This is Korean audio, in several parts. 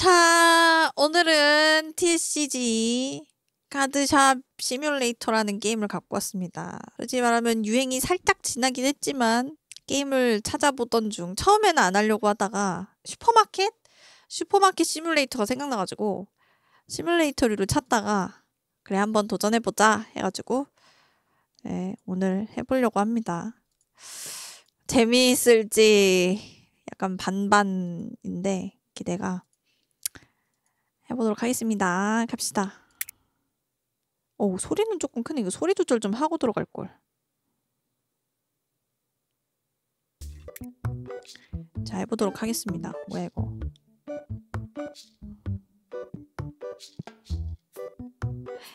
자, 오늘은 TCG 카드샵 시뮬레이터라는 게임을 갖고 왔습니다. 솔직히 말하면 유행이 살짝 지나긴 했지만 게임을 찾아보던 중 처음에는 안 하려고 하다가 슈퍼마켓? 슈퍼마켓 시뮬레이터가 생각나가지고 시뮬레이터류를 찾다가 그래 한번 도전해보자 해가지고 네, 오늘 해보려고 합니다. 재미있을지 약간 반반인데 기대가 해보도록 하겠습니다. 갑시다. 오 소리는 조금 크네. 이거 소리 조절 좀 하고 들어갈 걸. 자 해보도록 하겠습니다. 뭐야 이거?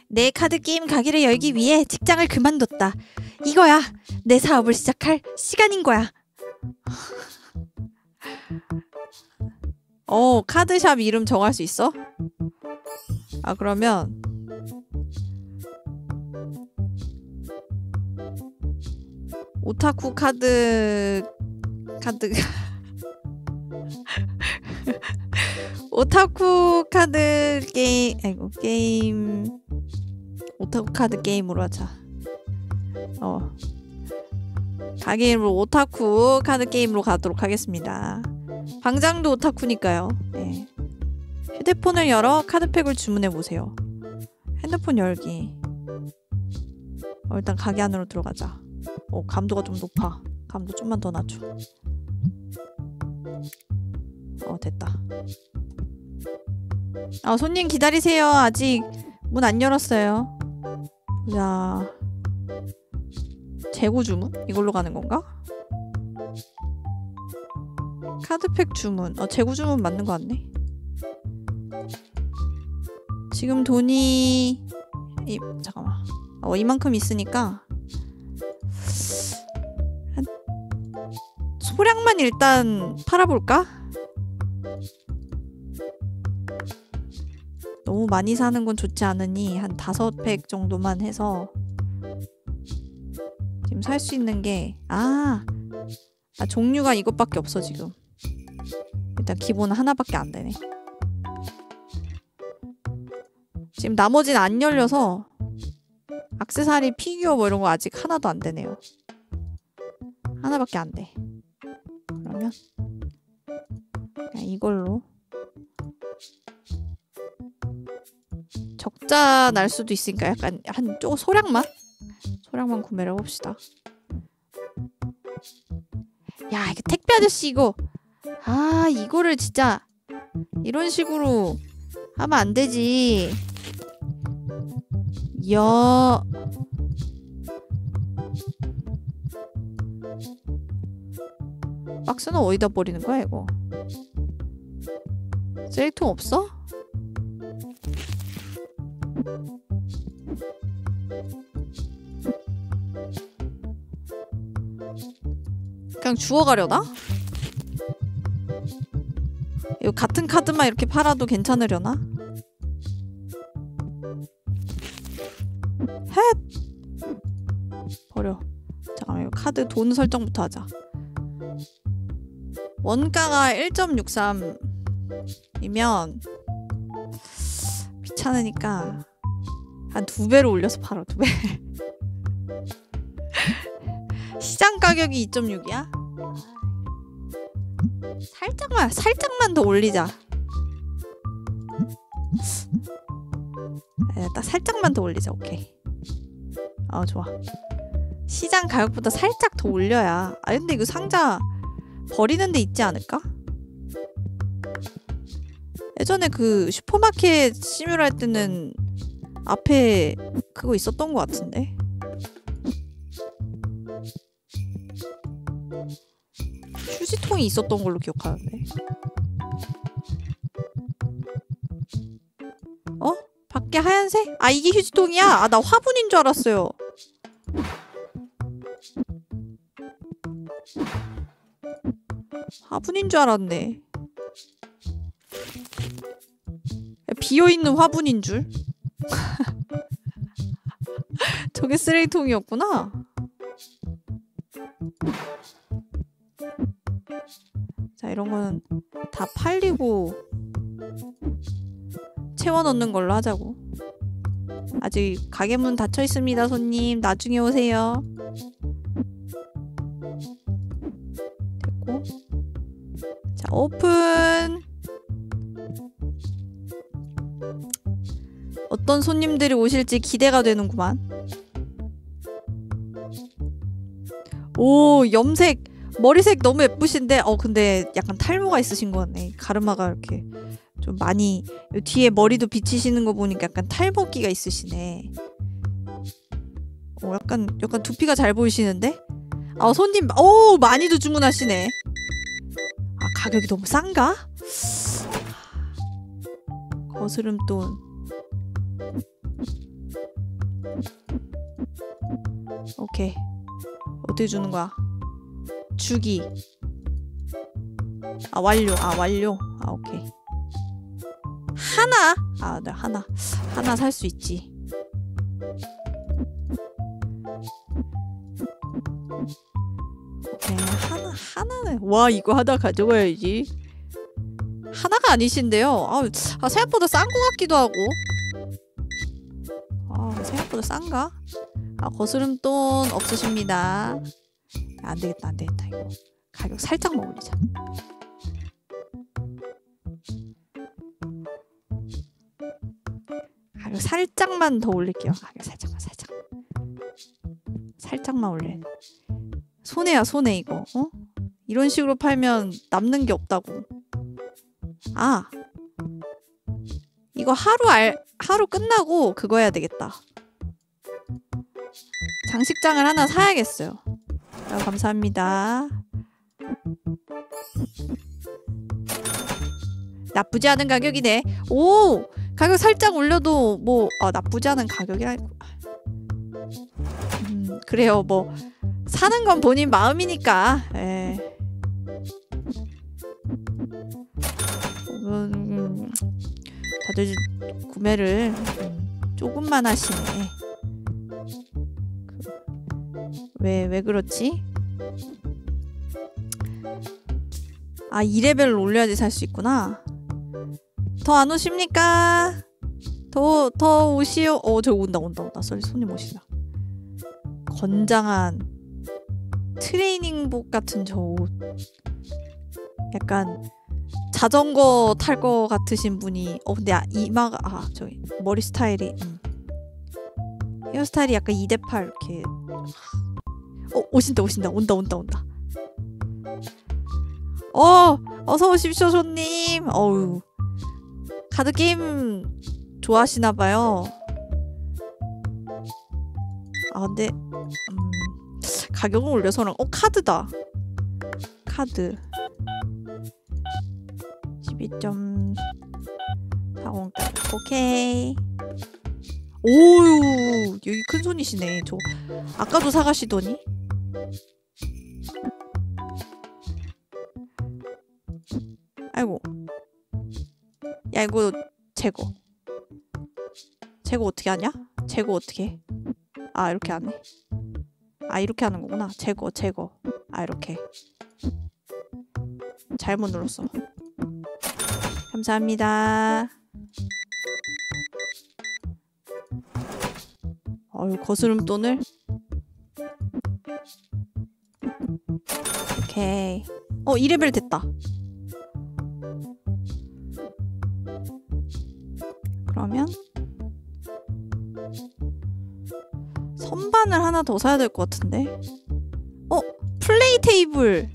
내 카드 게임 가게를 열기 위해 직장을 그만뒀다. 이거야. 내 사업을 시작할 시간인 거야. 어, 카드샵 이름 정할 수 있어? 아, 그러면 오타쿠 카드 카드 오타쿠 카드 게임 아이고 게임 오타쿠 카드 게임으로 하자. 어. 가게 이름으로 오타쿠 카드 게임으로 가도록 하겠습니다. 방장도 오타쿠니까요. 네. 휴대폰을 열어 카드팩을 주문해 보세요. 핸드폰 열기. 어, 일단 가게 안으로 들어가자. 어, 감도가 좀 높아. 감도 좀만 더 낮춰. 어, 됐다. 아, 손님 기다리세요. 아직 문 안 열었어요. 보자. 재고 주문? 이걸로 가는 건가? 카드팩 주문. 어, 재고 주문 맞는 거 같네. 지금 돈이 이 잠깐만. 어, 이만큼 있으니까 한 소량만 일단 팔아볼까? 너무 많이 사는 건 좋지 않으니 한 다섯 팩 정도만 해서 지금 살 수 있는 게 아, 아 종류가 이것밖에 없어 지금 일단 기본 하나밖에 안 되네. 지금 나머지는 안 열려서 악세사리 피규어 뭐 이런 거 아직 하나도 안 되네요. 하나밖에 안 돼. 그러면 그냥 이걸로 적자 날 수도 있으니까 약간 한 조금 소량만? 소량만 구매를 해봅시다. 야 이거 택배 아저씨 이거 아 이거를 진짜 이런 식으로 하면 안 되지. 야 박스는 어디다 버리는 거야 이거? 쓰레기통 없어? 그냥 주워가려나? 이거 같은 카드만 이렇게 팔아도 괜찮으려나? 헷! 버려. 잠깐만 이거 카드 돈 설정부터 하자. 원가가 1.63이면 귀찮으니까 한 두 배로 올려서 팔아 두 배. 시장 가격이 2.6이야? 살짝만 살짝만 더 올리자. 에, 딱 살짝만 더 올리자. 오케이. 아 좋아. 시장 가격보다 살짝 더 올려야. 아 근데 이거 상자 버리는 데 있지 않을까? 예전에 그 슈퍼마켓 시뮬 할 때는 앞에 그거 있었던 것 같은데. 휴지통이 있었던 걸로 기억하는데. 어? 밖에 하얀색? 아 이게 휴지통이야? 아 나 화분인 줄 알았어요. 화분인 줄 알았네. 비어있는 화분인 줄? 저게 쓰레기통이었구나. 자 이런 거는 다 팔리고 채워 넣는 걸로 하자고. 아직 가게 문 닫혀 있습니다, 손님. 나중에 오세요. 됐고. 자, 오픈. 어떤 손님들이 오실지 기대가 되는구만. 오, 염색. 머리색 너무 예쁘신데, 어, 근데 약간 탈모가 있으신 것 같네. 가르마가 이렇게 좀 많이, 뒤에 머리도 비치시는 거 보니까 약간 탈모기가 있으시네. 어, 약간, 약간 두피가 잘 보이시는데? 아, 손님, 오, 많이도 주문하시네. 아, 가격이 너무 싼가? 거스름돈. 오케이. 어떻게 주는 거야? 주기. 아, 완료. 아, 완료. 아, 오케이. 하나? 아, 네, 하나. 하나 살 수 있지. 오케이. 하나, 하나는. 와, 이거 하나 가져가야지. 하나가 아니신데요. 아, 아 생각보다 싼것 같기도 하고. 아, 생각보다 싼가? 아, 거스름돈 없으십니다. 안 되겠다, 안 되겠다, 이거. 가격 살짝만 올리자. 가격 살짝만 더 올릴게요. 가격 살짝만, 살짝. 살짝만 올려. 손해야, 손해, 이거. 어? 이런 식으로 팔면 남는 게 없다고. 아. 이거 하루 알, 하루 끝나고 그거 해야 되겠다. 장식장을 하나 사야겠어요. 아, 감사합니다. 나쁘지 않은 가격이네. 오! 가격 살짝 올려도 뭐 아, 나쁘지 않은 가격이라 음, 그래요. 뭐 사는 건 본인 마음이니까. 예. 음, 다들 구매를 음, 조금만 하시네. 왜, 왜 그렇지? 아, 2레벨을 올려야지 살 수 있구나. 더 안 오십니까? 더, 더 오시오. 어, 저 온다, 온다, 온다. sorry, 손님 오시다. 건장한 트레이닝복 같은 저 옷. 약간 자전거 탈거 같으신 분이 어 근데 아, 이마가 아 저기 머리 스타일이 음. 헤어스타일이 약간 2대8 이렇게 어 오신다 오신다. 온다 온다 온다. 어 어서 오십시오 손님. 어우. 카드 게임 좋아하시나 봐요. 아 근데 음, 가격을 올려서는 어 카드다. 카드. 12.40달러 오케이 오유 여기 큰 손이시네 저. 아까도 사가시더니. 아이고. 야 이거 제거. 제거 어떻게 하냐? 제거 어떻게 해? 아 이렇게 하네. 아 이렇게 하는 거구나. 제거 제거. 아 이렇게. 잘못 눌렀어. 감사합니다 어유 거스름돈을 오케이. 어 2레벨 됐다. 그러면 선반을 하나 더 사야 될 것 같은데? 어 플레이 테이블.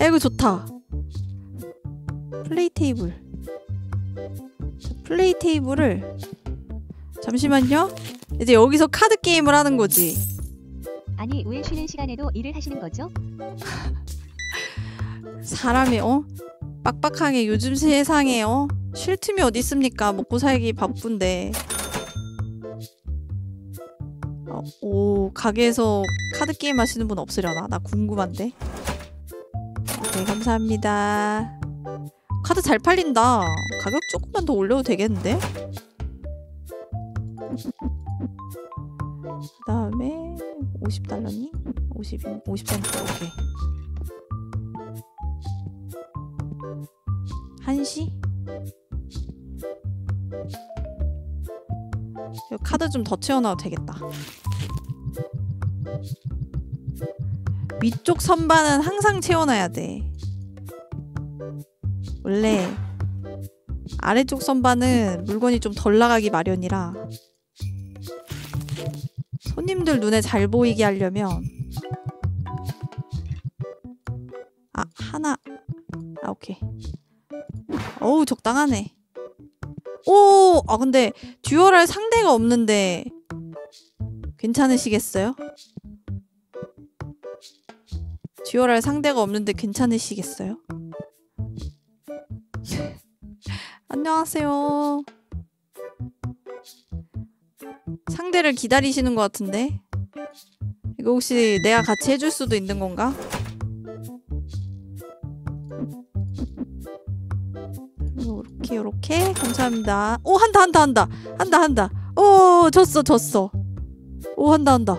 야, 이거 좋다. 플레이 테이블. 플레이 테이블을 잠시만요. 이제 여기서 카드 게임을 하는 거지. 아니 왜 쉬는 시간에도 일을 하시는 거죠? 사람이 어? 빡빡하게 요즘 세상에 어? 쉴 틈이 어디 있습니까? 먹고 살기 바쁜데. 어, 오 가게에서 카드 게임 하시는 분 없으려나? 나 궁금한데. 네 감사합니다. 카드 잘 팔린다. 가격 조금만 더 올려도 되겠는데 그 다음에 50달러니 50, 50센트 오케이 1시? 카드 좀 더 채워놔도 되겠다. 위쪽 선반은 항상 채워놔야 돼. 원래 아래쪽 선반은 물건이 좀 덜 나가기 마련이라 손님들 눈에 잘 보이게 하려면 아 하나 아 오케이 어우 적당하네 오! 아 근데 듀얼할 상대가 없는데 괜찮으시겠어요? 듀얼할 상대가 없는데 괜찮으시겠어요? 안녕하세요. 상대를 기다리시는 것 같은데? 이거 혹시 내가 같이 해줄 수도 있는 건가? 요렇게 요렇게 감사합니다. 오 한다 한다 한다 한다 한다. 오 졌어 졌어. 오 한다 한다.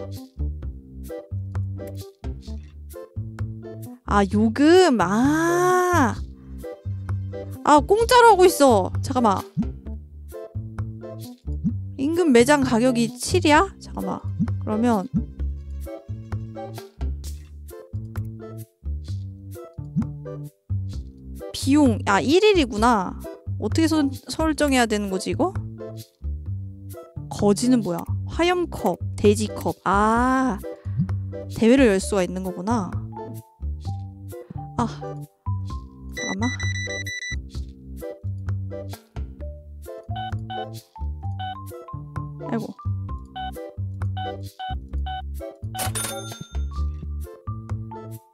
아 요금 아. 아 공짜로 하고 있어. 잠깐만. 임금 매장 가격이 7이야? 잠깐만. 그러면 비용 아 1일이구나. 어떻게 선, 설정해야 되는 거지 이거? 거지는 뭐야? 화염컵, 돼지컵. 아 대회를 열 수가 있는 거구나. 아 잠깐만. 아이고.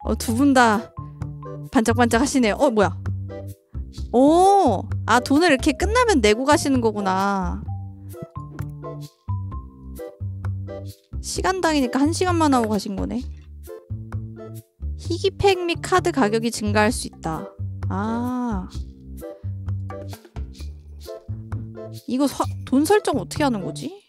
어, 두 분 다 반짝반짝 하시네요. 어, 뭐야. 오, 아, 돈을 이렇게 끝나면 내고 가시는 거구나. 시간당이니까 한 시간만 하고 가신 거네. 희귀팩 및 카드 가격이 증가할 수 있다. 아. 이거 서, 돈 설정 어떻게 하는 거지?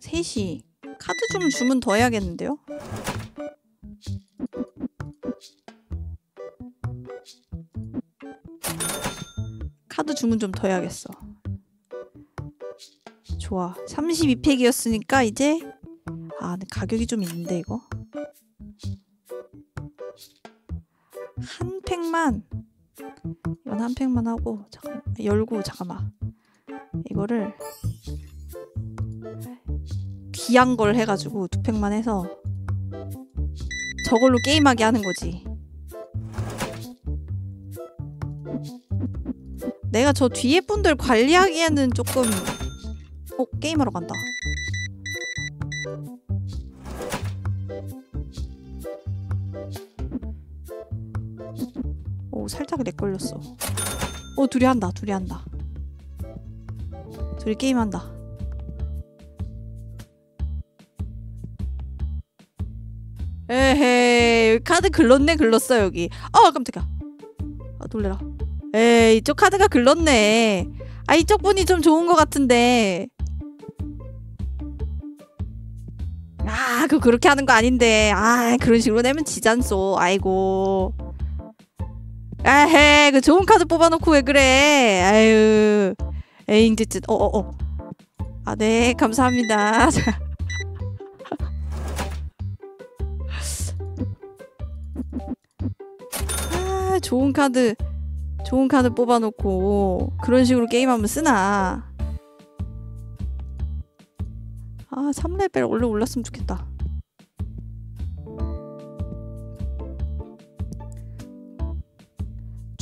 셋이 카드 좀 주문 더 해야겠는데요? 카드 주문 좀 더 해야겠어. 좋아. 32팩이었으니까 이제 아, 근데 가격이 좀 있는데 이거. 한 팩만 이건 한 팩만 하고 잠깐 열고 잠깐만 이거를 귀한 걸 해가지고 두 팩만 해서 저걸로 게임하게 하는 거지. 내가 저 뒤에 분들 관리하기에는 조금 어 게임하러 간다. 살짝 lag 걸렸어. 오 둘이 한다 둘이 한다. 둘이 게임한다. 에헤이 카드 글렀네 글렀어 여기. 어 깜짝이야. 아 놀래라. 에이 이쪽 카드가 글렀네. 아 이쪽 분이 좀 좋은 것 같은데. 아, 그 그렇게 하는 거 아닌데. 아, 그런 식으로 내면 지잖소. 아이고. 에헤, 그 좋은 카드 뽑아놓고 왜 그래? 아유, 에잉, 쯧쯧. 어, 어, 어. 아, 네, 감사합니다. 아, 좋은 카드, 좋은 카드 뽑아놓고 그런 식으로 게임하면 쓰나? 아, 3레벨 원래 올랐으면 좋겠다.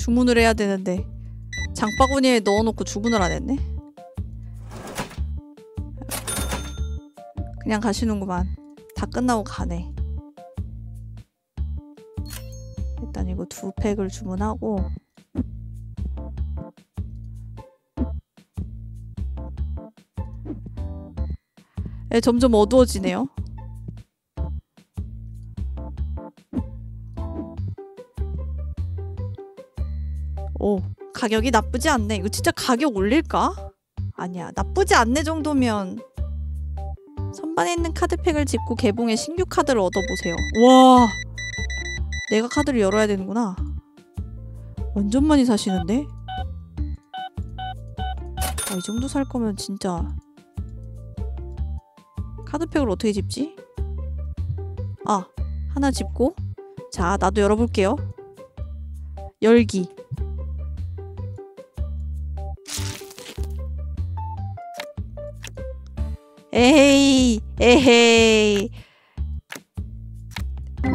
주문을 해야 되는데 장바구니에 넣어놓고 주문을 안 했네. 그냥 가시는구만. 다 끝나고 가네. 일단 이거 두 팩을 주문하고 예, 점점 어두워지네요. 오, 가격이 나쁘지 않네. 이거 진짜 가격 올릴까? 아니야, 나쁘지 않네 정도면 선반에 있는 카드팩을 짚고 개봉해 신규 카드를 얻어보세요. 와, 내가 카드를 열어야 되는구나. 완전 많이 사시는데? 이 정도 살 거면 진짜 카드팩을 어떻게 집지? 아 하나 집고 자 나도 열어볼게요 열기 에헤이 에헤이.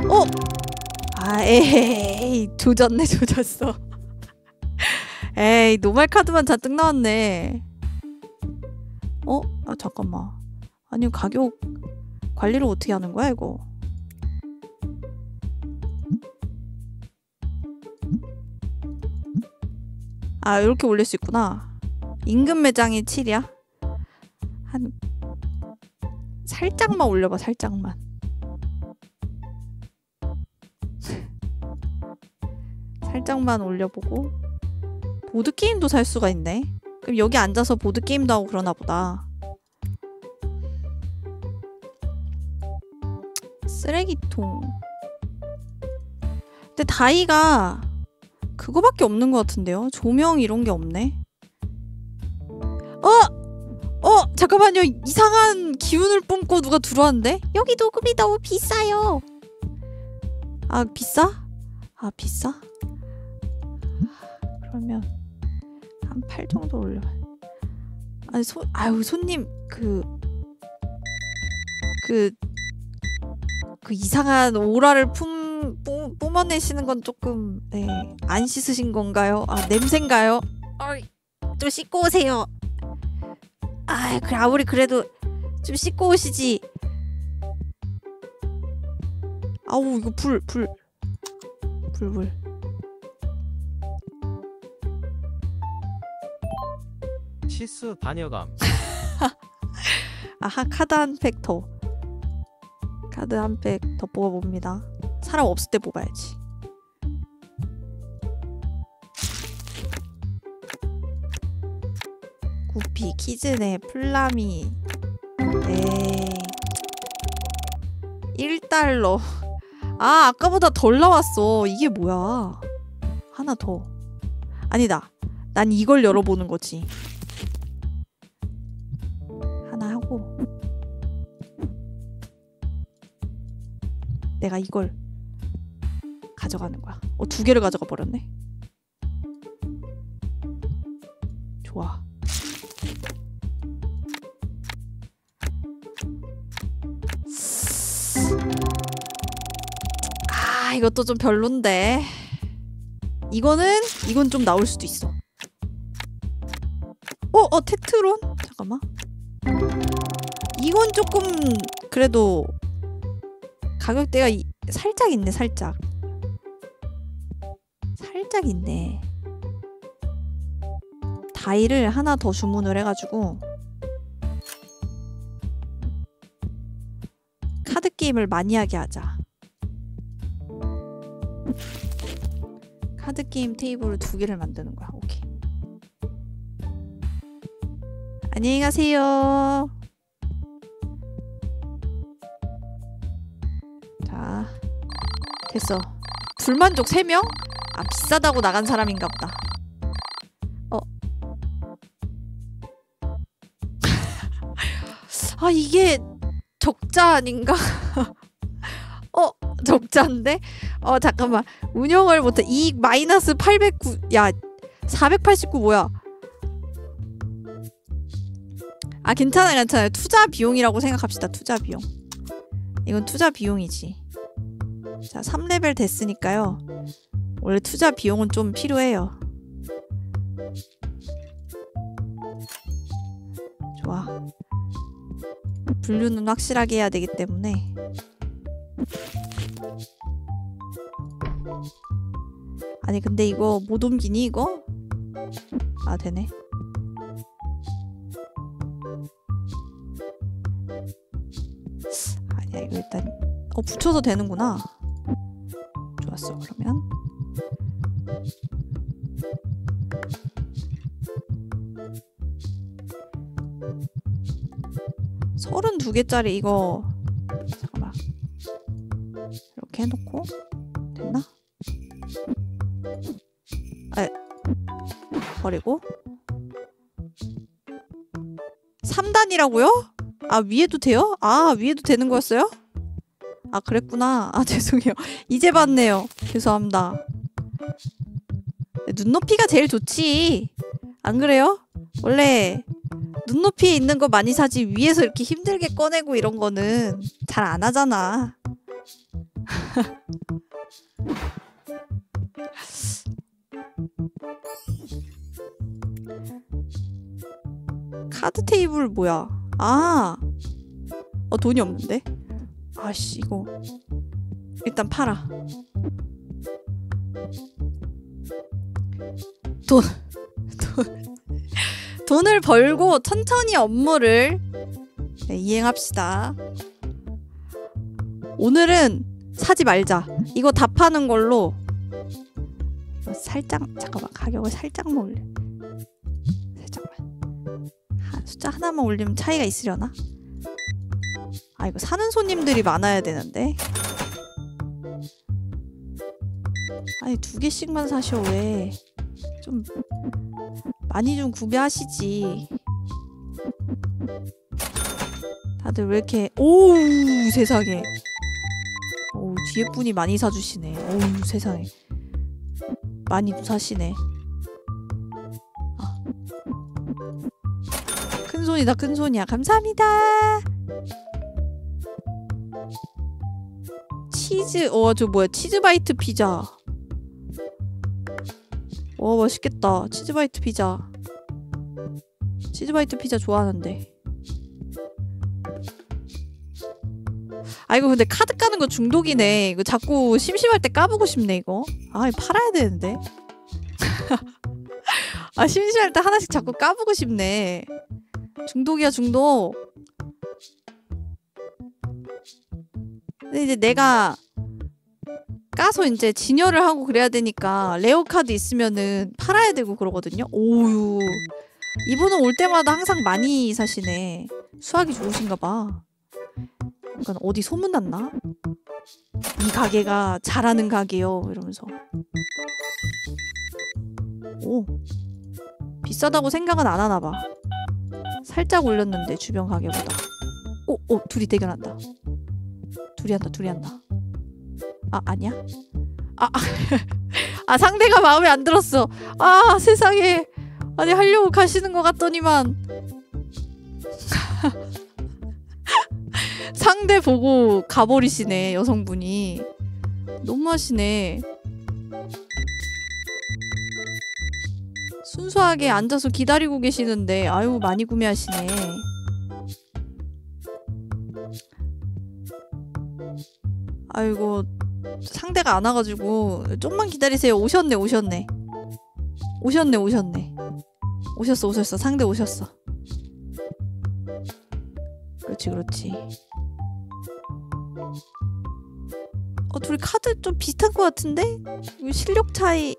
어? 아 에헤이. 조졌네 조졌어. 에이 노말 카드만 잔뜩 나왔네. 어? 아 잠깐만. 아니 가격 관리를 어떻게 하는 거야 이거? 아 이렇게 올릴 수 있구나. 임금 매장이 7이야? 한 살짝만 올려봐 살짝만. 살짝만 올려보고. 보드게임도 살 수가 있네. 그럼 여기 앉아서 보드게임도 하고 그러나 보다. 쓰레기통. 근데 다이가 그거밖에 없는 것 같은데요? 조명 이런 게 없네? 어! 어 잠깐만요 이상한 기운을 뿜고 누가 들어왔는데 여기 녹음이 너무 비싸요 아 비싸? 아 비싸? 그러면 한 8 정도 올려 아니 손 아유 손님 그 그, 그 이상한 오라를 품, 뿜, 뿜어내시는 건 조금, 네, 안 씻으신 건가요? 아, 냄새인가요? 어이, 좀 씻고 오세요. 아, 그래, 아무리 그래도 좀 씻고 오시지. 아우, 이거 불, 불. 불, 불. 치수 반여감 아하, 카드 한 팩 더. 카드 한 팩 더 뽑아봅니다. 사람 없을 때 뽑아야지. 구피, 키즈네, 플라미. 에이. 1달러. 아, 아까보다 덜 나왔어. 이게 뭐야. 하나 더. 아니다. 난 이걸 열어보는 거지. 하나 하고. 내가 이걸 가져가는 거야. 어, 두 개를 가져가 버렸네. 좋아. 아, 이것도 좀 별론데. 이거는 이건 좀 나올 수도 있어. 어, 어, 테트론? 잠깐만. 이건 조금 그래도 가격대가 이- 살짝 있네, 살짝. 살짝 있네. 다이를 하나 더 주문을 해가지고 게임을 많이 하게 하자. 카드 게임 테이블을 두 개를 만드는 거야. 오케이. 안녕히 가세요. 자, 됐어. 불만족 3명? 아, 비싸다고 나간 사람인가 보다. 어. 아, 이게 적자 아닌가? 어, 적자인데? 어, 잠깐만. 운영을 못해. 이익 마이너스 809. 야, 489 뭐야? 아, 괜찮아, 괜찮아요. 투자 비용이라고 생각합시다. 투자 비용. 이건 투자 비용이지. 자, 3레벨 됐으니까요. 원래 투자 비용은 좀 필요해요. 좋아. 분류는 확실하게 해야 되기 때문에. 아니, 근데 이거 못 옮기니, 이거? 아, 되네. 아니야, 이거 일단. 어, 붙여도 되는구나. 좋았어, 그러면. 서른 두 개짜리 이거 잠깐만 이렇게 해놓고 됐나? 아 버리고 3단이라고요? 아 위에도 돼요? 아 위에도 되는 거였어요? 아 그랬구나 아 죄송해요 이제 봤네요 죄송합니다 눈높이가 제일 좋지 안 그래요? 원래 눈높이에 있는 거 많이 사지 위에서 이렇게 힘들게 꺼내고 이런 거는 잘 안 하잖아 카드 테이블 뭐야 아 어, 돈이 없는데? 아씨, 이거. 일단 팔아. 돈, 돈. 돈을 벌고 천천히 업무를 네, 이행합시다. 오늘은 사지 말자. 이거 다 파는 걸로 살짝 잠깐만 가격을 살짝만 올려. 살짝만. 한 숫자 하나만 올리면 차이가 있으려나? 아 이거 사는 손님들이 많아야 되는데 아니 두 개씩만 사셔 왜 좀 많이 좀 구매하시지. 다들 왜 이렇게 오우 세상에. 오 뒤에 분이 많이 사주시네. 오우 세상에. 많이 사시네. 아. 큰 손이다 큰 손이야. 감사합니다. 치즈 어 저 뭐야 치즈바이트 피자 와 맛있겠다. 치즈바이트 피자. 치즈바이트 피자 좋아하는데. 아 이거 근데 카드 까는 거 중독이네. 이거 자꾸 심심할 때 까보고 싶네 이거. 아 이거 팔아야 되는데. 아 심심할 때 하나씩 자꾸 까보고 싶네. 중독이야 중독. 근데 이제 내가 까서 이제 진열을 하고 그래야 되니까 rare 카드 있으면은 팔아야 되고 그러거든요. 오유. 이분은 올 때마다 항상 많이 사시네. 수학이 좋으신가 봐. 약간 어디 소문났나? 이 가게가 잘하는 가게요. 이러면서. 오. 비싸다고 생각은 안 하나 봐. 살짝 올렸는데 주변 가게보다. 오, 오, 둘이 대결한다. 둘이 한다, 둘이 한다. 아, 아니야? 아, 아, 상대가 마음에 안 들었어. 아, 세상에. 아니, 하려고 가시는 것 같더니만. 상대 보고 가버리시네, 여성분이. 너무하시네. 순수하게 앉아서 기다리고 계시는데, 아유, 많이 구매하시네. 아이고, 상대가 안 와가지고 좀만 기다리세요. 오셨네, 오셨네. 오셨네, 오셨네. 오셨어, 오셨어. 상대 오셨어. 그렇지, 그렇지. 어, 둘이 카드 좀 비슷한 것 같은데? 실력 차이.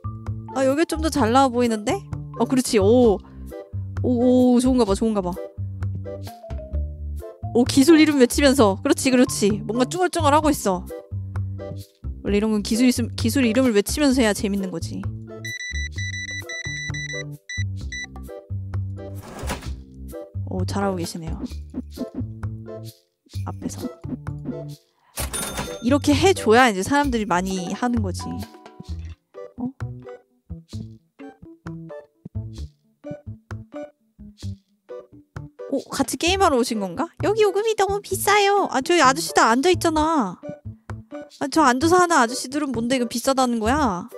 아, 여기 좀 더 잘 나와 보이는데? 어, 그렇지. 오. 오, 오, 좋은가 봐, 좋은가 봐. 오, 기술 이름 외치면서. 그렇지, 그렇지. 뭔가 쭈글쭈글 하고 있어. 원래 이런 건 기술 있음 기술 이름을 외치면서 해야 재밌는 거지. 오 잘하고 계시네요. 앞에서 이렇게 해줘야 이제 사람들이 많이 하는 거지. 어? 오 같이 게임하러 오신 건가? 여기 요금이 너무 비싸요. 아 저기 아저씨 다 앉아 있잖아. 아, 저 앉아서 하는 아저씨들은 뭔데 이거 비싸다는 거야?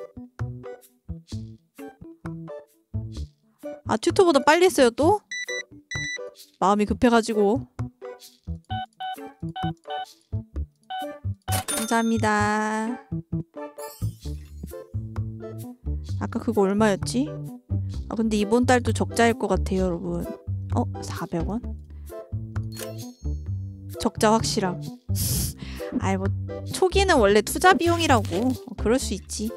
아 튜토보다 빨리 했어요 또? 마음이 급해가지고 감사합니다 아까 그거 얼마였지? 아 근데 이번 달도 적자일 것 같아요 여러분 어? 400원? 적자 확실함. 아이 뭐 초기는 원래 투자 비용이라고. 어, 그럴 수 있지.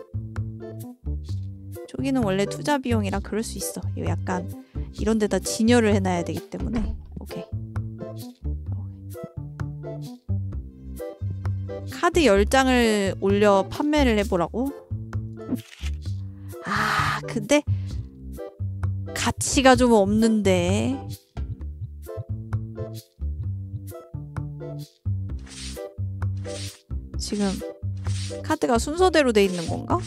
초기는 원래 투자 비용이라 그럴 수 있어. 이거 약간 이런 데다 진열을 해놔야 되기 때문에. 오케이. 카드 10장을 올려 판매를 해보라고? 아 근데 가치가 좀 없는데 지금 카드가 순서대로 돼 있는 건가?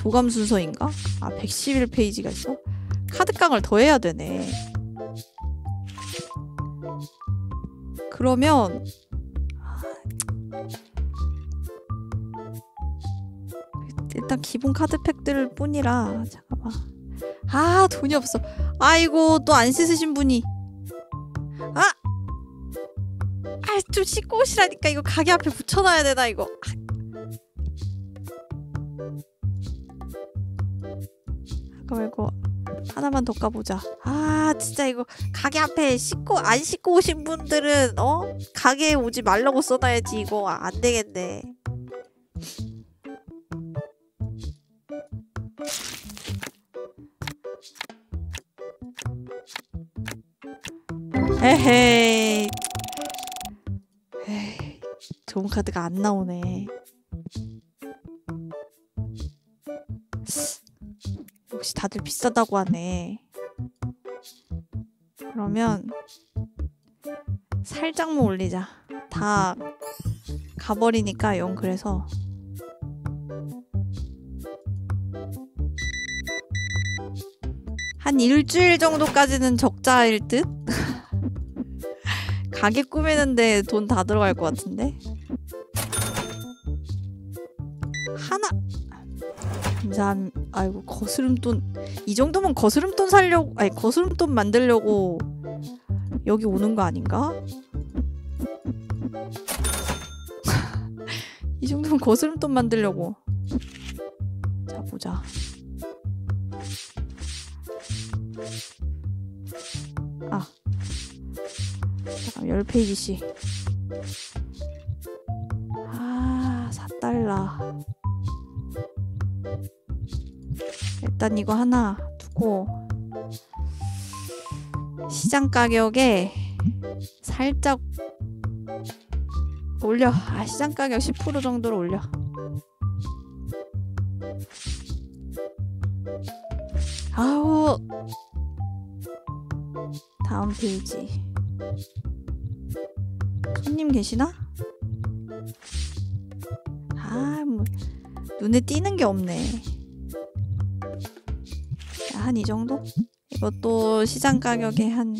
도감 순서인가? 아 111페이지가 있어? 카드깡을 더 해야 되네 그러면 일단 기본 카드팩들 뿐이라 잠깐만 아 돈이 없어 아이고 또 안 씻으신 분이 아! 아좀 씻고 오시라니까. 이거 가게 앞에 붙여놔야 되나 이거? 아. 잠깐만 이거 하나만 더 까보자. 아 진짜 이거 가게 앞에 씻고 안 씻고 오신 분들은 어? 가게에 오지 말라고 써놔야지 이거. 아, 안 되겠네. 에헤이 좋은 카드가 안 나오네. 역시 다들 비싸다고 하네. 그러면 살짝만 올리자. 다 가버리니까 영 그래서. 한 일주일 정도까지는 적자일 듯? 가게 꾸미는데 돈 다 들어갈 것 같은데? 하나. 감사함 아이고 거스름돈. 이 정도면 거스름돈 살려고 아니 거스름돈 만들려고 여기 오는 거 아닌가? 이 정도면 거스름돈 만들려고. 자 보자. 아 잠깐 10페이지씩. 아 4달러. 일단 이거 하나 두고 시장 가격에 살짝 올려. 아 시장 가격 10% 정도로 올려. 아우. 다음 페이지 손님 계시나? 아, 뭐 눈에 띄는 게 없네. 한 이 정도? 이것도 시장 가격에 한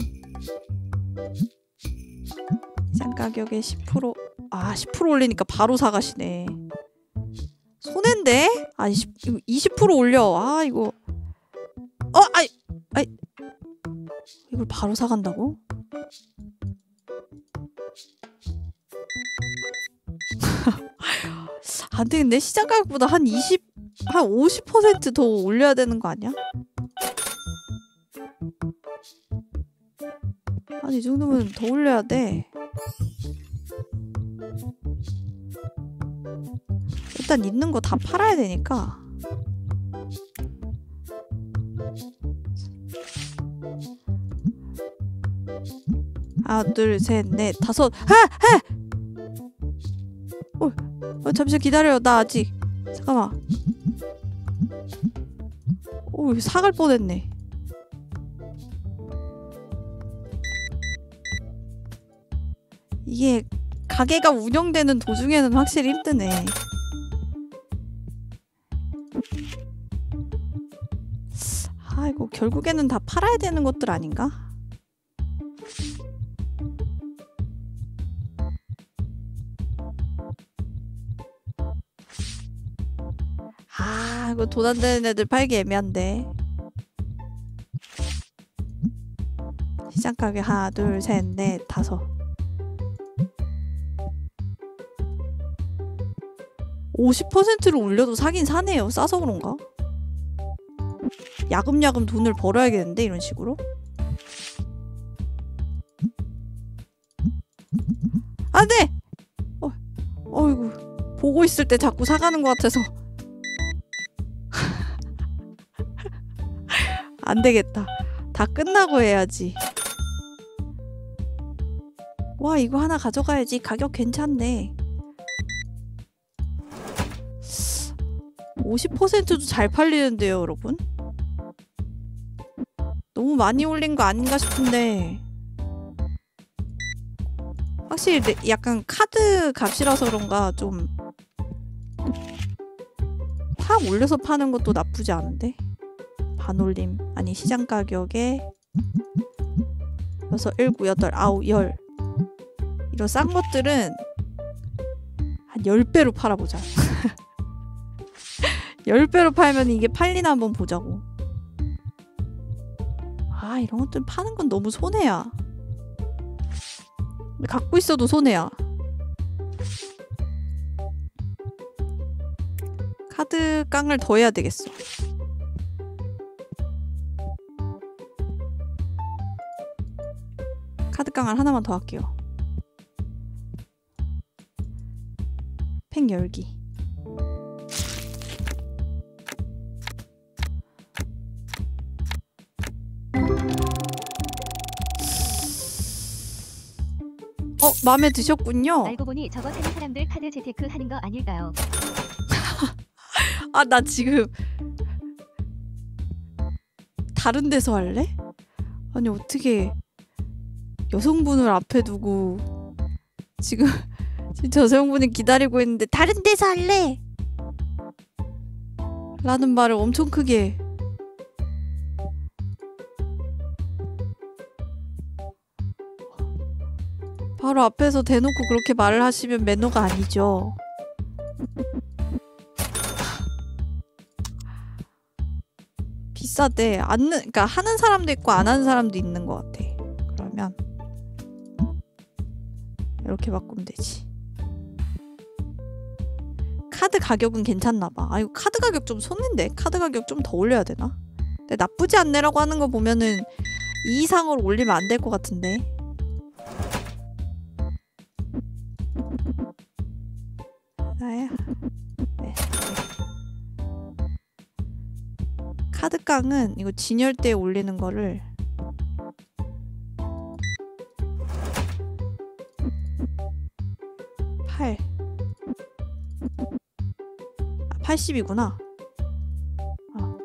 시장 가격에 10% 아, 10% 올리니까 바로 사가시네. 손해인데? 아니, 20% 올려. 아, 이거. 어, 아이, 아이. 이걸 바로 사간다고? 안 되겠네. 시장 가격보다 한 20, 한 50%더 올려야 되는 거 아니야? 아니, 이 정도면 더 올려야 돼. 일단 있는 거 다 팔아야 되니까. 하나, 둘, 셋, 넷, 다섯. 하! 하! 어, 어, 잠시 기다려요. 나 아직. 잠깐만. 오, 사갈 뻔했네. 이게 가게가 운영되는 도중에는 확실히 힘드네. 아, 이거 결국에는 다 팔아야 되는 것들 아닌가? 아, 이거 돈 안 되는 애들 팔기 애매한데. 시장 가격 하나, 둘, 셋, 넷, 다섯. 50%를 올려도 사긴 사네요. 싸서 그런가? 야금야금 돈을 벌어야겠는데 이런 식으로? 안돼! 어, 어이구 보고 있을 때 자꾸 사가는 것 같아서 안 되겠다. 다 끝나고 해야지. 와 이거 하나 가져가야지. 가격 괜찮네. 50%도 잘 팔리는데요, 여러분? 너무 많이 올린 거 아닌가 싶은데. 확실히 내- 약간 카드 값이라서 그런가 좀 팍 올려서 파는 것도 나쁘지 않은데 반올림 아니 시장 가격에 여섯 일곱 여덟 아홉 열. 이런 싼 것들은 한 10배로 팔아보자. 10배로 팔면 이게 팔리나 한번 보자고. 아 이런 것들 파는 건 너무 손해야. 갖고 있어도 손해야. 카드 깡을 더 해야 되겠어 카드 깡을 하나만 더 할게요 팩 열기 어 마음에 드셨군요 알고 보니 저거 사는 사람들 카드 재테크 하는 거 아닐까요? 아 나 지금 다른 데서 할래? 아니 어떻게 여성분을 앞에 두고 지금 진짜 여성분이 기다리고 있는데 다른 데서 할래? 라는 말을 엄청 크게 바로 앞에서 대놓고 그렇게 말을 하시면 매너가 아니죠. 비싸대. 안는 그러니까 하는 사람도 있고 안 하는 사람도 있는 것 같아. 그러면 이렇게 바꾸면 되지. 카드 가격은 괜찮나 봐. 아 이거 카드 가격 좀 손인데 카드 가격 좀 더 올려야 되나? 근데 나쁘지 않네라고 하는 거 보면은 이 이상으로 올리면 안 될 것 같은데. 나야. 네. 카드깡은 이거 진열대에 올리는 거를 팔 아, 80이구나 어.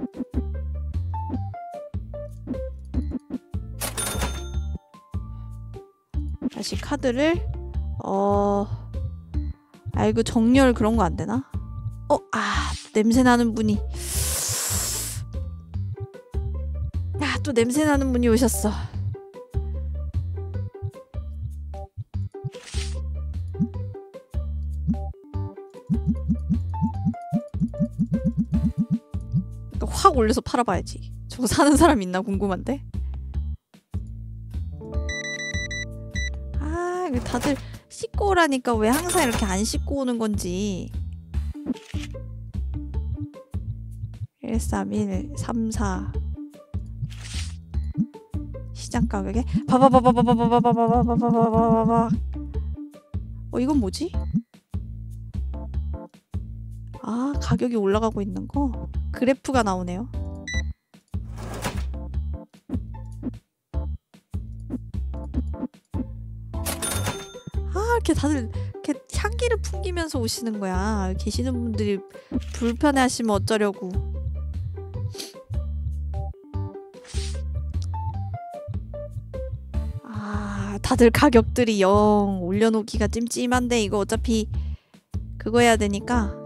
다시 카드를 어... 아 이거 정렬 그런 거 안 되나? 어? 아 냄새 나는 분이 야, 또 냄새 나는 분이 오셨어. 확 올려서 팔아봐야지. 저거 사는 사람 있나 궁금한데. 아, 다들 씻고 오라니까 왜 항상 이렇게 안 씻고 오는 건지. 1, 3, 1, 3, 4 시장 가격에 바바바바바바바바바바바바바바바 어 이건 뭐지? 아 가격이 올라가고 있는 거 그래프가 나오네요. 아 이렇게 다들 이렇게 향기를 풍기면서 오시는 거야. 계시는 분들이 불편해하시면 어쩌려고. 아, 다들 가격들이 영 올려놓기가 찜찜한데 이거 어차피 그거 해야 되니까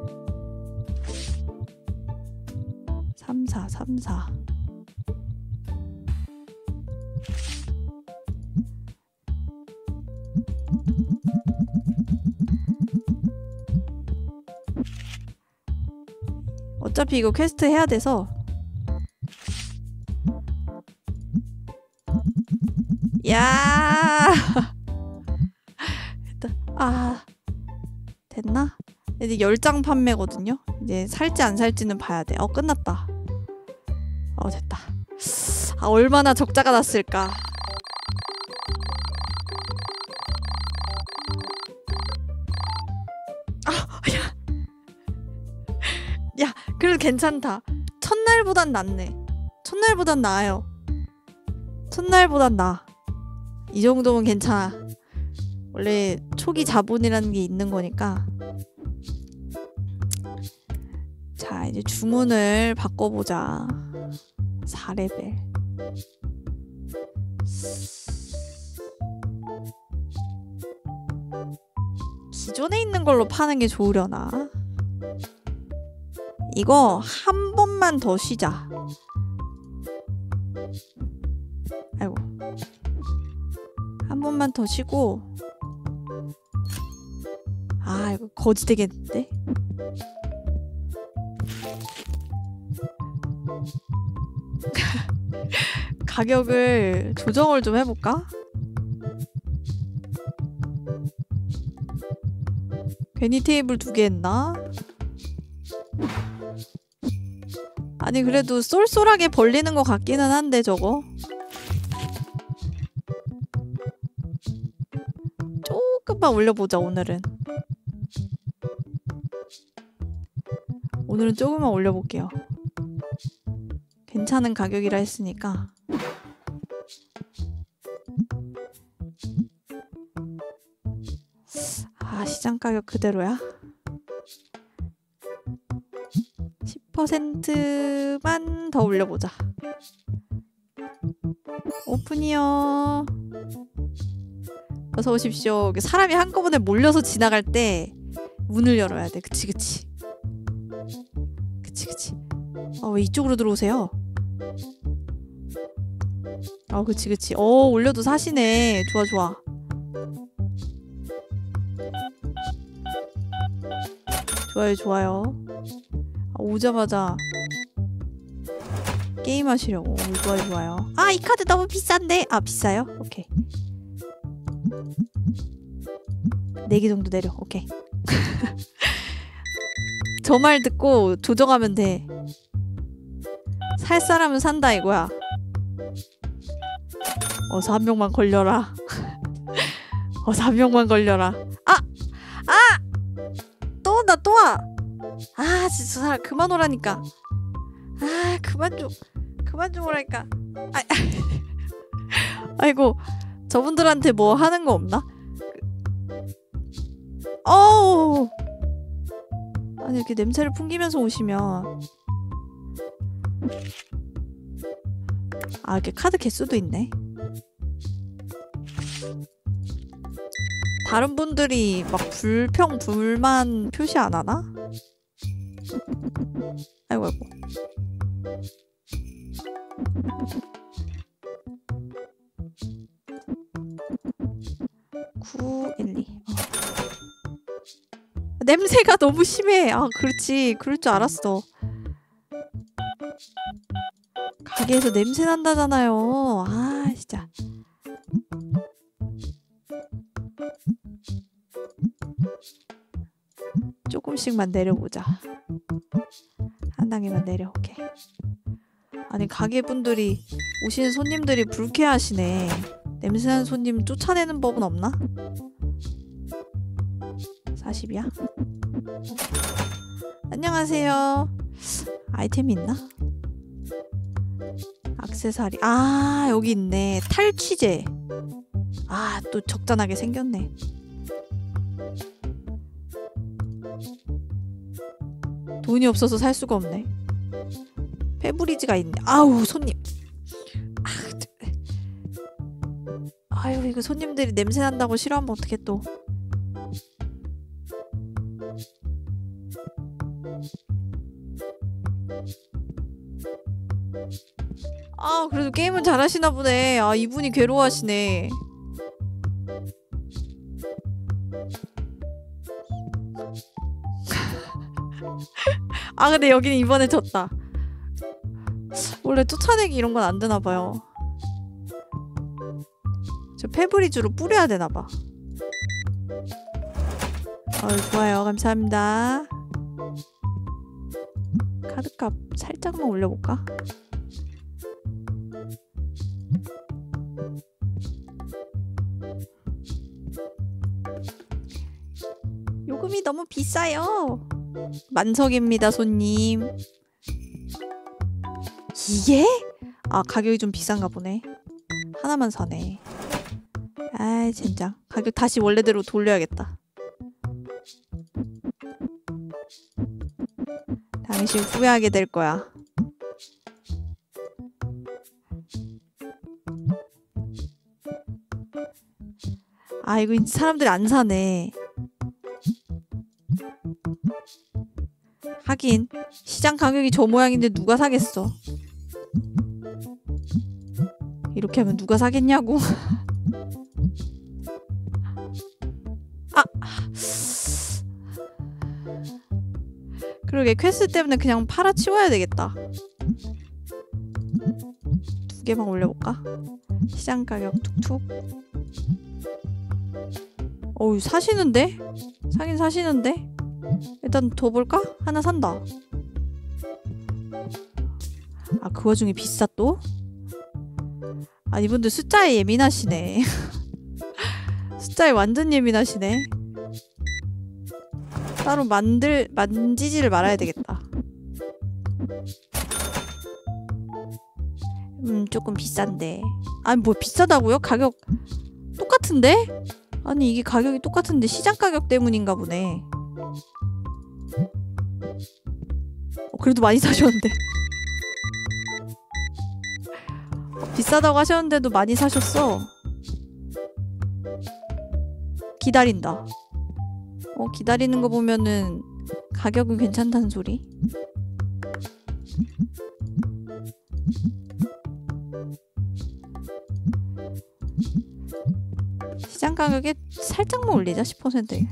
34 34 어차피 이거 퀘스트 해야 돼서 야 일단 아 됐나? 이제 10장 판매거든요. 이제 살지 안 살지는 봐야 돼. 어 끝났다. 어 됐다. 아 얼마나 적자가 났을까. 아, 야. 야, 그래도 괜찮다. 첫날보단 낫네. 첫날보단 나아요. 첫날보단 나아. 이 정도면 괜찮아. 원래 초기 자본이라는 게 있는 거니까. 자, 이제 주문을 바꿔보자. 4레벨. 기존에 있는 걸로 파는 게 좋으려나? 이거 한 번만 더 쉬자. 아이고. 한 번만 더 쉬고. 아, 이거 거지 되겠는데? 가격을 조정을 좀 해볼까? 괜히 테이블 두 개 했나? 아니 그래도 쏠쏠하게 벌리는 것 같기는 한데 저거 조금만 올려보자 오늘은 오늘은 조금만 올려볼게요 괜찮은 가격이라 했으니까. 아 시장 가격 그대로야? 10%만 더 올려보자. 오픈이요. 어서 오십시오. 사람이 한꺼번에 몰려서 지나갈 때 문을 열어야 돼. 그치 그치. 그치 그치. 아 왜 이쪽으로 들어오세요 아 그치 그치. 어 올려도 사시네. 좋아 좋아. 좋아요 좋아요. 아, 오자마자 게임 하시려고. 오, 좋아요 좋아요. 아 이 카드 너무 비싼데? 아 비싸요? 오케이. 4개 정도 내려. 오케이. 저 말 듣고 조정하면 돼 살 사람은 산다 이거야 어서 한 명만 걸려라 어서 한 명만 걸려라 아! 아! 또 온다 또 와! 아 진짜 저 사람 그만 오라니까 아 그만 좀 그만 좀 오라니까 아, 아이고 저분들한테 뭐 하는 거 없나? 어우 아니 이렇게 냄새를 풍기면서 오시면 아 이렇게 카드 개수도 있네. 다른 분들이 막 불평 불만 표시 안 하나? 아이고 아이고. 구 1, 2 어. 냄새가 너무 심해. 아 그렇지. 그럴 줄 알았어 가게에서 냄새 난다잖아요. 아 진짜. 조금씩만 내려보자. 한 단계만 내려 오케이 아니 가게분들이 오시는 손님들이 불쾌하시네. 냄새나는 손님 쫓아내는 법은 없나? 40이야? 안녕하세요 아이템이 있나? 악세사리. 아 여기 있네. 탈취제. 아 또 적잖하게 생겼네. 돈이 없어서 살 수가 없네. 페브리즈가 있네. 아우 손님. 아, 아유 이거 손님들이 냄새 난다고 싫어하면 어떡해 또 아 그래도 게임은 잘하시나 보네. 아 이분이 괴로워하시네. 아 근데 여기는 이번에 졌다. 원래 쫓아내기 이런 건 안 되나 봐요. 저 페브리즈로 뿌려야 되나 봐. 어, 좋아요. 감사합니다 카드값 살짝만 올려볼까? 요금이 너무 비싸요. 만석입니다 손님. 이게? 아 가격이 좀 비싼가 보네. 하나만 사네. 아이 젠장 가격 다시 원래대로 돌려야겠다 당신 후회하게 될 거야. 아, 이거 사람들이 안 사네. 하긴, 시장 가격이 저 모양인데 누가 사겠어. 이렇게 하면 누가 사겠냐고. 아! 그러게 퀘스트 때문에 그냥 팔아치워야 되겠다 두 개만 올려볼까? 시장 가격 툭툭 어우 사시는데? 사긴 사시는데? 일단 더 볼까? 하나 산다 아 그 와중에 비싸 또? 아 이분들 숫자에 예민하시네 숫자에 완전 예민하시네 따로 만들 만지지를 말아야 되겠다. 음 조금 비싼데. 아니 뭐 비싸다고요? 가격 똑같은데? 아니 이게 가격이 똑같은데 시장 가격 때문인가 보네. 어, 그래도 많이 사셨는데. 어, 비싸다고 하셨는데도 많이 사셨어. 기다린다 어 기다리는 거 보면은 가격은 괜찮다는 소리? 시장 가격에 살짝만 올리자 10%에.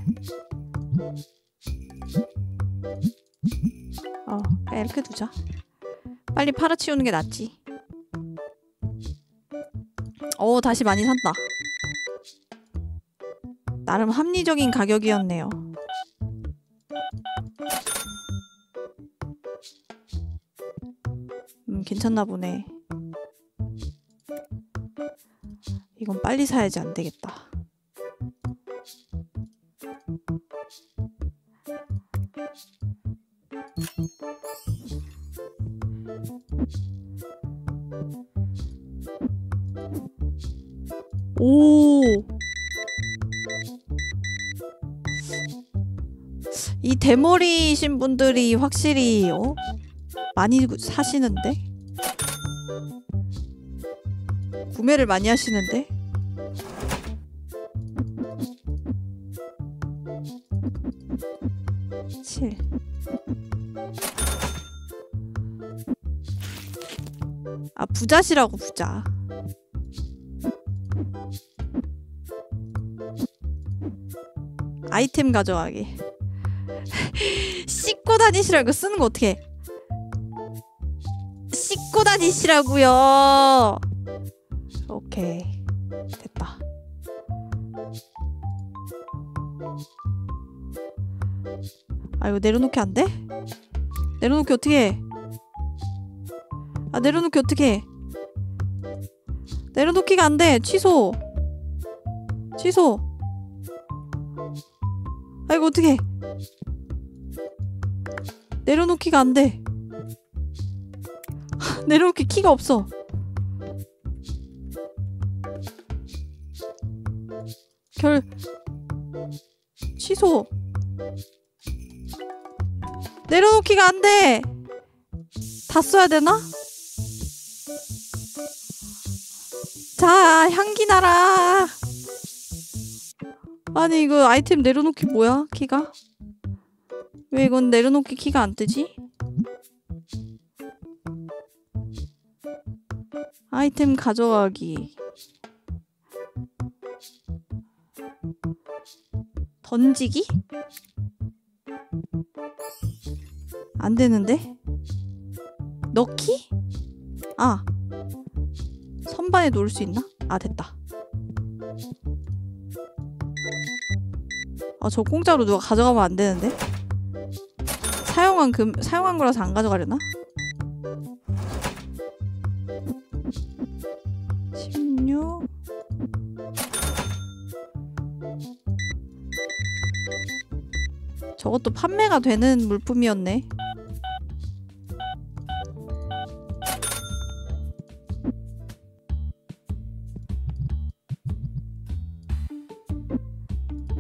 어 이렇게 두자. 빨리 팔아치우는 게 낫지. 어 다시 많이 산다 나름 합리적인 가격이었네요 음 괜찮나 보네 이건 빨리 사야지 안 되겠다. 오. 대머리신 분들이 확실히 어? 많이 사시는데? 구매를 많이 하시는데? 칠. 아 부자시라고 부자. 아이템 가져가기. 씻고 다니시라고 쓰는 거 어떻게? 씻고 다니시라고요. 오케이 됐다 아 이거 내려놓기 안 돼? 내려놓기 어떻게 해? 아 내려놓기 어떻게 해? 내려놓기가 안 돼 취소 취소 아 이거 어떻게 내려놓기가 안 돼 내려놓기 키가 없어 결 취소 내려놓기가 안 돼. 다 써야 되나? 자, 향기 나라. 아니 이거 아이템 내려놓기 뭐야? 키가? 왜 이건 내려놓기 키가 안 뜨지? 아이템 가져가기. 던지기? 안 되는데? 넣기? 아. 선반에 놓을 수 있나? 아, 됐다. 아, 저 공짜로 누가 가져가면 안 되는데? 사용한 금, 사용한 거라서 안 가져가려나? 16 저것도 판매가 되는 물품이었네.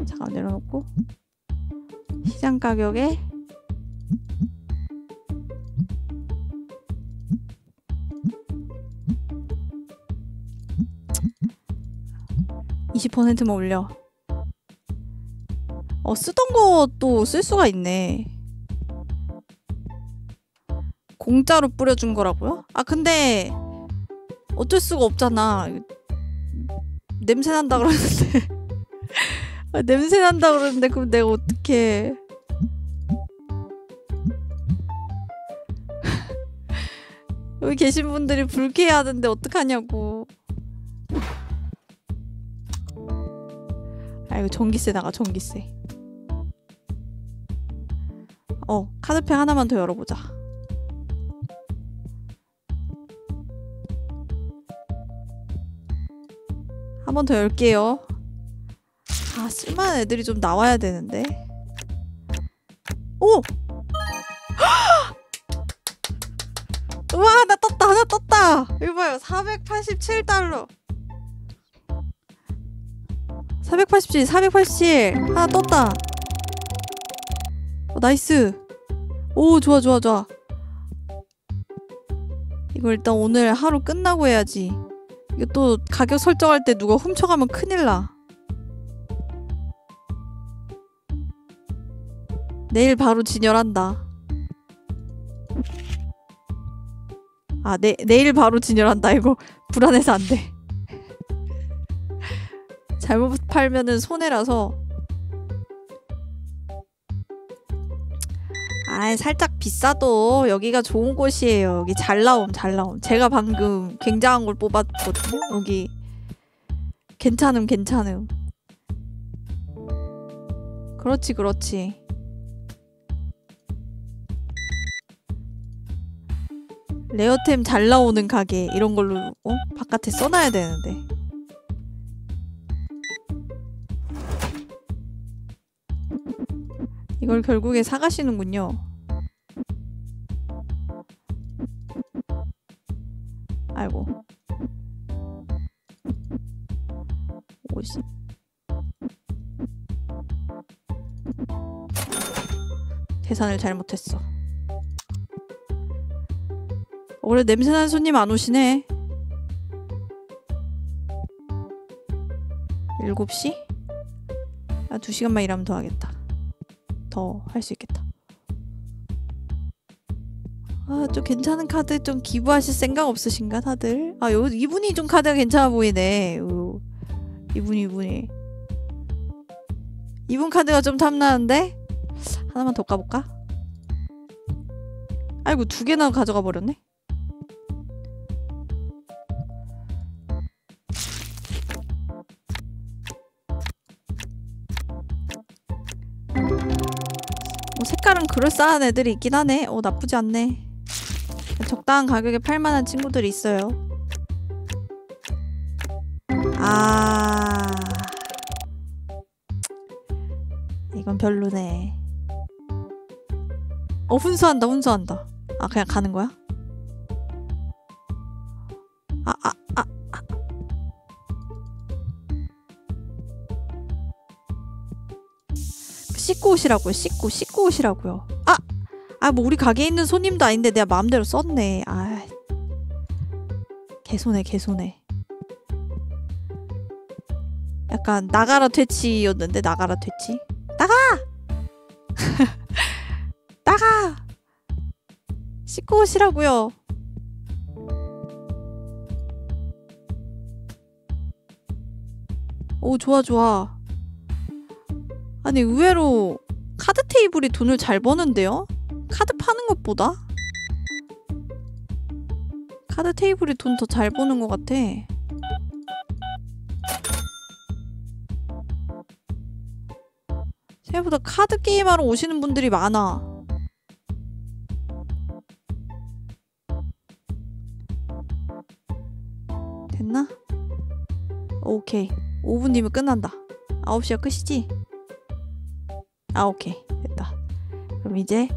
잠깐 내려놓고 시장 가격에 (20%만) 올려 어 쓰던 것도 쓸 수가 있네 공짜로 뿌려준 거라고요? 아 근데 어쩔 수가 없잖아. 냄새 난다 그러는데 아, 냄새 난다 그러는데 그럼 내가 어떻게? 여기 계신 분들이 불쾌해하는데 어떡하냐고. 아 이거 전기세 나가 전기세. 어 카드팩 하나만 더 열어보자. 한 번 더 열게요. 아 쓸만한 애들이 좀 나와야 되는데. 오! 우와 나 떴다 하나 떴다. 이거 봐요 487달러. 487 487 하나 떴다. 어, nice. 오 좋아 좋아 좋아. 이거 일단 오늘 하루 끝나고 해야지. 이거 또 가격 설정할 때 누가 훔쳐가면 큰일 나. 내일 바로 진열한다. 아, 내, 내일 바로 진열한다. 이거 불안해서 안 돼. 잘못 팔면은 손해라서. 아, 살짝 비싸도 여기가 좋은 곳이에요. 여기 잘 나옴, 잘 나옴. 제가 방금 굉장한 걸 뽑았거든요. 여기 괜찮음, 괜찮음. 그렇지, 그렇지. 레어템 잘 나오는 가게 이런 걸로 어? 바깥에 써놔야 되는데. 이걸 결국에 사가시는군요. 아이고. 50. 계산을 잘못했어. 원래 냄새나는 손님 안 오시네. 7시? 아, 2시간만 일하면 더 하겠다. 더 할 수 있겠다. 아, 좀 괜찮은 카드 좀 기부하실 생각 없으신가, 다들? 아, 요, 이분이 좀 카드가 괜찮아 보이네. 요, 이분, 이분이. 이분 카드가 좀 탐나는데? 하나만 더 까볼까? 아이고, 두 개나 가져가 버렸네? 뭐 색깔은 그럴싸한 애들이 있긴 하네. 어, 나쁘지 않네. 적당한 가격에 팔만한 친구들이 있어요. 아. 이건 별로네. 어, 훈수한다, 훈수한다. 아, 그냥 가는 거야? 씻고 오시라고요. 씻고, 씻고 오시라고요. 아! 아, 뭐 우리 가게에 있는 손님도 아닌데 내가 마음대로 썼네. 아. 개손해, 개손해. 약간 나가라 퇴치였는데 나가라 퇴치? 나가! 나가! 씻고 오시라고요. 오, 좋아, 좋아. 아니, 의외로 카드 테이블이 돈을 잘 버는데요? 카드 파는 것보다? 카드 테이블이 돈 더 잘 버는 것 같아. 생각보다 카드 게임하러 오시는 분들이 많아. 됐나? 오케이. 5분 뒤면 끝난다. 9시가 끝이지? 아, 오케이. 됐다. 그럼 이제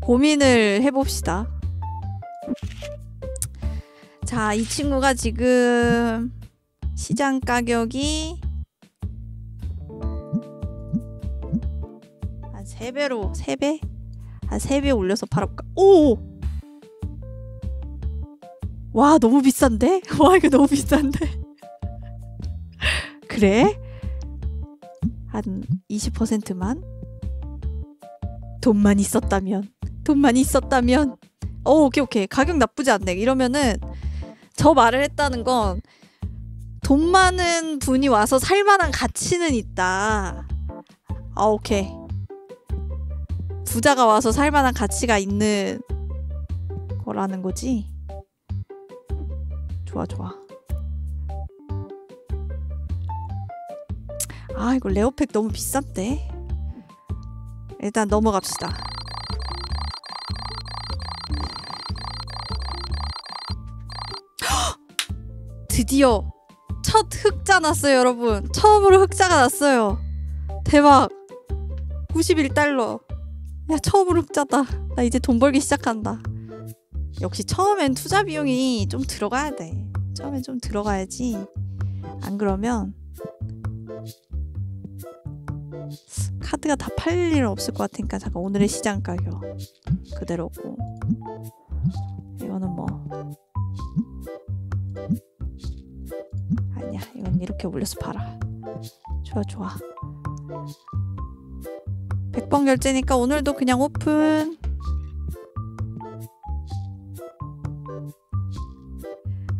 고민을 해봅시다. 자, 이 친구가 지금 시장 가격이 한 3배로, 3배? 한 3배 올려서 팔아볼까? 오! 와, 너무 비싼데? 와, 이거 너무 비싼데? 그래? 한 20%만? 돈만 있었다면, 돈만 있었다면, 오 오케이 오케이. 가격 나쁘지 않네. 이러면은 저 말을 했다는 건 돈 많은 분이 와서 살만한 가치는 있다. 아 오케이. 부자가 와서 살만한 가치가 있는 거라는 거지? 좋아 좋아. 아 이거 레어팩 너무 비싼데 일단 넘어갑시다. 드디어 첫 흑자 났어요 여러분. 처음으로 흑자가 났어요. 대박. 91달러. 야 처음으로 흑자다. 나 이제 돈 벌기 시작한다. 역시 처음엔 투자 비용이 좀 들어가야 돼. 처음엔 좀 들어가야지. 안 그러면 카드가 다 팔릴 일은 없을 것 같으니까 잠깐 오늘의 시장 가격 그대로고. 이거는 뭐. 아니야 이건 이렇게 올려서 팔아. 좋아 좋아. 100번 결제니까 오늘도 그냥 오픈.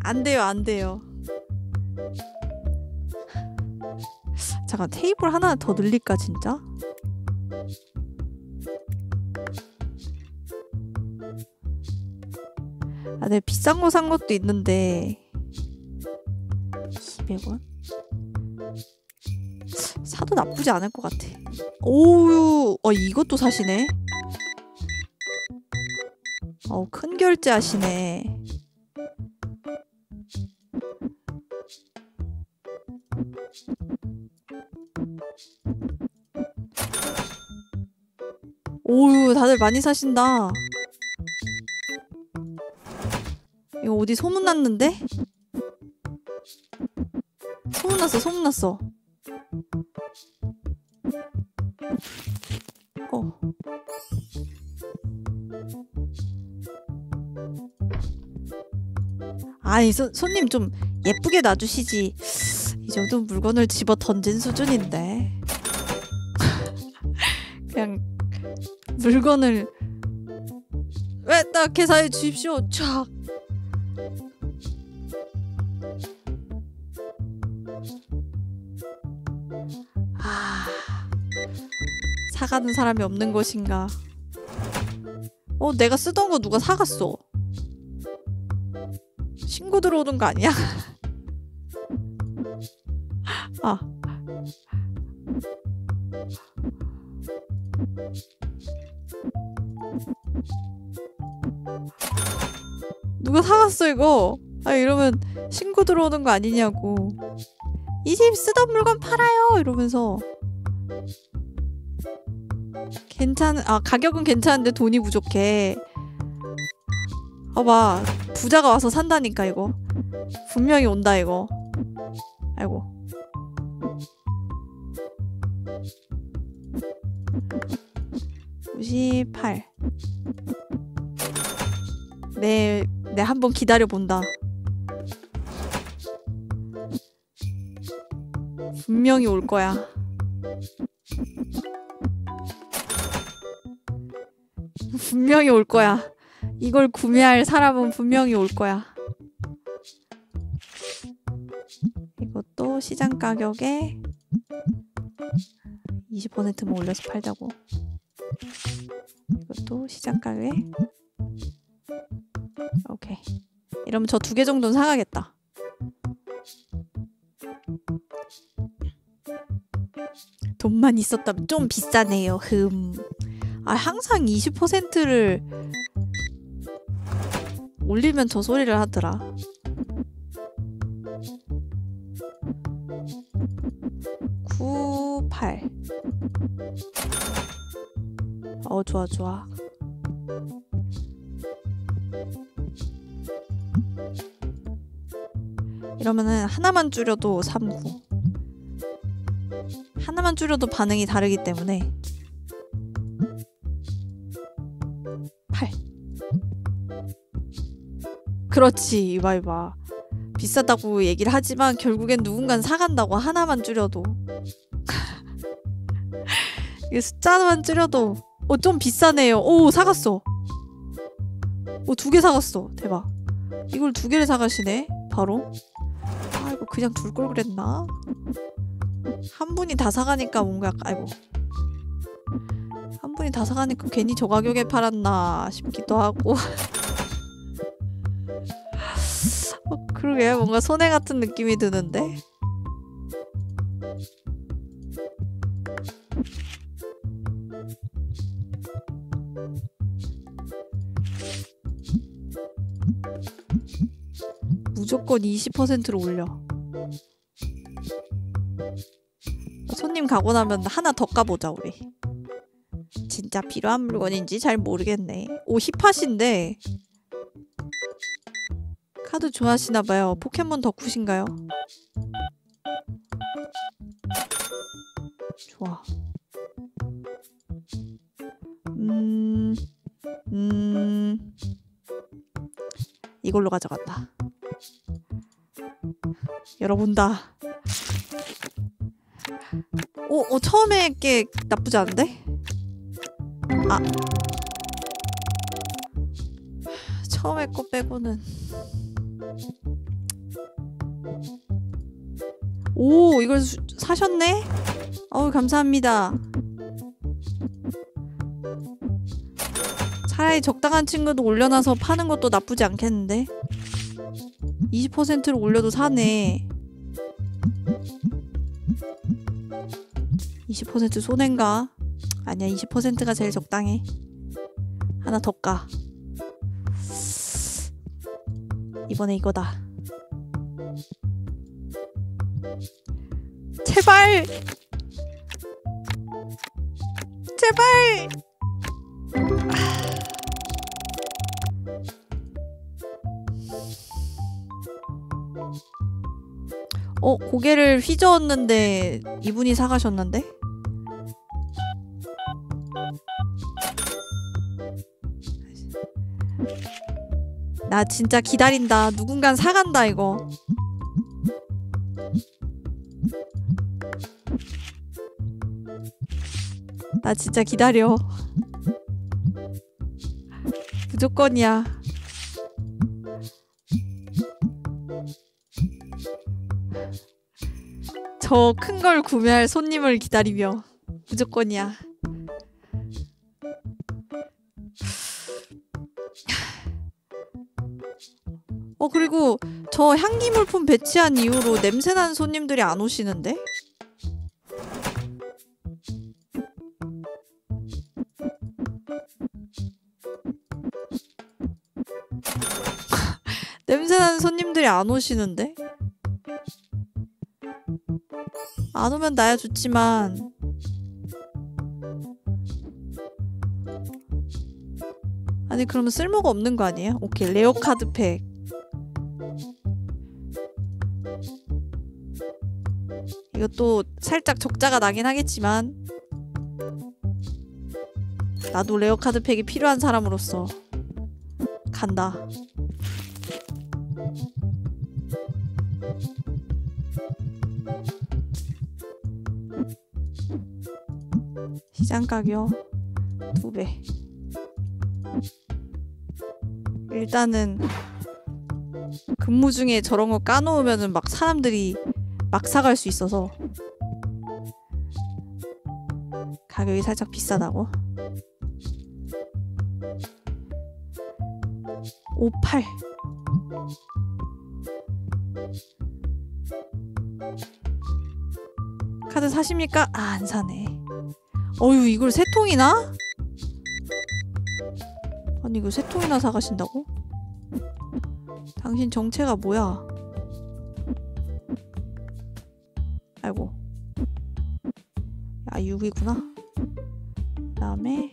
안 돼요 안 돼요 잠깐 테이블 하나 더 늘릴까 진짜? 아, 내가 비싼 거 산 것도 있는데 200원? 사도 나쁘지 않을 것 같아. 오우, 어 이것도 사시네. 어, 큰 결제 하시네. 오우, 다들 많이 사신다. 이거 어디 소문났는데? 소문났어, 소문났어. 어. 아니, 손, 손님 좀 예쁘게 놔주시지. 이 정도 물건을 집어 던진 수준인데. 그냥 물건을 왜 딱 계산해 주십시오. 촥. 아, 사가는 사람이 없는 것인가? 어, 내가 쓰던 거 누가 사갔어? 신고 들어오는 거 아니야? 아. 누가 사갔어 이거? 아 이러면 신고 들어오는 거 아니냐고. 이 집 쓰던 물건 팔아요 이러면서 괜찮 아 가격은 괜찮은데 돈이 부족해. 봐봐 부자가 와서 산다니까 이거 분명히 온다 이거. 아이고. (98) 네, 네 한번 기다려 본다. 분명히 올 거야. 분명히 올 거야. 이걸 구매할 사람은 분명히 올 거야. 이것도 시장 가격에 20%만 올려서 팔자고. 이것도 시장 가격에 오케이. 이러면 저 두 개 정도는 사가겠다. 돈만 있었다면 좀 비싸네요. 흠. 아, 항상 20%를 올리면 저 소리를 하더라. 구, 팔. 어, 좋아, 좋아. 이러면은 하나만 줄여도 39 하나만 줄여도 반응이 다르기 때문에 8 그렇지 이봐 이봐 비싸다고 얘기를 하지만 결국엔 누군간 사간다고 하나만 줄여도 이게 숫자만 줄여도 어 좀 비싸네요 오 사갔어 오, 두 개 사갔어. 대박. 이걸 두 개를 사가시네. 바로. 아, 이거 그냥 둘 걸 그랬나? 한 분이 다 사가니까 뭔가, 아이고. 한 분이 다 사가니까 괜히 저 가격에 팔았나 싶기도 하고. 어, 그러게, 뭔가 손해 같은 느낌이 드는데? 무조건 20%로 올려. 손님 가고 나면 하나 더 까보자 우리. 진짜 필요한 물건인지 잘 모르겠네. 오 힙하신데 카드 좋아하시나봐요. 포켓몬 덕후신가요? 좋아. 음, 음, 이걸로 가져간다. 열어본다. 오, 오 처음에 게 나쁘지 않은데? 아. 처음에 거 빼고는. 오, 이걸 수, 사셨네? 어우, 감사합니다. 차라리 적당한 친구도 올려놔서 파는 것도 나쁘지 않겠는데? 20%를 올려도 사네. 20% 손해인가? 아니야, 20%가 제일 적당해. 하나 더 까. 이번에 이거다. 제발! 제발! 어, 고개를 휘저었는데 이분이 사가셨는데? 나 진짜 기다린다. 누군간 사간다, 이거. 나 진짜 기다려. 무조건이야. 저 큰 걸 구매할 손님을 기다리며 무조건이야. 어 그리고 저 향기 물품 배치한 이후로 냄새나는 손님들이 안 오시는데? 냄새나는 손님들이 안 오시는데? 안 오면 나야 좋지만 아니 그러면 쓸모가 없는 거 아니에요? 오케이 rare 카드 팩 이것도 살짝 적자가 나긴 하겠지만 나도 rare 카드 팩이 필요한 사람으로서 간다 시장 가격 두 배. 일단은 근무 중에 저런 거 까놓으면은 막 사람들이 막 사갈 수 있어서 가격이 살짝 비싸다고. 58 카드 사십니까? 아, 안 사네. 어휴, 이걸 세 통이나? 아니, 이거 세 통이나 사가신다고? 당신 정체가 뭐야? 아이고. 아, 6이구나. 그 다음에.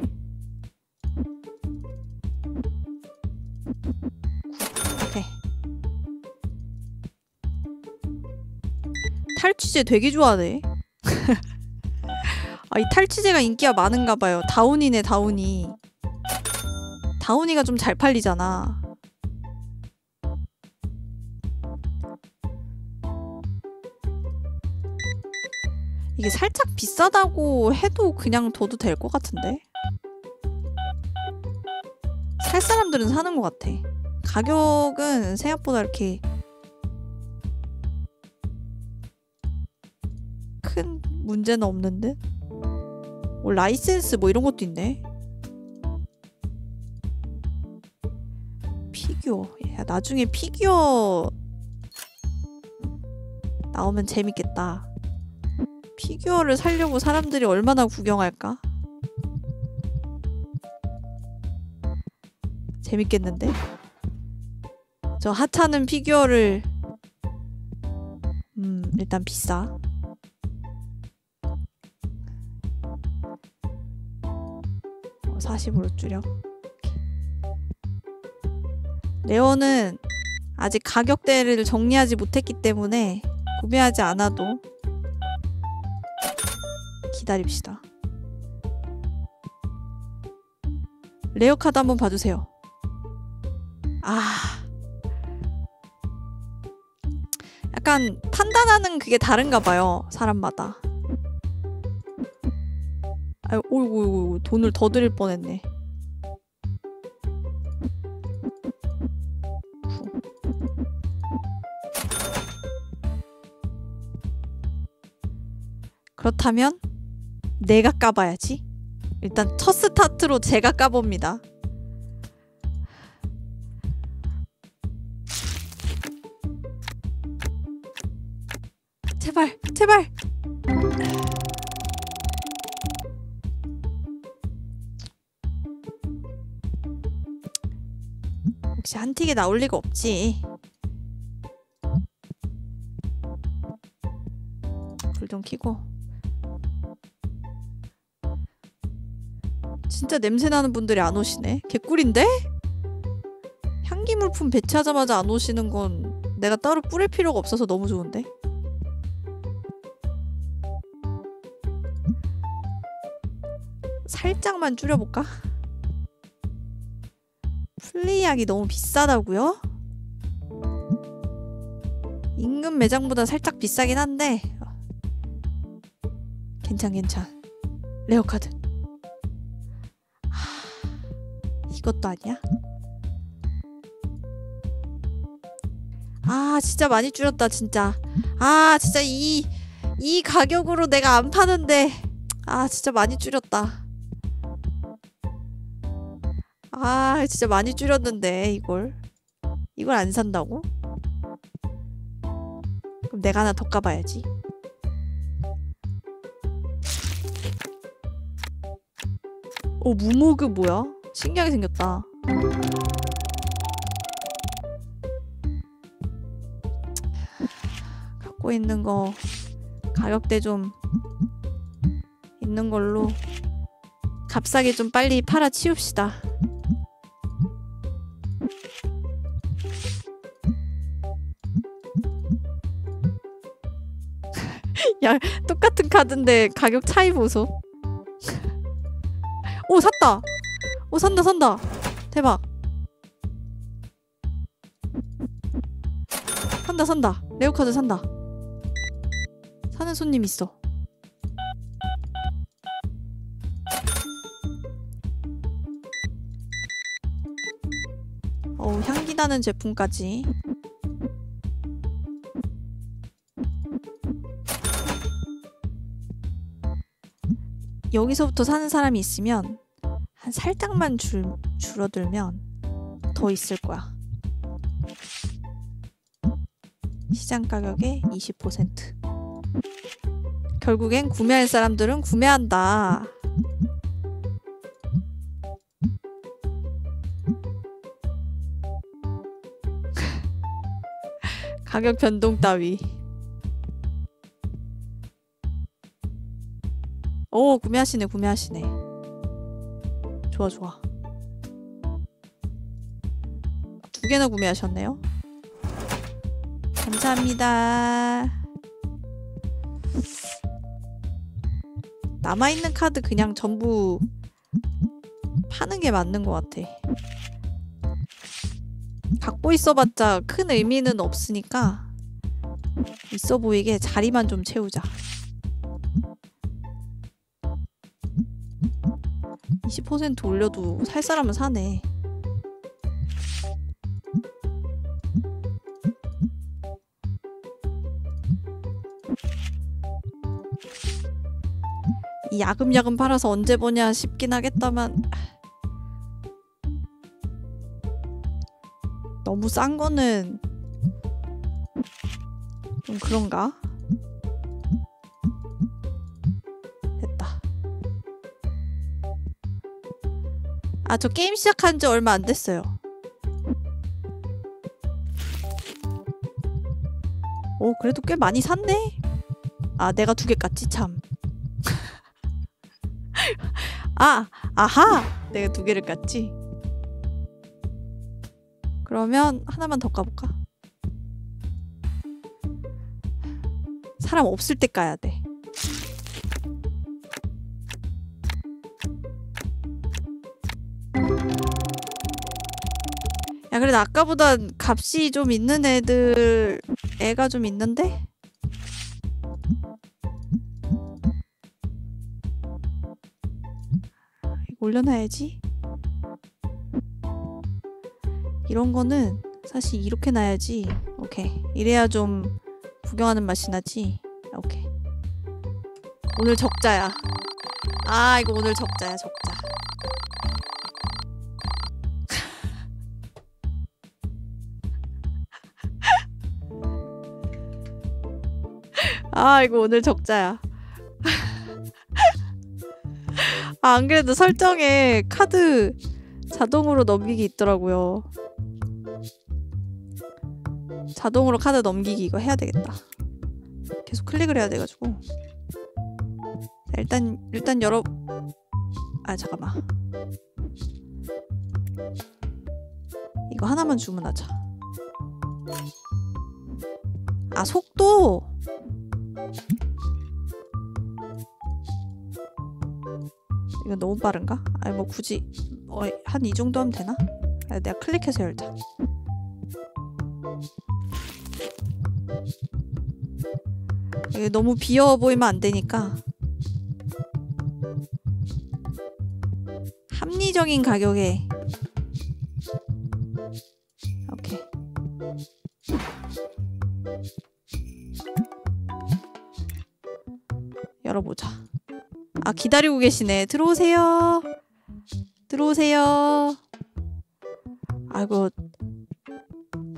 탈취제 되게 좋아하네. 아, 이 탈취제가 인기가 많은가 봐요. 다운이네, 다운이. 다운이가 좀 잘 팔리잖아. 이게 살짝 비싸다고 해도 그냥 둬도 될 것 같은데? 살 사람들은 사는 것 같아. 가격은 생각보다 이렇게 큰 문제는 없는데? 뭐 라이센스 뭐 이런 것도 있네. 피규어. 야, 나중에 피규어 나오면 재밌겠다. 피규어를 사려고 사람들이 얼마나 구경할까? 재밌겠는데? 저 하찮은 피규어를 음 일단 비싸 어, 40으로 줄여 rare는 아직 가격대를 정리하지 못했기 때문에 구매하지 않아도 기다립시다. rare 카드 한번 봐주세요. 아. 약간 판단하는 그게 다른가 봐요 사람마다. 아유 오이구 오이구 돈을 더 드릴 뻔했네. 그렇다면 내가 까봐야지. 일단 첫 스타트로 제가 까봅니다. 제발 제발. 혹시 한 틱에 나올 리가 없지? 불 좀 켜고 진짜 냄새 나는 분들이 안 오시네 개꿀인데? 향기 물품 배치하자마자 안 오시는 건 내가 따로 뿌릴 필요가 없어서 너무 좋은데 살짝만 줄여볼까? 플레이하기 너무 비싸다고요? 인근 매장보다 살짝 비싸긴 한데 괜찮 괜찮 rare카드 이것도 아니야? 아 진짜 많이 줄였다 진짜 아 진짜 이 이 가격으로 내가 안 파는데 아 진짜 많이 줄였다 아 진짜 많이 줄였는데 이걸 이걸 안 산다고? 그럼 내가 하나 더 까봐야지 어 무모그 뭐야? 신기하게 생겼다. 갖고 있는 거 가격대 좀 있는 걸로 값싸게 좀 빨리 팔아 치웁시다. 야 똑같은 카드인데 가격 차이 보소. 오 샀다 오 산다 산다. 대박. 산다 산다. 레오카드 산다. 사는 손님 있어. 어우 향기 나는 제품까지. 여기서부터 사는 사람이 있으면 한 살짝만 줄, 줄어들면 더 있을 거야. 시장 가격의 20%. 결국엔 구매할 사람들은 구매한다. 가격 변동 따위. 오 구매하시네 구매하시네 좋아 좋아. 두 개나 구매하셨네요. 감사합니다. 남아있는 카드 그냥 전부 파는 게 맞는 것 같아. 갖고 있어봤자 큰 의미는 없으니까 있어 보이게 자리만 좀 채우자 20% 올려도 살 사람은 사네. 이 야금야금 팔아서 언제 보냐 싶긴 하겠다만 너무 싼 거는 좀 그런가? 아, 저 게임 시작한 지 얼마 안 됐어요. 오, 그래도 꽤 많이 샀네? 아, 내가 두 개 깠지, 참. 아, 아하! 내가 두 개를 깠지. 그러면 하나만 더 까볼까? 사람 없을 때 까야 돼. 야, 그래도 아까보다 값이 좀 있는 애들, 애가 좀 있는데? 올려놔야지. 이런 거는 사실 이렇게 놔야지. 오케이. 이래야 좀 구경하는 맛이 나지. 오케이. 오늘 적자야. 아, 이거 오늘 적자야, 적자. 아, 이거 오늘 적자야. 아, 안 그래도 설정에 카드 자동으로 넘기기 있더라고요. 자동으로 카드 넘기기 이거 해야 되겠다. 계속 클릭을 해야 돼가지고. 자, 일단 일단 열어. 아 잠깐만. 이거 하나만 주문하자. 아 속도. 이거 너무 빠른가? 아니 뭐 굳이 어, 한 이 정도 하면 되나? 아, 내가 클릭해서 열자. 이게 너무 비어 보이면 안 되니까 합리적인 가격에 오케이 열어보자. 아 기다리고 계시네. 들어오세요. 들어오세요. 아이고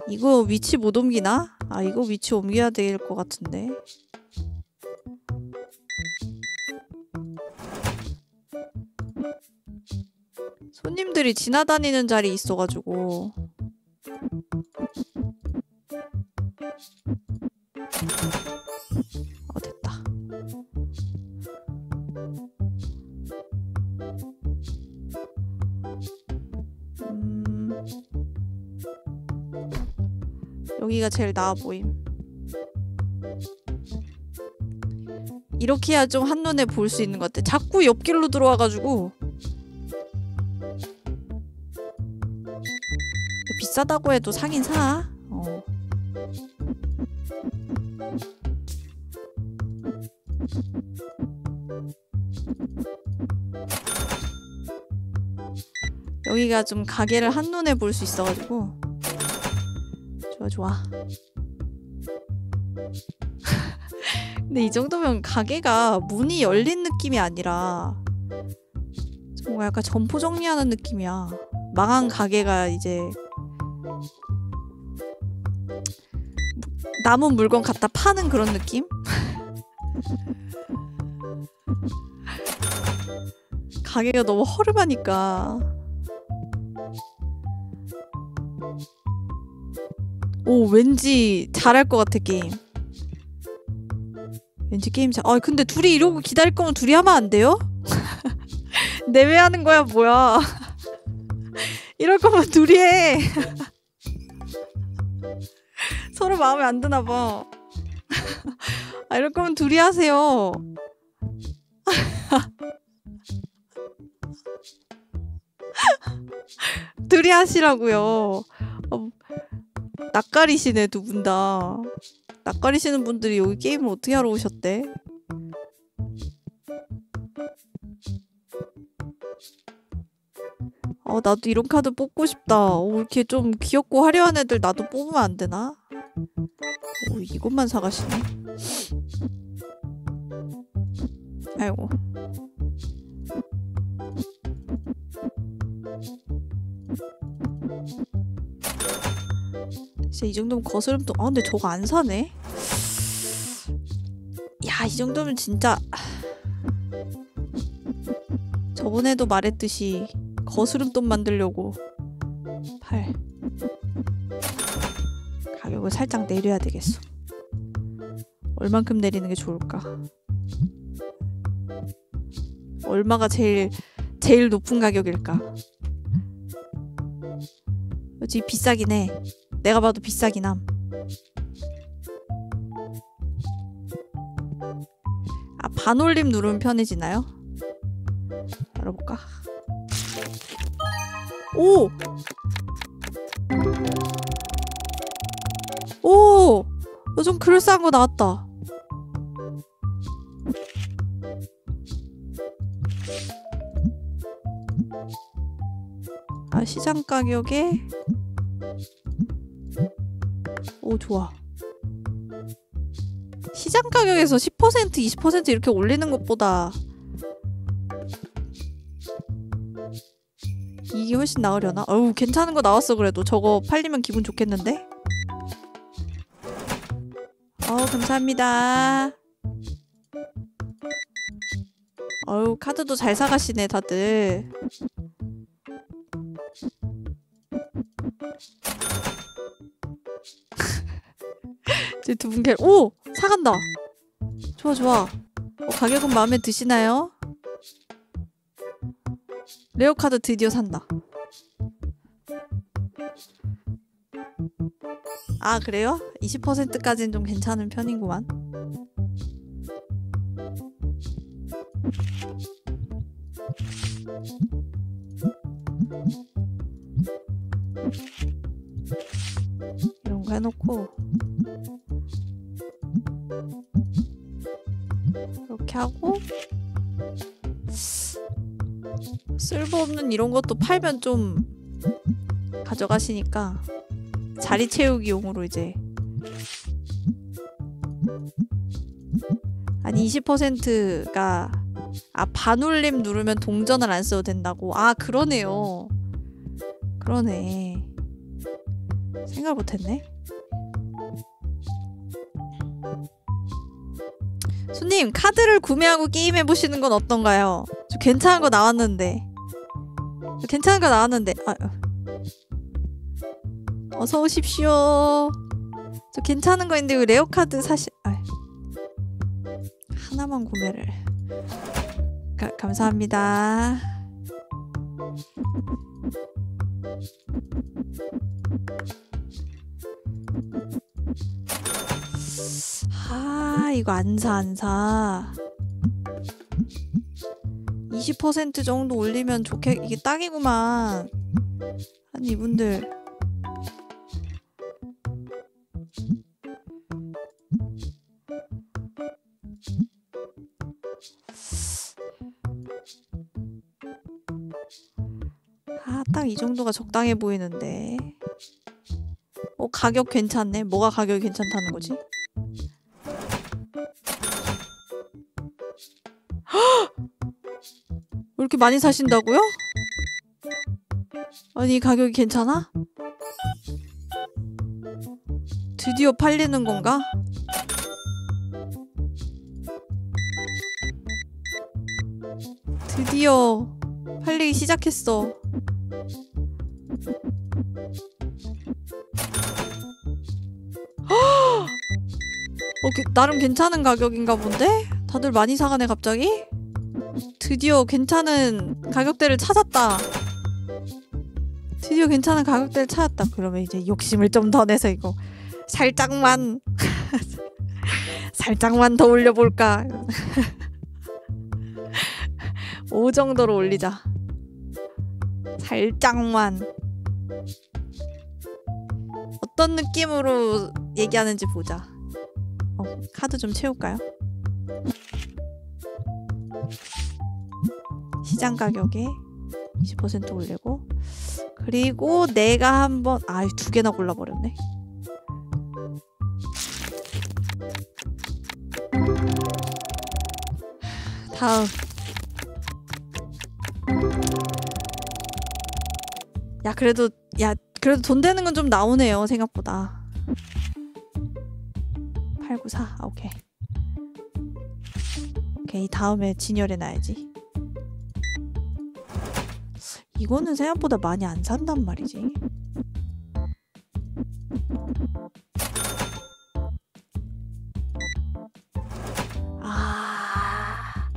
이거 위치 못 옮기나? 아 이거 위치 옮겨야 될 것 같은데. 손님들이 지나다니는 자리 있어가지고. 어 됐다 음 여기가 제일 나아 보임 이렇게 해야 좀 한눈에 볼 수 있는 것 같아 자꾸 옆길로 들어와가지고 비싸다고 해도 사긴 사. 어. 여기가 좀 가게를 한눈에 볼 수 있어가지고 좋아 좋아. 근데 이 정도면 가게가 문이 열린 느낌이 아니라 좀 뭔가 약간 점포 정리하는 느낌이야. 망한 가게가 이제 남은 물건 갖다 파는 그런 느낌? 가게가 너무 허름하니까 오 왠지 잘할 것 같아 게임 왠지 게임 잘... 아 근데 둘이 이러고 기다릴 거면 둘이 하면 안 돼요? 내외하는 거야 뭐야 이럴 거면 둘이 해 서로 마음에 안 드나 봐. 아, 이럴 거면 둘이 하세요. 둘이 하시라고요. 어, 낯가리시네 두 분 다. 낯가리시는 분들이 여기 게임을 어떻게 하러 오셨대? 어, 나도 이런 카드 뽑고 싶다. 어, 이렇게 좀 귀엽고 화려한 애들 나도 뽑으면 안 되나? 오, 이것만 사가시네. 아이고. 진짜 이 정도면 거스름돈 아 근데 저거 안 사네? 야 이 정도면 진짜 저번에도 말했듯이 거스름돈 만들려고 8 가격을 살짝 내려야 되겠어. 얼만큼 내리는 게 좋을까? 얼마가 제일 제일 높은 가격일까? 솔직히 비싸긴 해 내가 봐도 비싸긴 함. 아, 반올림 누르면 편해지나요? 열어볼까? 오! 오! 요즘 그럴싸한 거 나왔다. 아, 시장 가격에 오 좋아 시장 가격에서 10% 20% 이렇게 올리는 것보다 이게 훨씬 나으려나? 어우 괜찮은 거 나왔어 그래도 저거 팔리면 기분 좋겠는데? 어우 감사합니다 어우 카드도 잘 사가시네 다들 이제 두분 개. 오! 사간다! 좋아, 좋아. 어, 가격은 마음에 드시나요? 레어카드 드디어 산다. 아, 그래요? 20%까지는 좀 괜찮은 편인구만. 해놓고 이렇게 하고 쓸모없는 이런 것도 팔면 좀 가져가시니까 자리 채우기용으로 이제 아니 20%가 아 반올림 누르면 동전을 안 써도 된다고. 아 그러네요. 그러네. 생각 못했네 손님 카드를 구매하고 게임해보시는 건 어떤가요? 저 괜찮은 거 나왔는데. 저 괜찮은 거 나왔는데. 아, 어서 오십시오. 저 괜찮은 거 있는데 왜 레어 카드 사실 아, 하나만 구매를. 가, 감사합니다 아 이거 안 사 안 사. 20% 정도 올리면 좋게 이게 딱이구만. 아니 이분들 아 딱 이 정도가 적당해 보이는데. 어 가격 괜찮네. 뭐가 가격이 괜찮다는 거지? 이렇게 많이 사신다고요? 아니 가격이 괜찮아? 드디어 팔리는 건가? 드디어 팔리기 시작했어. 어, 그, 나름 괜찮은 가격인가 본데? 다들 많이 사가네 갑자기? 드디어 괜찮은 가격대를 찾았다. 드디어 괜찮은 가격대를 찾았다. 그러면 이제 욕심을 좀 더 내서 이거 살짝만 살짝만 더 올려볼까. 5 정도로 올리자. 살짝만. 어떤 느낌으로 얘기하는지 보자. 어, 카드 좀 채울까요? 시장 가격에 20% 올리고 그리고 내가 한번 아이 두 개나 골라버렸네. 다음. 야 그래도 야 그래도 돈 되는 건 좀 나오네요 생각보다. 894 아, 오케이 오케이 다음에 진열해 놔야지 이거는 생각보다 많이 안 산단 말이지 아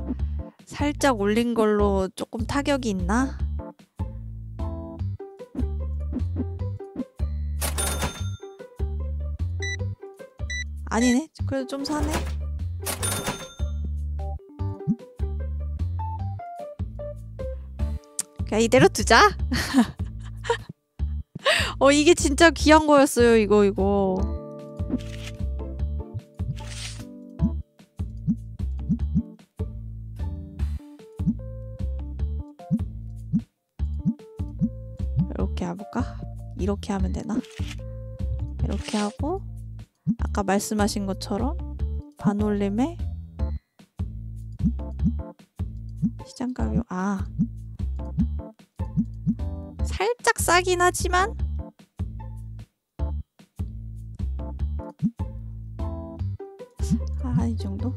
살짝 올린 걸로 조금 타격이 있나? 아니네. 그래도 좀 사네. 그냥 이대로 두자. 어 이게 진짜 귀한 거였어요. 이거 이거. 이렇게 해볼까? 이렇게 하면 되나? 이렇게 하고 아까 말씀하신 것처럼 반올림에 시장 가격 아 살짝 싸긴 하지만 아 이 정도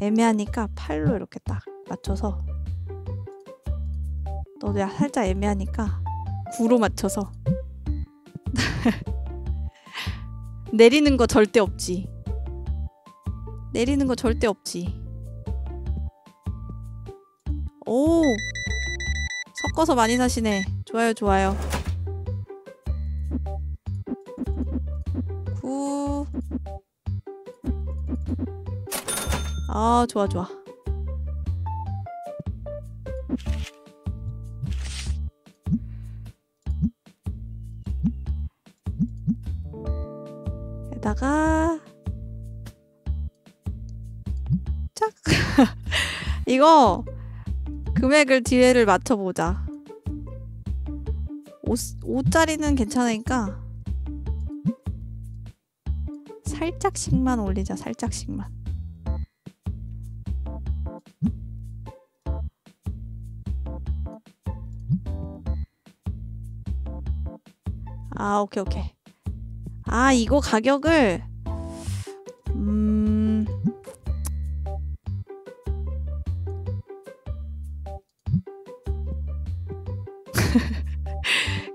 애매하니까 팔로 이렇게 딱 맞춰서 너도 야 살짝 애매하니까 9로 맞춰서 내리는 거 절대 없지. 내리는 거 절대 없지. 오! 섞어서 많이 사시네. 좋아요, 좋아요. 9. 아, 좋아, 좋아. 에다가 짝 이거 금액을 뒤에를 맞춰보자. 5, 5짜리는 괜찮으니까 살짝씩만 올리자 살짝씩만. 아 오케이 오케이. 아 이거 가격을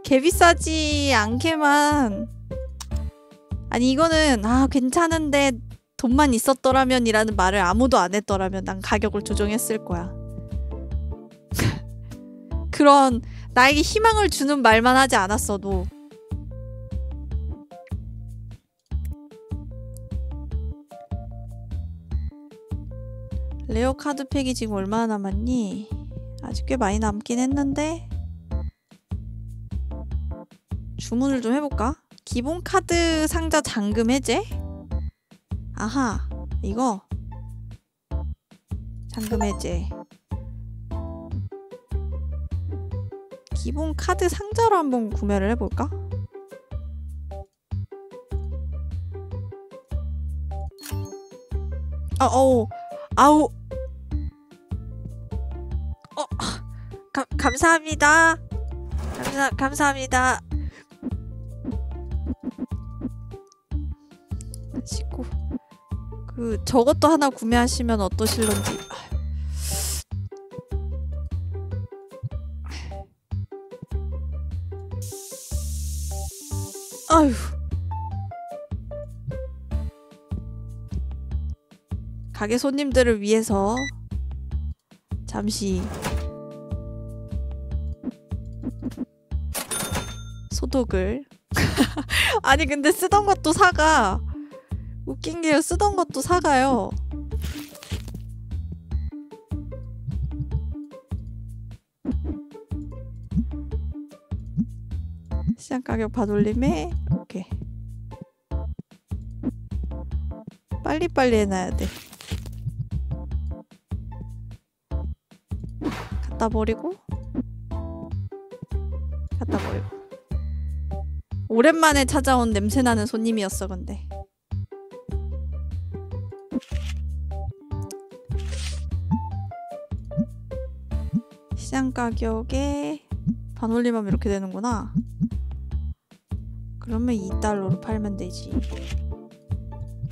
개 비싸지 않게만. 아니 이거는 아 괜찮은데 돈만 있었더라면 이라는 말을 아무도 안 했더라면 난 가격을 조정했을 거야. 그런 나에게 희망을 주는 말만 하지 않았어도. 레어 카드 팩이 지금 얼마나 남았니? 아직 꽤 많이 남긴 했는데 주문을 좀 해볼까? 기본 카드 상자 잠금 해제? 아하 이거 잠금 해제 기본 카드 상자로 한번 구매를 해볼까? 아, 어우, 아우, 어, 감, 감사합니다. 감사, 감사합니다. 씻고 그 저것도 하나 구매하시면 어떠실런지. 아휴. 가게 손님들을 위해서 잠시 소독을 아니 근데 쓰던 것도 사가 웃긴 게요. 쓰던 것도 사가요. 시장 가격 반올림에? 오케이. 빨리빨리 해놔야 돼. 갖다 버리고? 갖다 버리고. 오랜만에 찾아온 냄새나는 손님이었어 근데 시장 가격에 반올림하면 이렇게 되는구나. 그러면 2달러로 팔면 되지.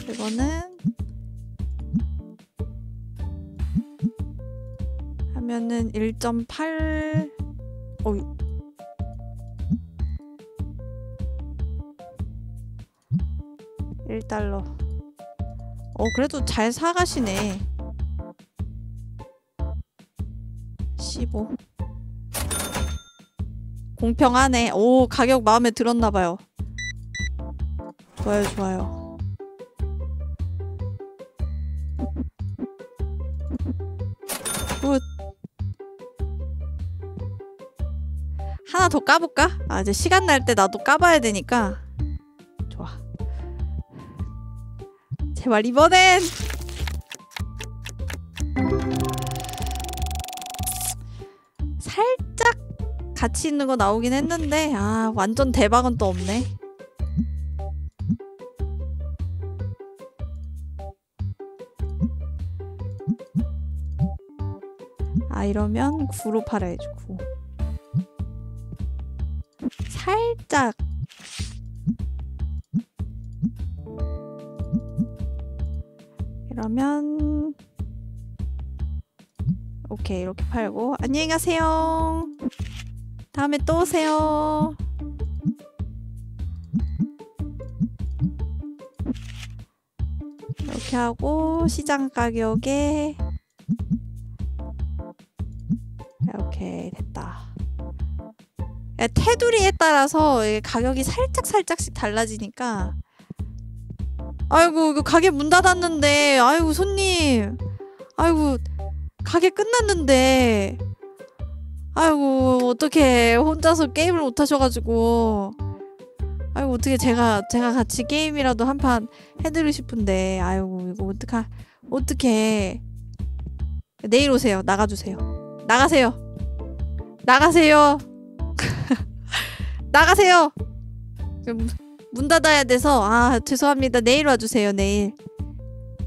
이거는 하면은 1.8 어이 1달러. 어, 그래도 잘 사가시네. 15. 공평하네. 오, 가격 마음에 들었나봐요. 좋아요, 좋아요. Good. 하나 더 까볼까? 아, 이제 시간 날 때 나도 까봐야 되니까. 좋아. 제발 이번엔! 가치 있는 거 나오긴 했는데, 아, 완전 대박은 또 없네. 아, 이러면 9로 팔아야지, 9. 살짝. 이러면 오케이 이렇게 팔고 안녕히 가세요. 다음에 또 오세요. 이렇게 하고 시장 가격에 이렇게 됐다. 야, 테두리에 따라서 가격이 살짝 살짝씩 달라지니까 아이고 이거 가게 문 닫았는데 아이고 손님 아이고 가게 끝났는데 아이고 어떻게 혼자서 게임을 못 하셔가지고. 아이고 어떻게 제가 제가 같이 게임이라도 한 판 해드리고 싶은데. 아이고 이거 어떡하 어떻게 내일 오세요. 나가주세요. 나가세요. 나가세요. 나가세요. 문- 문 닫아야 돼서. 아 죄송합니다. 내일 와주세요 내일.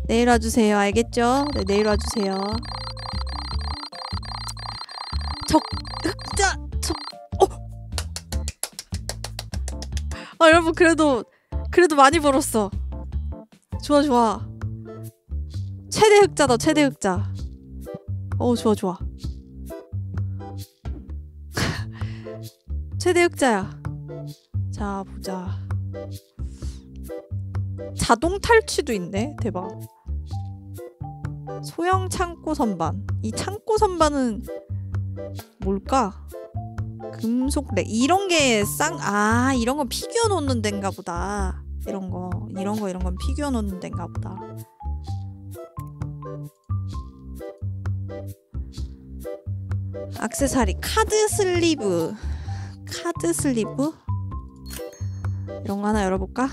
내일 와주세요. 알겠죠? 네 내일 와주세요 적 흑자 적 어. 아 여러분 그래도 그래도 많이 벌었어. 좋아 좋아. 최대 흑자다 최대 흑자. 어 좋아 좋아. 최대 흑자야. 자 보자. 자동 탈취도 있네? 대박. 소형 창고 선반. 이 창고 선반은 뭘까? 금속 랙 이런 게 쌍 아 이런 건 피규어 놓는 데인가 보다. 이런 거 이런 거 이런 건 피규어 놓는 데인가 보다. 악세사리 카드 sleeve. 카드 sleeve? 이런 거 하나 열어볼까?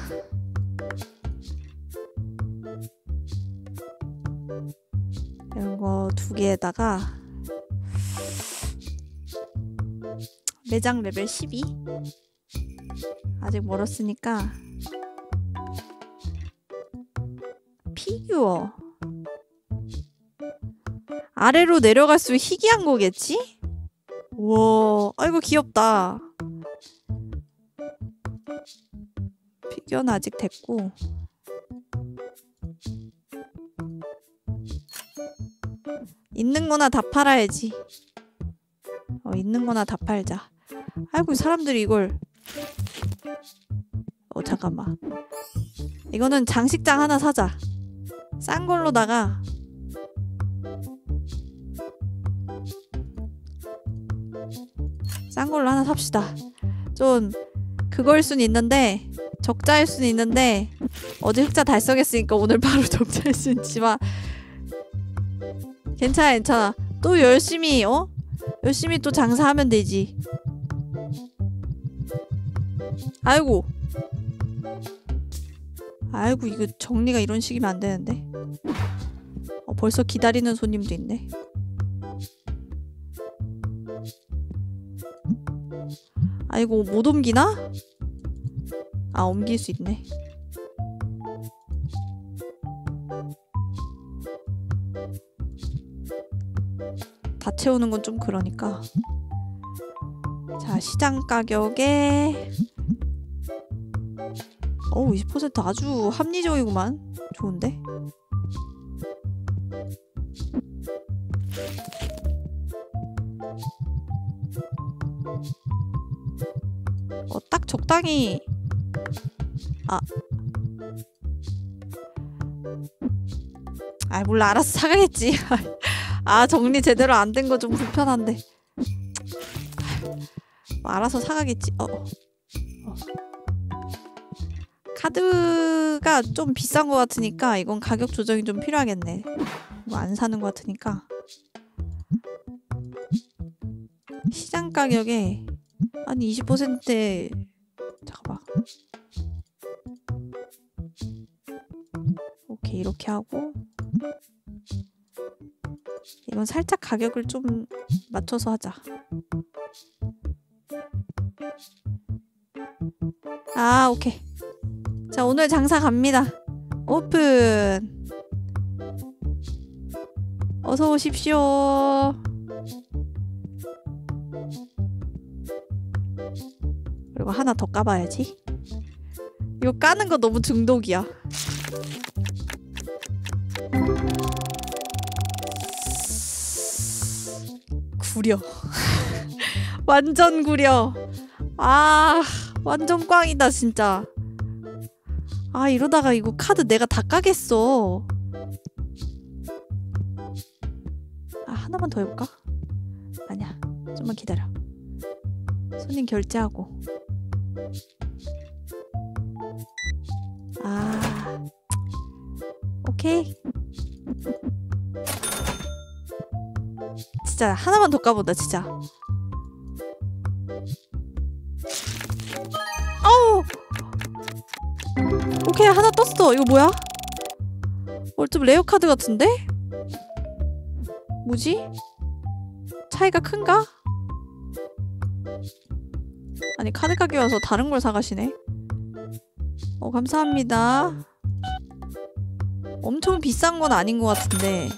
이런 거 두 개에다가 매장 레벨 12 아직 멀었으니까. 피규어. 아래로 내려갈수록 희귀한 거겠지? 우와 아이고 귀엽다. 피규어는 아직 됐고 있는 거나 다 팔아야지. 어 있는 거나 다 팔자. 아이고 사람들이 이걸. 어 잠깐만. 이거는 장식장 하나 사자. 싼 걸로다가. 싼 걸로 하나 삽시다. 좀 그거일 순 있는데 적자일 순 있는데 어제 흑자 달성했으니까 오늘 바로 적자일 순 있지만 괜찮아 괜찮아. 또 열심히 어? 열심히 또 장사하면 되지. 아이고. 아이고 이거 정리가 이런 식이면 안 되는데. 어, 벌써 기다리는 손님도 있네. 아이고 못 옮기나? 아 옮길 수 있네 다 채우는 건 좀 그러니까. 자, 시장 가격에 어우, 20% 아주 합리적이구만. 좋은데? 어, 딱 적당히 아. 아, 몰라. 알아서 사가겠지. 아, 정리 제대로 안 된 거 좀 불편한데. 뭐 알아서 사가겠지. 어. 어. 카드가 좀 비싼 것 같으니까 이건 가격 조정이 좀 필요하겠네. 이거 안 사는 것 같으니까. 시장 가격에 아니 20%대 잠깐만. 오케이 이렇게 하고 이건 살짝 가격을 좀 맞춰서 하자. 아 오케이. 자 오늘 장사 갑니다. 오픈. 어서 오십시오. 그리고 하나 더 까봐야지. 이거 까는 거 너무 중독이야. 구려. 완전 구려. 아, 완전 꽝이다, 진짜. 아, 이러다가 이거 카드 내가 다 까겠어. 아, 하나만 더 해볼까? 아니야. 좀만 기다려. 손님 결제하고. 아, 오케이. 진짜 하나만 더 까보다 진짜. 아우. 오케이 하나 떴어. 이거 뭐야? 어, 좀 레어 카드 같은데? 뭐지? 차이가 큰가? 아니 카드 가게 와서 다른 걸 사가시네. 어 감사합니다. 엄청 비싼 건 아닌 것 같은데.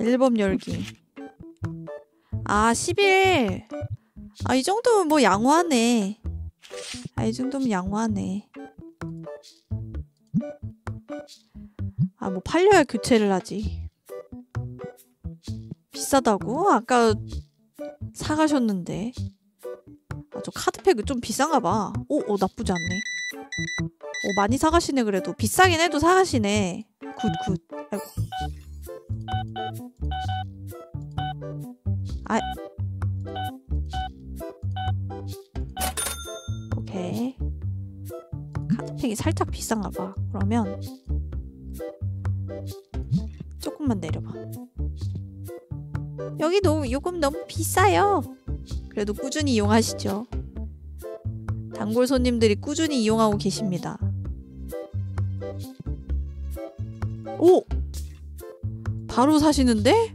앨범 열기. 아, 10일. 아, 이 정도면 뭐 양호하네. 아, 이 정도면 양호하네. 아, 뭐 팔려야 교체를 하지. 비싸다고? 아까 사가셨는데. 아, 저 카드팩은 좀 비싼가 봐. 오, 오, 나쁘지 않네. 오, 많이 사가시네, 그래도. 비싸긴 해도 사가시네. Good, good. 아이고. 아. 오케이. 카드팩이 살짝 비싼가 봐. 그러면 조금만 내려봐. 여기도 요금 너무 비싸요. 그래도 꾸준히 이용하시죠. 단골 손님들이 꾸준히 이용하고 계십니다. 오! 바로 사시는데?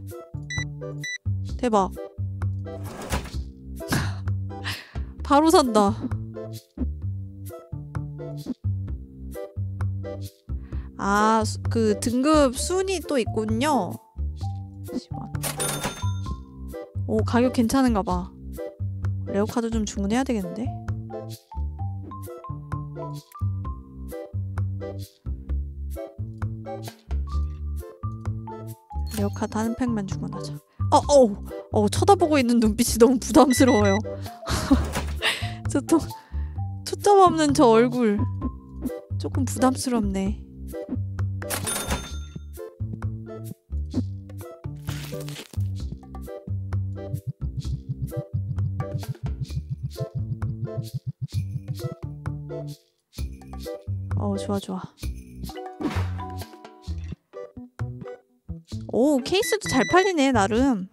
대박. 바로 산다. 아, 수- 그 등급 순위 또 있군요. 잠시만. 오, 가격 괜찮은가 봐. rare카드 좀 주문해야 되겠는데? rare 카드 한 팩만 주문하자. 어, 어, 어, 쳐다보고 있는 눈빛이 너무 부담스러워요. 저 또, 초점 없는 저 얼굴. 조금 부담스럽네. 어, 좋아, 좋아. 오, 케이스도 잘 팔리네, 나름.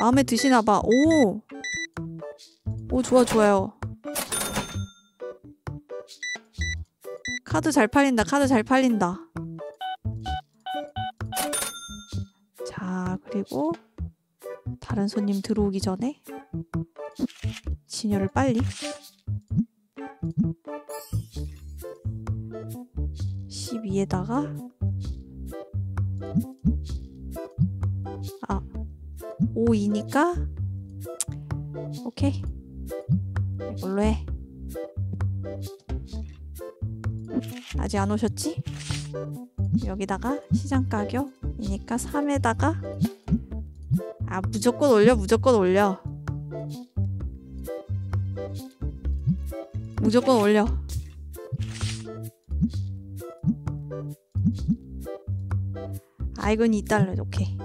마음에 드시나 봐. 오. 오, 좋아, 좋아요. 카드 잘 팔린다, 카드 잘 팔린다. 자, 그리고 다른 손님 들어오기 전에 진열을 빨리. 12에다가. 아 5이니까. 오케이. 이걸로 해. 아직 안 오셨지? 여기다가 시장 가격이니까 3에다가. 아 무조건 올려 무조건 올려 무조건 올려. 아 이건 2달러 오케이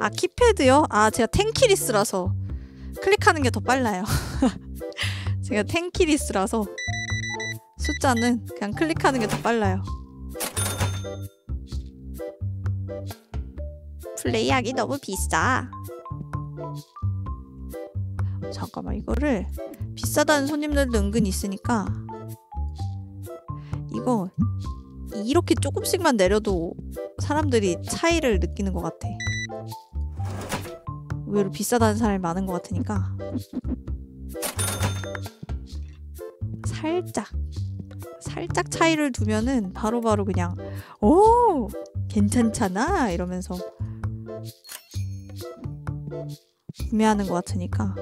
아 키패드요? 아 제가 텐키리스라서 클릭하는 게 더 빨라요. 제가 텐키리스라서 숫자는 그냥 클릭하는 게 더 빨라요. 플레이하기 너무 비싸 잠깐만 이거를 비싸다는 손님들도 은근 있으니까 이거 이렇게 조금씩만 내려도 사람들이 차이를 느끼는 것 같아. 의외로 비싸다는 사람이 많은 것 같으니까. 살짝 살짝 차이를 두면은 바로바로 그냥 오 괜찮잖아? 이러면서 구매하는 것 같으니까.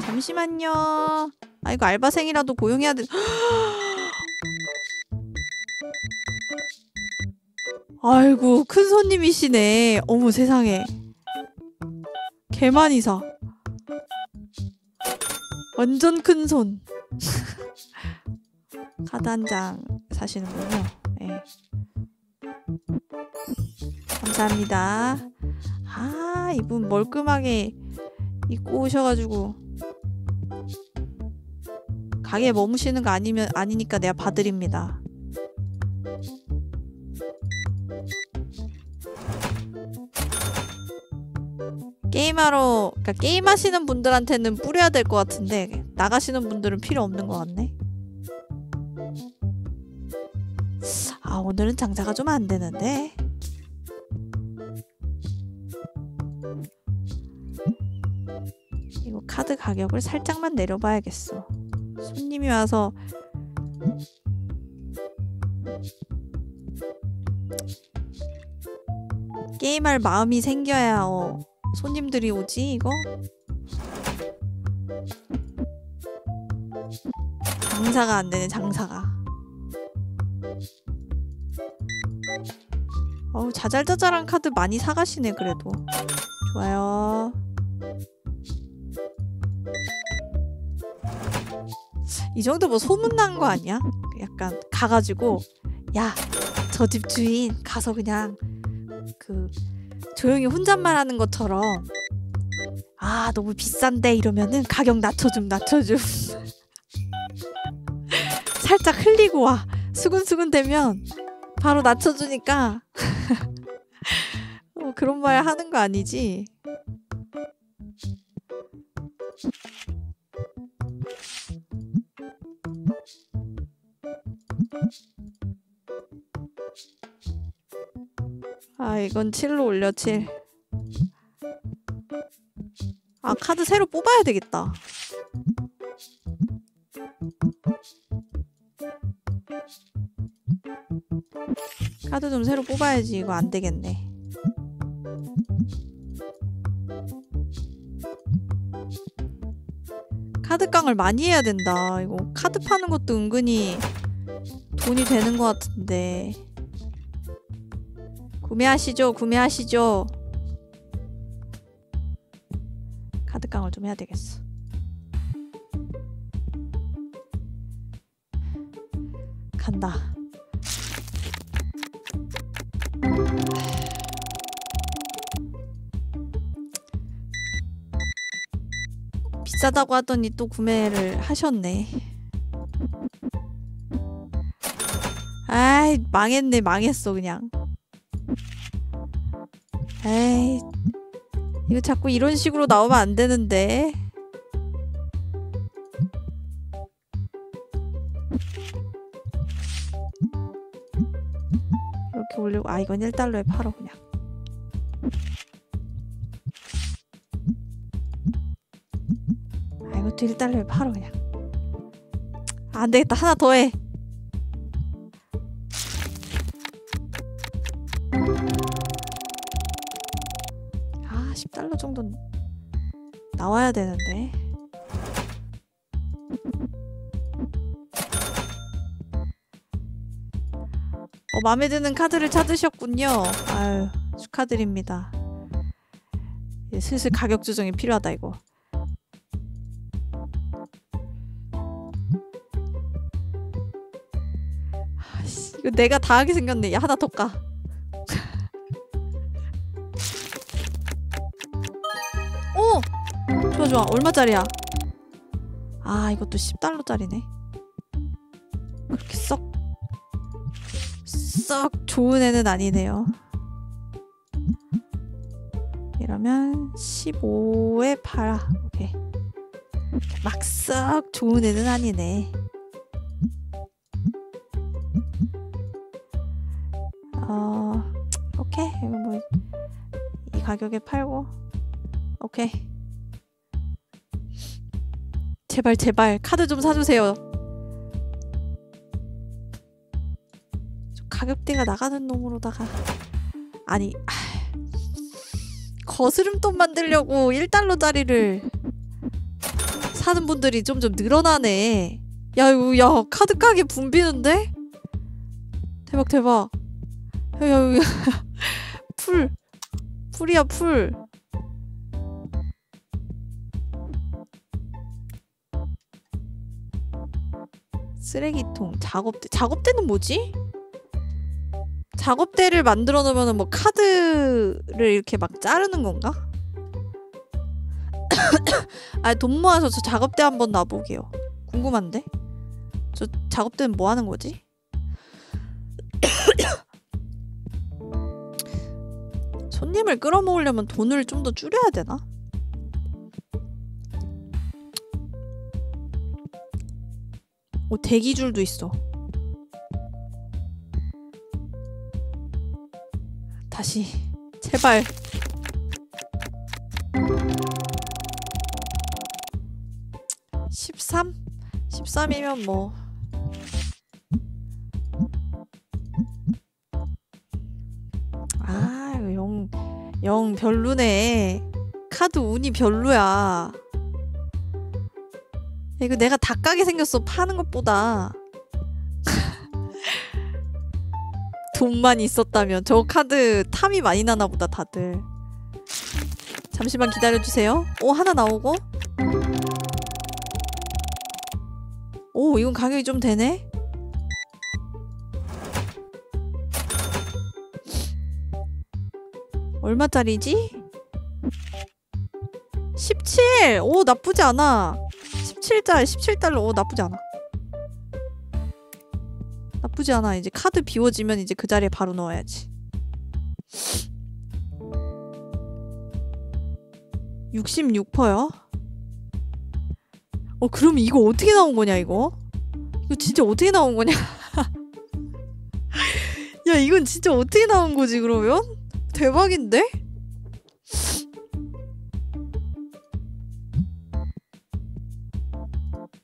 잠시만요. 아 이거 알바생이라도 고용해야 돼. 아이고 큰 손님이시네. 어머 세상에. 개 많이 사 완전 큰손. 카드 한장 사시는군요 네. 감사합니다 아 이분 멀끔하게 입고 오셔가지고 가게에 머무시는 거 아니면 아니니까 내가 봐드립니다 게임하러 그러니까 게임하시는 분들한테는 뿌려야 될 것 같은데 나가시는 분들은 필요 없는 것 같네. 아 오늘은 장사가 좀 안 되는데. 이거 카드 가격을 살짝만 내려봐야겠어. 손님이 와서 게임할 마음이 생겨야 어, 손님들이 오지 이거? 장사가 안 되네 장사가 어우 자잘자잘한 카드 많이 사가시네 그래도. 좋아요. 이 정도 뭐 소문난 거 아니야? 약간 가가지고 야 저 집 주인 가서 그냥 그 조용히 혼잣말 하는 것처럼 아 너무 비싼데? 이러면은 가격 낮춰줌 낮춰줌. 살짝 흘리고 와. 수근수근 되면 바로 낮춰주니까 어, 그런 말 하는 거 아니지 아 이건 7로 올려 7. 아 카드 새로 뽑아야 되겠다. 카드 좀 새로 뽑아야지 이거 안 되겠네. 카드깡을 많이 해야 된다. 이거 카드 파는 것도 은근히 돈이 되는 것 같은데. 구매하시죠, 구매하시죠. 카드깡을 좀 해야 되겠어. 간다. 비싸다고 하더니 또 구매를 하셨네. 아이, 망했네, 망했어, 그냥. 에이, 이거 자꾸 이런 식으로 나오면 안 되는데. 더 올리고 아 이건 1달러에 팔어 그냥 이것도 1달러에 팔어 그냥 아, 안 되겠다 하나 더해 아 10달러 정도는 나와야 되는데 어, 마음에 드는 카드를 찾으셨군요. 아유, 축하드립니다. 슬슬 가격 조정이 필요하다, 이거. 이거 내가 다 하게 생겼네. 야, 하나 더 까. 오! 좋아, 좋아. 얼마짜리야? 아, 이것도 10달러짜리네. 그렇게 썩 썩 좋은 애는 아니네요. 이러면 15에 팔아. 오케이. 막 썩 좋은 애는 아니네. 어, 오케이. 이거 뭐, 이 가격에 팔고. 오케이. 제발, 제발. 카드 좀 사주세요. 가격대가 나가는 놈으로다가 아니 아, 거스름돈 만들려고 1달러짜리를 사는 분들이 점점 늘어나네 야 이거 야 카드 가게 붐비는데? 대박 대박 야, full full이야 full 쓰레기통 작업대 작업대는 뭐지? 작업대를 만들어 놓으면 뭐 카드를 이렇게 막 자르는 건가? 아돈 모아서 저 작업대 한번 놔보게요. 궁금한데? 저 작업대는 뭐 하는 거지? 손님을 끌어모으려면 돈을 좀 더 줄여야 되나? 오 대기줄도 있어. 다시 제발 십삼? 십삼이면 뭐 영, 영 별로네. 카드 운이 별로야. 이거 내가 다 까게 생겼어. 파는 것보다. 돈만 있었다면 저 카드 탐이 많이 나나 보다 다들 잠시만 기다려주세요 오 하나 나오고 오 이건 가격이 좀 되네 얼마짜리지? 17! 오 나쁘지 않아 17달 17달러 오 나쁘지 않아 나쁘지 않아. 이제 카드 비워지면 이제 그 자리에 바로 넣어야지. 66%요? 어, 그럼 이거 어떻게 나온 거냐, 이거? 이거 진짜 어떻게 나온 거냐? 야, 이건 진짜 어떻게 나온 거지, 그러면? 대박인데?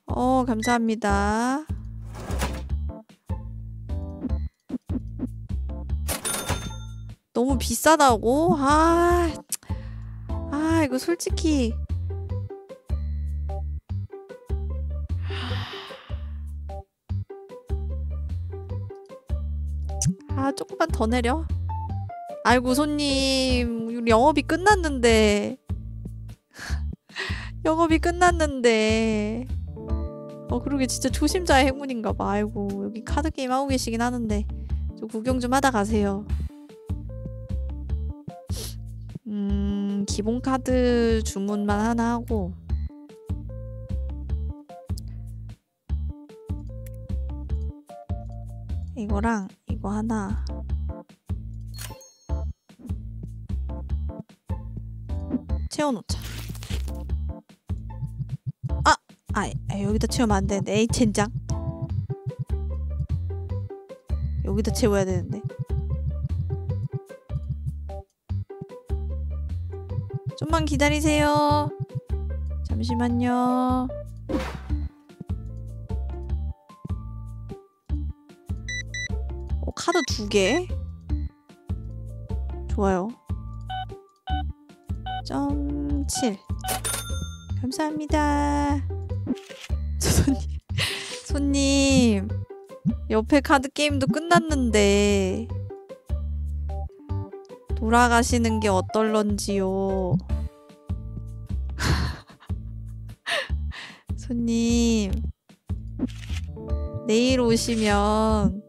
어, 감사합니다. 너무 비싸다고? 아, 아 이거 솔직히 아 조금만 더 내려. 아이고 손님 우리 영업이 끝났는데. 영업이 끝났는데. 어 그러게 진짜 조심자의 행운인가 봐. 아이고 여기 카드 게임 하고 계시긴 하는데. 좀 구경 좀 하다 가세요. 음, 기본 카드 주문만 하나 하고. 이거랑 이거 하나 채워놓자. 아! 아, 여기다 채우면 안 되는데. 에이, 젠장. 여기다 채워야 되는데. 좀만 기다리세요. 잠시만요. 어, 카드 두 개? 좋아요. 점 7. 감사합니다. 저 손님, 손님, 옆에 카드 게임도 끝났는데 돌아가시는 게 어떨런지요. 손님, 내일 오시면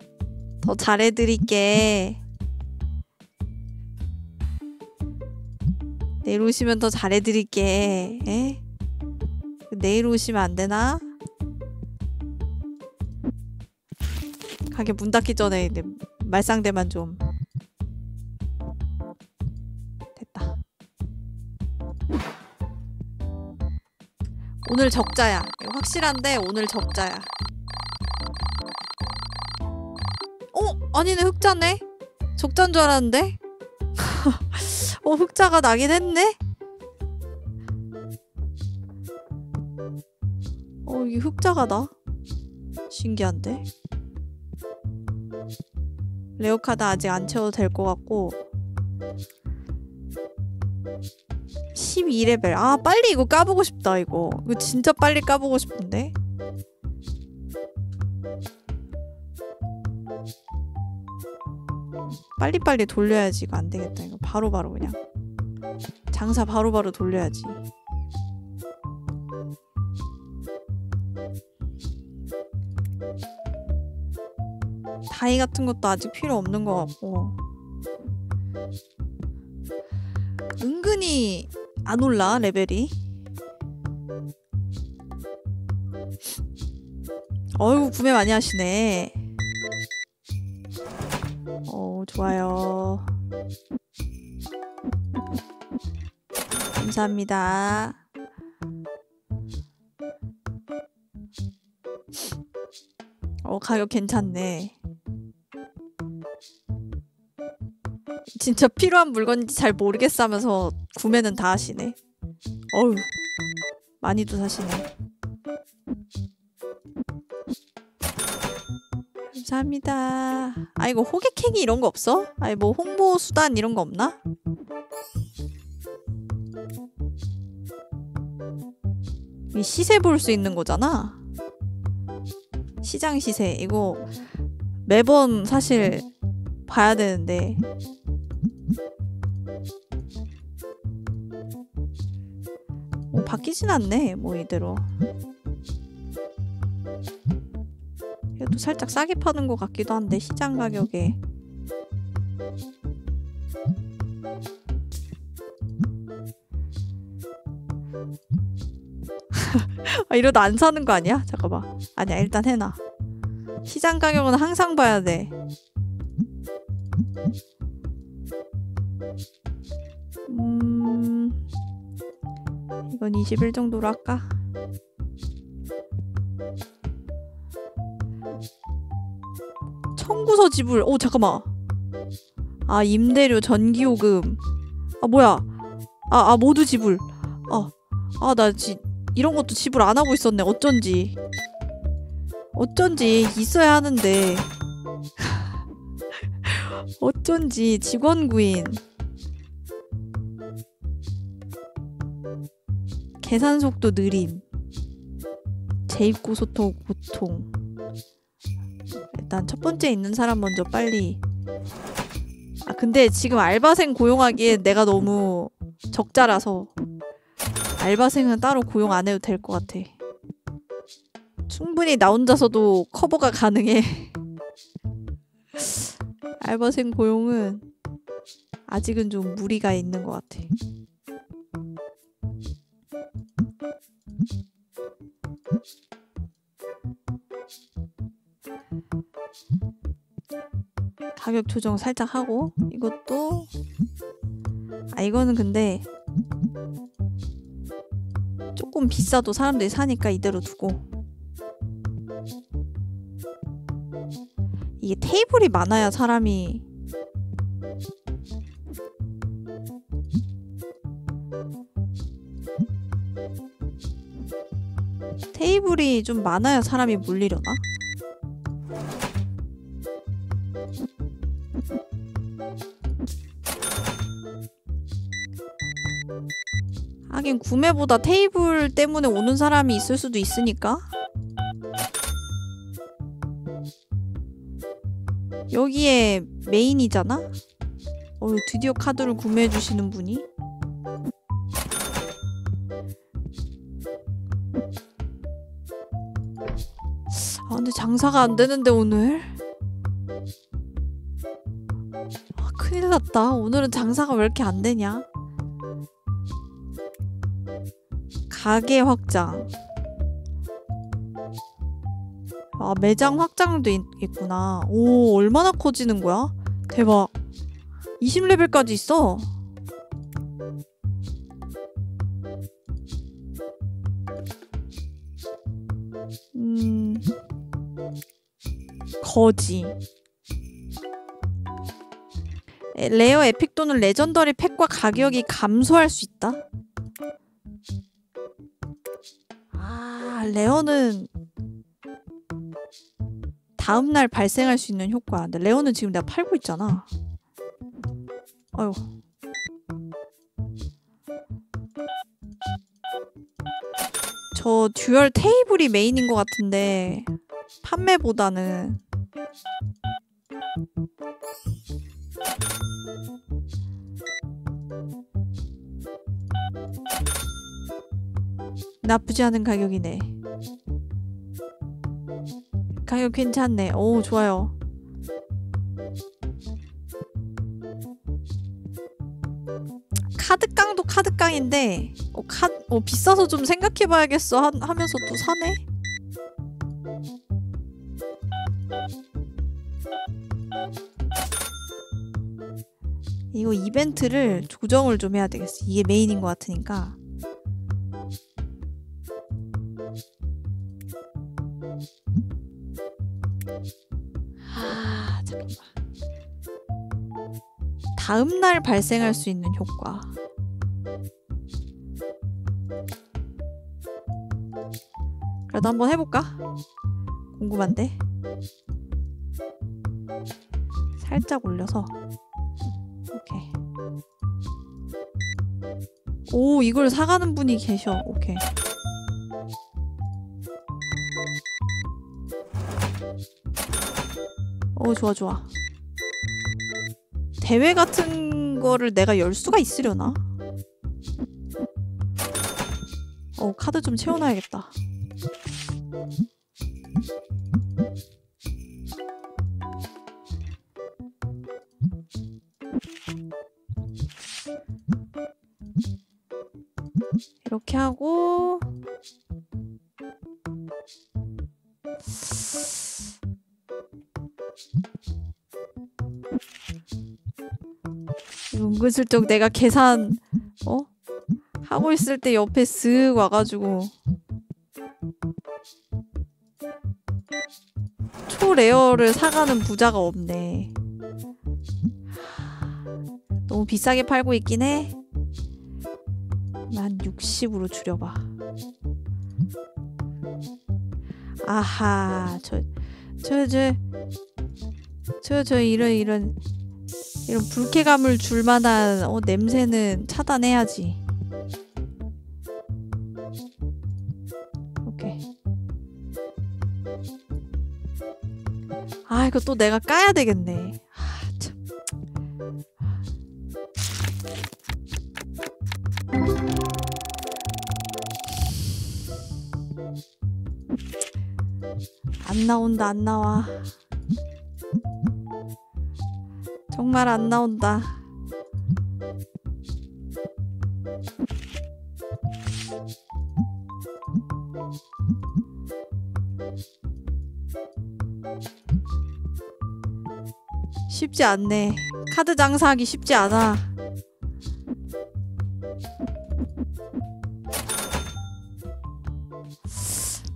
더 잘해드릴게. 내일 오시면 더 잘해드릴게. 에? 내일 오시면 안 되나? 가게 문 닫기 전에 말상대만 좀. 됐다. 오늘 적자야. 확실한데 오늘 적자야. 어? 아니네 흑자네? 적자인 줄 알았는데? 어 흑자가 나긴 했네? 어 이게 흑자가 나? 신기한데? rare 카드 아직 안 채워도 될 것 같고 12레벨 아 빨리 이거 까보고 싶다 이거 이거 진짜 빨리 까보고 싶은데 빨리빨리 돌려야지 이거 안 되겠다. 이거 바로바로 그냥. 장사 바로 바로 돌려야지. 다이 같은 것도 아직 필요 없는 것 같고. 은근히 안 올라 레벨이? 어이구 구매 많이 하시네 어 좋아요. 감사합니다. 어 가격 괜찮네. 진짜 필요한 물건인지 잘 모르겠어 하면서 구매는 다 하시네. 어휴 많이도 사시네 감사합니다. 아 이거 호객행위 이런 거 없어? 아니 뭐 홍보 수단 이런 거 없나? 이 시세 볼 수 있는 거잖아. 시장 시세. 이거 매번 사실 봐야 되는데. 뭐 바뀌진 않네 뭐 이대로 그래도 살짝 싸게 파는 것 같기도 한데 시장 가격에 아 이러다 안 사는 거 아니야? 잠깐만 아니야 일단 해놔 시장 가격은 항상 봐야 돼 음... 이건 20일 정도로 할까? 청구서 지불. 오 잠깐만. 아 임대료, 전기요금. 아 뭐야? 아, 아 모두 지불. 아, 아나 이런 것도 지불 안 하고 있었네. 어쩐지. 어쩐지 있어야 하는데. 어쩐지 직원 구인. 계산 속도 느림. 재입고 소통 고통. 일단 첫 번째 있는 사람 먼저 빨리. 아 근데 지금 알바생 고용하기에 내가 너무 적자라서 알바생은 따로 고용 안 해도 될 것 같아. 충분히 나 혼자서도 커버가 가능해. 알바생 고용은 아직은 좀 무리가 있는 것 같아. 가격 조정 살짝 하고 이것도 아 이거는 근데 조금 비싸도 사람들이 사니까 이대로 두고 이게 테이블이 많아야 사람이 테이블이 좀 많아야 사람이 몰리려나? 하긴 구매보다 테이블 때문에 오는 사람이 있을 수도 있으니까. 여기에 메인이잖아? 어, 드디어 카드를 구매해 주시는 분이? 아 근데 장사가 안 되는데 오늘? 아 큰일 났다. 오늘은 장사가 왜 이렇게 안 되냐 가게 확장. 아 매장 확장도 있, 있구나. 오 얼마나 커지는 거야? 대박. 20레벨까지 있어. 음 거지. 에, rare epic 또는 legendary 팩의 가격이 감소할 수 있다 아 rare는 다음 날 발생할 수 있는 효과. 근데 rare는 지금 내가 팔고 있잖아. 아유 저 듀얼 테이블이 메인인 것 같은데 판매보다는 나쁘지 않은 가격이네. 가격 괜찮네. 오 좋아요. 카드깡도 카드깡인데 어, 카, 어 비싸서 좀 생각해봐야겠어. 하, 하면서 또 사네? 이거 이벤트를 조정을 좀 해야 되겠어. 이게 메인인 것 같으니까 아 잠깐만. 다음 날 발생할 수 있는 효과. 그래도 한번 해볼까? 궁금한데? 살짝 올려서. 오케이. 오 이걸 사가는 분이 계셔. 오케이 오 좋아 좋아 대회 같은 거를 내가 열 수가 있으려나? 어 카드 좀 채워놔야겠다 이렇게 하고 은근슬쩍 내가 계산 어 하고 있을 때 옆에 쓱 와가지고 초레어를 사가는 부자가 없네. 너무 비싸게 팔고 있긴 해. 난 60으로 줄여봐. 아하, 저, 저, 저, 저, 저, 이런, 이런, 이런 불쾌감을 줄 만한 어, 냄새는 차단해야지. 아, 이거 또 내가 까야 되겠네. 아, 참. 안 나온다, 안 나와. 정말 안 나온다. 쉽지 않네. 카드 장사하기 쉽지 않아.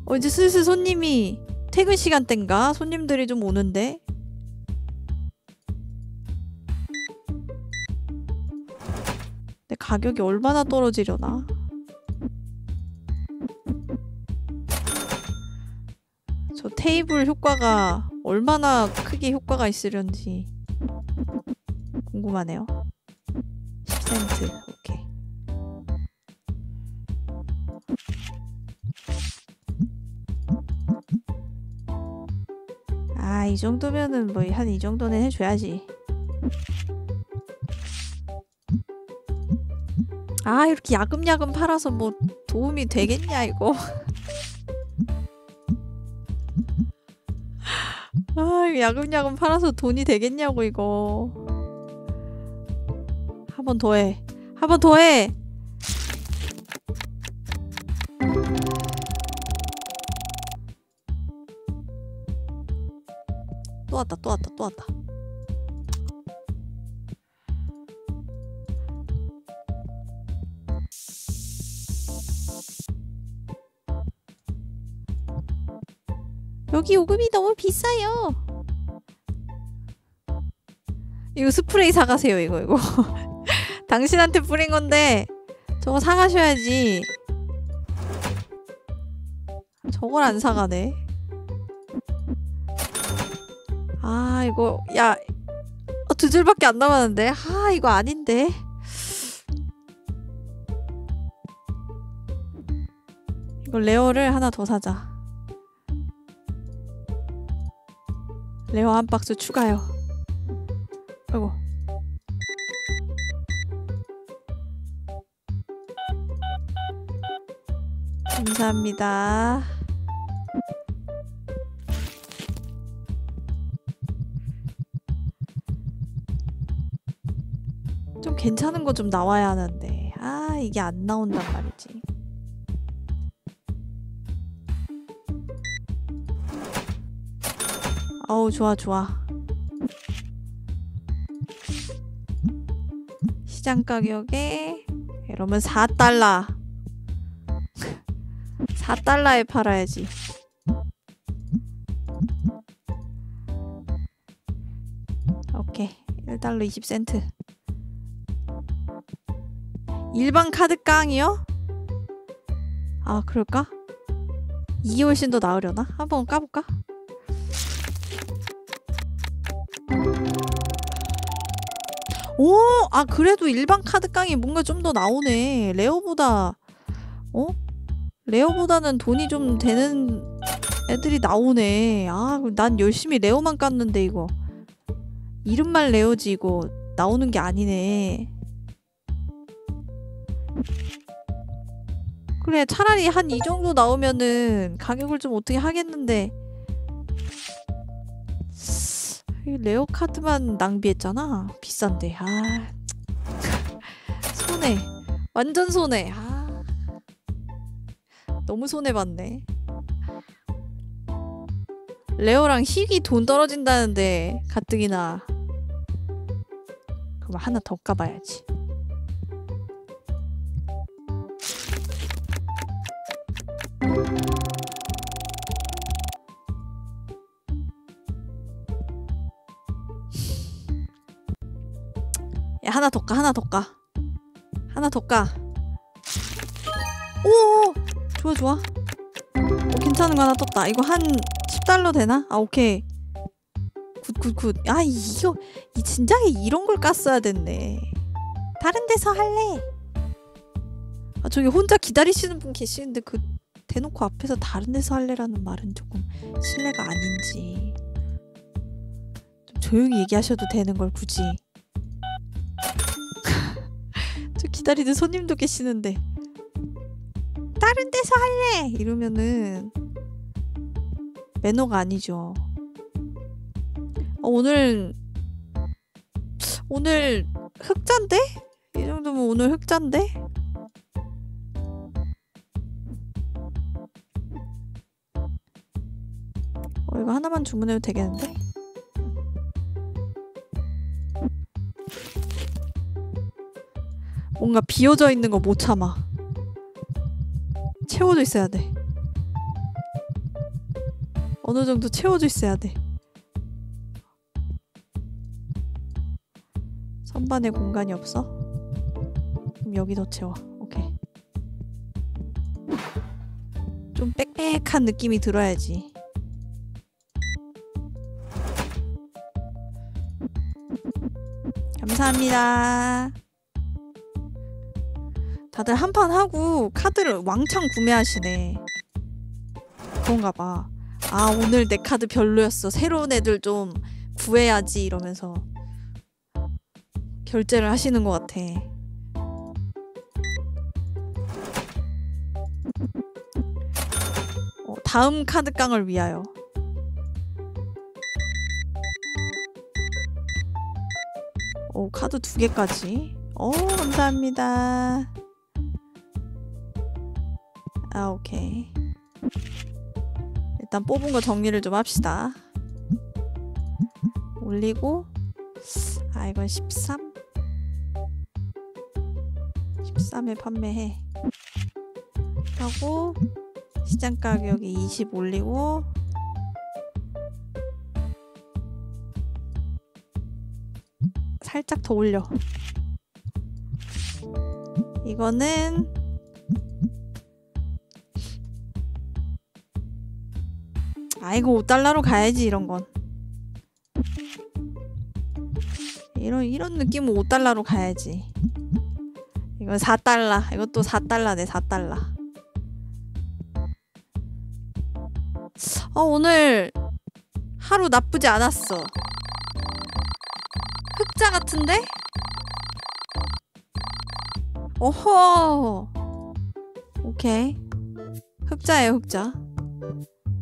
어, 이제 슬슬 손님이 퇴근 시간대인가? 손님들이 좀 오는데? 가격이 얼마나 떨어지려나? 저 테이블 효과가 얼마나 크게 효과가 있으련지 궁금하네요. 10센트. 오케이. 아, 이 정도면은 뭐 한 이 정도는 해줘야지. 아, 이렇게 야금야금 팔아서 뭐 도움이 되겠냐, 이거. 아, 야금야금 팔아서 돈이 되겠냐고, 이거. 한 번 더 해. 한 번 더 해! 또 왔다, 또 왔다, 또 왔다. 여기 요금이 너무 비싸요. 이거 스프레이 사가세요, 이거, 이거. 당신한테 뿌린 건데, 저거 사가셔야지. 저걸 안 사가네. 아, 이거, 야, 어, 두 줄밖에 안 남았는데. 아, 이거 아닌데. 이거 rare를 하나 더 사자. rare 한 박스 추가요. 아이고. 감사합니다. 좀 괜찮은 거 좀 나와야 하는데. 아, 이게 안 나온단 말이지. 어우, 좋아, 좋아. 시장 가격에 이러면 4달러. 4달러에 팔아야지. 오케이. 1달러 20센트. 일반 카드 깡이요? 아, 그럴까? 이게 훨씬 더 나으려나? 한번 까볼까? 오! 아, 그래도 일반 카드 깡이 뭔가 좀 더 나오네. rare보다, 어? rare보다는 돈이 좀 되는 애들이 나오네. 아, 난 열심히 rare만 깠는데, 이거. 이름만 rare지, 이거. 나오는 게 아니네. 그래, 차라리 한 이 정도 나오면은 가격을 좀 어떻게 하겠는데. 이 rare 카드만 낭비했잖아. 비싼데. 아. 손해. 완전 손해. 아. 너무 손해 봤네. rare랑 희귀 돈 떨어진다는데 가뜩이나 그럼 하나 더 까봐야지. 야 하나 더 까, 하나 더 까. 하나 더 까. 오! 좋아 좋아. 오, 괜찮은 거 하나 떴다. 이거 한 10달러 되나? 아 오케이. good good good. 아 이거 이 진작에 이런 걸 깠어야 됐네. 다른 데서 할래. 아 저기 혼자 기다리시는 분 계시는데 그 대놓고 앞에서 다른 데서 할래라는 말은 조금 실례가 아닌지. 좀 조용히 얘기하셔도 되는 걸 굳이. 저 기다리는 손님도 계시는데 다른 데서 할래 이러면은 매너가 아니죠. 어, 오늘 오늘 흑자인데? 이 정도면 오늘 흑자인데? 어, 이거 하나만 주문해도 되겠는데? 뭔가 비어져 있는 거 못 참아. 채워져 있어야 돼. 어느 정도 채워져 있어야 돼. 선반에 공간이 없어? 그럼 여기 더 채워. 오케이. 좀 빽빽한 느낌이 들어야지. 감사합니다. 다들 한판 하고 카드를 왕창 구매하시네. 그런가 봐. 아, 오늘 내 카드 별로였어. 새로운 애들 좀 구해야지 이러면서 결제를 하시는 것 같아. 어, 다음 카드 깡을 위하여. 오, 카드 두 개까지. 오, 감사합니다. 아, 오케이. 일단 뽑은 거 정리를 좀 합시다. 올리고, 아, 이건 13? 13에 판매해. 하고, 시장 가격이 20 올리고, 살짝 더 올려. 이거는 아이고 5달러로 가야지 이런 건. 이런 이런 느낌은 5달러로 가야지. 이건 4달러. 이것도 4달러네 4달러. 어 오늘 하루 나쁘지 않았어. 흑자 같은데? 오호. 오케이. 흑자예요, 흑자.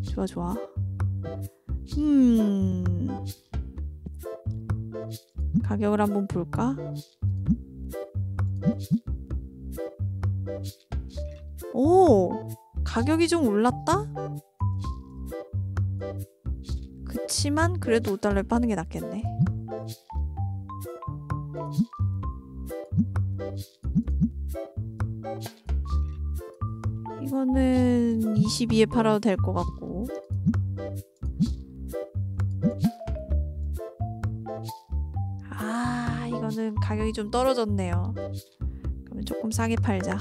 좋아, 좋아. 음. 가격을 한번 볼까? 오, 가격이 좀 올랐다? 그치만 그래도 5달러에 파는 게 낫겠네. 이거는 22에 팔아도 될 것 같고 아 이거는 가격이 좀 떨어졌네요. 그러면 조금 싸게 팔자.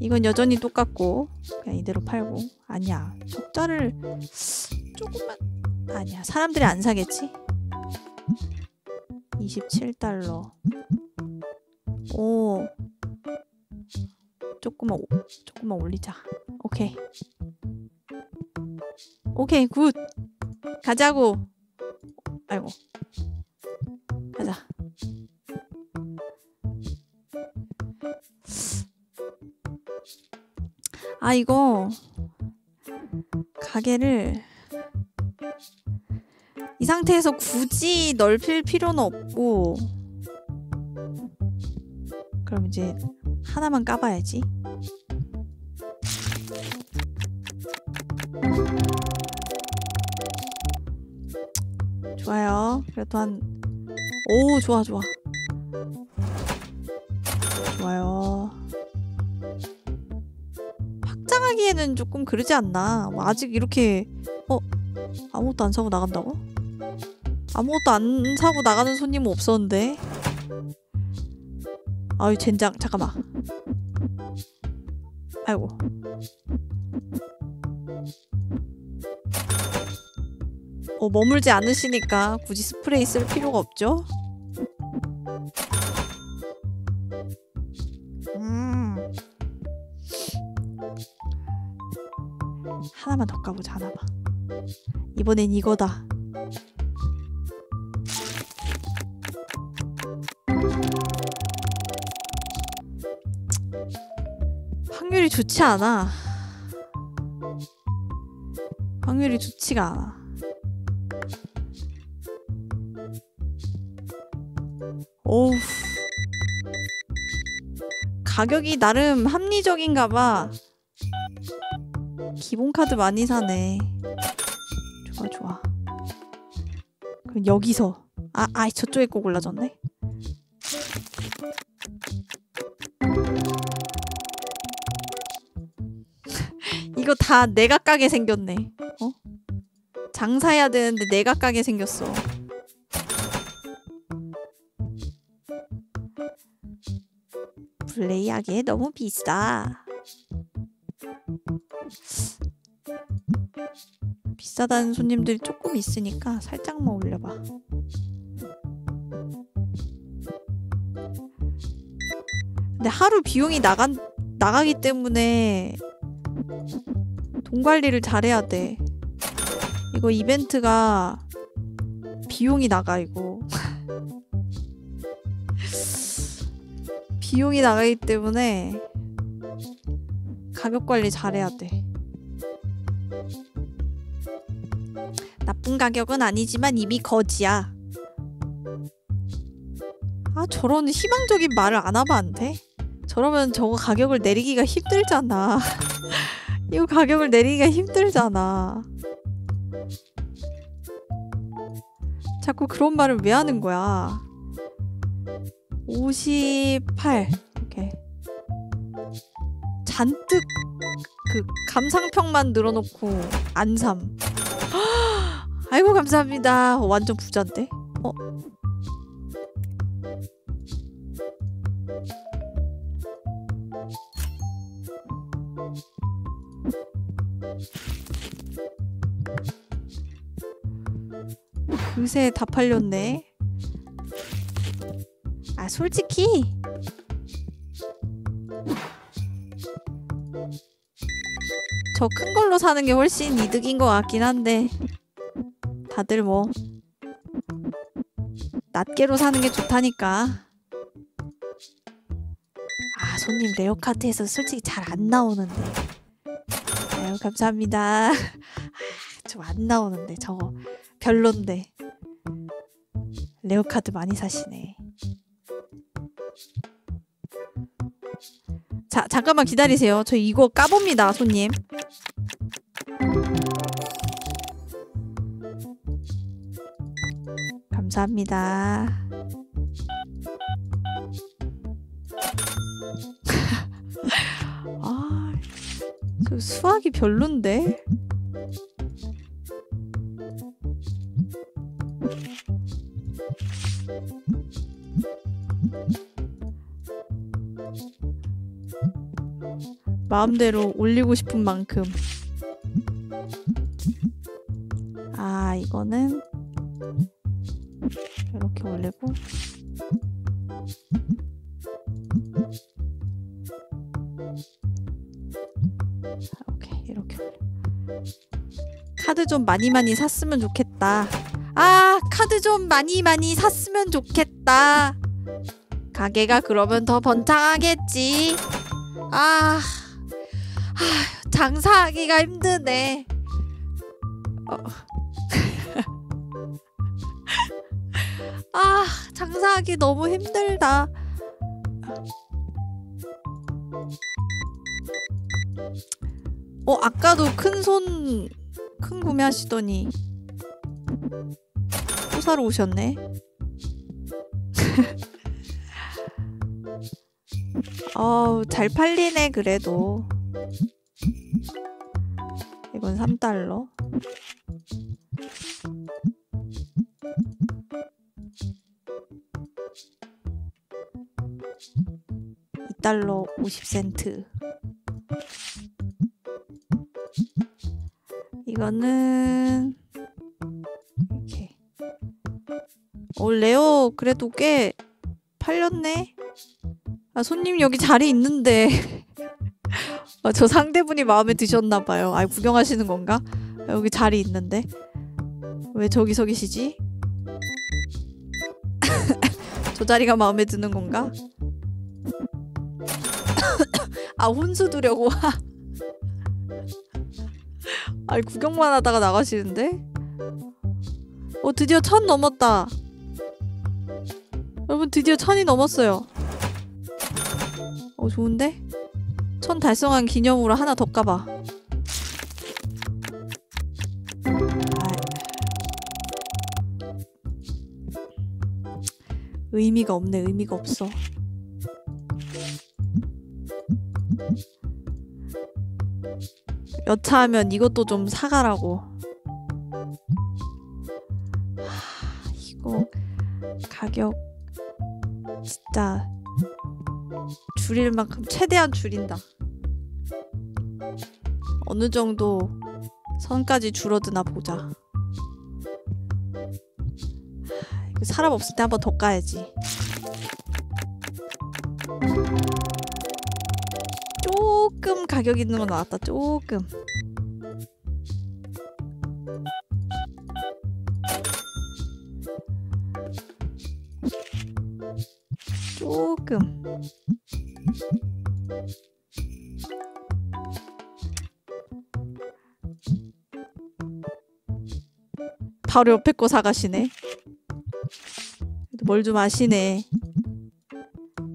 이건 여전히 똑같고 그냥 이대로 팔고. 아니야. 적자를 조금만 아니야. 사람들이 안 사겠지? 27달러. 오. 조금만 오- 조금만 올리자. 오케이. 오케이, 굿. 가자고. 아이고. 가자. 아, 이거 가게를 이 상태에서 굳이 넓힐 필요는 없고 그럼 이제 하나만 까봐야지. 좋아요. 그래도 한 오 좋아 좋아. 좋아요. 확장하기에는 조금 그러지 않나? 뭐 아직 이렇게 어 아무것도 안 사고 나간다고? 아무것도 안 사고 나가는 손님은 없었는데. 아유 젠장 잠깐만. 아이고. 어 머물지 않으시니까 굳이 스프레이 쓸 필요가 없죠? 음. 하나만 더 까보자 하나만. 이번엔 이거다. 확률이 좋지 않아. 확률이 좋지가 않아. 오우. 가격이 나름 합리적인가 봐. 기본 카드 많이 사네. 좋아, 좋아. 그럼 여기서. 아, 아이, 저쪽에 거 골라졌네. 이거 다 내가 까게 생겼네. 어? 장사해야 되는데 내가 까게 생겼어. 플레이하기에 너무 비싸. 비싸다는 손님들이 조금 있으니까 살짝만 올려봐. 근데 하루 비용이 나간 나가기 때문에 돈 관리를 잘해야 돼. 이거 이벤트가 비용이 나가 이거. 비용이 나가기 때문에 가격 관리 잘해야 돼. 나쁜 가격은 아니지만 이미 거지야. 아 저런 희망적인 말을 안 하면 안 돼? 저러면 저거 가격을 내리기가 힘들잖아. 이거 가격을 내리기가 힘들잖아. 자꾸 그런 말을 왜 하는 거야? 58. 오케이. 잔뜩 그 감상평만 늘어놓고 안 삼. 아이고 감사합니다. 어, 완전 부자인데. 어? 그새 다 팔렸네. 아 솔직히 저 큰 걸로 사는 게 훨씬 이득인 것 같긴 한데 다들 뭐 낱개로 사는 게 좋다니까. 아 손님 레어카트에서 솔직히 잘 안 나오는데. 아유 감사합니다. 아, 좀안 나오는데 저거 별론데. rare 카드 많이 사시네. 자, 잠깐만 기다리세요. 저 이거 까봅니다, 손님. 감사합니다. 아, 저 수학이 별론데? 마음대로 올리고 싶은 만큼. 아, 이거는 이렇게 올리고 카드 좀 많이 많이 샀으면 좋겠다. 아 카드 좀 많이 많이 샀으면 좋겠다. 가게가 그러면 더 번창하겠지. 아, 아 장사하기가 힘드네. 어. 아, 장사하기 너무 힘들다. 어, 아까도 큰 손, 큰 구매하시더니 또 사러 오셨네. 어우, 잘 팔리네, 그래도. 이건 3달러. 달러 50센트. 이거는 이렇게. 어, 레어 그래도 꽤 팔렸네. 아, 손님 여기 자리 있는데. 아, 저 상대분이 마음에 드셨나 봐요. 아, 구경하시는 건가? 아, 여기 자리 있는데. 왜 저기 서 계시지? 저 자리가 마음에 드는 건가? 아 혼수 두려고 아 구경만 하다가 나가시는데? 어 드디어 천 넘었다. 여러분 드디어 천이 넘었어요. 어 좋은데? 천 달성한 기념으로 하나 더 까봐. 의미가 없네. 의미가 없어 여차하면 이것도 좀 사가라고. 하, 이거 가격 진짜 줄일 만큼 최대한 줄인다. 어느 정도 선까지 줄어드나 보자. 사람 없을 때 한 번 더 까야지. 조금 가격 있는 거 나왔다. 조금. 조금. 바로 옆에 거 사가시네. 뭘 좀 아시네.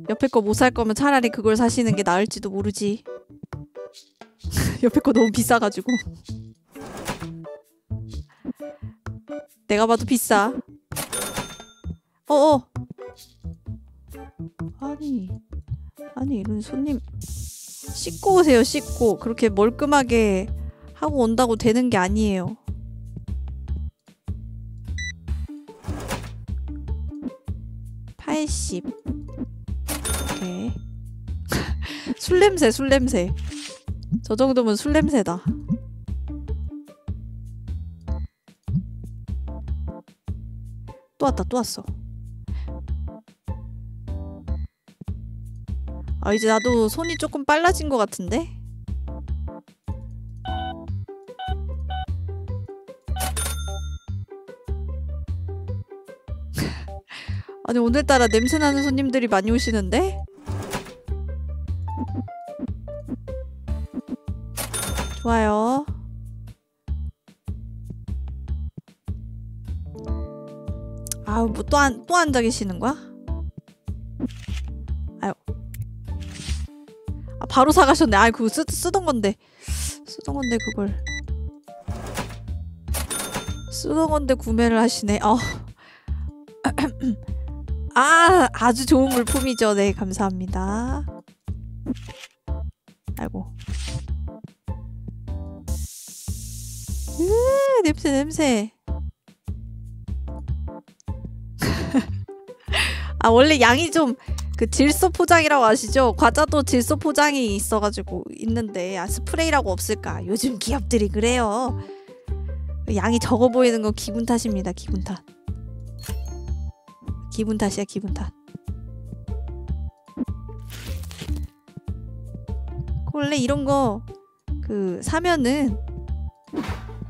옆에 거 못 살 거면 차라리 그걸 사시는 게 나을지도 모르지. 옆에 거 너무 비싸가지고. 내가 봐도 비싸. 어어. 아니, 아니 이런 손님 씻고 오세요. 씻고 그렇게 멀끔하게 하고 온다고 되는 게 아니에요. 팔십. 오케이. 술 냄새, 술 냄새. 저 정도면 술 냄새다. 또 왔다, 또 왔어. 아, 이제 나도 손이 조금 빨라진 것 같은데? 아니, 오늘따라 냄새나는 손님들이 많이 오시는데? 좋아요. 아우, 뭐 또 안, 또 앉아 계시는 거야? 아유. 아, 바로 사가셨네. 아이, 그거 쓰, 쓰던 건데. 쓰던 건데, 그걸. 쓰던 건데 구매를 하시네. 어. 아, 아주 좋은 물품이죠. 네, 감사합니다. 아이고. 으, 냄새, 냄새. 아, 원래 양이 좀, 그 질소 포장이라고 아시죠? 과자도 질소 포장이 있어가지고 있는데, 아, 스프레이라고 없을까? 요즘 기업들이 그래요. 양이 적어 보이는 건 기분 탓입니다, 기분 탓. 기분 탓이야, 기분 탓. 원래 이런 거, 그, 사면은,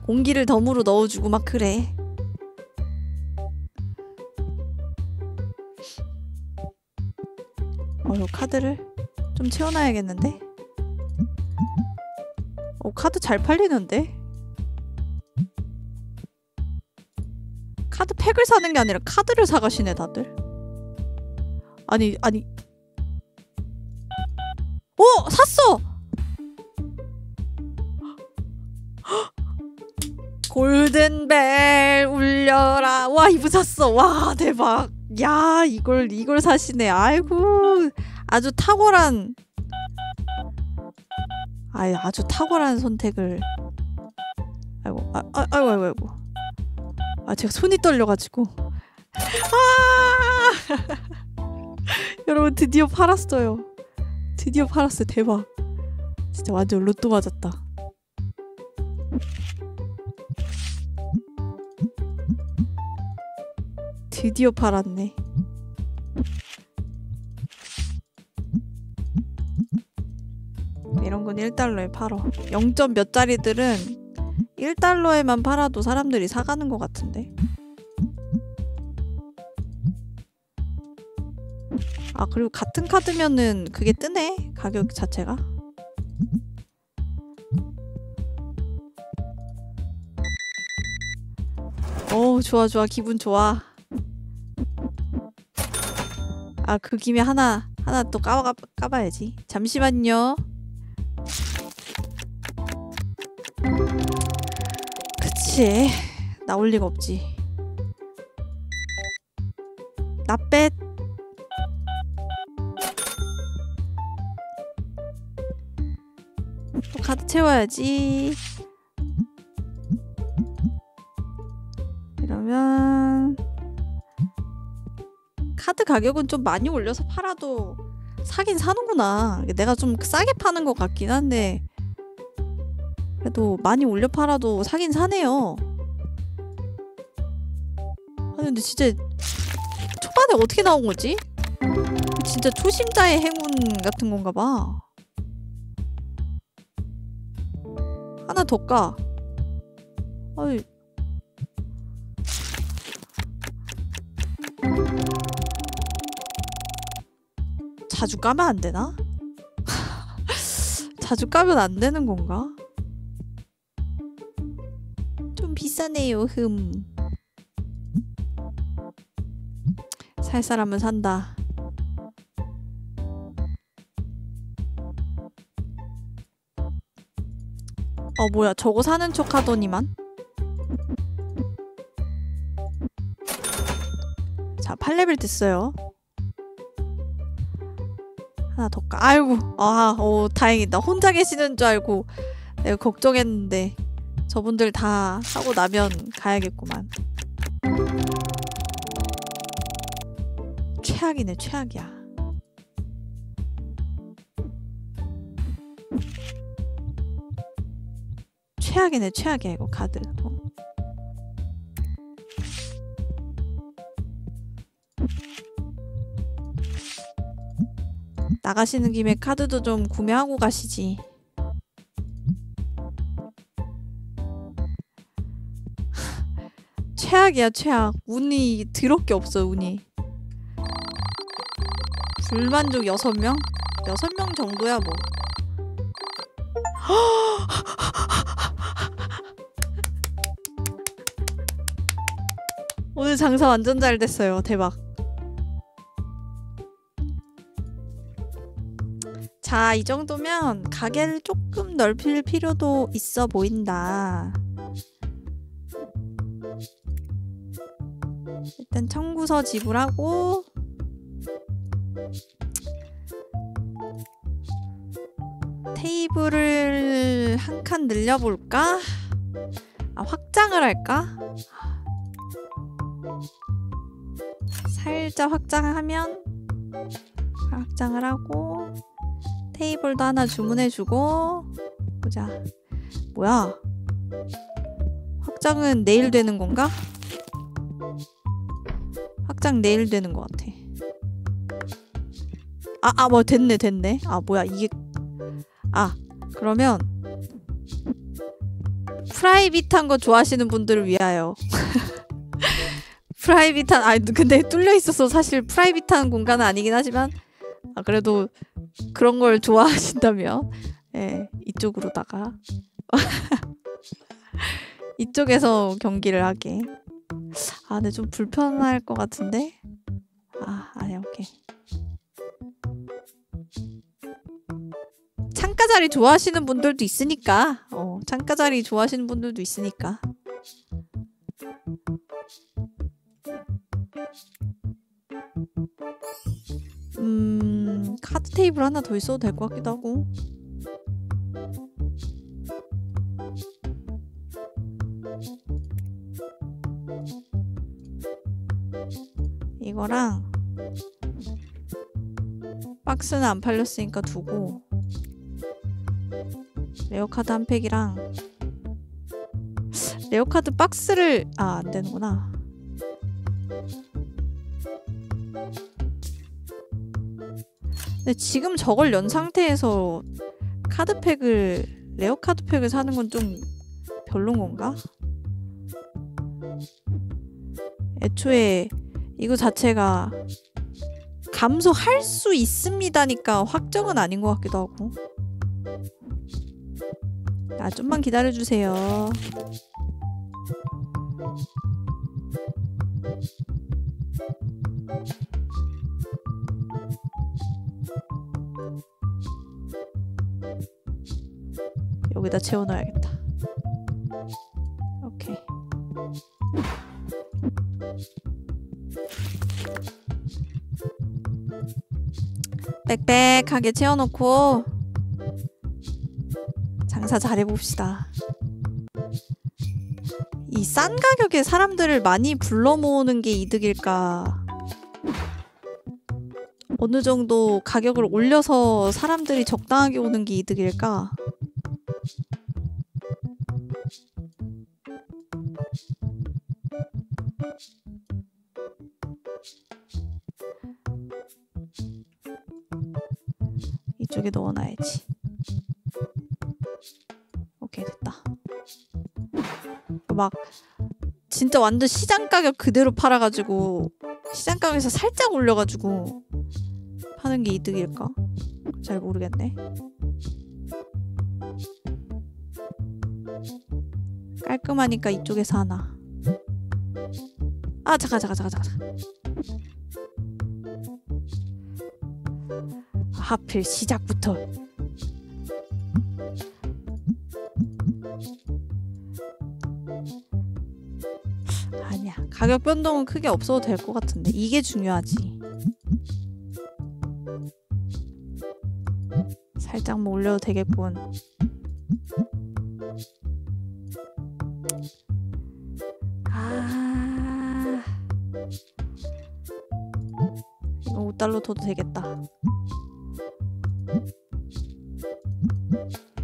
공기를 덤으로 넣어주고 막 그래. 어, 이 카드를 좀 채워놔야겠는데? 어, 카드 잘 팔리는데? 카드 팩을 사는 게 아니라 카드를 사가시네, 다들. 아니, 아니. 오! 샀어! 골든벨 울려라. 와, 이거 샀어. 와, 대박. 야, 이걸 이걸 사시네. 아이고. 아주 탁월한 아, 아주 탁월한 선택을 아이고. 아, 아 아이고 아이고. 아, 제가 손이 떨려 가지고. 아! 여러분 드디어 팔았어요. 드디어 팔았어요. 대박. 진짜 완전 로또 맞았다. 드디어 팔았네. 이런 건 1달러에 팔어. 0점 몇 짜리들은 1달러에만 팔아도 사람들이 사가는 것 같은데. 아, 그리고 같은 카드면은 그게 뜨네. 가격 자체가. 오, 좋아, 좋아. 기분 좋아. 아, 그 김에 하나, 하나 또 까봐, 까봐야지. 잠시만요. 그치. 나올 리가 없지. 나뱃. 또 카드 채워야지. 이러면 카드 가격은 좀 많이 올려서 팔아도 사긴 사는구나. 내가 좀 싸게 파는 것 같긴 한데 그래도 많이 올려 팔아도 사긴 사네요. 아니 근데 진짜 초반에 어떻게 나온 거지? 진짜 초심자의 행운 같은 건가 봐. 하나 더 까. 아이. 자주 까면 안 되나? 자주 까면 안 되는 건가? 좀 비싸네요, 흠. 살 사람은 산다. 어, 뭐야. 저거 사는 척 하더니만. 자, 8레벨 됐어요. 하나 더 까. 아이고. 아, 오, 다행이다. 혼자 계시는 줄 알고 내가 걱정했는데 저분들 다 하고 나면 가야겠구만. 최악이네, 최악이야. 최악이네, 최악이야, 이거 카드. 어. 나가시는 김에 카드도 좀 구매하고 가시지. 최악이야, 최악. 운이 더럽게 없어, 운이. 불만족 6명? 6명 정도야, 뭐. 오늘 장사 완전 잘 됐어요. 대박. 자, 이 정도면 가게를 조금 넓힐 필요도 있어 보인다. 일단 청구서 지불하고 테이블을 한 칸 늘려볼까? 아, 확장을 할까? 살짝 확장하면 확장을 하고 테이블도 하나 주문해주고 보자 뭐야 확장은 내일 되는 건가? 확장 내일 되는 것 같아. 아 아 뭐 됐네 됐네. 아 뭐야 이게. 아 그러면 private한 거 좋아하시는 분들을 위하여. private한 아 근데 뚫려 있어서 사실 private한 공간은 아니긴 하지만 아 그래도 그런 걸 좋아하신다면 예 이쪽으로다가. 이쪽에서 경기를 하게 아 근데 좀 불편할 것 같은데? 아 아니야 오케이. 창가 자리 좋아하시는 분들도 있으니까. 어 창가 자리 좋아하시는 분들도 있으니까. 음 카드 테이블 하나 더 있어도 될 것 같기도 하고 이거랑 박스는 안 팔렸으니까 두고 rare 카드 한 팩이랑 rare 카드 박스를 아 안되는구나 근데 지금 저걸 연 상태에서 카드팩을 레어 카드팩을 사는 건 좀 별론 건가? 애초에 이거 자체가 감소할 수 있습니다니까 확정은 아닌 것 같기도 하고. 아 좀만 기다려주세요. 여기다 채워놔야겠다 빽빽하게 채워놓고 장사 잘해봅시다. 이 싼 가격에 사람들을 많이 불러 모으는 게 이득일까? 어느 정도 가격을 올려서 사람들이 적당하게 오는 게 이득일까 이쪽에 넣어놔야지. 오케이 됐다. 막 진짜 완전 시장 가격 그대로 팔아가지고 시장 가격에서 살짝 올려가지고 파는 게 이득일까? 잘 모르겠네. 깔끔하니까 이쪽에서 하나. 아 잠깐 잠깐 잠깐 잠깐. 하필 시작부터. 아니야 가격 변동은 크게 없어도 될 것 같은데. 이게 중요하지. 살짝 뭐 올려도 되겠군. 아. 이거 5달러 둬도 되겠다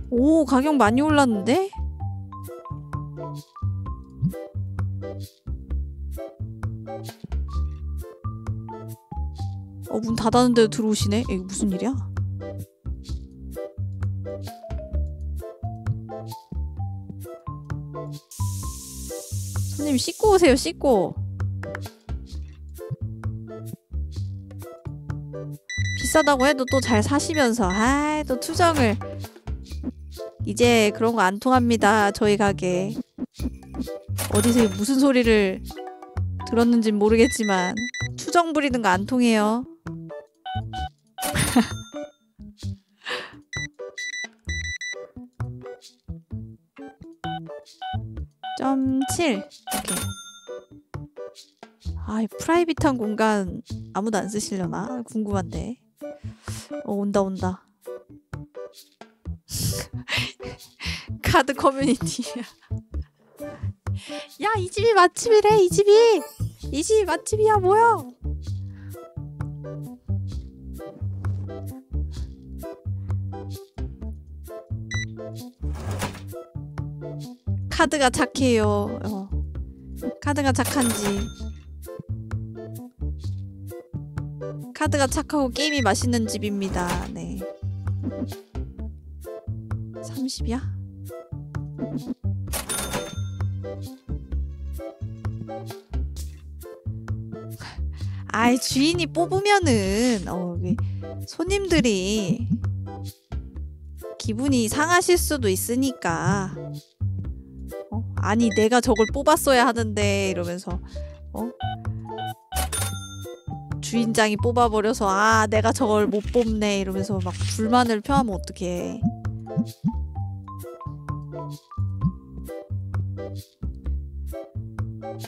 오 가격 많이 올랐는데? 어 문 닫았는데도 들어오시네? 이거 무슨 일이야? 손님 씻고 오세요 씻고 비싸다고 해도 또 잘 사시면서 아이 또 투정을 이제 그런 거 안 통합니다 저희 가게 어디서 무슨 소리를 들었는진 모르겠지만 투정 부리는 거 안 통해요 점 7. 오케이. 아, 이 프라이빗한 공간 아무도 안 쓰시려나? 궁금한데. 어, 온다, 온다. 카드 커뮤니티야. 야, 이 집이 맛집이래, 이 집이! 이 집이 맛집이야, 뭐야! 카드가 착해요. 어. 카드가 착한지. 카드가 착하고 게임이 맛있는 집입니다. 네. 30이야? 아이 주인이 뽑으면은 어, 손님들이 기분이 상하실 수도 있으니까 어? 아니 내가 저걸 뽑았어야 하는데 이러면서 어? 주인장이 뽑아버려서 아 내가 저걸 못 뽑네 이러면서 막 불만을 표하면 어떡해.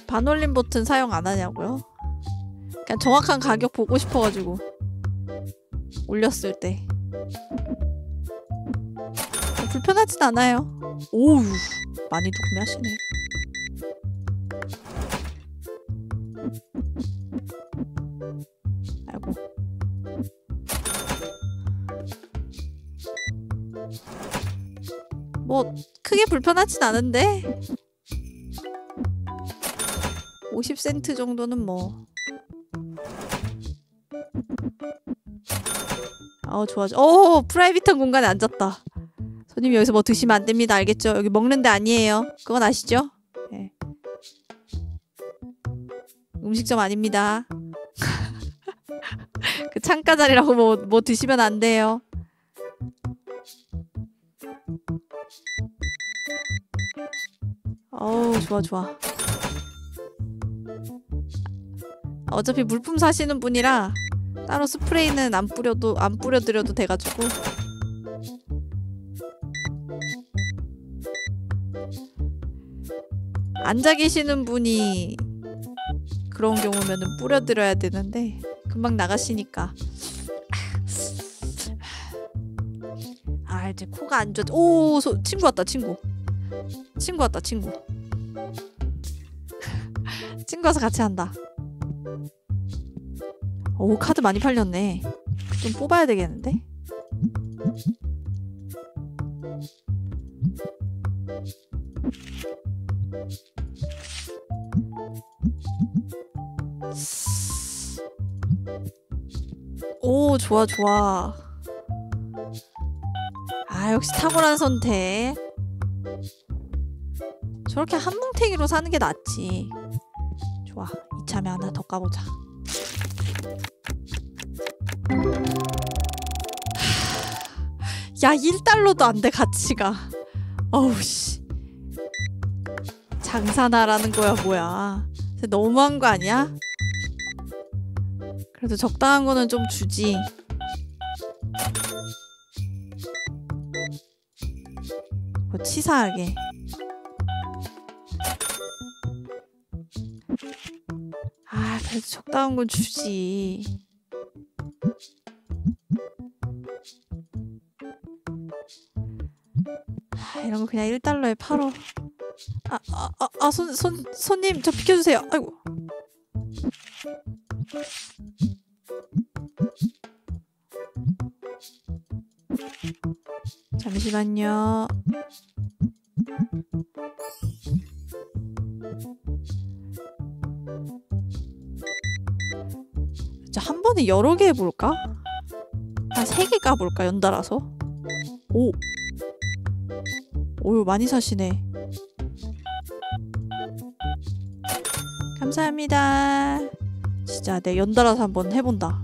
반올림 버튼 사용 안 하냐고요? 그냥 정확한 가격 보고 싶어가지고 올렸을 때. 불편하진 않아요. 오우 많이 구매하시네 아이고. 뭐 크게 불편하진 않은데? 50센트 정도는 뭐. 어 좋아 좋아. 오 프라이빗한 공간에 앉았다. 손님 여기서 뭐 드시면 안 됩니다. 알겠죠? 여기 먹는 데 아니에요. 그건 아시죠? 네. 음식점 아닙니다 그 창가 자리라고 뭐, 뭐 드시면 안 돼요. 어우 좋아 좋아. 어차피 물품 사시는 분이라 따로 스프레이는 안 뿌려도 안 뿌려드려도 돼가지고. 앉아 계시는 분이 그런 경우면은 뿌려드려야 되는데 금방 나가시니까. 아 이제 코가 안 좋아. 오 소, 친구 왔다 친구. 친구 왔다 친구. 친구 와서 같이 한다. 오 카드 많이 팔렸네. 좀 뽑아야 되겠는데 오 좋아 좋아. 아 역시 탁월한 선택. 저렇게 한 뭉탱이로 사는 게 낫지. 좋아 이참에 하나 더 까보자. 야 1달러도 안 돼 가치가. 어우 씨. 장사나라는 거야 뭐야. 너무한 거 아니야? 그래도 적당한 거는 좀 주지 뭐 치사하게 아 그래도 적당한 건 주지 아, 이런 거 그냥 1달러에 팔어 아, 아, 아, 아, 손, 손, 손님, 저 비켜주세요. 아이고. 잠시만요. 자, 한 번에 여러 개 해볼까? 한 세 개 까볼까, 연달아서? 오! 오, 많이 사시네. 감사합니다. 진짜 내 연달아서 한번 해본다.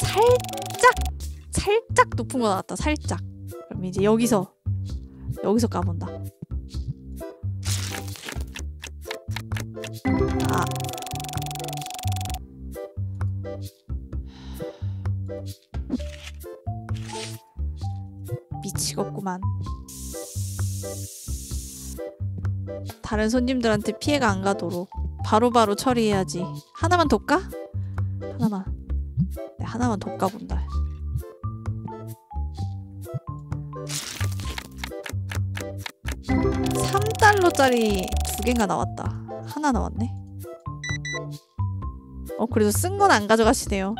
살짝 살짝 높은 거 나왔다. 살짝. 그럼 이제 여기서 여기서 까본다. 아. 미치겠구만. 다른 손님들한테 피해가 안 가도록 바로바로 처리해야지. 하나만 더 까? 하나만. 네, 하나만 더 까본다. 삼달러짜리 두 개가 나왔다. 하나 나왔네. 어, 그래도 쓴 건 안 가져가시네요.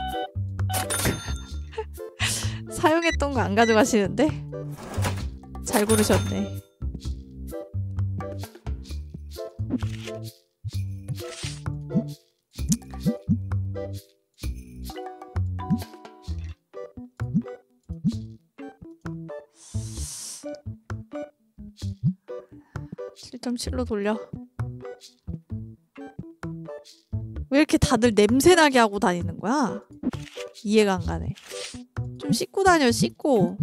사용했던 거 안 가져가시는데? 잘 고르셨네. (7.7로) 돌려. 왜 이렇게 다들 냄새나게 하고 다니는 거야? 이해가 안 가네. 좀 씻고 다녀 씻고.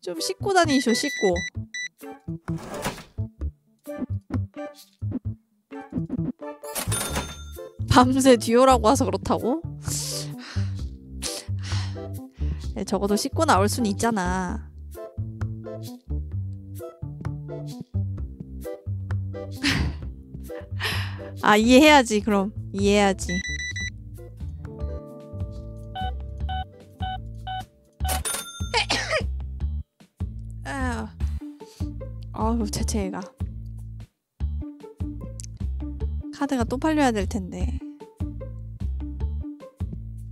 좀 씻고 다니쇼 씻고. 밤새 듀오라고 와서 그렇다고? 네, 적어도 씻고 나올 순 있잖아. 아 이해해야지 그럼. 이해해야지. 아유, 아유 재채가. 카드가 또 팔려야 될 텐데.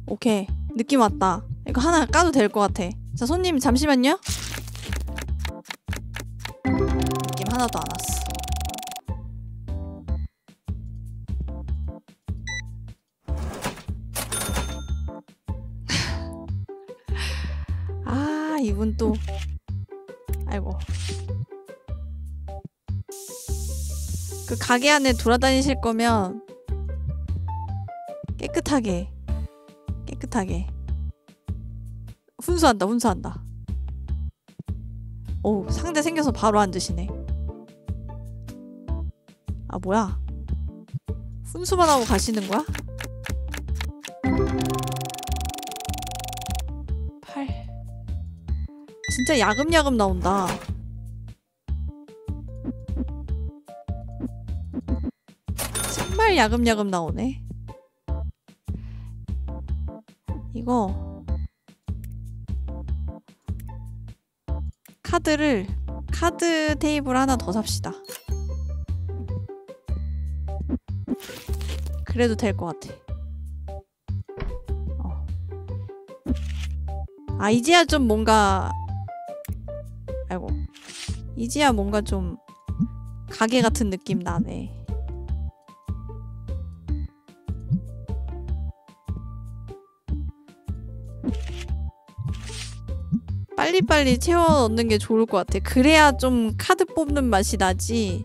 오케이. 느낌 왔다 이거 하나 까도 될 것 같아. 자 손님 잠시만요. 느낌 하나도 안 왔어. 아 이분 또. 아이고. 그 가게 안에 돌아다니실 거면 깨끗하게 깨끗하게 훈수한다 훈수한다. 오 상대 생겨서 바로 앉으시네. 아 뭐야? 훈수만 하고 가시는 거야? 8 진짜 야금야금 나온다. 정말 야금야금 나오네. 이거 카드를 카드 테이블 하나 더 삽시다 그래도 될 것 같아 어. 아 이제야 좀 뭔가 아이고 이제야 뭔가 좀 가게 같은 느낌 나네. 빨리빨리 채워 넣는 게 좋을 것 같아. 그래야 좀 카드 뽑는 맛이 나지.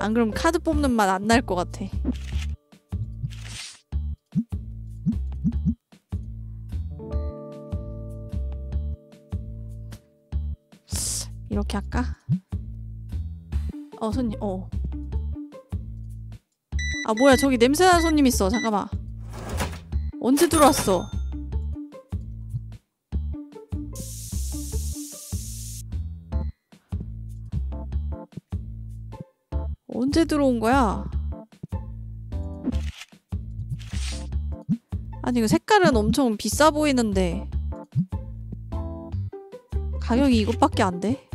안 그럼 카드 뽑는 맛 안 날 것 같아. 이렇게 할까? 어 손님 어. 아 뭐야 저기 냄새나는 손님 있어. 잠깐만. 언제 들어왔어? 언제 들어온 거야? 아니 이거 색깔은 엄청 비싸 보이는데. 가격이 이것밖에 안 돼?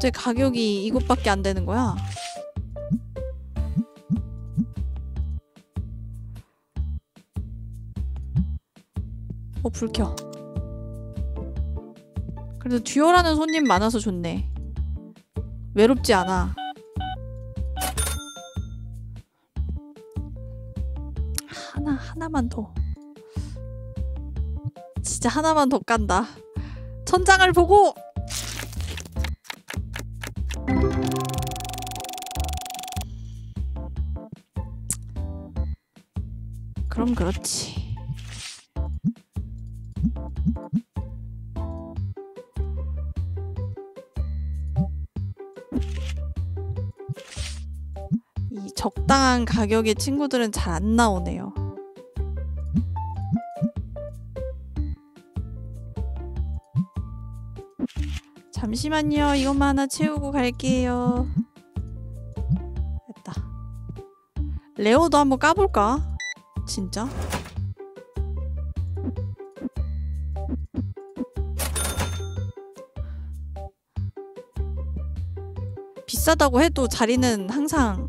어째 가격이 이것밖에 안 되는 거야? 어, 불 켜. 그래도 듀얼하는 손님 많아서 좋네. 외롭지 않아. 하나, 하나만 더. 진짜 하나만 더 깐다. 천장을 보고! 그럼 그렇지. 이 적당한 가격의 친구들은 잘 안 나오네요. 잠시만요. 이것만 하나 채우고 갈게요. 됐다. 레오도 한번 까볼까? 진짜? 비싸다고 해도 자리는 항상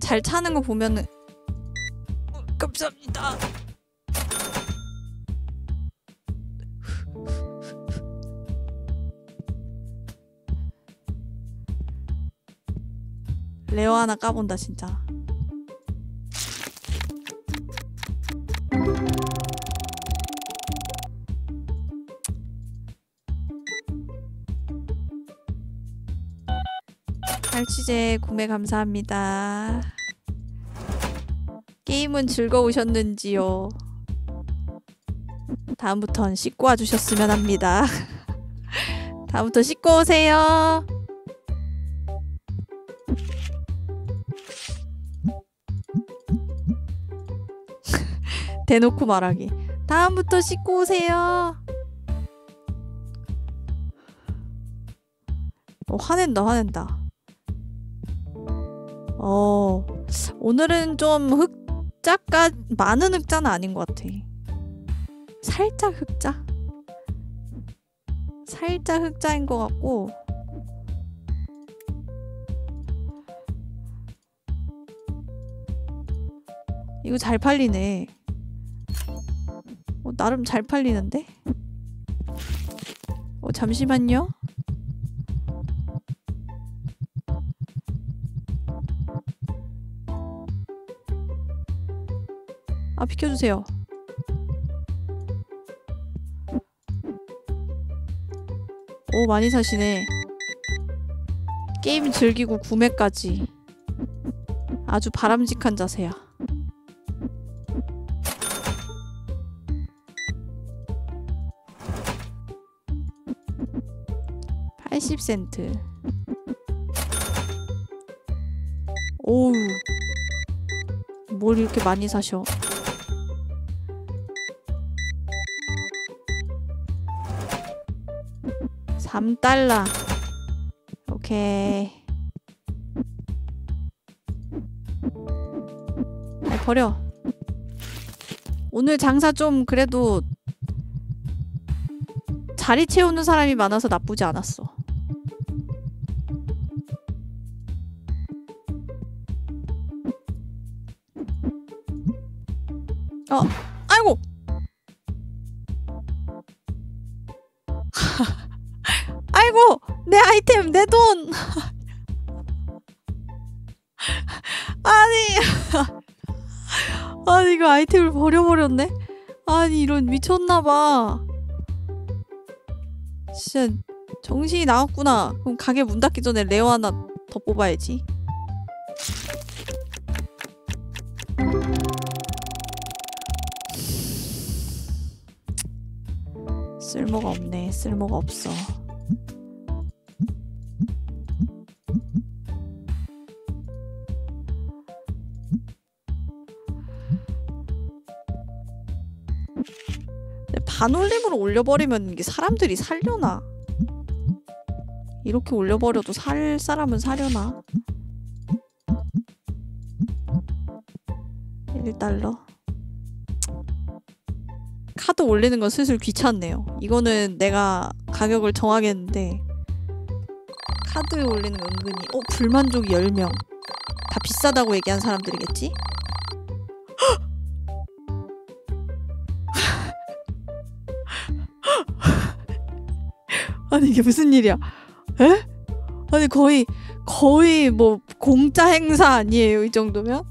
잘 차는 거 보면은 어, 감사합니다. 레어 하나 까본다 진짜. 취제 구매 감사합니다. 게임은 즐거우셨는지요? 다음부턴 씻고 와주셨으면 합니다. 다음부터 씻고 오세요. 대놓고 말하기. 다음부터 씻고 오세요. 어, 화낸다, 화낸다. 어, 오늘은 좀 흑자가 많은 흑자는 아닌 것 같아. 살짝 흑자? 살짝 흑자인 것 같고. 이거 잘 팔리네. 어, 나름 잘 팔리는데? 어, 잠시만요. 아, 비켜주세요. 오, 많이 사시네. 게임 즐기고 구매까지. 아주 바람직한 자세야. 80센트. 오우. 뭘 이렇게 많이 사셔? 3달러 오케이. 아, 버려. 오늘 장사 좀 그래도 자리 채우는 사람이 많아서 나쁘지 않았어. 어. 아이템, 내 돈. 아니, 아니 이거 아이템을 버려버렸네. 아니 이런 미쳤나봐. 진짜 정신이 나갔구나. 그럼 가게 문 닫기 전에 레어 하나 더 뽑아야지. 쓸모가 없네. 쓸모가 없어. 반올림으로 올려버리면 이게 사람들이 살려나? 이렇게 올려버려도 살 사람은 사려나? 1달러 카드 올리는 건 슬슬 귀찮네요 이거는 내가 가격을 정하겠는데 카드 올리는 거 은근히 어? 불만족이 10명 다 비싸다고 얘기한 사람들이겠지? 아니 이게 무슨 일이야? 에? 아니 거의 거의 뭐 공짜 행사 아니에요 이 정도면?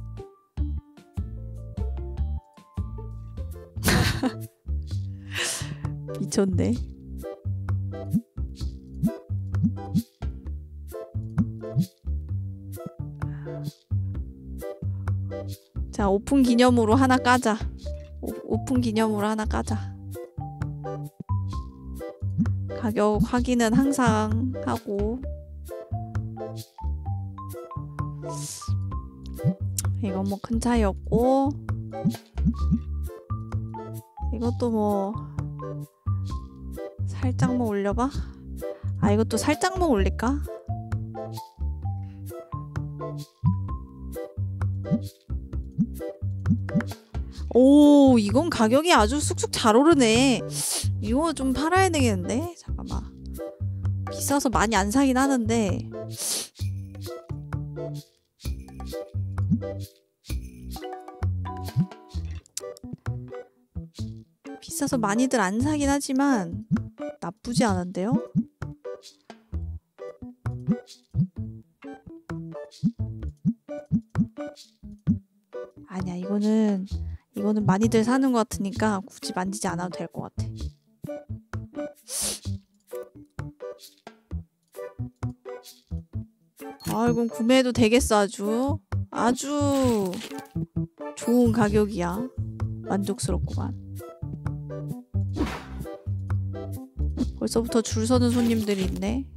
미쳤네. 자 오픈 기념으로 하나 까자. 오, 오픈 기념으로 하나 까자. 가격 확인은 항상 하고. 이건 뭐 큰 차이 없고. 이것도 뭐 살짝만 올려봐. 아 이것도 살짝만 올릴까? 오 이건 가격이 아주 쑥쑥 잘 오르네. 이거 좀 팔아야 되겠는데? 잠깐만. 비싸서 많이 안 사긴 하는데. 비싸서 많이들 안 사긴 하지만 나쁘지 않은데요? 아니야 이거는 이거는 많이들 사는 것 같으니까 굳이 만지지 않아도 될 것 같아. 아 이건 구매해도 되겠어 아주. 아주 좋은 가격이야. 만족스럽구만. 벌써부터 줄 서는 손님들이 있네.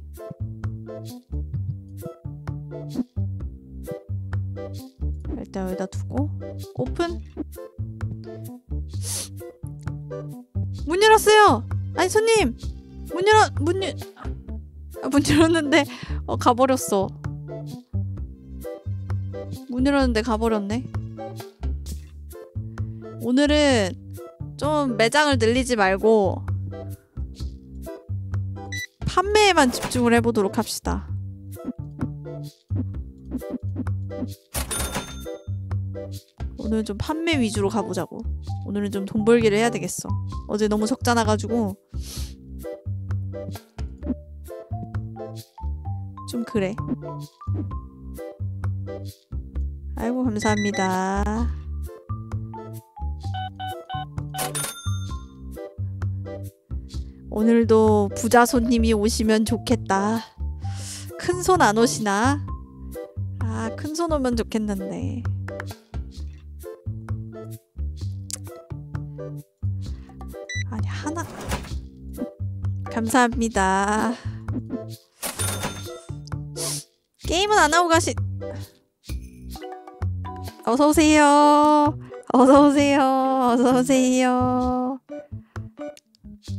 일단 여기다 두고. 오픈 문 열었어요. 아니 손님. 문 열어 문 열... 아, 문 열었는데 어 가버렸어. 문 열었는데 가버렸네. 오늘은 좀 매장을 늘리지 말고 판매에만 집중을 해보도록 합시다 오늘은 좀 판매 위주로 가보자고. 오늘은 좀 돈 벌기를 해야 되겠어. 어제 너무 적잖아가지고. 좀 그래. 아이고 감사합니다. 오늘도 부자 손님이 오시면 좋겠다. 큰 손 안 오시나? 아 큰 손 오면 좋겠는데 아니 하나. 감사합니다. 게임은 안 하고 가시. 어서 오세요. 어서 오세요. 어서 오세요.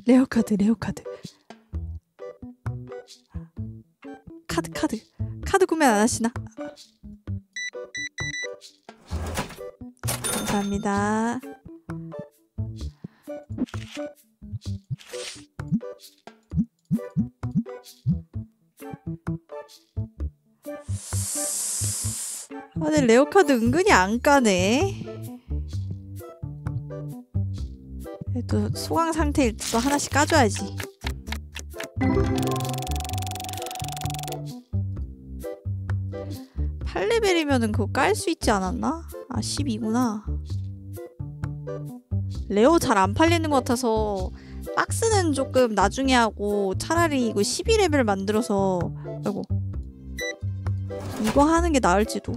rare 카드 rare 카드. 카드 카드. 카드 구매 안 하시나? 감사합니다. 아, 근데 레어 카드 은근히 안 까네. 또 소강 상태일 때 또 하나씩 까줘야지. 팔레벨이면은 그거 깔 수 있지 않았나? 아 12구나. 레오 잘 안 팔리는 것 같아서 박스는 조금 나중에 하고 차라리 이거 12레벨 만들어서 아이고 이거 하는 게 나을지도.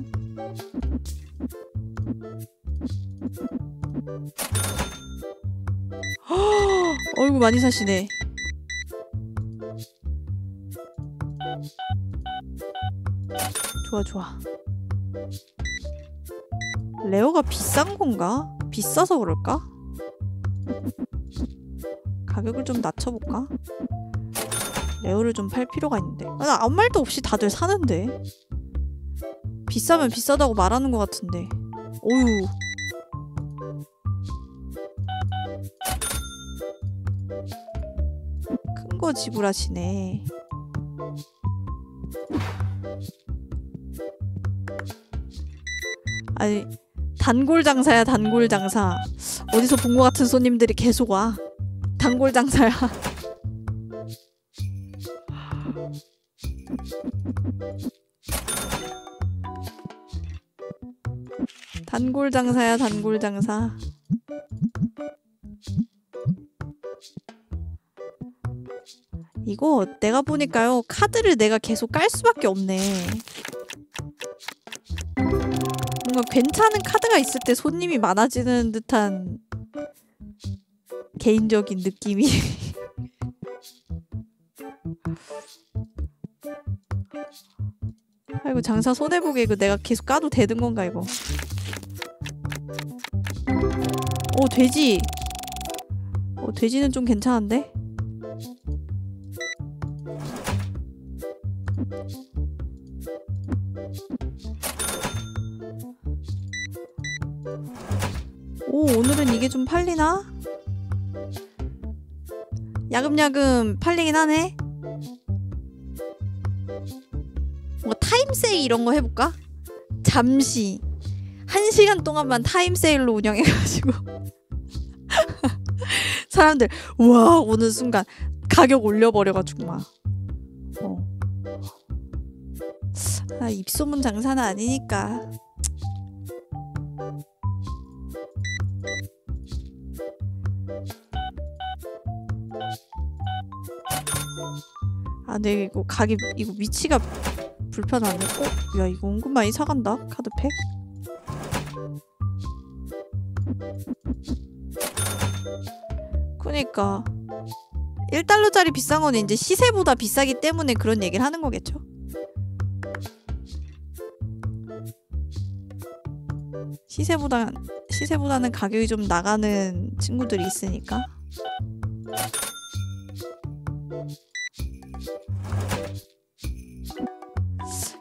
어이구 많이 사시네. 좋아 좋아. 레오가 비싼 건가? 비싸서 그럴까? 가격을 좀 낮춰볼까? 레오를 좀 팔 필요가 있는데. 아, 나 아무 말도 없이 다들 사는데. 비싸면 비싸다고 말하는 것 같은데. 오유. 큰 거 지불하시네. 아니 단골 장사야 단골 장사. 어디서 본 것 같은 손님들이 계속 와. 단골 장사야. 단골 장사야 단골 장사. 이거 내가 보니까요 카드를 내가 계속 깔 수밖에 없네. 뭔가 괜찮은 카드가 있을 때 손님이 많아지는 듯한 개인적인 느낌이. 아이고 장사 손해보게 이거 내가 계속 까도 되는 건가 이거. 오 돼지. 어 돼지는 좀 괜찮은데? 오 오늘은 이게 좀 팔리나? 야금야금 팔리긴 하네. 뭐 타임 세일 이런 거 해볼까? 잠시 한 시간 동안만 타임 세일로 운영해가지고 사람들 와 오는 순간 가격 올려버려가지고 막 어. 아 입소문 장사는 아니니까 아, 네 이거 가게 이거 위치가 불편하네. 어? 야 이거 은근 많이 사간다 카드팩. 그니까 1달러짜리 비싼 건 이제 시세보다 비싸기 때문에 그런 얘기를 하는 거겠죠. 시세보다 시세보다는 가격이 좀 나가는 친구들이 있으니까.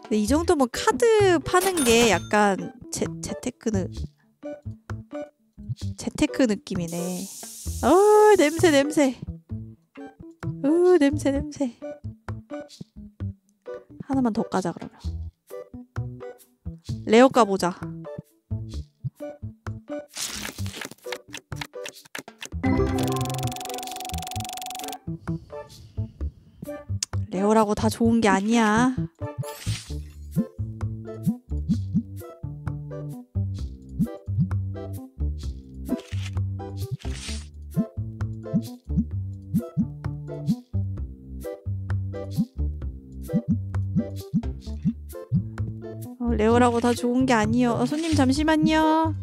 근데 이 정도면 카드 파는 게 약간 재, 재테크는 재테크 느낌이네. 어 냄새 냄새. 어 냄새 냄새. 하나만 더 까자 그러면. 레어 까보자. 레오라고 다 좋은 게 아니야. 어, 레오라고 다 좋은 게 아니요. 어, 손님 잠시만요.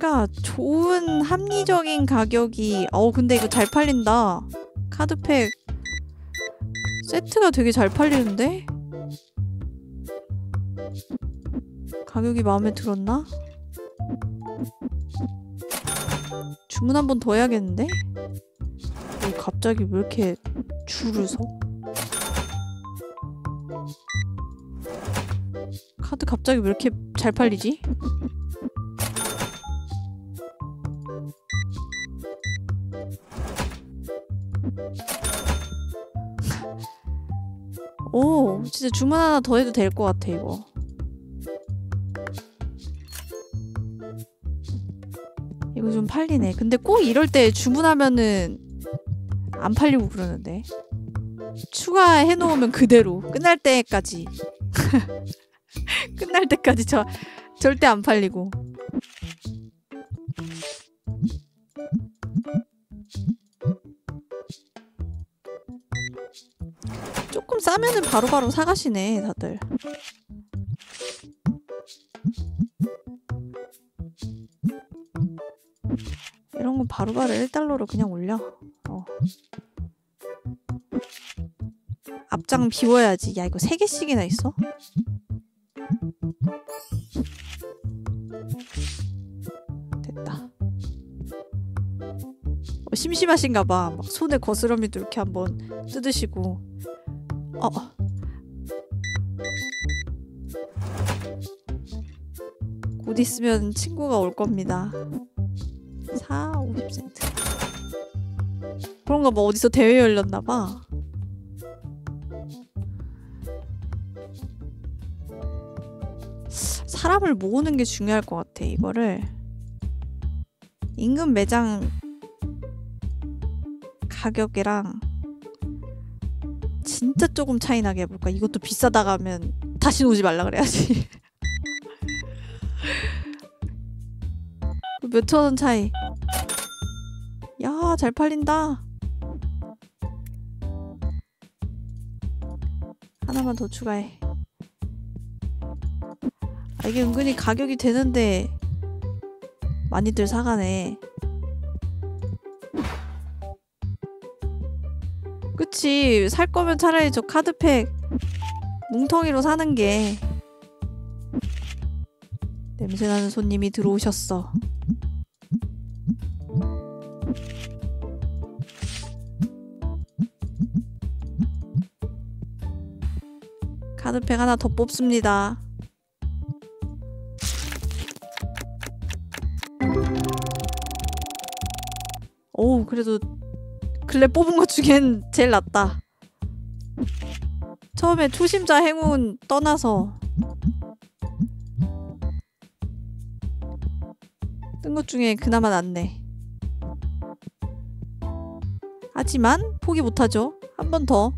뭔가 좋은 합리적인 가격이 어 근데 이거 잘 팔린다. 카드팩 세트가 되게 잘 팔리는데? 가격이 마음에 들었나? 주문 한 번 더 해야겠는데? 어, 갑자기 왜 이렇게 줄을 서? 카드 갑자기 왜 이렇게 잘 팔리지? 오, 진짜 주문 하나 더 해도 될 것 같아, 이거. 이거 좀 팔리네. 근데 꼭 이럴 때 주문하면은 안 팔리고 그러는데. 추가해 놓으면 그대로 끝날 때까지 끝날 때까지 저 절대 안 팔리고. 조금 싸면은 바로바로 사가시네 다들. 이런 건 바로바로 1달러로 그냥 올려. 어. 앞장 비워야지. 야 이거 세 개씩이나 있어? 됐다. 어, 심심하신가 봐. 막 손에 거스러미도 이렇게 한번 뜯으시고. 어. 어. 곧 있으면 친구가 올 겁니다. 4, 50센트. 그런가 뭐 어디서 대회 열렸나 봐. 사람을 모으는 게 중요할 것 같아. 이거를 인근 매장 가격이랑 진짜 조금 차이 나게 해볼까? 이것도 비싸다 가면 다시 오지 말라 그래야지. 몇천 원 차이. 야, 잘 팔린다. 하나만 더 추가해. 아, 이게 은근히 가격이 되는데 많이들 사가네. 그치. 살 거면 차라리 저 카드팩 뭉텅이로 사는 게 냄새나는 손님이 들어오셨어. 카드팩 하나 더 뽑습니다. 오, 그래도 근래 뽑은 것 중엔 제일 낫다. 처음에 초심자 행운 떠나서 뜬 것 중에 그나마 낫네. 하지만 포기 못하죠. 한 번 더.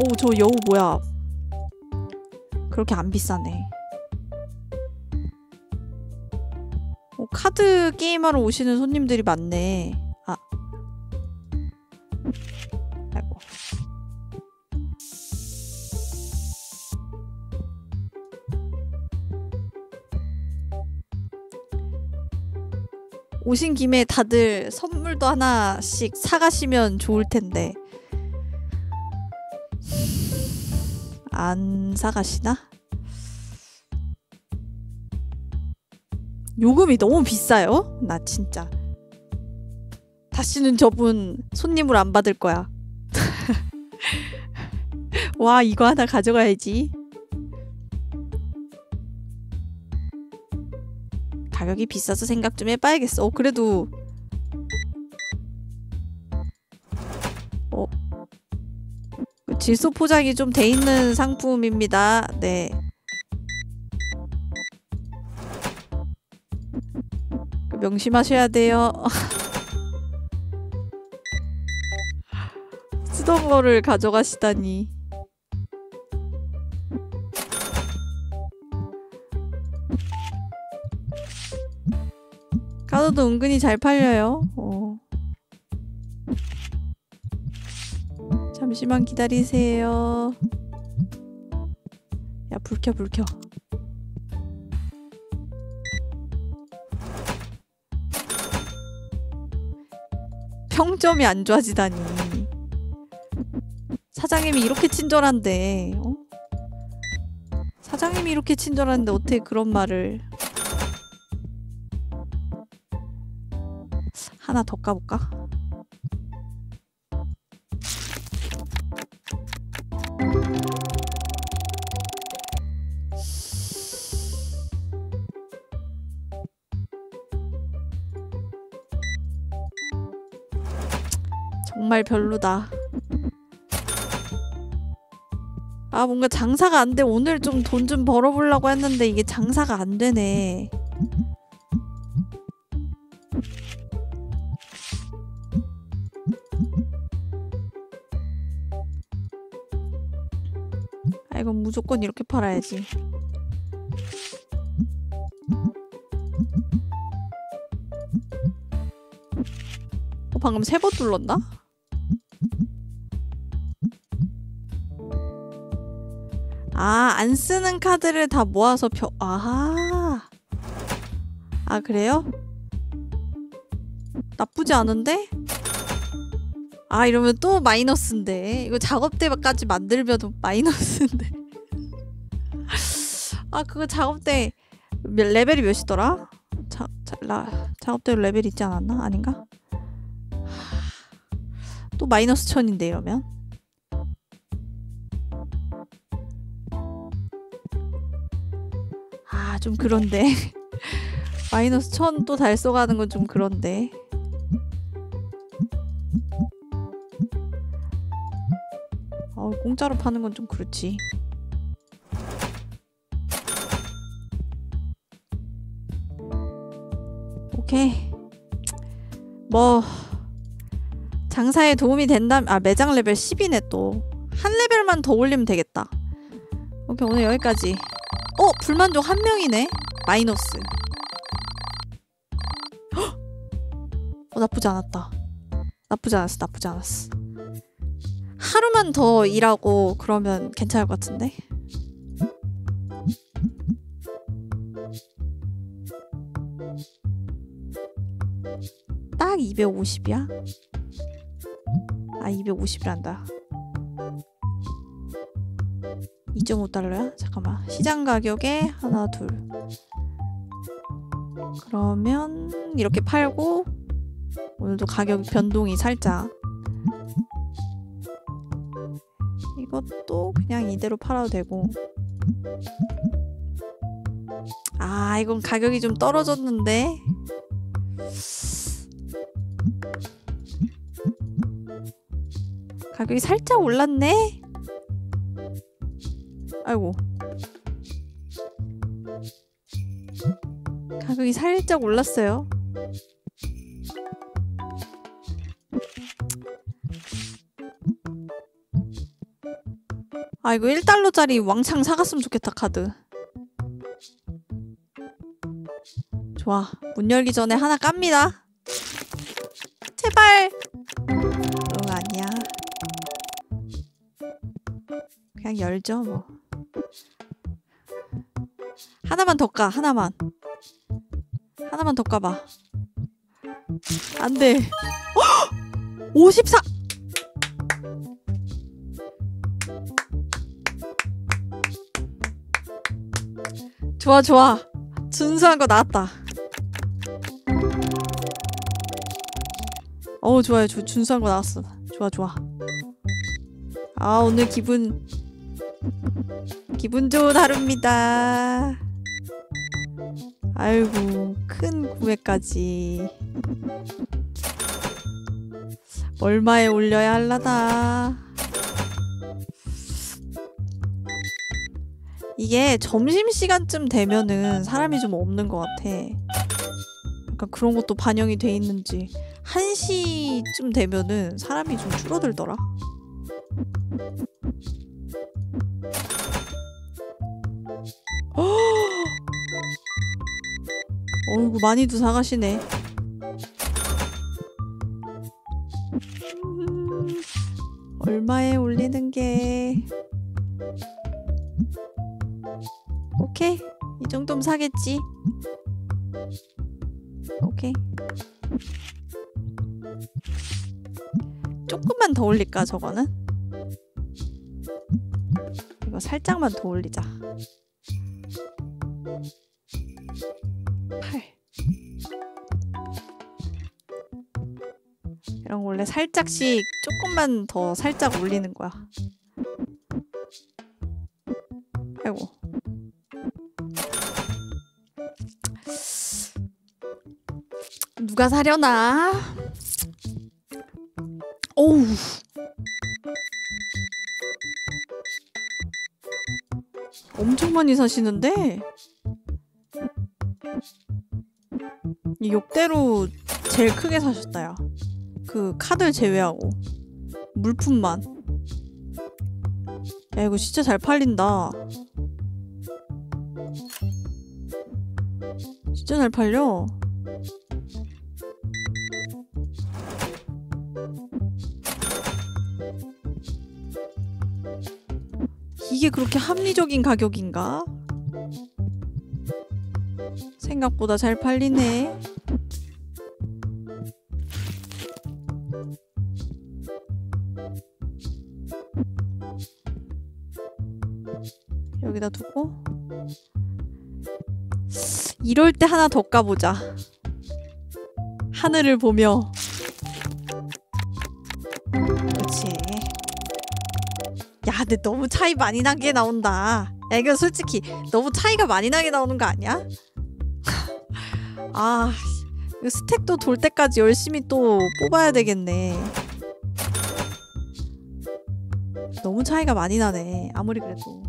오, 저 여우 뭐야. 그렇게 안 비싸네. 카드 게임하러 오시는 손님들이 많네. 아. 아이고. 오신 김에 다들 선물도 하나씩 사가시면 좋을 텐데. 안 사가시나? 요금이 너무 비싸요? 나 진짜. 다시는 저분 손님으로 안 받을 거야. 와, 이거 하나 가져가야지. 가격이 비싸서 생각 좀 해봐야겠어. 어, 그래도 어그 질소 포장이 좀 돼 있는 상품입니다. 네. 명심하셔야 돼요. 쓰던 거를 가져가시다니. 카드도 은근히 잘 팔려요. 어. 잠시만 기다리세요. 야, 불 켜, 불 켜. 평점이 안 좋아지다니. 사장님이 이렇게 친절한데, 어? 사장님이 이렇게 친절한데 어떻게 그런 말을 하나 더 까볼까? 정말 별로다. 아 뭔가 장사가 안 돼. 오늘 좀돈좀 벌어보려고 했는데 이게 장사가 안 되네. 아 이건 무조건 이렇게 팔아야지. 어, 방금 세 번 눌렀나? 아, 안 쓰는 카드를 다 모아서 벼, 아하. 아, 그래요? 나쁘지 않은데? 아, 이러면 또 마이너스인데. 이거 작업대까지 만들면 또 마이너스인데. 아, 그거 작업대 몇- 레벨이 몇이더라? 자, 자, 라, 작업대 레벨 있지 않았나? 아닌가? 또 마이너스 천인데 이러면 아 좀 그런데. 마이너스 천 또 달성하는 건 좀 그런데. 어 공짜로 파는 건 좀 그렇지. 오케이. 뭐 장사에 도움이 된다면 아 매장 레벨 10이네 또. 한 레벨만 더 올리면 되겠다. 오케이 오늘 여기까지 어 불만족 한 명이네. 마이너스. 헉! 어 나쁘지 않았다. 나쁘지 않았어 나쁘지 않았어. 하루만 더 일하고 그러면 괜찮을 것 같은데? 딱 250이야? 아 250이란다 2.5달러야? 잠깐만. 시장 가격에 하나 둘. 그러면 이렇게 팔고 오늘도 가격 변동이 살짝. 이것도 그냥 이대로 팔아도 되고. 아 이건 가격이 좀 떨어졌는데. 가격이 살짝 올랐네? 아이고. 가격이 살짝 올랐어요. 아, 이거 1달러짜리 왕창 사갔으면 좋겠다, 카드. 좋아. 문 열기 전에 하나 깝니다. 제발! 응, 아니야. 그냥 열죠 뭐 하나만 더 까 하나만. 하나만 더 까봐. 안 돼. 54 좋아 좋아. 준수한 거 나왔다. 어우 좋아요. 주, 준수한 거 나왔어. 좋아 좋아. 아 오늘 기분 기분 좋은 하루입니다. 아이고 큰 구매까지. 얼마에 올려야 할라나? 이게 점심시간쯤 되면은 사람이 좀 없는 것 같아. 약간 그런 것도 반영이 돼 있는지. 1시쯤 되면은 사람이 좀 줄어들더라 어이구 많이도 사가시네. 음, 얼마에 올리는 게? 오케이 이 정도면 사겠지. 오케이. 조금만 더 올릴까 저거는 이거 살짝만 더 올리자. 8 이런 거 원래 살짝씩 조금만 더 살짝 올리는 거야. 아이고. 누가 사려나? 오 엄청 많이 사시는데? 이 역대로 제일 크게 사셨다, 야. 그 카드 제외하고. 물품만. 야, 이거 진짜 잘 팔린다. 진짜 잘 팔려. 이게 그렇게 합리적인 가격인가? 생각보다 잘 팔리네. 여기다 두고 이럴 때 하나 더 까보자. 하늘을 보며 야, 근데 너무 차이 많이 나게 나온다. 야, 이거 솔직히 너무 차이가 많이 나게 나오는 거 아니야? 아, 스택도 돌 때까지 열심히 또 뽑아야 되겠네. 너무 차이가 많이 나네. 아무리 그래도.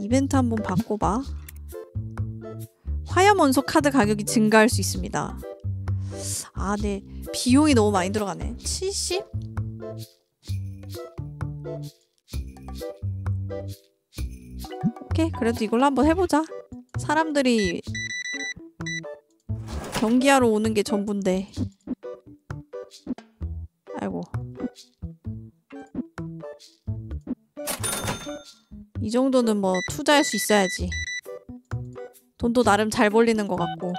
이벤트 한번 바꿔봐. 화염 원소 카드 가격이 증가할 수 있습니다. 아, 네. 비용이 너무 많이 들어가네. 70? 오케이. 그래도 이걸로 한번 해보자. 사람들이 경기하러 오는 게 전부인데. 아이고. 이 정도는 뭐 투자할 수 있어야지. 돈도 나름 잘 벌리는 것 같고.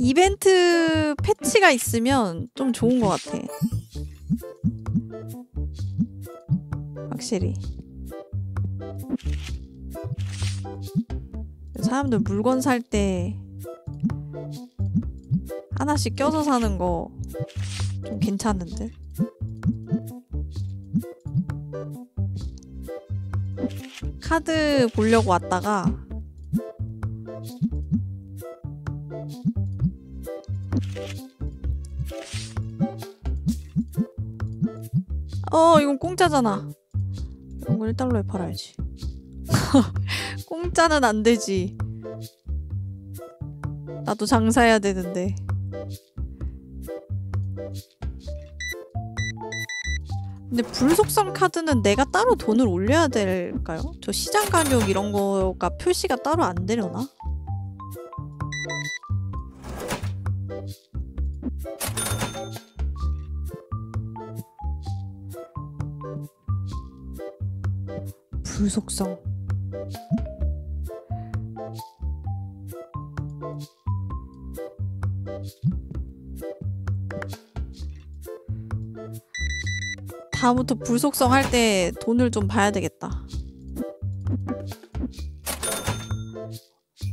이벤트 패치가 있으면 좀 좋은 것 같아. 확실히. 사람들 물건 살 때 하나씩 껴서 사는 거 좀 괜찮은데? 카드 보려고 왔다가 어 이건 공짜잖아 이런 걸 1달러에 팔아야지 공짜는 안 되지 나도 장사해야 되는데 근데 불속성 카드는 내가 따로 돈을 올려야 될까요? 저 시장 가격 이런 거가 표시가 따로 안 되려나? 불속성 다음부터 불속성 할 때 돈을 좀 봐야 되겠다.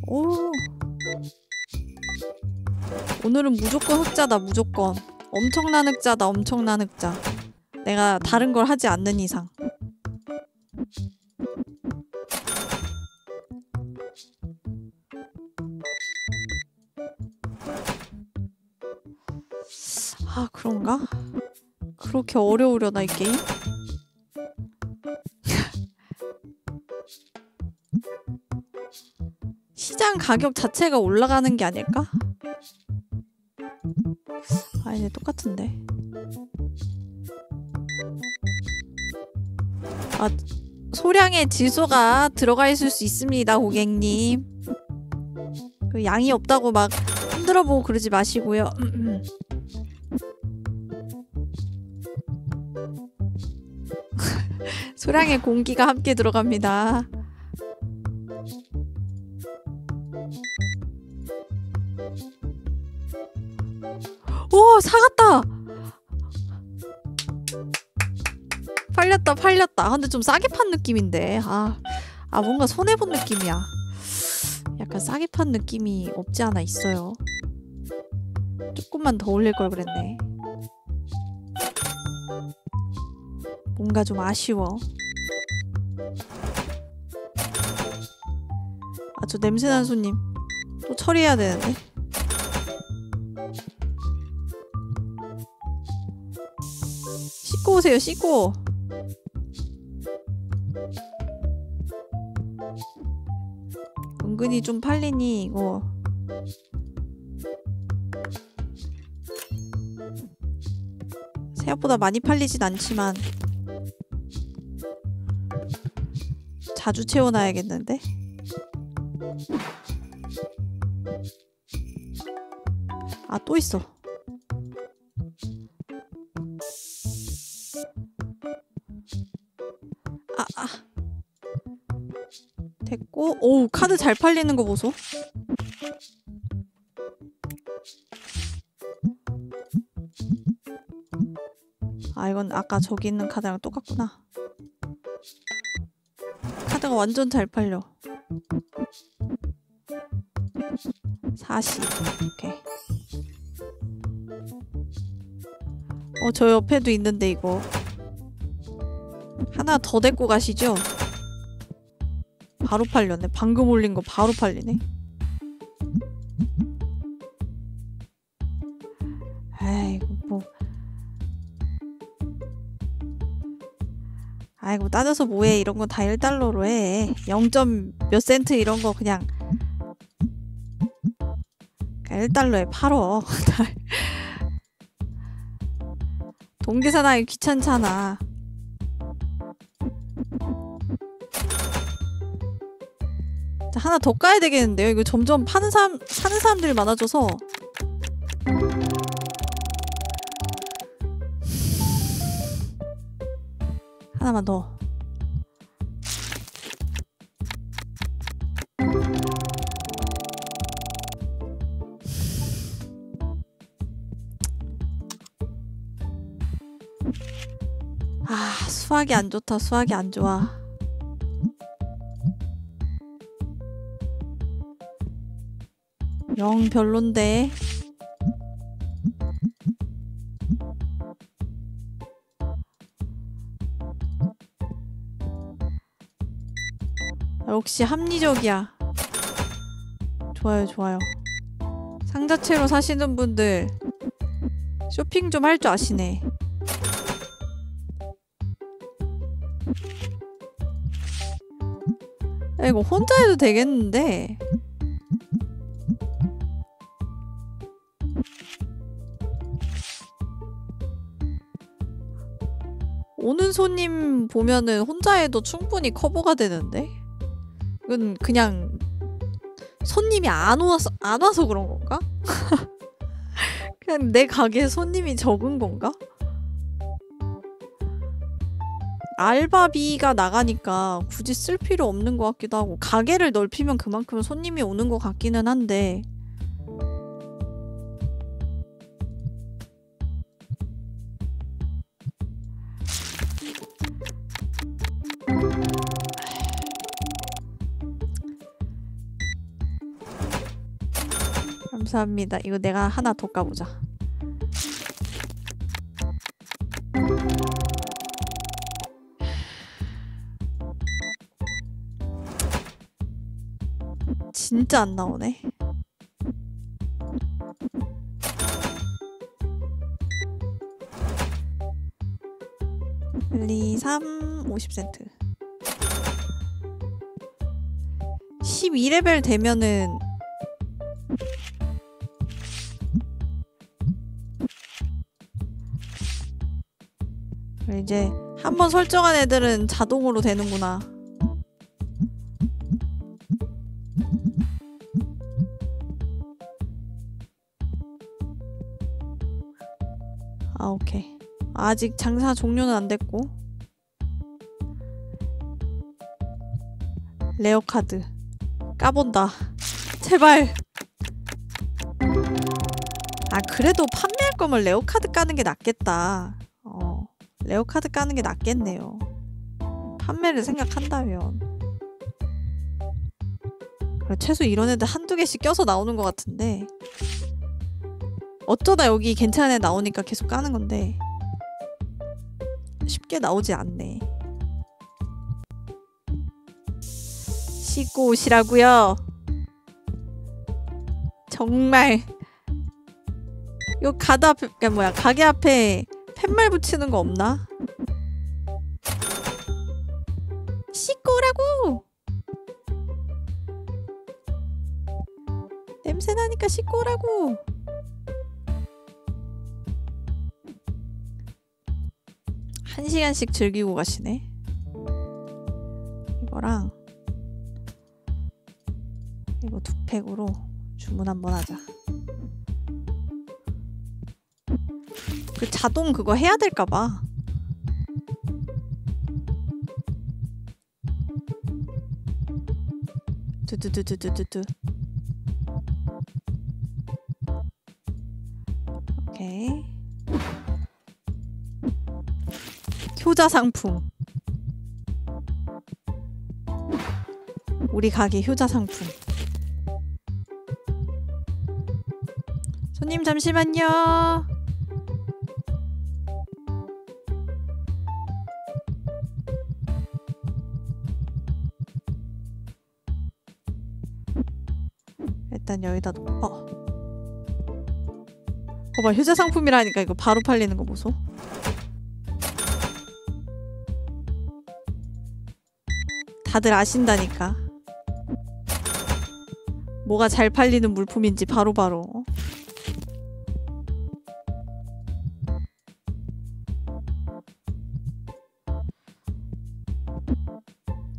오. 오늘은 무조건 흑자다, 무조건. 엄청난 흑자다, 엄청난 흑자. 내가 다른 걸 하지 않는 이상. 아, 그런가? 그렇게 어려우려나, 이 게임? 시장 가격 자체가 올라가는 게 아닐까? 아니네, 똑같은데. 아, 소량의 지소가 들어가 있을 수 있습니다, 고객님. 그 양이 없다고 막 흔들어 보고 그러지 마시고요. 소량의 공기가 함께 들어갑니다. 오, 사갔다! 팔렸다, 팔렸다. 근데 좀 싸게 판 느낌인데. 아, 아 뭔가 손해본 느낌이야. 약간 싸게 판 느낌이 없지 않아 있어요. 조금만 더 올릴 걸 그랬네. 뭔가 좀 아쉬워. 저 냄새나는 손님 또 처리해야 되는데 씻고 오세요 씻고 은근히 좀 팔리니 이거 생각보다 많이 팔리진 않지만 자주 채워놔야겠는데? 아, 또 있어. 됐고, 오우, 카드 잘 팔리는 거 보소. 아, 이건 아까 저기 있는 카드랑 똑같구나. 카드가 완전 잘 팔려. 40. 오케이. 어, 저 옆에도 있는데, 이거. 하나 더 데리고 가시죠? 바로 팔렸네. 방금 올린 거 바로 팔리네. 아이고, 뭐. 아이고, 따져서 뭐해. 이런 건 다 1달러로 해. 0점 몇 센트 이런 거 그냥. 그냥 1달러에 팔어. 동계산하기 귀찮잖아. 하나 더 까야 되겠는데요? 이거 점점 파는 사람, 사는 사람들이 많아져서. 하나만 더. 아, 수학이 안 좋다. 수학이 안 좋아. 영 별론데. 역시 합리적이야. 좋아요, 좋아요. 상자채로 사시는 분들 쇼핑 좀 할 줄 아시네. 야, 이거 혼자 해도 되겠는데. 오는 손님 보면은 혼자 해도 충분히 커버가 되는데? 이건 그냥 손님이 안 와서 안 와서 그런 건가? 그냥 내 가게에 손님이 적은 건가? 알바비가 나가니까 굳이 쓸 필요 없는 것 같기도 하고 가게를 넓히면 그만큼 손님이 오는 것 같기는 한데 감사합니다. 이거 내가 하나 더 까보자. 진짜 안 나오네. 일, 이, 삼, 50센트. 12레벨 되면은 이제 한번 설정한 애들은 자동으로 되는구나. 아, 오케이. 아직 장사 종료는 안 됐고. 레어 카드. 까본다. 제발. 아, 그래도 판매할 거면 레어 카드 까는 게 낫겠다. 어. 레어 카드 까는 게 낫겠네요. 판매를 생각한다면. 최소 이런 애들 한두 개씩 껴서 나오는 것 같은데. 어쩌다 여기 괜찮은 애 나오니까 계속 까는 건데. 쉽게 나오지 않네. 씻고 오시라고요. 정말 이거 가드 앞에 야 뭐야 가게 앞에 팻말 붙이는 거 없나? 씻고 오라고! 냄새 나니까 씻고 오라고! 한 시간씩 즐기고 가시네. 이거랑 이거 두 팩으로 주문 한번 하자. 그 자동 그거 해야 될까 봐. 두두두두두두. 오케이. 효자 상품. 우리 가게 효자 상품. 손님 잠시만요. 일단 여기다 놓고 어. 봐봐 효자 상품이라니까 이거 바로 팔리는 거 보소 다들 아신다니까 뭐가 잘 팔리는 물품인지 바로바로 바로.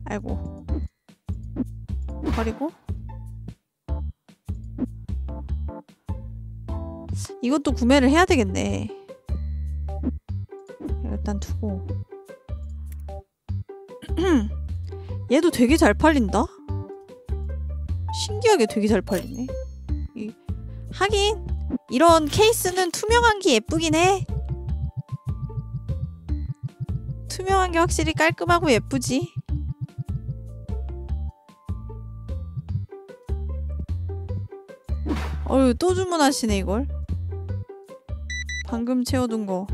아이고 버리고 이것도 구매를 해야 되겠네. 일단 두고. 얘도 되게 잘 팔린다? 신기하게 되게 잘 팔리네. 이, 하긴, 이런 케이스는 투명한 게 예쁘긴 해. 투명한 게 확실히 깔끔하고 예쁘지. 어휴, 또 주문하시네, 이걸. 방금 채워둔 거.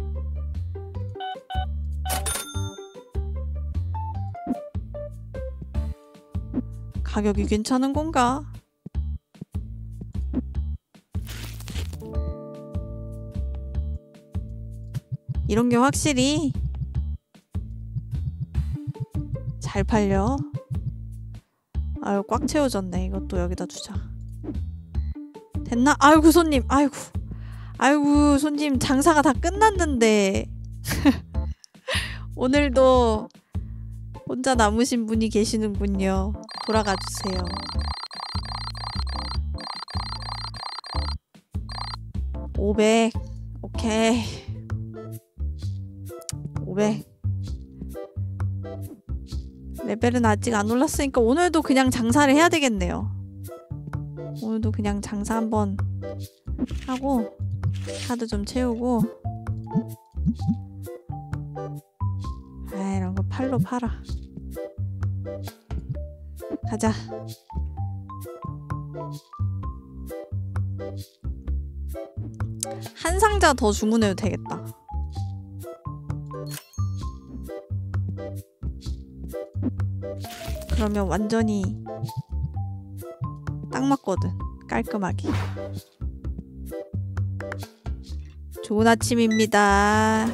가격이 괜찮은 건가? 이런 게 확실히 잘 팔려. 아유, 꽉 채워졌네. 이것도 여기다 두자. 됐나? 아이고, 손님. 아이고. 아이고 손님 장사가 다 끝났는데 오늘도 혼자 남으신 분이 계시는군요. 돌아가 주세요. 오백 오케이 오백 레벨은 아직 안 올랐으니까 오늘도 그냥 장사를 해야 되겠네요. 오늘도 그냥 장사 한번 하고 카드 좀 채우고. 아 이런 거 팔로 팔아. 가자. 한 상자 더 주문해도 되겠다. 그러면 완전히 딱 맞거든. 깔끔하게 좋은 아침입니다.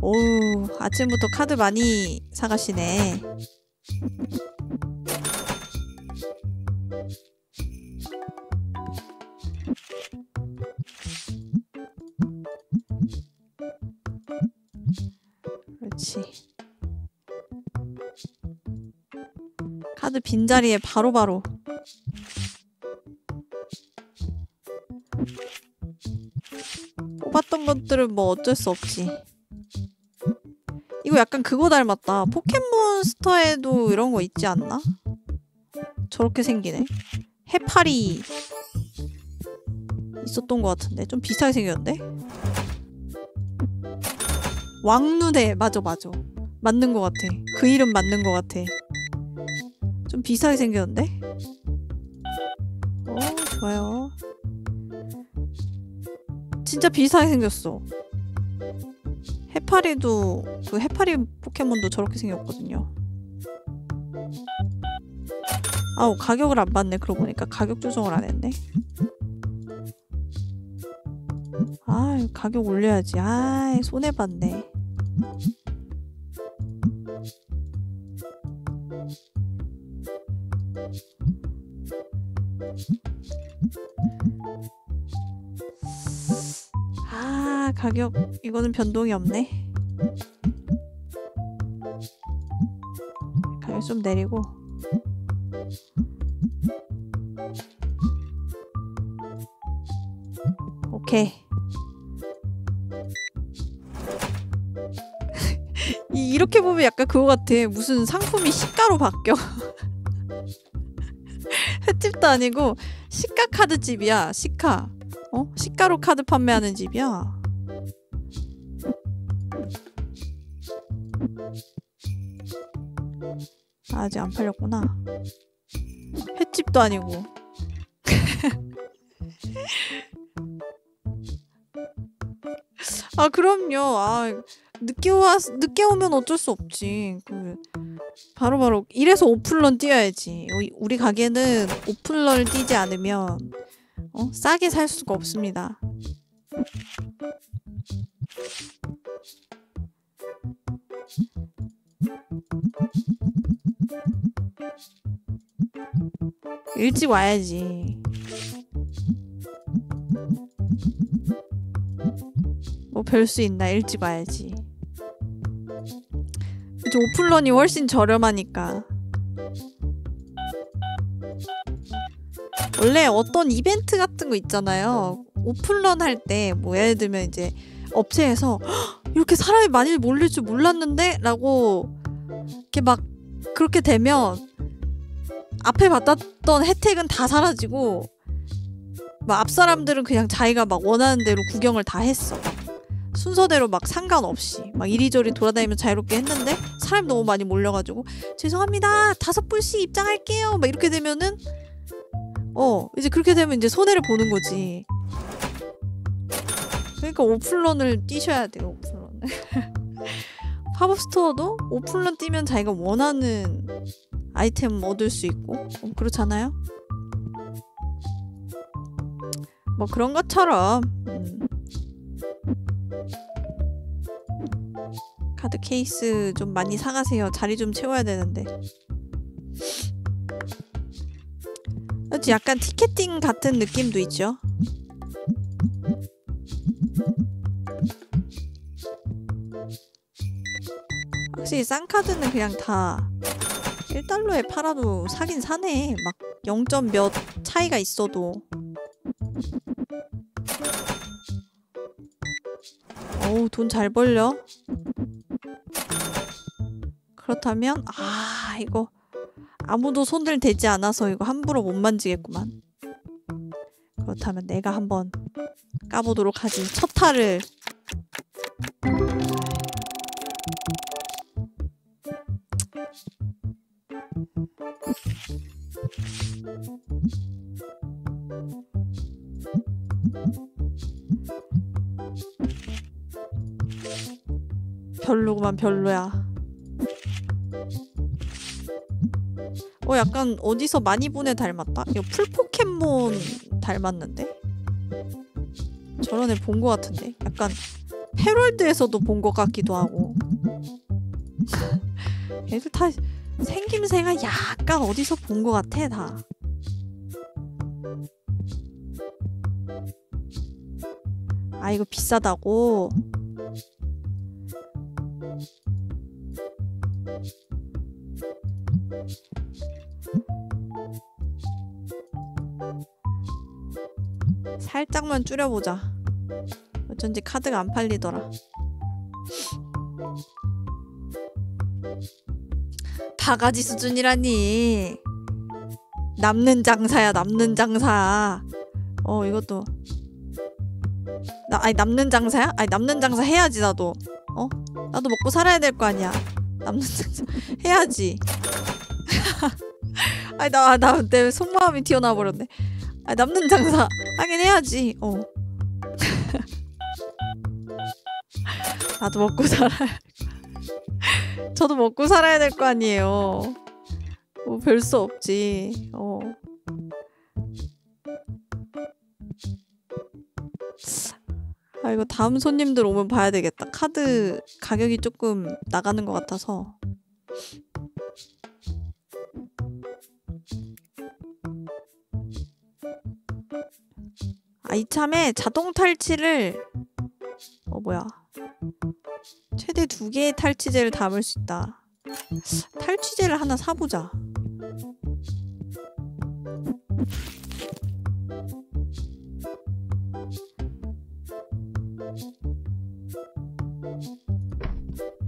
오우, 아침부터 카드 많이 사가시네. 그렇지. 카드 빈자리에 바로바로 바로 뽑았던 것들은 뭐 어쩔 수 없지. 이거 약간 그거 닮았다. 포켓몬스터에도 이런 거 있지 않나? 저렇게 생기네. 해파리 있었던 것 같은데 좀 비슷하게 생겼는데? 왕눈에 맞아 맞아 맞는 것 같아. 그 이름 맞는 것 같아. 좀 비슷하게 생겼는데? 어 좋아요. 진짜 비슷하게 생겼어. 해파리도 그 해파리 포켓몬도 저렇게 생겼거든요. 아우 가격을 안 받네 그러고 보니까. 가격 조정을 안 했네. 아 가격 올려야지. 아 손해봤네 아 가격 이거는 변동이 없네. 가격 좀 내리고. 오케이. 이, 이렇게 보면 약간 그거 같아. 무슨 상품이 시가로 바뀌어. 횟집도 아니고 시가 카드 집이야 시카 어? 시가로 카드 판매하는 집이야. 아, 아직 안 팔렸구나. 횟집도 아니고. 아 그럼요. 아 늦게 와 늦게 오면 어쩔 수 없지. 그 바로 바로 이래서 오픈런 뛰어야지. 우리 가게는 오픈런을 뛰지 않으면 어? 싸게 살 수가 없습니다. 일찍 와야지. 뭐 별 수 있나? 일찍 와야지. 이제 오픈런이 훨씬 저렴하니까 원래 어떤 이벤트 같은 거 있잖아요. 오픈런 할 때 뭐 예를 들면 이제 업체에서 "헉, 이렇게 사람이 많이 몰릴 줄 몰랐는데? 라고 이렇게 막 그렇게 되면 앞에 받았던 혜택은 다 사라지고 막 앞 사람들은 그냥 자기가 막 원하는 대로 구경을 다 했어. 순서대로 막 상관없이 막 이리저리 돌아다니면 자유롭게 했는데 사람이 너무 많이 몰려가지고 죄송합니다. 다섯 분씩 입장할게요. 막 이렇게 되면은 어 이제 그렇게 되면 이제 손해를 보는 거지. 그러니까 오픈런을 뛰셔야 돼요 오픈런을. 팝업 스토어도 오픈런 뛰면 자기가 원하는 아이템 얻을 수 있고 어, 그렇잖아요. 뭐 그런 것처럼 음. 카드 케이스 좀 많이 사가세요. 자리 좀 채워야 되는데. 그렇지 약간 티켓팅 같은 느낌도 있죠. 확실히 싼 카드는 그냥 다 1달러에 팔아도 사긴 사네. 막 0점 몇 차이가 있어도. 어우, 돈 잘 벌려. 그렇다면, 아, 이거. 아무도 손을 대지 않아서 이거 함부로 못 만지겠구만. 그렇다면 내가 한번 까보도록 하지. 첫 타를. 별로구만 별로야. 어 약간 어디서 많이 보내 닮았다. 이거 풀포켓몬 닮았는데? 저런 애 본 거 같은데. 약간 헤럴드에서도 본 것 같기도 하고. 애들 다 생김새가 약간 어디서 본 것 같아 다. 아 이거 비싸다고. 살짝만 줄여보자. 어쩐지 카드가 안 팔리더라. 바가지 수준이라니. 남는 장사야, 남는 장사. 어, 이것도. 나, 아니, 남는 장사야? 아니, 남는 장사 해야지, 나도. 어? 나도 먹고 살아야 될 거 아니야. 남는 장사 해야지. 아니, 나, 나, 내 속마음이 튀어나와 버렸네. 아니, 남는 장사 하긴 해야지. 어. 나도 먹고 살아야. 저도 먹고 살아야 될 거 아니에요. 뭐 별 수 없지. 어. 아 이거 다음 손님들 오면 봐야 되겠다. 카드 가격이 조금 나가는 것 같아서. 아 이참에 자동 탈취를 어 뭐야 최대 두 개의 탈취제를 담을 수 있다. 탈취제를 하나 사보자.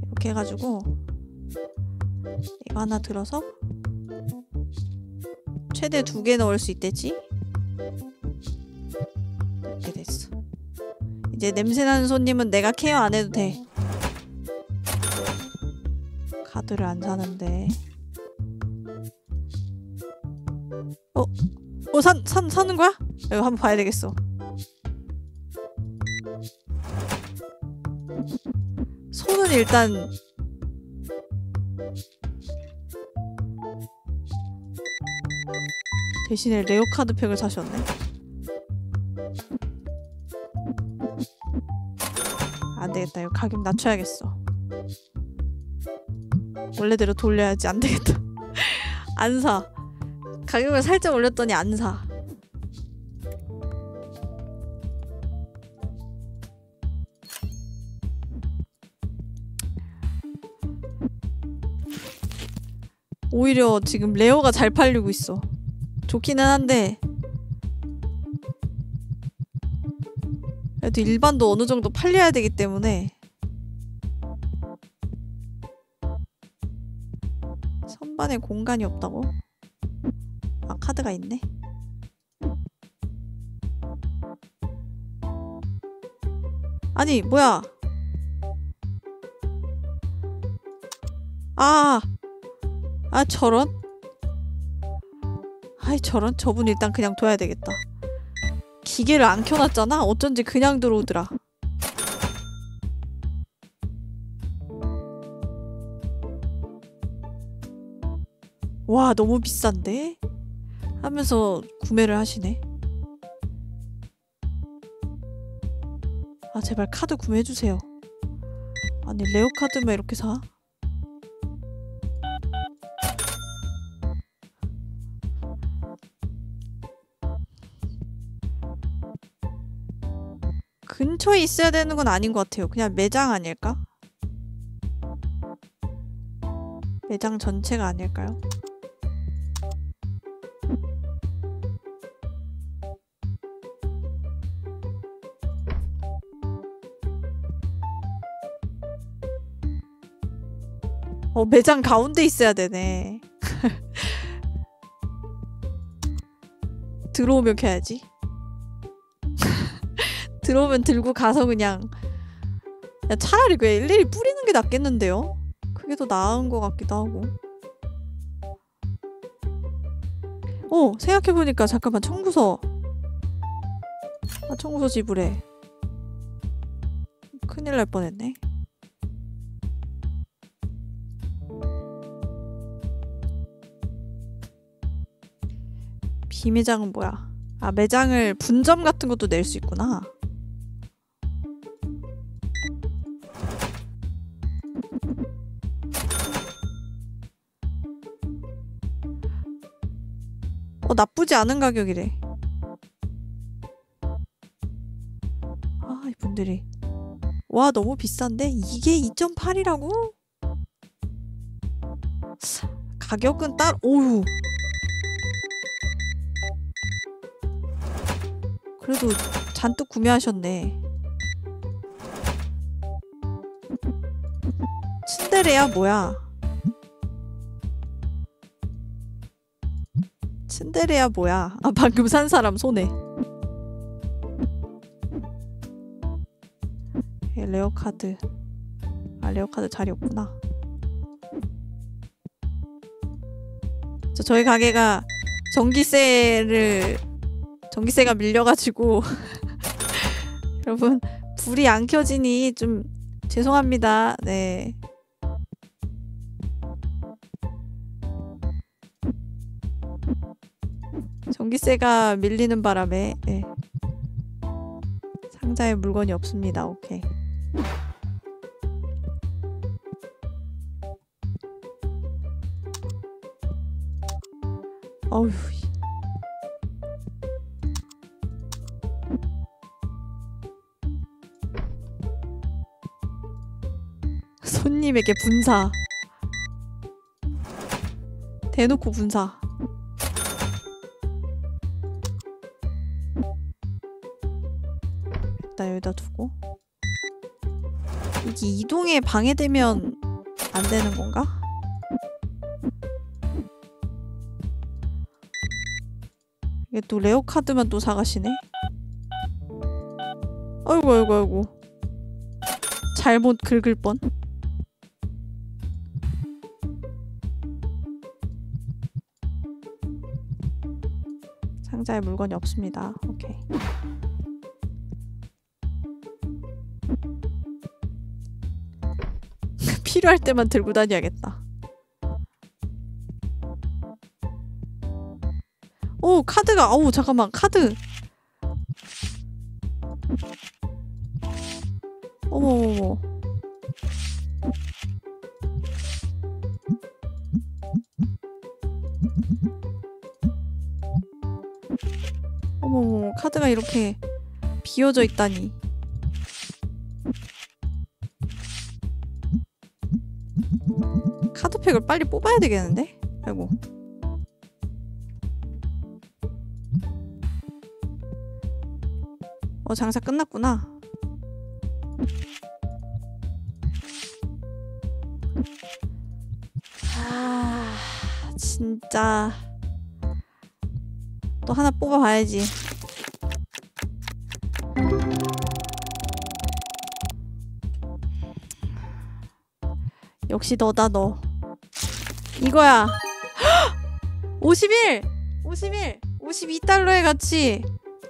이렇게 해가지고 이거 하나 들어서 최대 두 개 넣을 수 있대지? 이렇게 됐어. 이제 냄새나는 손님은 내가 케어 안 해도 돼. 카드를 안 사는데. 어? 어, 산, 산, 사는 거야? 이거 한번 봐야 되겠어. 손은 일단 대신에 레어 카드 팩을 사셨네. 안 되겠다. 이거 가격 낮춰야겠어. 원래대로 돌려야지 안 되겠다. 안 사. 가격을 살짝 올렸더니 안 사. 오히려 지금 레어가 잘 팔리고 있어. 좋기는 한데 그래도 일반도 어느 정도 팔려야 되기 때문에 선반에 공간이 없다고? 아 카드가 있네. 아니 뭐야? 아, 아 저런? 아이 저런 저분 일단 그냥 둬야 되겠다. 기계를 안 켜놨잖아. 어쩐지 그냥 들어오더라. 와 너무 비싼데? 하면서 구매를 하시네. 아 제발 카드 구매해주세요. 아니 레오 카드만 이렇게 사? 근처에 있어야 되는 건 아닌 것 같아요. 그냥 매장 아닐까? 매장 전체가 아닐까요? 어, 매장 가운데 있어야 되네. 들어오면 켜야지. 들어오면 들고 가서 그냥 야, 차라리 그 일일이 뿌리는 게 낫겠는데요? 그게 더 나은 것 같기도 하고. 어, 생각해보니까 잠깐만 청구서. 아, 청구서 지불해. 큰일 날 뻔했네. 비매장은 뭐야? 아, 매장을 분점 같은 것도 낼 수 있구나. 어, 나쁘지 않은 가격이래. 아, 이분들이. 와, 너무 비싼데? 이게 2.8이라고? 가격은 따로, 오우. 그래도 잔뜩 구매하셨네. 츤데레야 뭐야? 츤데레야 뭐야? 아 방금 산 사람 손에. 예, 레어 카드. 아 레어 카드 자리 없구나. 저 저희 가게가 전기세를 전기세가 밀려가지고 여러분 불이 안 켜지니 좀 죄송합니다. 네. 전기세가 밀리는 바람에 예. 상자에 물건이 없습니다. 오케이. 어휴. 이- 손님에게 분사. 대놓고 분사. 일단 여기다 두고. 이게 이동에 방해되면 안 되는 건가? 이게 또 레어 카드만 또 사가시네. 아이고 아이고 아이고. 잘못 긁을 뻔. 상자에 물건이 없습니다. 오케이. 필요할 때만 들고 다녀야겠다. 오 카드가 어우 잠깐만 카드. 어머머머. 어머머 카드가 이렇게 비어져 있다니 카드팩을 빨리 뽑아야 되겠는데? 아이고. 어 장사 끝났구나. 아 진짜. 또 하나 뽑아봐야지. 역시 너다 너 이거야. 51 51 52달러의 가치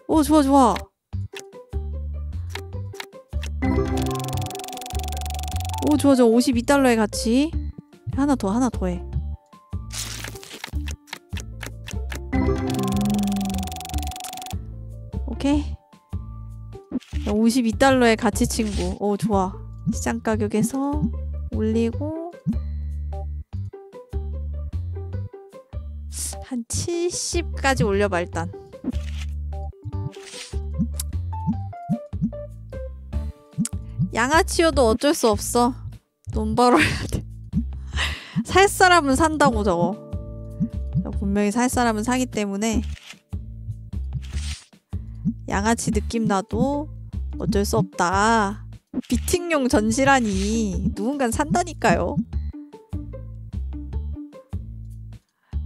오 좋아 좋아. 오 좋아 좋아. 52달러의 가치 하나 더 하나 더해. 음, 오케이. 52달러의 가치 친구. 오 좋아. 시장 가격에서 올리고 한 70까지 올려봐 일단. 양아치여도 어쩔 수 없어. 돈 벌어야 돼살 사람은 산다고 저거. 분명히 살 사람은 사기 때문에. 양아치 느낌 나도 어쩔 수 없다. 비팅용 전시라니. 누군간 산다니까요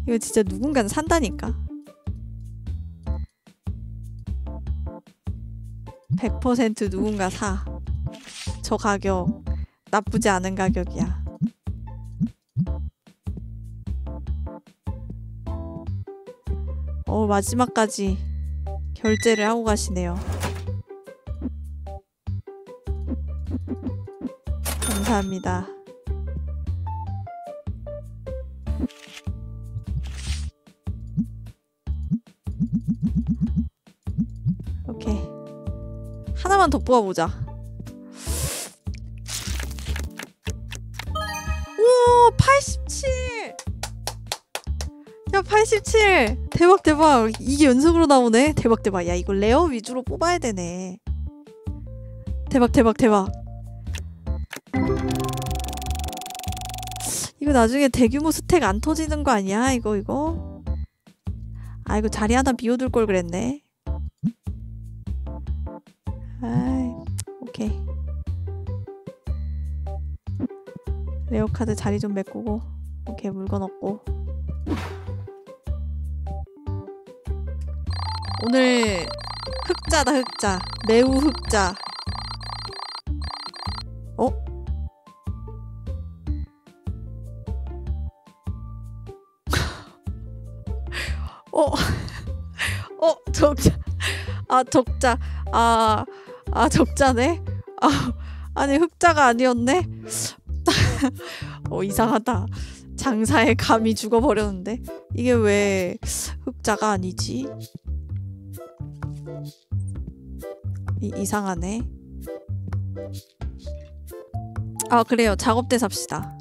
이거 진짜 누군간 산다니까 100% 누군가 사. 저 가격 나쁘지 않은 가격이야. 어 마지막까지 결제를 하고 가시네요. 감사합니다. 하나만 더 뽑아보자. 오, 87! 야, 87! 대박, 대박. 이게 연속으로 나오네? 대박, 대박. 야, 이거 레어 위주로 뽑아야 되네. 대박, 대박, 대박. 이거 나중에 대규모 스택 안 터지는 거 아니야? 이거, 이거? 아, 이거 자리 하나 비워둘 걸 그랬네. 아이, 오케이. 레어 카드 자리 좀 메꾸고, 오케이 물건 없고. 오늘 흑자다 흑자, 매우 흑자. 어? 어, 어 적자, 아 적자, 아. 아 적자네? 아 아니 흑자가 아니었네? 어 이상하다 장사에 감이 죽어버렸는데 이게 왜 흑자가 아니지? 이, 이상하네. 아 그래요 작업대 삽시다.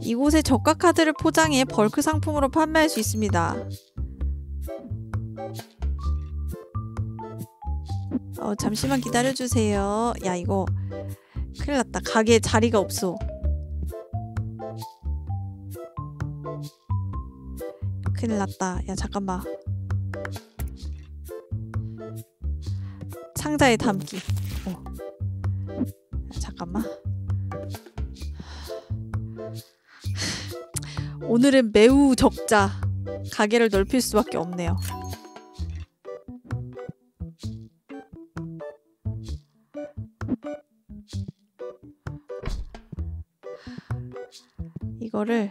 이곳에 저가 카드를 포장해 벌크 상품으로 판매할 수 있습니다. 어, 잠시만 기다려주세요. 야, 이거 큰일 났다. 가게에 자리가 없어. 큰일 났다. 야, 잠깐만. 상자에 담기. 어. 야, 잠깐만. 오늘은 매우 적자. 가게를 넓힐 수밖에 없네요. 이거를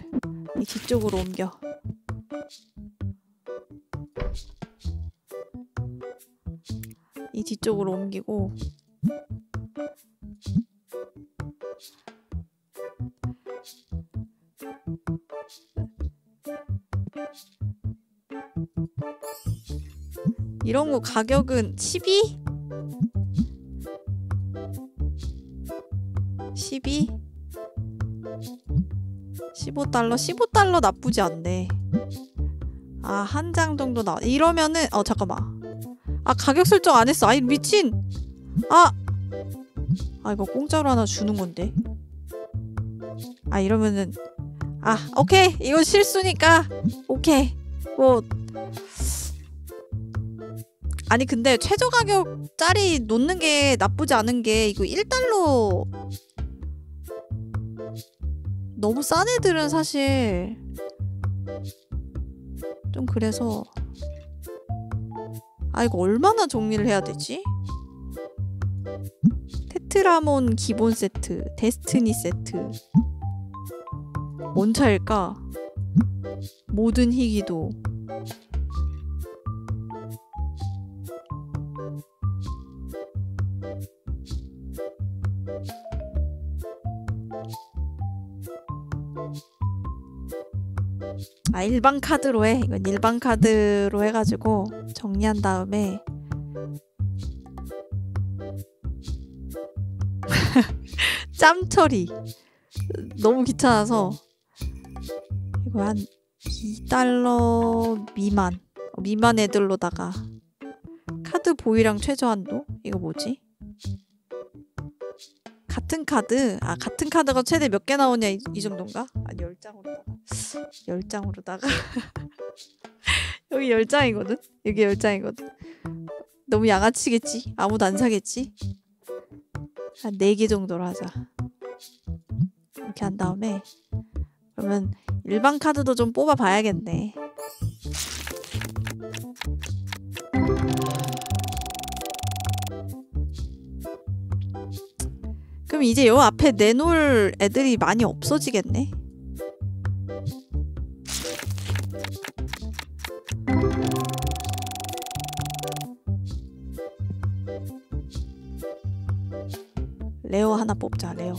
이 뒤쪽으로 옮겨. 이 뒤쪽으로 옮기고 이런 거 가격은 12? 12? 15달러? 15달러 나쁘지 않네. 아, 한 장 정도 나. 이러면은, 어, 잠깐만. 아, 가격 설정 안 했어. 아이, 미친! 아! 아, 이거 공짜로 하나 주는 건데. 아, 이러면은. 아, 오케이. 이거 실수니까. 오케이. 뭐. 아니, 근데 최저 가격짜리 놓는 게 나쁘지 않은 게, 이거 1달러. 너무 싼 애들은 사실 좀 그래서 아 이거 얼마나 정리를 해야 되지? 테트라몬 기본 세트, 데스티니 세트 뭔 차일까? 모든 희귀도 아 일반 카드로 해. 이건 일반 카드로 해가지고 정리한 다음에 짬 처리. 너무 귀찮아서 이거 한 2달러 미만. 어, 미만 애들로다가 카드 보유량 최저 한도? 이거 뭐지? 같은 카드 아 같은 카드가 최대 몇 개 나오냐 이, 이 정도인가? 아니 10장으로다가 10장으로다가 여기 10장이거든? 여기 10장이거든? 너무 양아치겠지? 아무도 안 사겠지? 한 4개 정도로 하자 이렇게 한 다음에 그러면 일반 카드도 좀 뽑아 봐야겠네 그럼 이제 요 앞에 내놓을 애들이 많이 없어지겠네? 레오 하나 뽑자 레오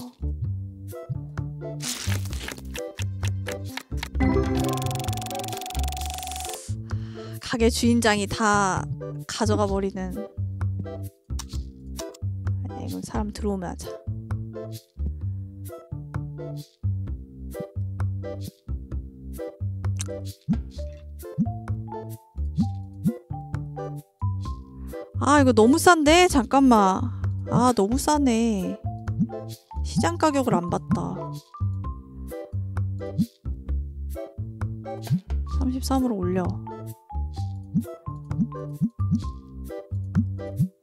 가게 주인장이 다 가져가 버리는. 아니 이건 사람 들어오면 하자 아 이거 너무 싼데? 잠깐만. 아 너무 싸네. 시장 가격을 안 봤다. 33으로 올려.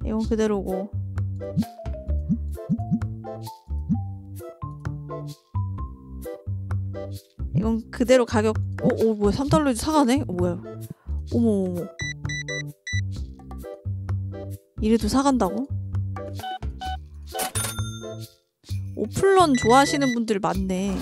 이건 그대로고 이건 그대로 가격. 어, 어 뭐야. 3달러에 사가네? 어, 뭐야. 어머 어머 이래도 사간다고? 오플런 좋아하시는 분들 많네.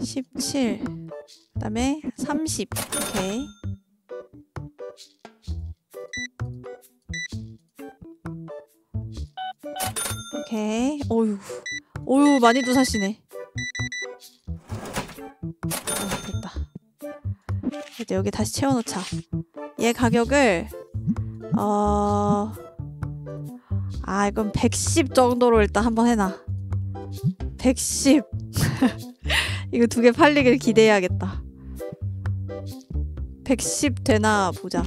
17 그 다음에 30 오케이. 오케이. 어휴. 어휴 많이도 사시네. 어, 됐다. 이제 여기 다시 채워놓자. 얘 가격을 어... 아 이건 110 정도로 일단 한번 해놔. 110 이거 두 개 팔리길 기대해야겠다 110 되나 보자.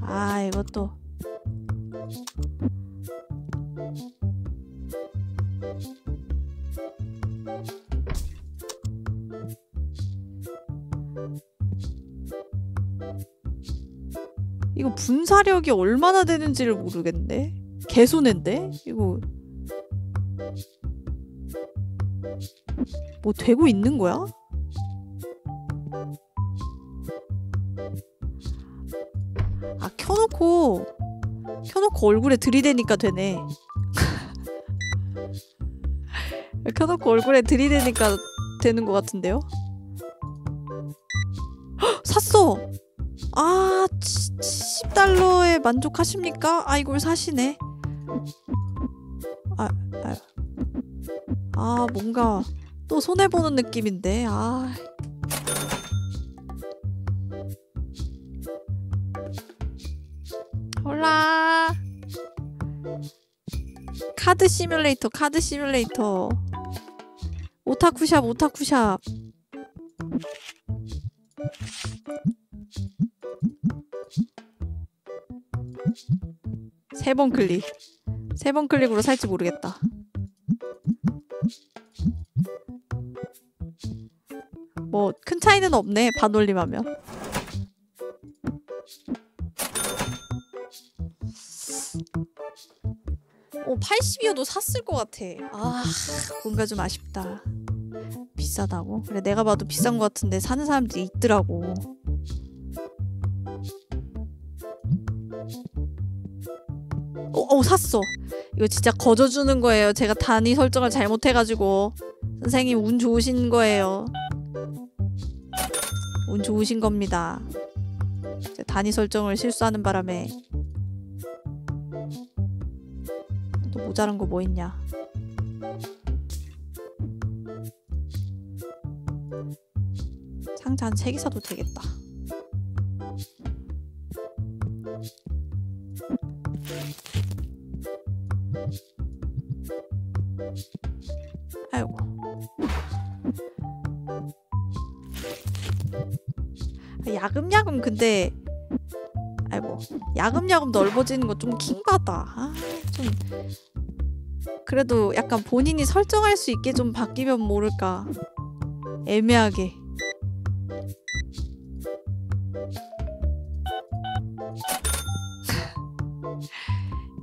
아 이것도. 이거 분사력이 얼마나 되는지를 모르겠네. 개손인데? 이거 뭐 되고 있는 거야? 아 켜놓고 켜놓고 얼굴에 들이대니까 되네. 켜놓고 얼굴에 들이대니까 되는 것 같은데요? 헉, 샀어. 아, 70달러에 만족하십니까? 아, 이걸 사시네. 아, 아, 아 뭔가 또 손해보는 느낌인데, 아. 홀라. 카드 시뮬레이터, 카드 시뮬레이터. 오타쿠샵, 오타쿠샵. 세 번 클릭. 세 번 클릭으로 살지 모르겠다. 차이는 없네. 반올림하면. 어, 80이어도 샀을 것 같아. 아, 뭔가 좀 아쉽다. 비싸다고? 그래, 내가 봐도 비싼 것 같은데 사는 사람들이 있더라고. 어, 어, 샀어. 이거 진짜 거저 주는 거예요. 제가 단위 설정을 잘못해가지고. 선생님, 운 좋으신 거예요. 운 좋으신 겁니다. 단위 설정을 실수하는 바람에. 또 모자란 거 뭐 있냐. 상자 한 3개 사도 되겠다. 아이고. 야금야금 근데 아이고 야금야금 넓어지는 거 좀 킹받아. 아, 좀 그래도 약간 본인이 설정할 수 있게 좀 바뀌면 모를까. 애매하게.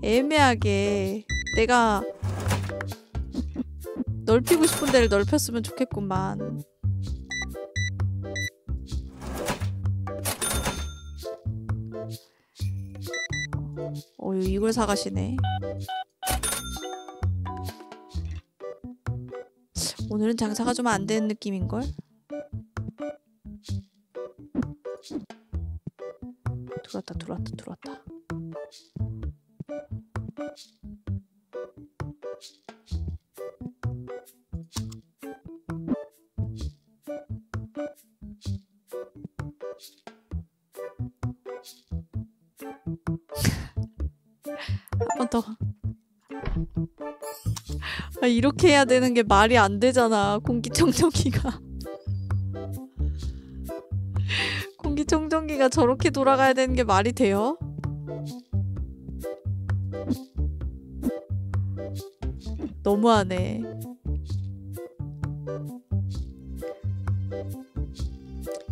애매하게 내가 넓히고 싶은 데를 넓혔으면 좋겠구만. 어, 이걸 사가시네. 오늘은 장사가 좀 안 되는 느낌인걸? 들어왔다, 들어왔다, 들어왔다. 번 더. 아, 이렇게 해야 되는 게 말이 안 되잖아. 공기청정기가. 공기청정기가 저렇게 돌아가야 되는 게 말이 돼요? 너무하네.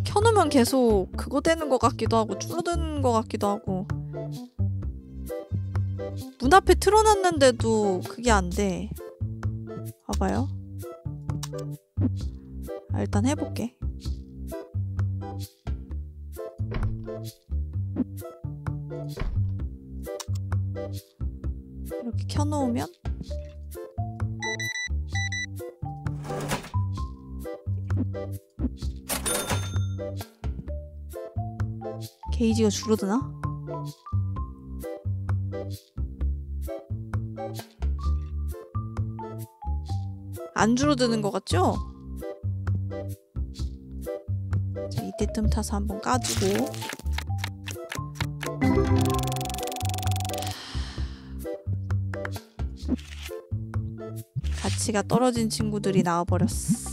켜놓으면 계속 그거 되는 것 같기도 하고 줄어드는 것 같기도 하고 문 앞에 틀어놨는데도 그게 안 돼. 봐봐요. 아, 일단 해볼게. 이렇게 켜놓으면 게이지가 줄어드나? 안 줄어드는 것 같죠? 자, 이때 틈 타서 한번 까주고 가치가 떨어진 친구들이 나와버렸어.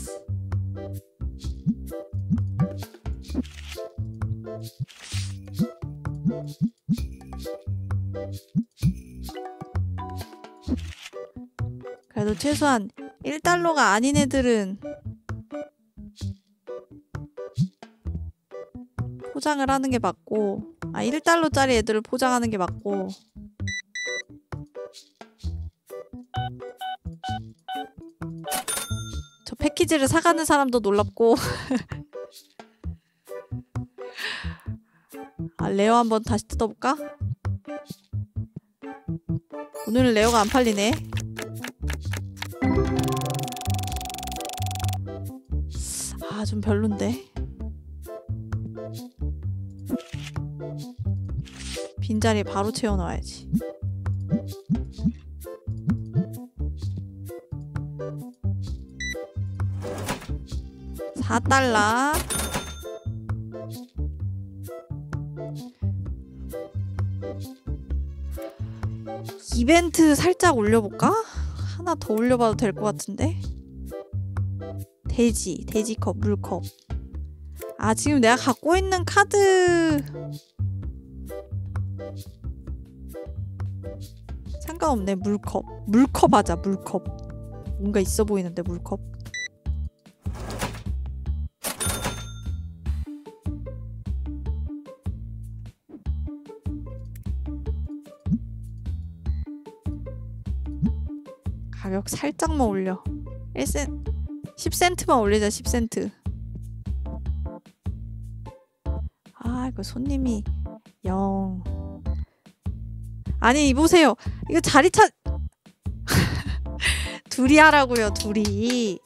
그래도 최소한 1달러가 아닌 애들은 포장을 하는 게 맞고 아 1달러짜리 애들을 포장하는 게 맞고. 저 패키지를 사가는 사람도 놀랍고. 아 레어 한번 다시 뜯어볼까? 오늘은 레어가 안 팔리네 아 좀 별론데. 빈자리 바로 채워넣어야지. 4달러 이벤트 살짝 올려볼까? 하나 더 올려봐도 될 것 같은데 돼지, 돼지컵, 물컵. 아 지금 내가 갖고 있는 카드. 상관없네 물컵. 물컵 하자 물컵. 뭔가 있어 보이는데 물컵. 가격 살짝만 올려. 1센 10센트만 올리자 10센트. 아 이거 손님이 영. 아니 이보세요. 이거 자리 찾 둘이 하라고요 둘이.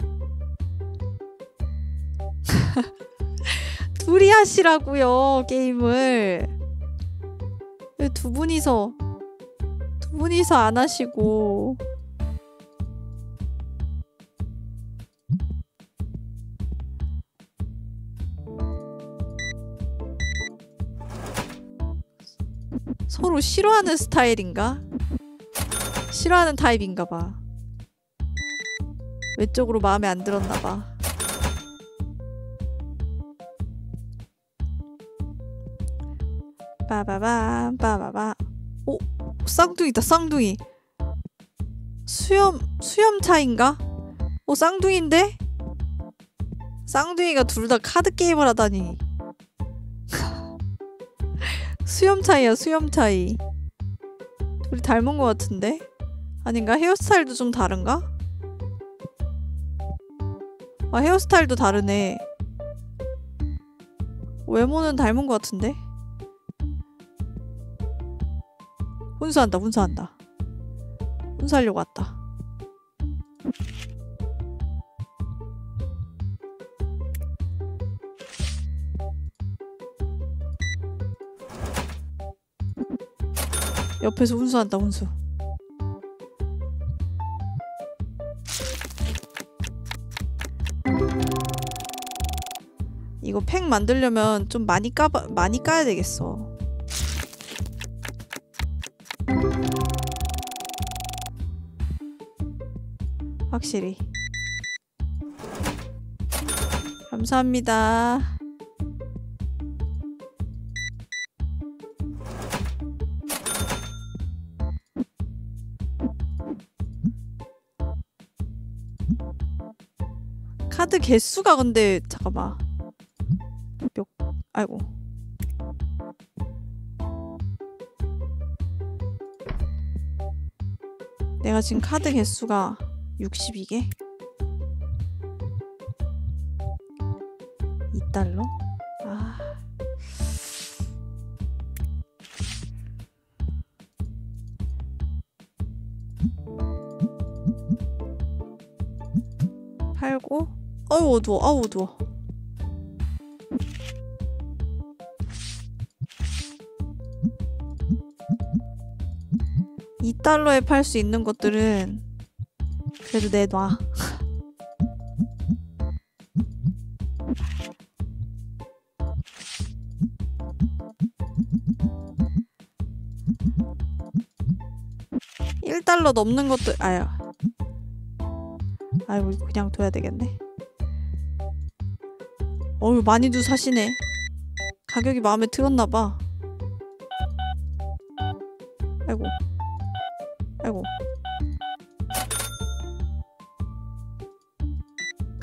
둘이 하시라고요 게임을. 왜두 분이서 두 분이서 안 하시고 서로 싫어하는 스타일인가? 싫어하는 타입인가 봐. 외적으로 마음에 안 들었나 봐. 빠바밤 빠바바. 오 쌍둥이다 쌍둥이. 수염 수염 차인가? 오 쌍둥이인데? 쌍둥이가 둘 다 카드 게임을 하다니. 수염 차이야 수염 차이. 둘이 닮은 것 같은데? 아닌가? 헤어스타일도 좀 다른가? 아 헤어스타일도 다르네. 외모는 닮은 것 같은데? 혼수한다 혼수한다. 혼수하려고 왔다 옆에서 훈수한다 훈수. 이거 팩 만들려면 좀 많이 까 많이 까야 되겠어. 확실히. 감사합니다 카드 개수가 근데 잠깐만. 몇 아이고. 내가 지금 카드 개수가 62개 2달러 아유 어두워. 아우 어두워. 이달러에 팔 수 있는 것들은 그래도 내놔. 일달러 넘는 것도 아유 아이고 그냥 둬야 되겠네 어휴 많이도 사시네 가격이 마음에 들었나봐 아이고 아이고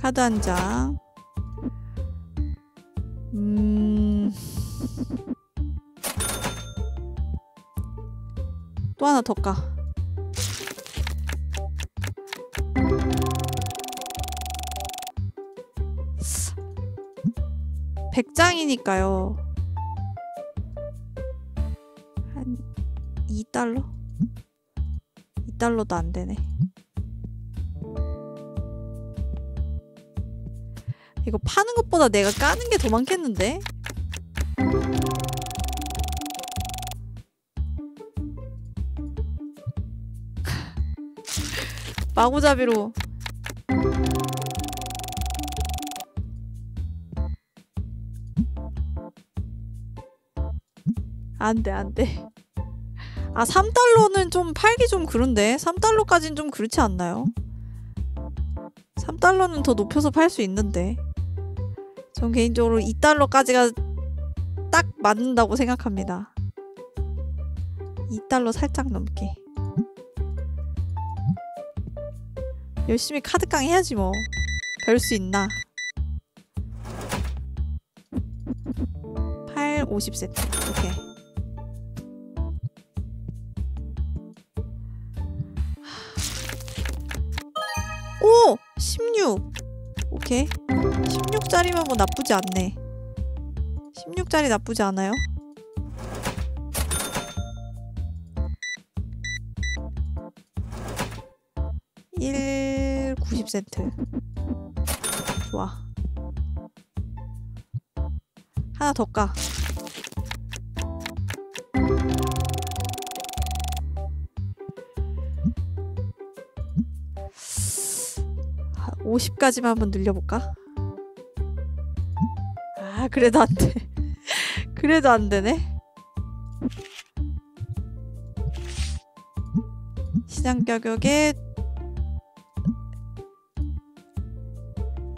카드 한 장. 음. 또 하나 더 까. 백장이니까요 한 2달러? 2달러도 안 되네. 이거 파는 것보다 내가 까는 게 더 많겠는데? 마구잡이로 안 돼 안 돼. 아 3달러는 좀 팔기 좀 그런데 3달러까진 좀 그렇지 않나요? 3달러는 더 높여서 팔 수 있는데 전 개인적으로 2달러까지가 딱 맞는다고 생각합니다. 2달러 살짝 넘게. 열심히 카드깡 해야지 뭐. 별 수 있나? 8, 50세트. 오케이 16 오케이. 16짜리면 뭐 나쁘지 않네. 16짜리 나쁘지 않아요? 일 90센트. 좋아. 하나 더 까. 50까지만 한번 늘려볼까? 아 그래도 안 돼. 그래도 안 되네. 시장 가격에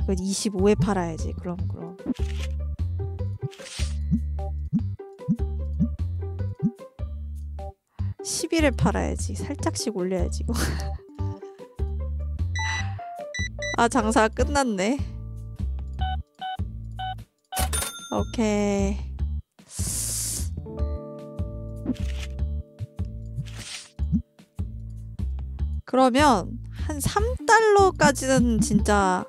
이거 25에 팔아야지. 그럼 그럼. 십1에 팔아야지. 살짝씩 올려야지 이거. 아 장사 끝났네. 오케이. 그러면 한 3달러까지는 진짜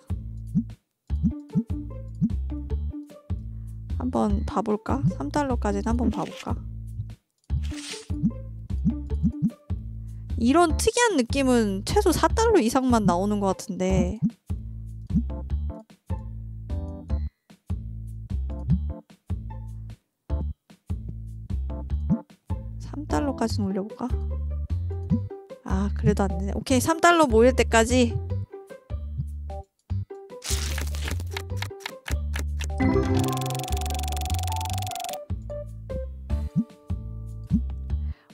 한번 봐볼까? 3달러까지는 한번 봐볼까? 이런 특이한 느낌은 최소 4달러 이상만 나오는 것 같은데 3달러까지 올려볼까? 아 그래도 안 되네 오케이 3달러 모일 때까지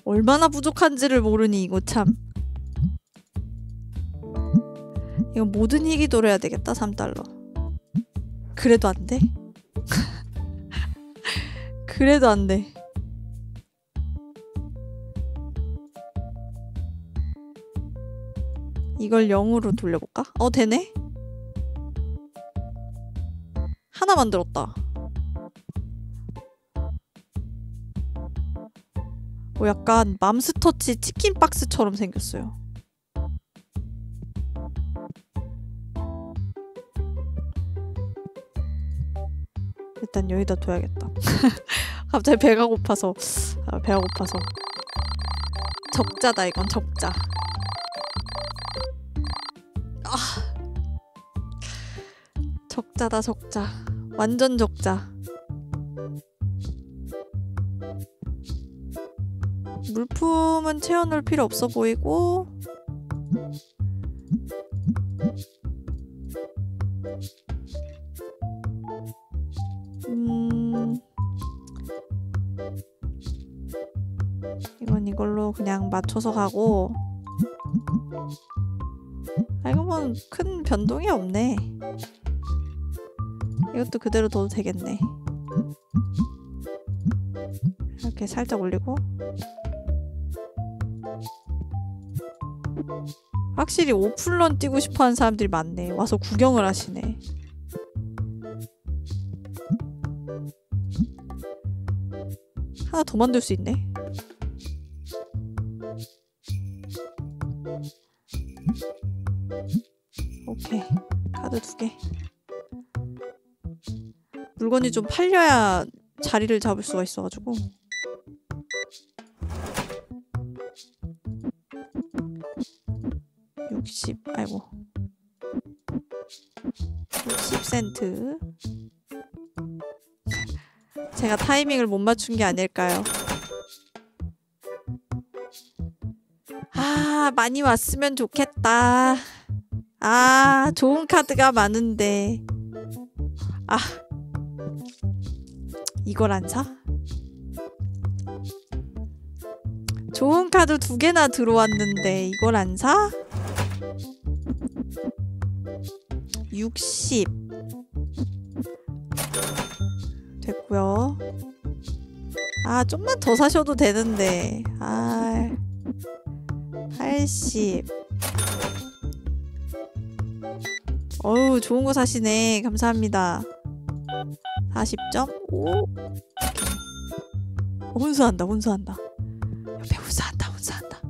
얼마나 부족한지를 모르니 이거 참 이거 모든 희귀 돌려야 되겠다 3달러 그래도 안 돼? 그래도 안 돼. 이걸 0으로 돌려볼까? 어 되네? 하나 만들었다. 어, 약간 맘스터치 치킨 박스처럼 생겼어요. 일단 여기다 둬야겠다. 갑자기 배가 고파서 아, 배가 고파서 적자다 이건 적자. 적자다 적자. 완전 적자. 물품은 채워놓을 필요 없어 보이고. 음. 이건 이걸로 그냥 맞춰서 가고. 아 이거 뭐큰 변동이 없네 이것도 그대로 둬도 되겠네. 이렇게 살짝 올리고. 확실히 오픈런 뛰고 싶어 하는 사람들이 많네. 와서 구경을 하시네. 하나 더 만들 수 있네. 오케이. 카드 두개 물건이 좀 팔려야 자리를 잡을 수가 있어가지고. 육십 아이고. 60센트. 제가 타이밍을 못 맞춘 게 아닐까요? 아 많이 왔으면 좋겠다. 아 좋은 카드가 많은데. 아 이걸 안 사? 좋은 카드 두 개나 들어왔는데 이걸 안 사? 60 됐고요. 아 좀만 더 사셔도 되는데. 아 80 어우 좋은 거 사시네. 감사합니다 40.5 어, 혼수한다 혼수한다. 옆에 혼수한다 혼수한다.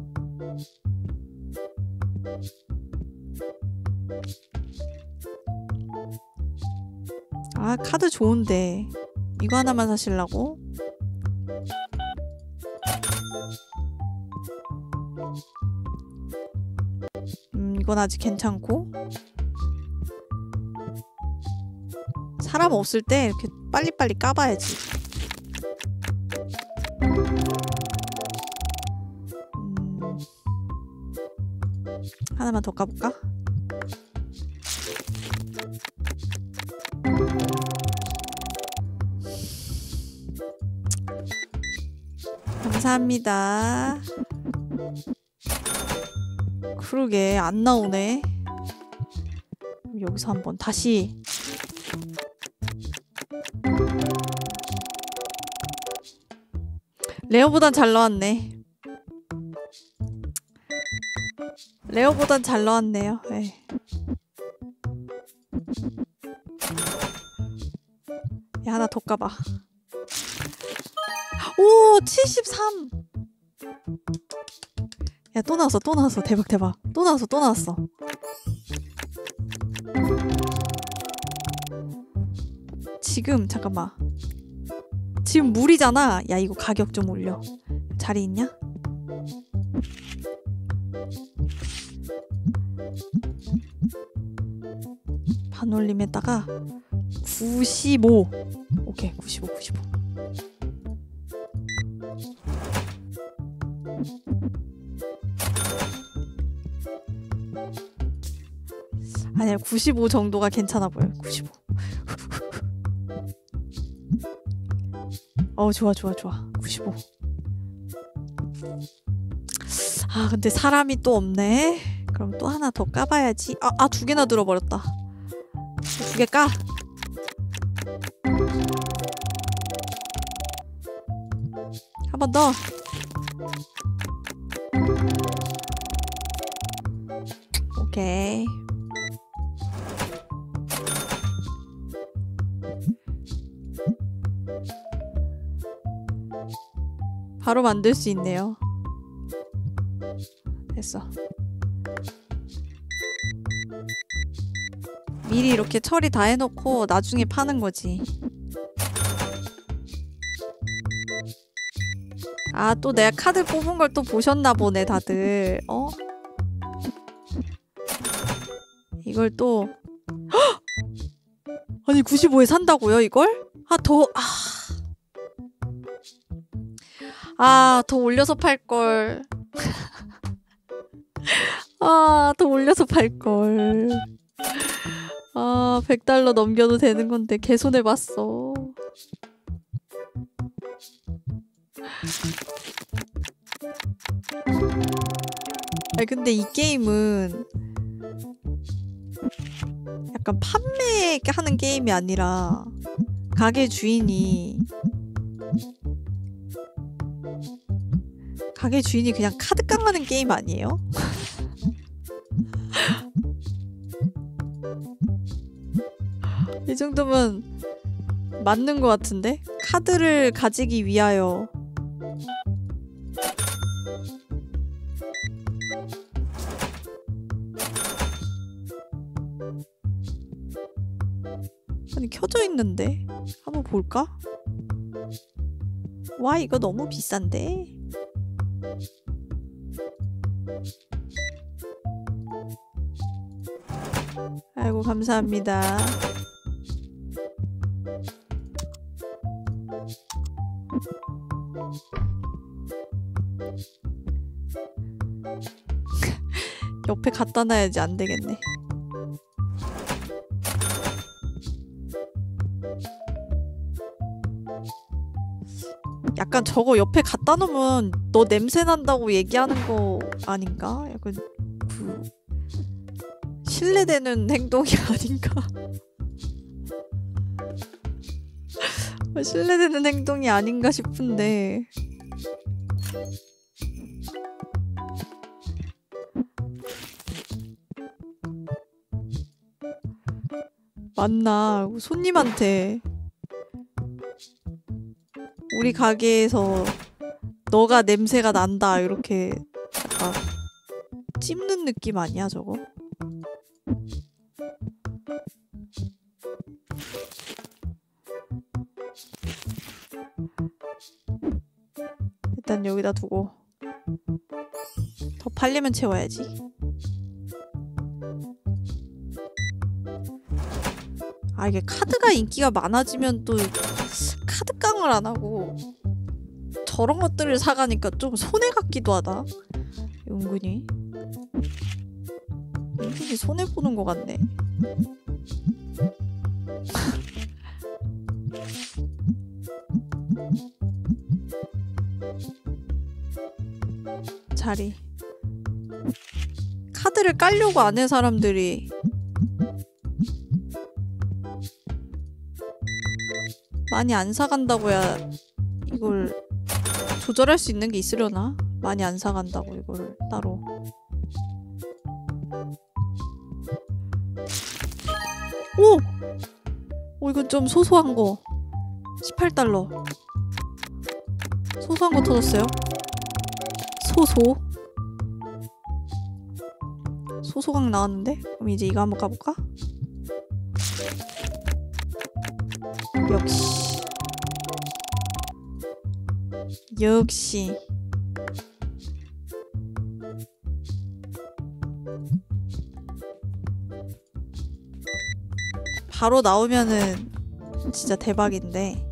아 카드 좋은데. 이거 하나만 사실라고? 음 이건 아직 괜찮고 사람 없을 때 이렇게 빨리빨리 까봐야지 음, 하나만 더 까볼까? 감사합니다. 그러게 안 나오네. 여기서 한번 다시 레어보단 잘 나왔네. 레어보단 잘 나왔네요. 에이. 야, 하나 더 까봐. 오, 73! 야, 또 나왔어, 또 나왔어. 대박, 대박. 또 나왔어, 또 나왔어. 지금, 잠깐만. 지금 물이잖아. 야, 이거 가격 좀 올려. 자리 있냐? 반올림에다가 95. 오케이, 95, 95. 아니야, 95 정도가 괜찮아 보여. 95. 어, 좋아, 좋아, 좋아. 95. 아, 근데 사람이 또 없네. 그럼 또 하나 더 까봐야지. 아, 아, 두 개나 들어버렸다. 두 개 까. 한 번 더. 오케이. 바로 만들 수 있네요. 됐어. 미리 이렇게 처리 다 해놓고 나중에 파는 거지. 아, 또 내가 카드 뽑은 걸 또 보셨나 보네, 다들. 어? 이걸 또. 헉! 아니 95에 산다고요 이걸? 아 더 아. 아, 더 올려서 팔걸. 아, 더 올려서 팔걸. 아, 100달러 넘겨도 되는 건데 개손해 봤어. 아니 근데 이 게임은 약간 판매하는 게임이 아니라 가게 주인이 가게 주인이 그냥 카드 깡하는 게임 아니에요? 이 정도면 맞는 것 같은데? 카드를 가지기 위하여 아니 켜져 있는데 한번 볼까? 와 이거 너무 비싼데 아이고 감사합니다. 옆에 갖다 놔야지 안 되겠네 약간 저거 옆에 갖다 놓으면 너 냄새 난다고 얘기하는 거 아닌가? 약간 그 신뢰되는 행동이 아닌가? 신뢰되는 행동이 아닌가 싶은데 맞나 손님한테 우리 가게에서 너가 냄새가 난다 이렇게 약간 찝는 느낌 아니야 저거? 일단 여기다 두고 더 팔리면 채워야지 아 이게 카드가 인기가 많아지면 또 카드깡을 안 하고 저런 것들을 사가니까 좀 손해 같기도 하다. 은근히. 은근히 손해 보는 것 같네. 자리. 카드를 깔려고 안 해 사람들이 많이 안 사간다고야 이걸 조절할 수 있는 게 있으려나? 많이 안 사간다고 이거를 따로 오! 오 이건 좀 소소한 거 18달러 소소한 거 터졌어요 소소 소소강 나왔는데? 그럼 이제 이거 한번 가볼까? 역시. 역시. 바로 나오면은 진짜 대박인데.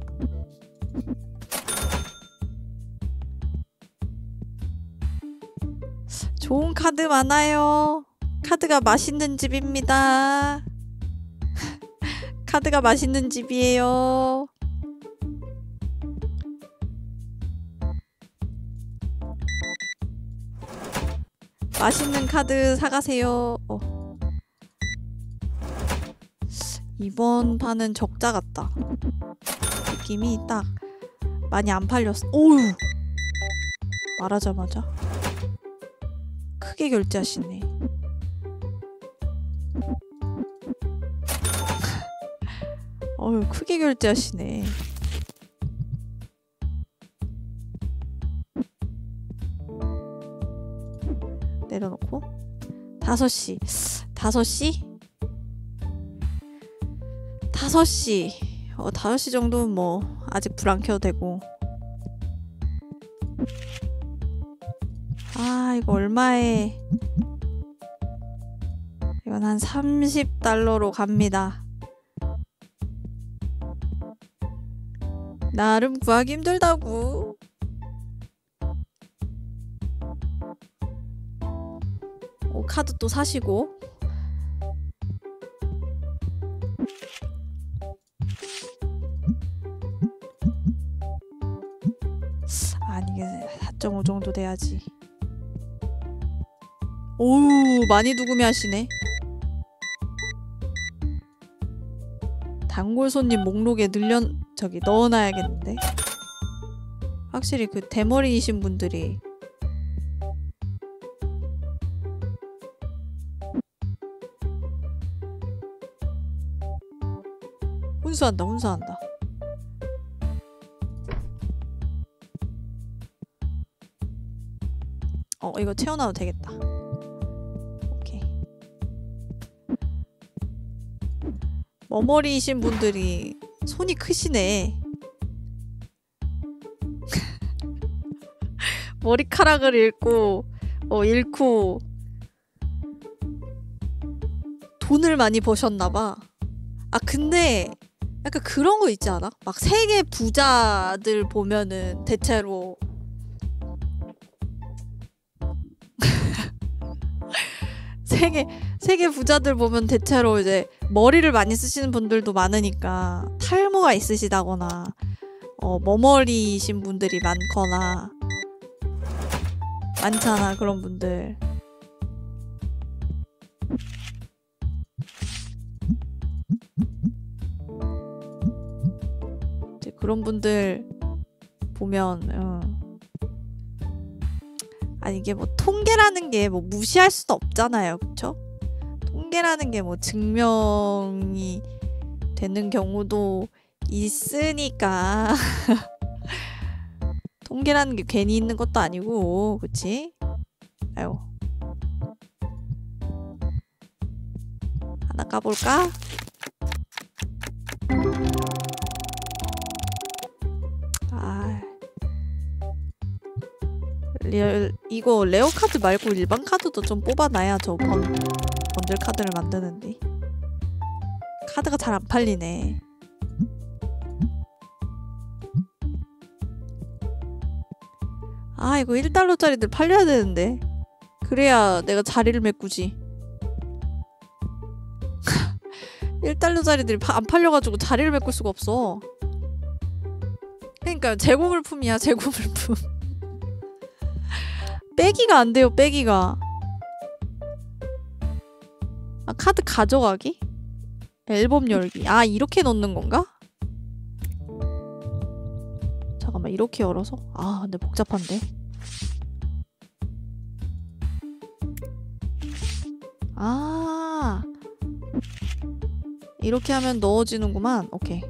좋은 카드 많아요. 카드가 맛있는 집입니다 카드가 맛있는 집이에요. 맛있는 카드 사가세요. 어. 이번 판은 적자 같다. 느낌이 딱 많이 안 팔렸어. 오우! 말하자마자 크게 결제하시네. 어휴 크게 결제하시네. 내려놓고. 5시. 5시? 5시. 어 5시 정도는 뭐 아직 불 안 켜도 되고. 아 이거 얼마에? 이건 한 30달러로 갑니다 나름 구하기 힘들다고. 오, 카드 또 사시고. 아니, 이게 4.5 정도 돼야지. 오우, 많이도 구매하시네. 단골 손님 목록에 늘려 저기 넣어놔야겠는데. 확실히 그 대머리이신 분들이 훈수한다, 훈수한다. 어, 이거 채워놔도 되겠다. 오케이. 머머리이신 분들이 손이 크시네. 머리카락을 잃고 어 잃고 돈을 많이 버셨나 봐. 아 근데 약간 그런 거 있지 않아? 막 세계 부자들 보면은 대체로 세계 세계 부자들 보면 대체로 이제 머리를 많이 쓰시는 분들도 많으니까 탈모가 있으시다거나 어 머머리이신 분들이 많거나 많잖아 그런 분들 이제 그런 분들 보면 어. 아니 이게 뭐 통계라는 게 뭐 무시할 수도 없잖아요 그쵸? 통계라는 게 뭐 증명이 되는 경우도 있으니까 통계라는 게 괜히 있는 것도 아니고 그치? 아유 하나 까볼까? 이거 레어 카드 말고 일반 카드도 좀 뽑아놔야 저 번, 번들 카드를 만드는데. 카드가 잘 안 팔리네. 아 이거 1달러짜리들 팔려야 되는데. 그래야 내가 자리를 메꾸지. 1달러짜리들이 파- 안 팔려가지고 자리를 메꿀 수가 없어. 그러니까 재고 물품이야 재고 물품 빼기가 안 돼요 빼기가. 아 카드 가져가기? 앨범 열기. 아 이렇게 넣는 건가? 잠깐만 이렇게 열어서? 아 근데 복잡한데? 아. 이렇게 하면 넣어지는구만. 오케이.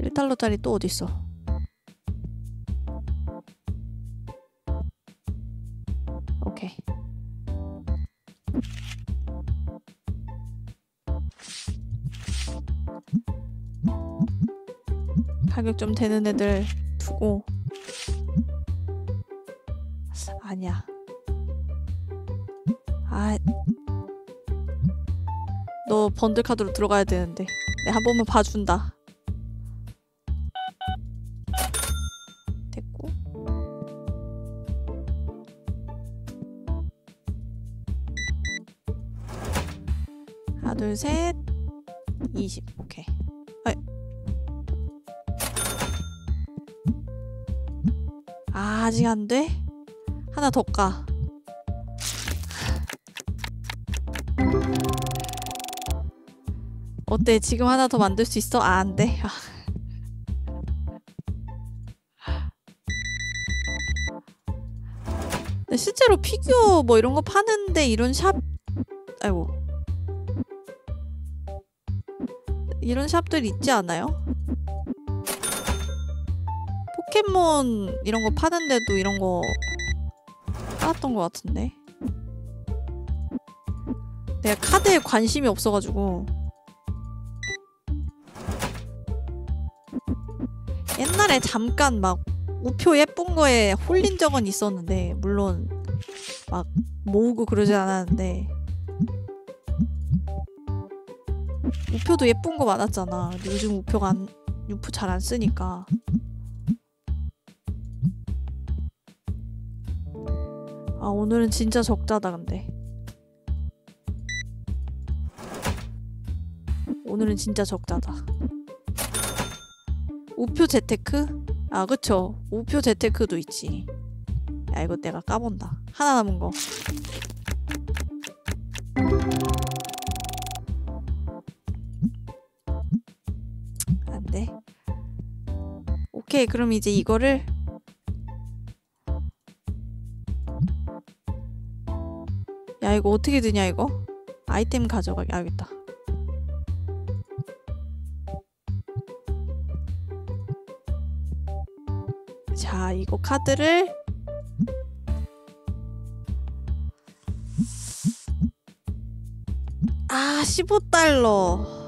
1달러짜리 또 어딨어 가격 좀 되는 애들 두고. 아니야. 아, 너 번들 카드로 들어가야 되는데. 내가 한 번만 봐준다 하나 둘 셋 20 오케이 어이. 아, 아직 안 돼? 하나 더 까. 어때? 지금 하나 더 만들 수 있어? 아, 안 돼. 아. 실제로 피규어 뭐 이런 거 파는데 이런 샵 아이고 이런 샵들 있지 않아요? 포켓몬 이런 거 파는데도 이런 거 팔았던 것 같은데. 내가 카드에 관심이 없어가지고. 옛날에 잠깐 막 우표 예쁜 거에 홀린 적은 있었는데 물론 막 모으고 그러지 않았는데 우표도 예쁜 거 많았잖아. 근데 요즘 우표가 안, 우표 잘 안 쓰니까. 아 오늘은 진짜 적자다 근데. 오늘은 진짜 적자다. 우표 재테크? 아 그쵸. 우표 재테크도 있지. 야 이거 내가 까본다. 하나 남은 거. 안 돼. 오케이, 그럼 이제 이거를 야, 이거 어떻게 드냐, 이거? 아이템 가져가게 알겠다. 자, 이거 카드를 아, 15달러.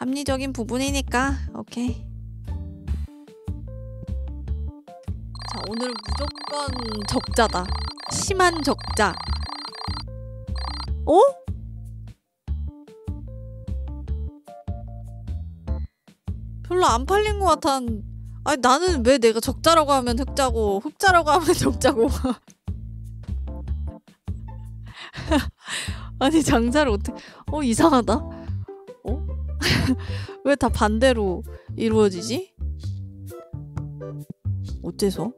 합리적인 부분이니까 오케이. 자 오늘은 무조건 적자다. 심한 적자. 어? 별로 안 팔린 것 같아. 아니 나는 왜 내가 적자라고 하면 흑자고 흑자라고 하면 적자고. 아니 장사를 어떻게? 어 이상하다. 어? 왜다 반대로 이루어지지? 어째서?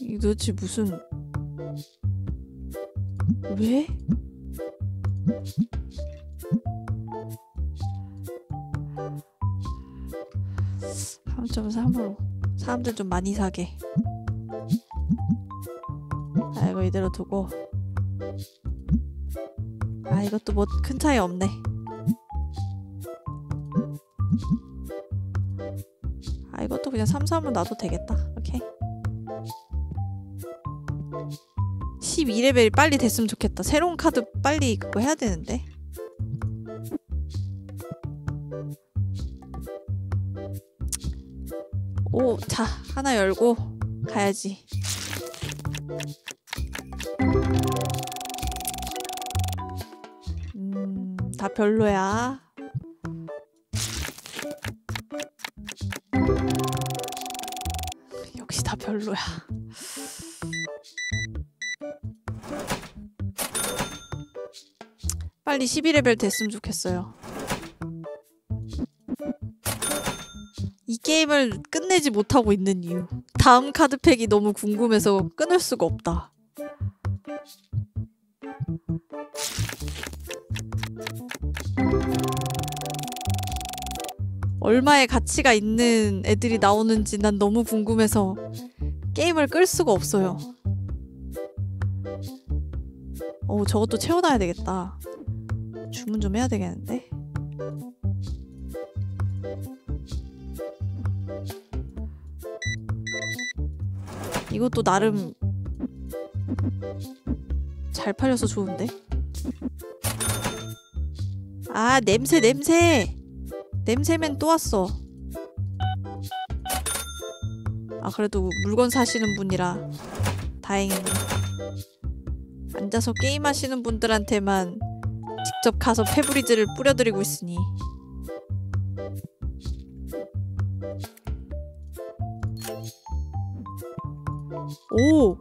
이게 도대체 무슨 왜? 삼점삼으로 사람들 좀 많이 사게 아 이거 이대로 두고 아 이것도 뭐 큰 차이 없네. 아 이것도 그냥 3, 3은 놔도 되겠다. 오케이. 12레벨이 빨리 됐으면 좋겠다. 새로운 카드 빨리 그거 해야 되는데. 오 자 하나 열고 가야지 다 별로야. 역시 다 별로야. 빨리 12레벨 됐으면 좋겠어요. 이 게임을 끝내지 못하고 있는 이유. 다음 카드팩이 너무 궁금해서 끊을 수가 없다. 얼마의 가치가 있는 애들이 나오는지 난 너무 궁금해서 게임을 끌 수가 없어요. 어, 저것도 채워놔야 되겠다. 주문 좀 해야 되겠는데? 이것도 나름 잘 팔려서 좋은데? 아, 냄새, 냄새! 냄새맨 또 왔어. 아, 그래도 물건 사시는 분이라 다행이네. 앉아서 게임하시는 분들한테만 직접 가서 페브리즈를 뿌려드리고 있으니. 오!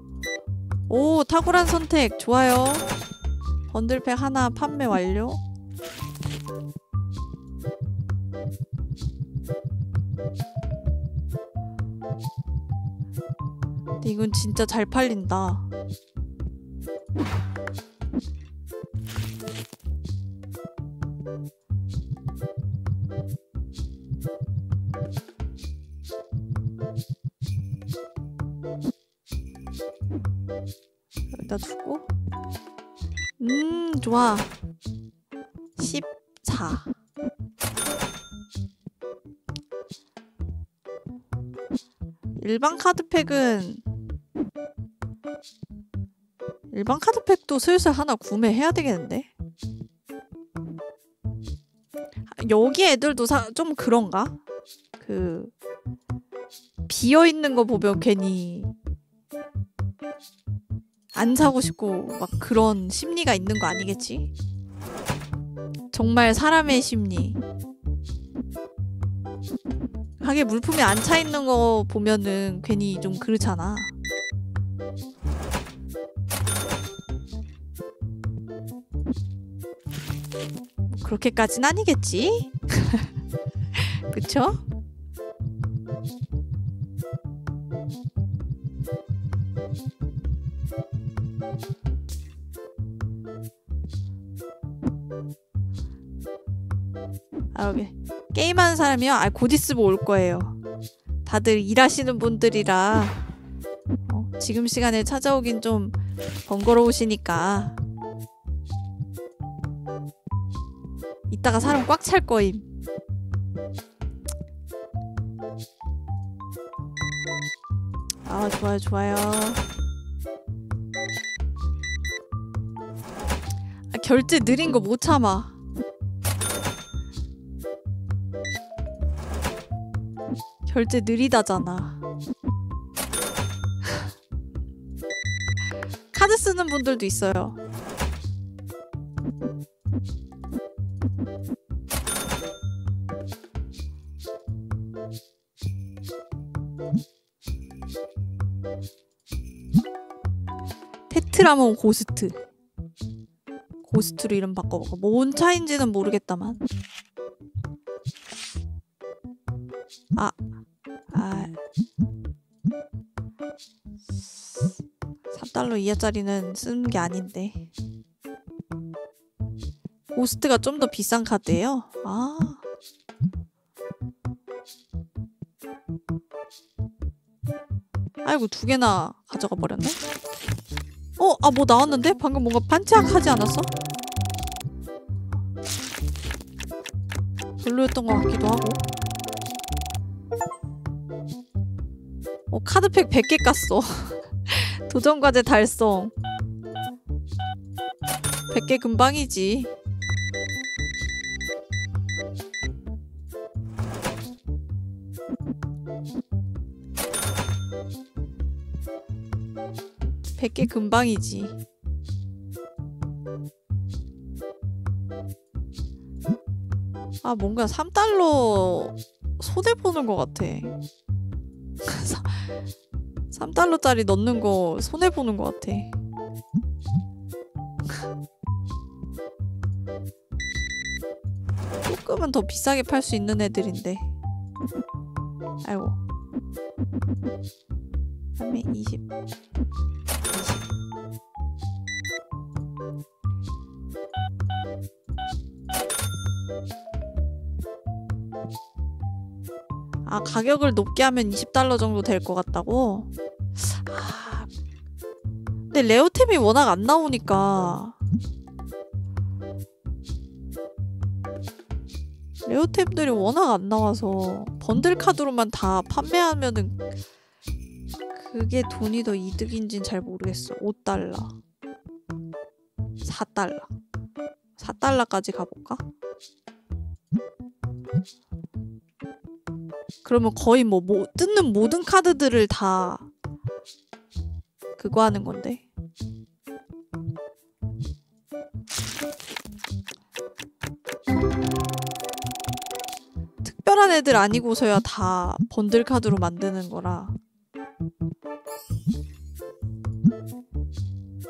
오, 탁월한 선택. 좋아요. 번들팩 하나 판매 완료. 근데 이건 진짜 잘 팔린다. 여기다 두고. 음 좋아 14 일반 카드팩은 일반 카드팩도 슬슬 하나 구매해야 되겠는데 여기 애들도 사, 좀 그런가? 그 비어 있는 거 보면 괜히 안 사고 싶고 막 그런 심리가 있는 거 아니겠지? 정말 사람의 심리. 가게 물품이 안 차 있는 거 보면은 괜히 좀 그렇잖아. 뭐 그렇게까진 아니겠지? 그쵸? 아. 게임하는 사람이요? 아, 곧 있으면 올 거예요. 다들 일하시는 분들이라 어, 지금 시간에 찾아오긴 좀 번거로우시니까 이따가 사람 꽉 찰 거임. 아, 좋아요, 좋아요. 아, 결제 느린 거 못 참아. 결제 느리다잖아. 카드 쓰는 분들도 있어요. 테트라몬 고스트. 고스트로 이름 바꿔볼까? 뭔 차인지는 모르겠다만. 아, 아. 3달러 이하짜리는 쓰는 게 아닌데. 고스트가 좀 더 비싼 카드예요. 아. 아이고 두 개나 가져가 버렸네. 어, 아 뭐 나왔는데? 방금 뭔가 반짝하지 않았어? 별로였던 것 같기도 하고. 어, 카드팩 100개 깠어. 도전과제 달성. 100개 금방이지. 백개 금방이지. 아, 뭔가 3달러 손해보는 것 같아. 3달러짜리 넣는 거 손해보는 것 같아. 조금은 더 비싸게 팔 수 있는 애들인데. 아이고. 3에 20. 20. 아, 가격을 높게 하면 20달러 정도 될 것 같다고? 아, 근데 레어템이 워낙 안 나오니까. 레어템들이 워낙 안 나와서 번들 카드로만 다 판매하면은 그게 돈이 더 이득인진 잘 모르겠어. 5달러. 4달러. 4달러까지 가볼까? 그러면 거의 뭐, 뭐 뜯는 모든 카드들을 다 그거 하는 건데. 특별한 애들 아니고서야 다 번들 카드로 만드는 거라.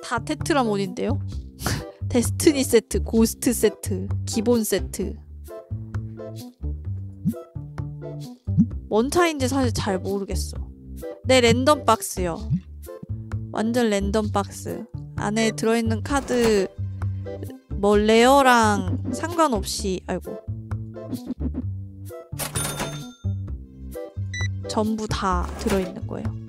다 테트라몬인데요? Destiny 세트, 고스트 세트, 기본 세트. 뭔 차인지 사실 잘 모르겠어. 내 랜덤 박스요. 완전 랜덤 박스. 안에 들어있는 카드 뭐 레어랑 상관없이 아이고 전부 다 들어있는 거예요.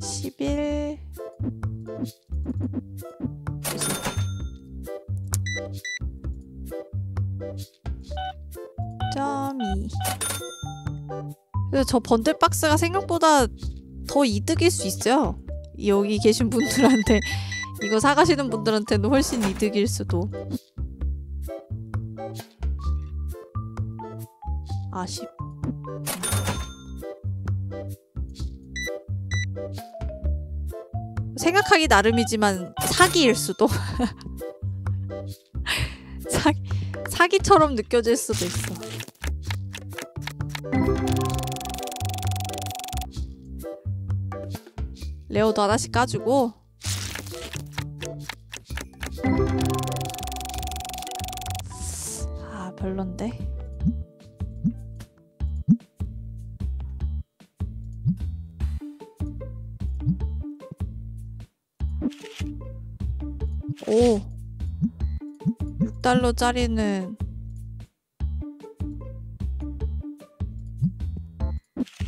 십일 점이. 저 번들 박스가 생각보다 더 이득일 수 있어요. 여기 계신 분들한테 이거 사가시는 분들한테는 훨씬 이득일 수도. 아쉽. 생각하기 나름이지만 사기일 수도. 사기, 사기처럼 느껴질 수도 있어. 레오도 하나씩 까주고. 아 별론데. 오. 6 달러짜리는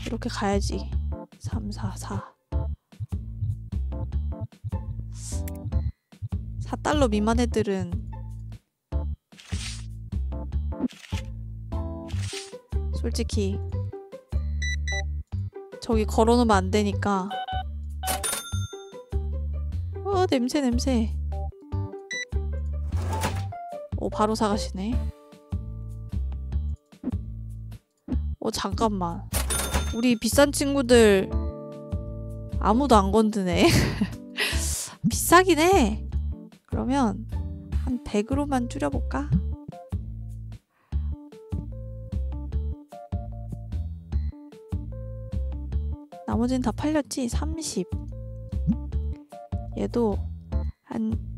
이렇게 가야지. 3, 4, 4 4달러 미만 애들은 솔직히 저기 걸어놓으면 안 되니까. 어 냄새 냄새 오 바로 사가시네. 어 잠깐만. 우리 비싼 친구들 아무도 안 건드네. 비싸긴 해. 그러면 한 100으로만 줄여볼까? 나머지는 다 팔렸지? 30 얘도 한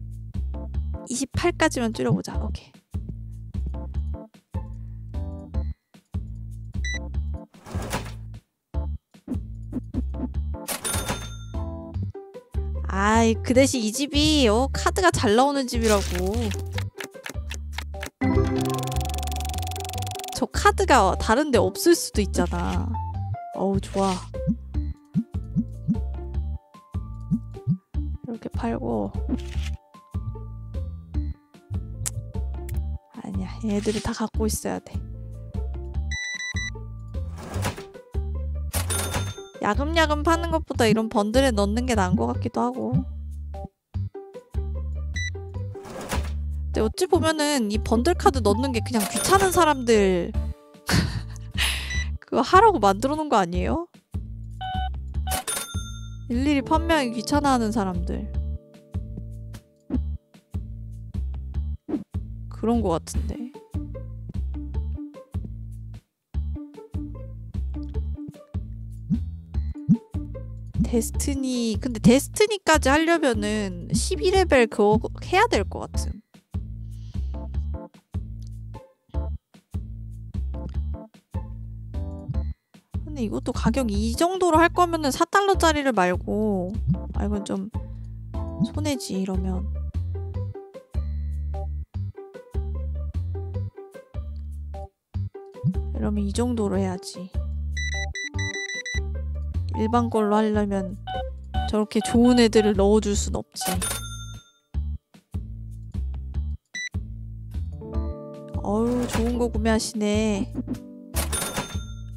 28까지만 줄여보자. 오케이. 아이 그 대신 이 집이 어 카드가 잘 나오는 집이라고. 저 카드가 다른 데 없을 수도 있잖아. 어우 좋아. 이렇게 팔고 아니야 얘들이 다 갖고 있어야 돼 야금야금 파는 것보다 이런 번들에 넣는 게 나은 것 같기도 하고. 근데 어찌 보면은 이 번들 카드 넣는 게 그냥 귀찮은 사람들 그거 하라고 만들어 놓은 거 아니에요? 일일이 판매하기 귀찮아하는 사람들 그런 거 같은데. 데스티니 근데 데스티니까지 하려면은 12레벨 그거 해야 될 것 같음. 근데 이것도 가격이 이 정도로 할 거면은 4달러짜리를 말고 아 이건 좀 손해지 이러면 이러면 이 정도로 해야지. 일반 걸로 하려면 저렇게 좋은 애들을 넣어줄 순 없지. 어우 좋은 거 구매하시네.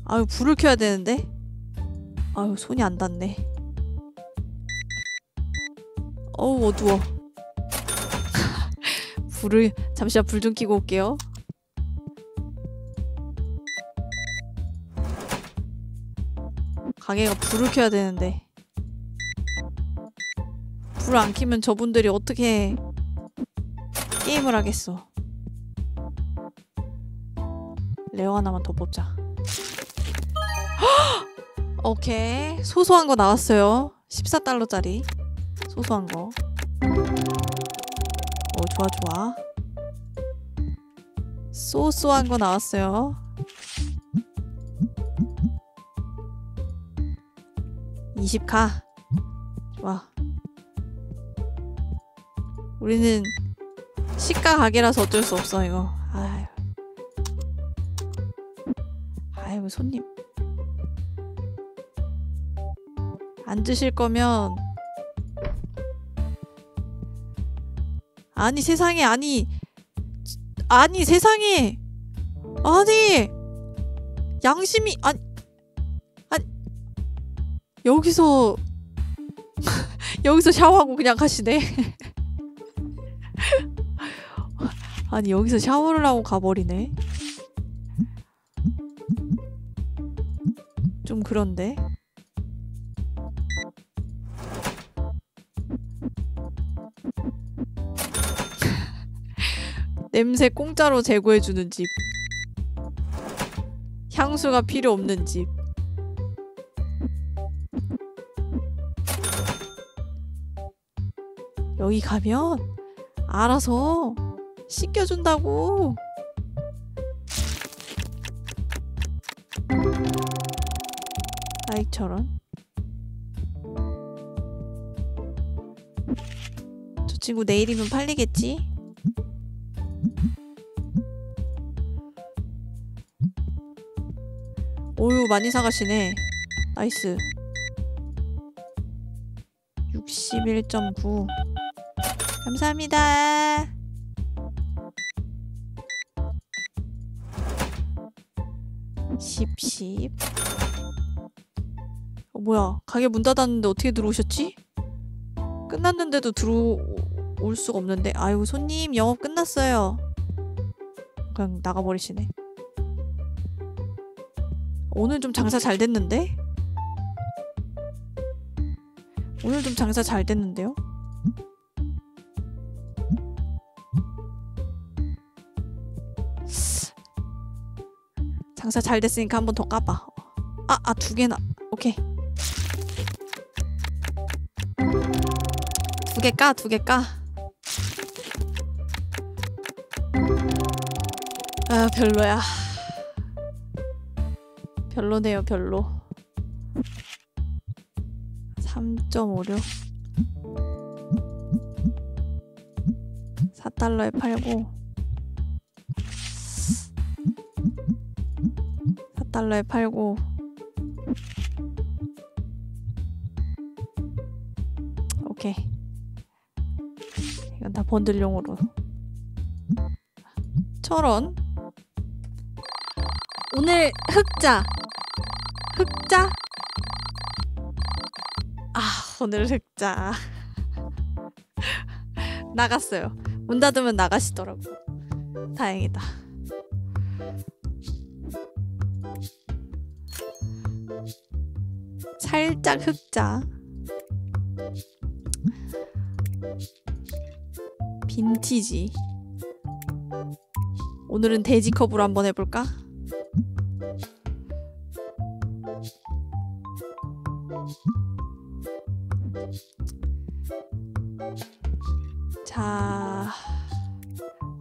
아유 불을 켜야 되는데. 아유 손이 안 닿네. 어우 어두워. 불을 잠시만 불 좀 켜고 올게요. 가게가 불을 켜야 되는데. 불을 안 켜면 저분들이 어떻게 게임을 하겠어. 레어 하나만 더 뽑자. 오케이. 소소한 거 나왔어요. 14달러짜리. 소소한 거. 오, 좋아 좋아. 소소한 거 나왔어요 20카. 좋아 우리는 시가 가게라서 어쩔 수 없어 이거. 아유. 아유 손님. 안 드실 거면. 아니 세상에 아니. 아니 세상에. 아니. 양심이 아니 여기서 여기서 샤워하고 그냥 가시네. 아니 여기서 샤워를 하고 가버리네. 좀 그런데. 냄새 공짜로 제거해주는 집. 향수가 필요 없는 집. 여기 가면 알아서 씻겨준다고. 아이처럼. 저 친구 내일이면 팔리겠지? 어유 많이 사가시네. nice. 61.9. 감사합니다. 십십. 어, 뭐야? 가게 문 닫았는데 어떻게 들어오셨지? 끝났는데도 들어올 수가 없는데. 아유, 손님 영업 끝났어요. 그냥 나가버리시네. 오늘 좀 장사 잘 됐는데? 오늘 좀 장사 잘 됐는데요? 장사 잘 됐으니까 한 번 더 까봐. 아, 아, 두 개나. 오케이. 두 개 까, 두 개 까. 아, 별로야. 별로네요, 별로. 3.56. 4달러에 팔고 달러에 팔고. 오케이. 이건 다 번들용으로. 철원. 오늘 흑자. 흑자? 아 오늘 흑자. 나갔어요. 문 닫으면 나가시더라고. 다행이다 살짝 흑자. 빈티지. 오늘은 돼지컵으로 한번 해볼까? 자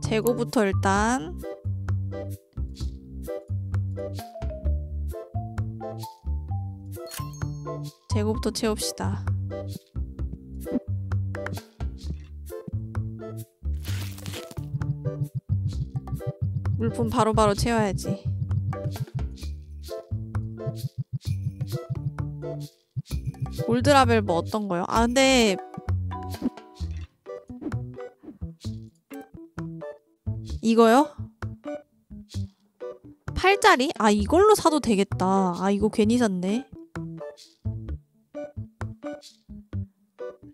재고부터 일단 재고부터 채웁시다. 물품 바로 바로 채워야지. gold label 뭐 어떤 거요? 아 근데 이거요? 8짜리? 아 이걸로 사도 되겠다. 아 이거 괜히 샀네.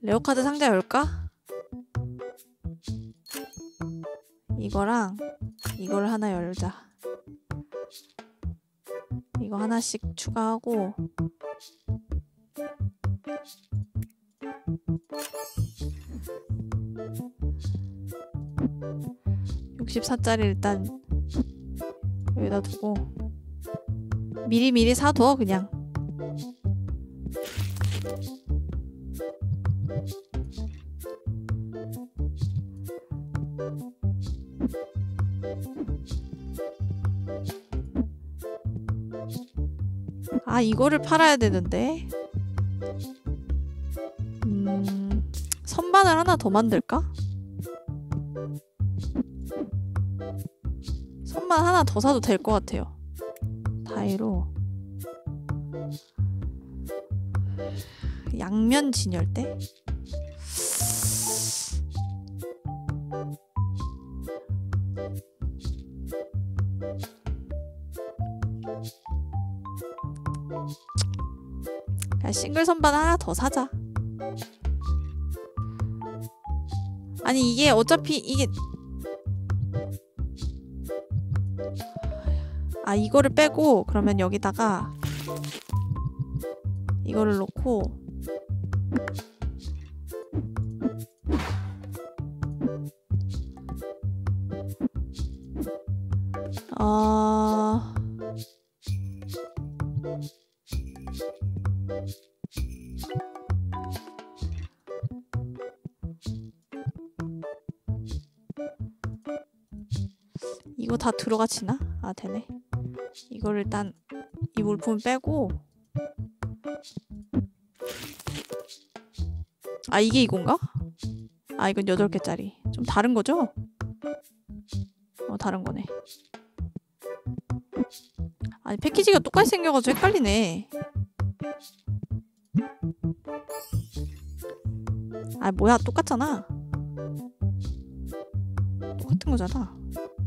레어카드 상자 열까? 이거랑 이걸 하나 열자. 이거 하나씩 추가하고 (64짜리) 일단 여기다 두고 미리미리 사둬 그냥 아 이거를 팔아야 되는데? 음 선반을 하나 더 만들까? 선반 하나 더 사도 될 것 같아요. 다이로 양면 진열대? 야, 싱글 선반 하나 더 사자. 아니 이게 어차피 이게 아 이거를 빼고 그러면 여기다가 이거를 놓고 아 이거 다 들어가지나? 아 되네. 이걸 일단 이 물품 빼고 아 이게 이건가? 아 이건 8개짜리. 좀 다른 거죠? 어 다른 거네. 아니 패키지가 똑같이 생겨가지고 헷갈리네. 아 뭐야? 똑같잖아. 똑같은 거잖아.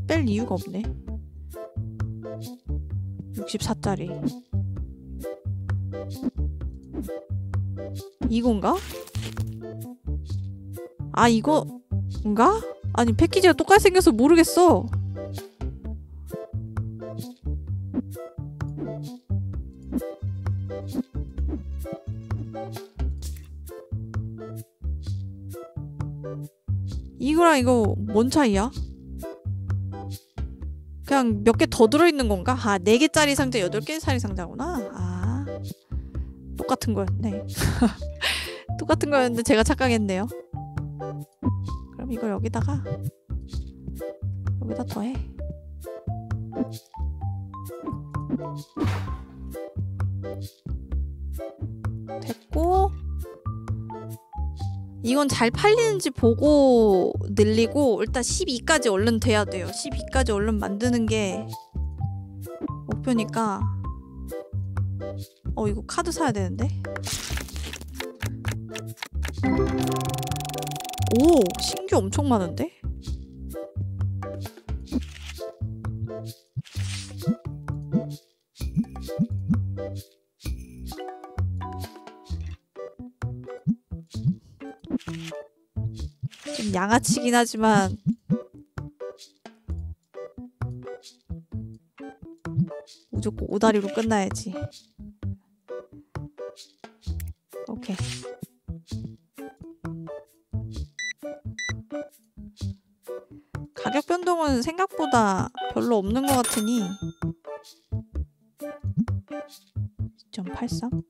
뺄 이유가 없네. 64짜리. 이건가? 아 이거인가? 아니 패키지가 똑같이 생겨서 모르겠어 이거랑 이거 뭔 차이야? 그냥 몇 개 더 들어있는 건가? 아, 4개짜리 상자, 8개짜리 상자구나. 아, 똑같은 거였네. 똑같은 거였는데 제가 착각했네요. 그럼 이거 여기다가 여기다 더해. 됐고 이건 잘 팔리는지 보고 늘리고 일단 12까지 얼른 돼야 돼요. 12까지 얼른 만드는 게 목표니까 어 이거 카드 사야 되는데 오 신규 엄청 많은데 좀 양아치긴 하지만 무조건 오다리로 끝나야지. 오케이. 변동은 생각보다 별로 없는 것 같으니 2.83?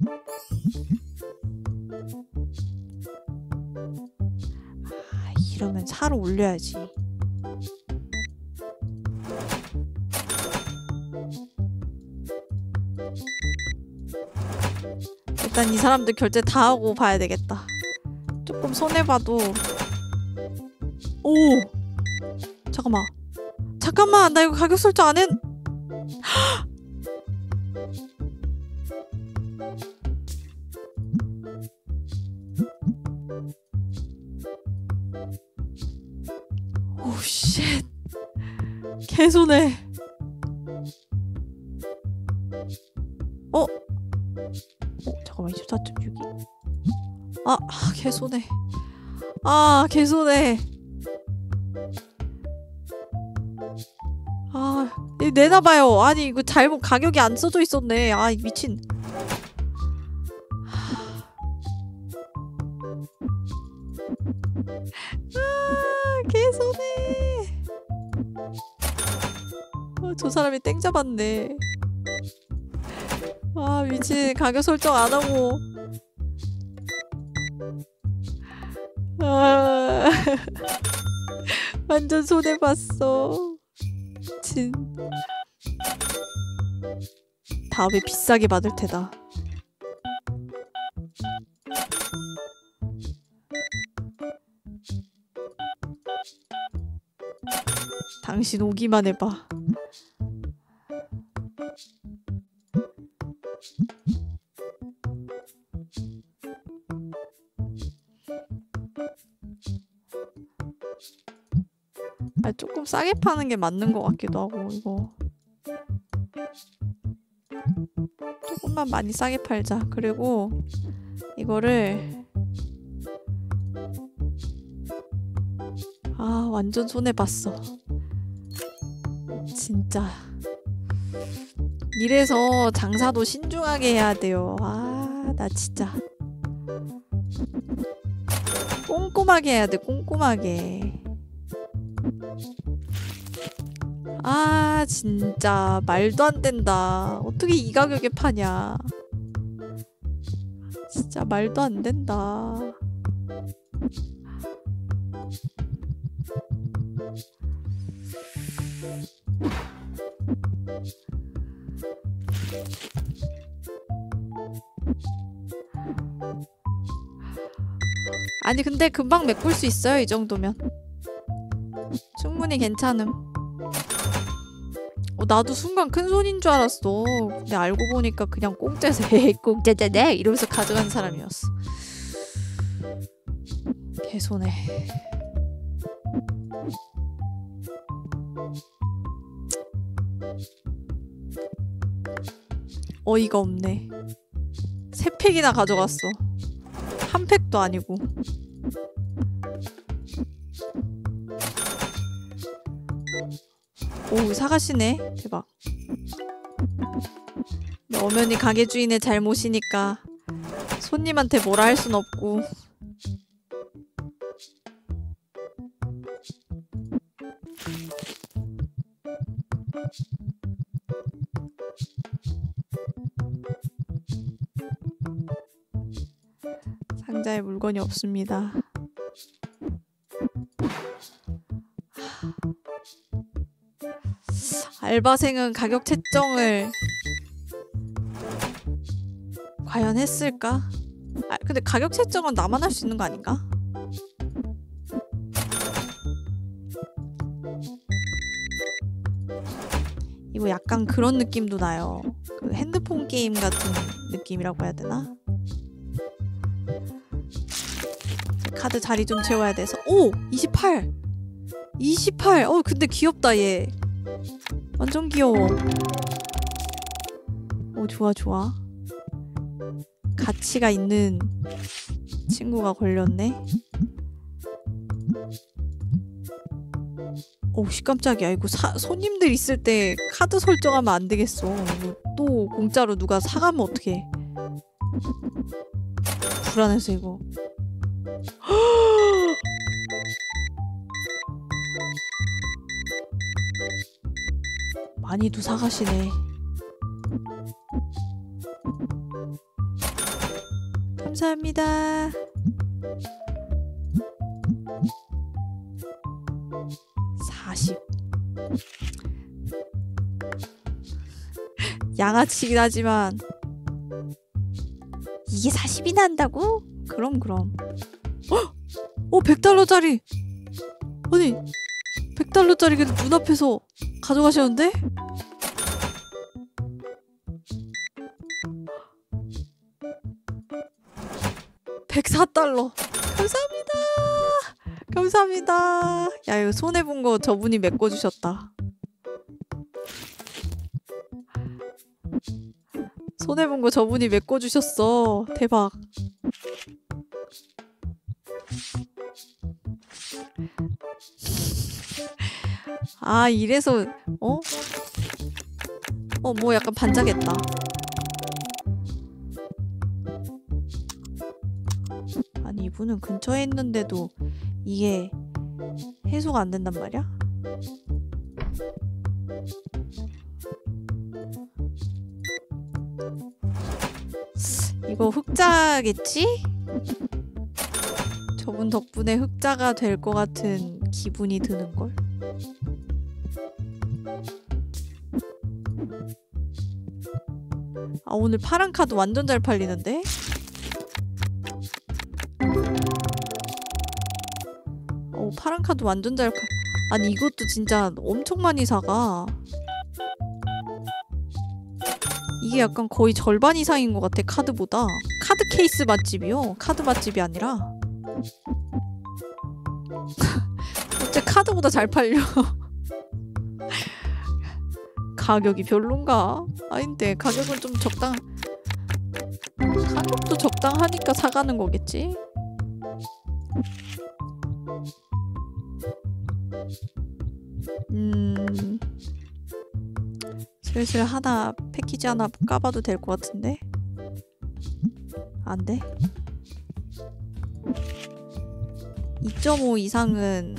아, 이러면 4로 올려야지. 일단 이 사람들 결제 다 하고 봐야 되겠다. 조금 손해봐도 오 잠깐만. 잠깐만 나 이거 가격 설정 안 했... 오쉣 개손해 어? 어 잠깐만 24.6이 아, 아 개손해 아 개손해 내놔봐요. 아니 이거 잘못 가격이 안 써져 있었네. 아 미친. 아 개손해 아, 저 사람이 땡 잡았네. 아 미친. 가격 설정 안 하고. 아 완전 손해 봤어 진 다음에 비싸게 받을 테다. 당신 오기만 해봐 싸게 파는 게 맞는 것 같기도 하고 이거. 조금만 많이 싸게 팔자. 그리고 이거를 아 완전 손해봤어. 진짜. 이래서 장사도 신중하게 해야 돼요. 아 나 진짜. 꼼꼼하게 해야 돼 꼼꼼하게 아 진짜 말도 안 된다. 어떻게 이 가격에 파냐. 진짜 말도 안 된다. 아니 근데 금방 메꿀 수 있어요 이 정도면 충분히 괜찮음 어, 나도 순간 큰 손인 줄 알았어. 근데 알고 보니까 그냥 공짜세 공짜자네 이러면서 가져간 사람이었어. 개손해. 어이가 없네. 세 팩이나 가져갔어. 한 팩도 아니고 오 사가시네. 대박. 근데 엄연히 가게 주인의 잘못이니까 손님한테 뭐라 할 순 없고. 상자에 물건이 없습니다. 알바생은 가격 채정을 과연 했을까? 아, 근데 가격 채정은 나만 할 수 있는 거 아닌가? 이거 약간 그런 느낌도 나요. 그 핸드폰 게임 같은 느낌이라고 해야 되나? 카드 자리 좀 채워야 돼서 오! 28! 28! 어 근데 귀엽다 얘 완전 귀여워. 오 좋아 좋아. 가치가 있는 친구가 걸렸네. 오씨 깜짝이야. 이거 사, 손님들 있을 때 카드 설정하면 안 되겠어. 이거 또 공짜로 누가 사가면 어떡해. 불안해서 이거 많이도 사가시네. 감사합니다. 사십. 양아치긴 하지만 이게 40이나 한다고? 그럼 그럼. 어? 어 100달러짜리. 아니 100달러짜리 그냥 눈앞에서 가져가셨는데? (104달러) 감사합니다. 감사합니다. 야 이거 손해본 거 저분이 메꿔주셨다. 손해본 거 저분이 메꿔주셨어. 대박 아 이래서 어? 어 뭐 약간 반짝했다 아니 이분은 근처에 있는데도 이게 해소가 안 된단 말이야? 이거 흑자겠지? 저분 덕분에 흑자가 될 것 같은 기분이 드는걸? 아 오늘 파란 카드 완전 잘 팔리는데? 어 파란 카드 완전 잘 팔... 아니 이것도 진짜 엄청 많이 사가. 이게 약간 거의 절반 이상인 것 같아 카드보다. 카드 케이스 맛집이요? 카드 맛집이 아니라? 어째 카드보다 잘 팔려 가격이 별론가? 아닌데 가격은 좀 적당 가격도 적당하니까 사가는 거겠지? 음 슬슬 하나 패키지 하나 까봐도 될 것 같은데 안 돼? 2.5 이상은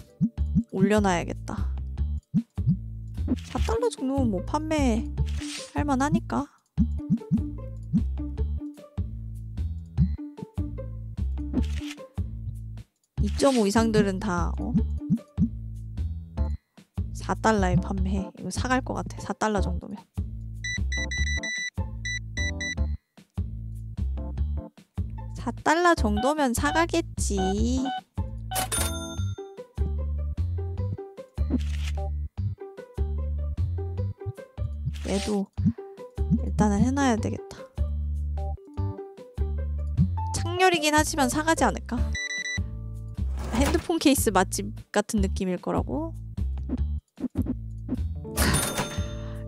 올려놔야겠다 4달러 정도면 뭐 판매 할 만하니까. (2.5) 이상들은 다 어? 4달러에 판매해 이거 사갈 것 같아 4달러 정도면 (4달러) 정도면 사가겠지 얘도 일단은 해놔야 되겠다. 창렬이긴 하지만 사가지 않을까? 핸드폰 케이스 맛집 같은 느낌일 거라고?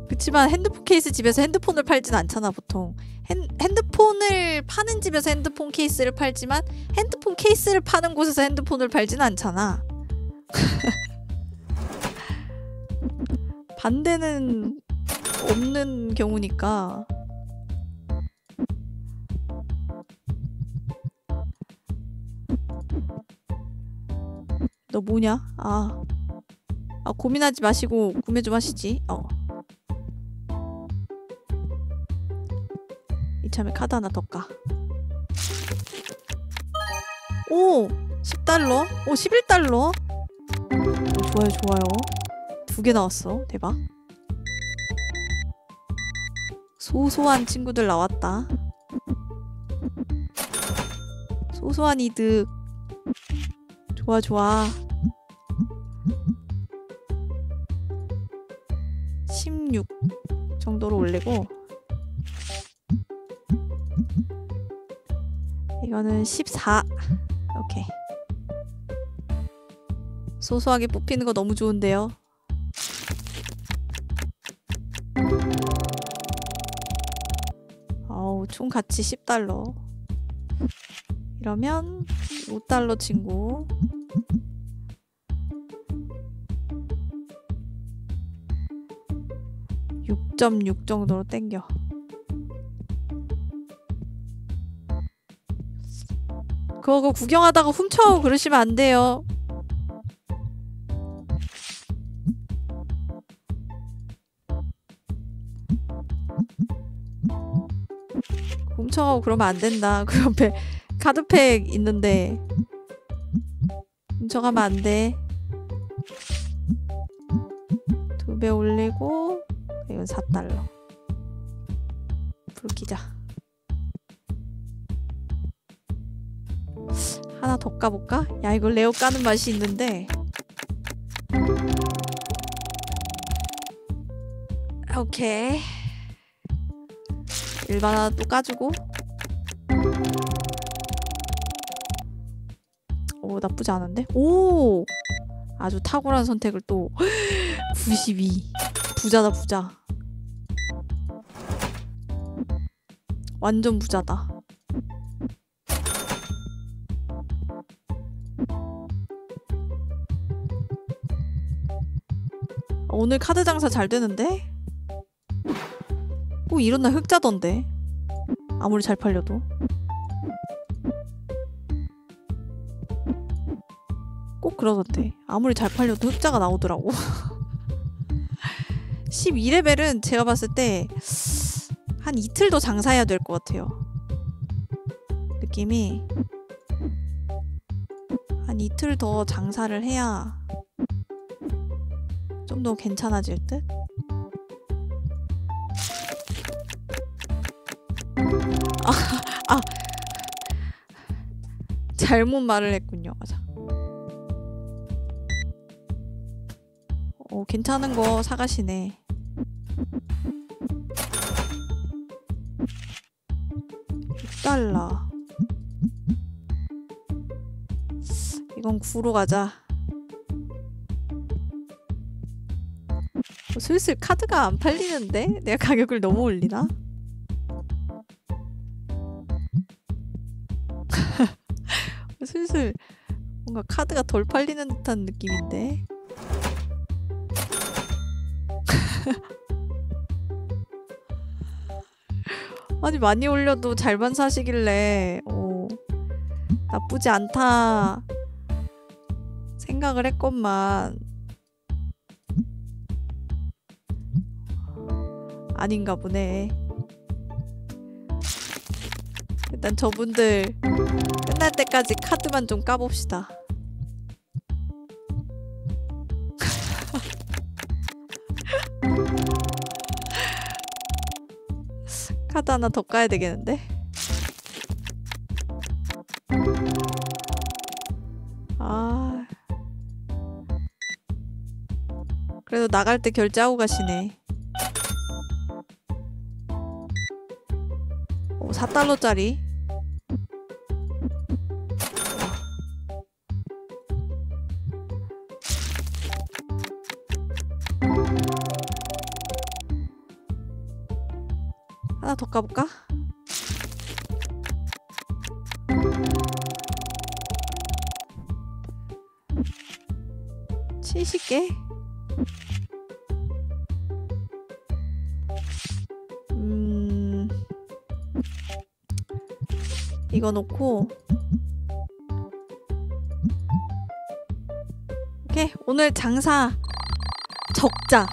그치만 핸드폰 케이스 집에서 핸드폰을 팔진 않잖아 보통 핸, 핸드폰을 파는 집에서 핸드폰 케이스를 팔지만 핸드폰 케이스를 파는 곳에서 핸드폰을 팔진 않잖아 반대는 없는 경우니까 너 뭐냐? 아, 아 고민하지 마시고 구매 좀 하시지. 어. 이참에 카드 하나 더 까. 오! 10달러? 오, 11달러? 오, 좋아요, 좋아요. 두 개 나왔어. 대박. 소소한 친구들 나왔다. 소소한 이득. 좋아, 좋아. 16 정도로 올리고 이거는 14 오케이 소소하게 뽑히는 거 너무 좋은데요 총 가치 10달러 이러면 5달러 친구 6.6 정도로 땡겨. 그거 구경하다가 훔쳐 그러시면 안 돼요. 훔쳐가고 그러면 안 된다. 그 옆에 카드팩 있는데 훔쳐가면 안 돼. 두 배 올리고 이건 4달러. 불 켜자. 하나 더 까볼까? 야 이거 레오 까는 맛이 있는데 오케이 일반 또 까주고. 오 나쁘지 않은데? 오! 아주 탁월한 선택을 또. 92 부자다 부자. 완전 부자다. 오늘 카드 장사 잘 되는데? 꼭 이런 날 흑자던데. 아무리 잘 팔려도. 꼭 그러던데. 아무리 잘 팔려도 흑자가 나오더라고. 12레벨은 제가 봤을 때 한 이틀 더 장사해야 될 것 같아요. 느낌이. 한 이틀 더 장사를 해야 좀 더 괜찮아질 듯? 아. 잘못 말을 했군요. 어, 괜찮은 거 사가시네. 달러 이건 9로 가자. 어, 슬슬 카드가 안 팔리는데? 내가 가격을 너무 올리나? 슬슬 뭔가 카드가 덜 팔리는 듯한 느낌인데? 아니 많이 올려도 잘만 사시길래 어, 나쁘지 않다 생각을 했건만 아닌가 보네. 일단 저분들 끝날 때까지 카드만 좀 까봅시다. 카드 하나 더 까야 되겠는데? 아. 그래도 나갈 때 결제하고 가시네. 오, 4달러짜리. 하나 더 까볼까? 칠십 개? 음... 이거 놓고. 오케이 오늘 장사 적자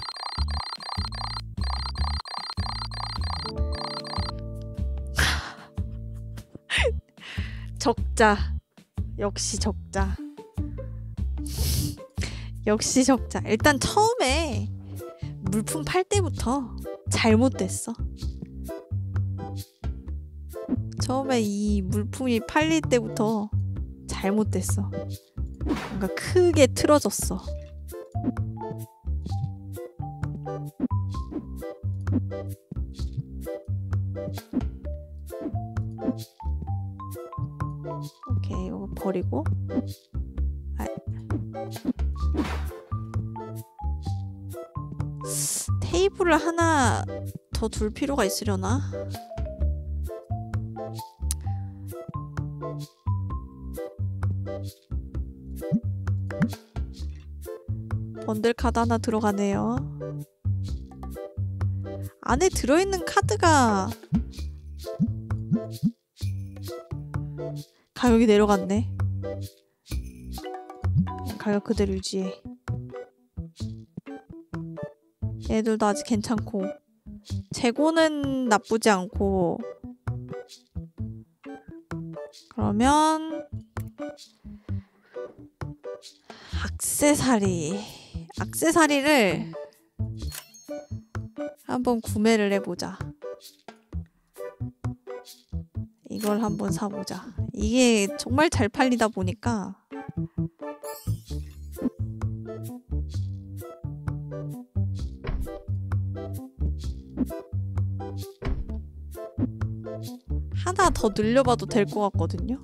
적자. 역시 적자. 역시 적자. 일단 처음에 물품 팔 때부터 잘못됐어. 처음에 이 물품이 팔릴 때부터 잘못됐어. 뭔가 크게 틀어졌어 더 둘 필요가 있으려나? 번들 카드 하나 들어가네요. 안에 들어있는 카드가 가격이 내려갔네. 가격 그대로 유지해. 얘들도 아직 괜찮고 재고는 나쁘지 않고. 그러면 악세사리. 악세사리를 한번 구매를 해보자. 이걸 한번 사보자. 이게 정말 잘 팔리다 보니까 하나 더 늘려봐도 될 것 같거든요.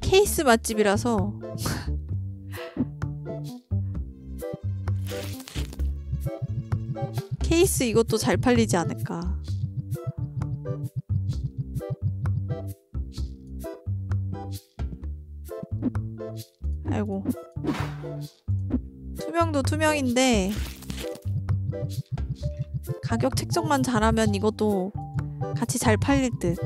케이스 맛집이라서 케이스 이것도 잘 팔리지 않을까. 아이고. 투명도 투명인데 가격 책정만 잘하면 이것도 같이 잘 팔릴 듯.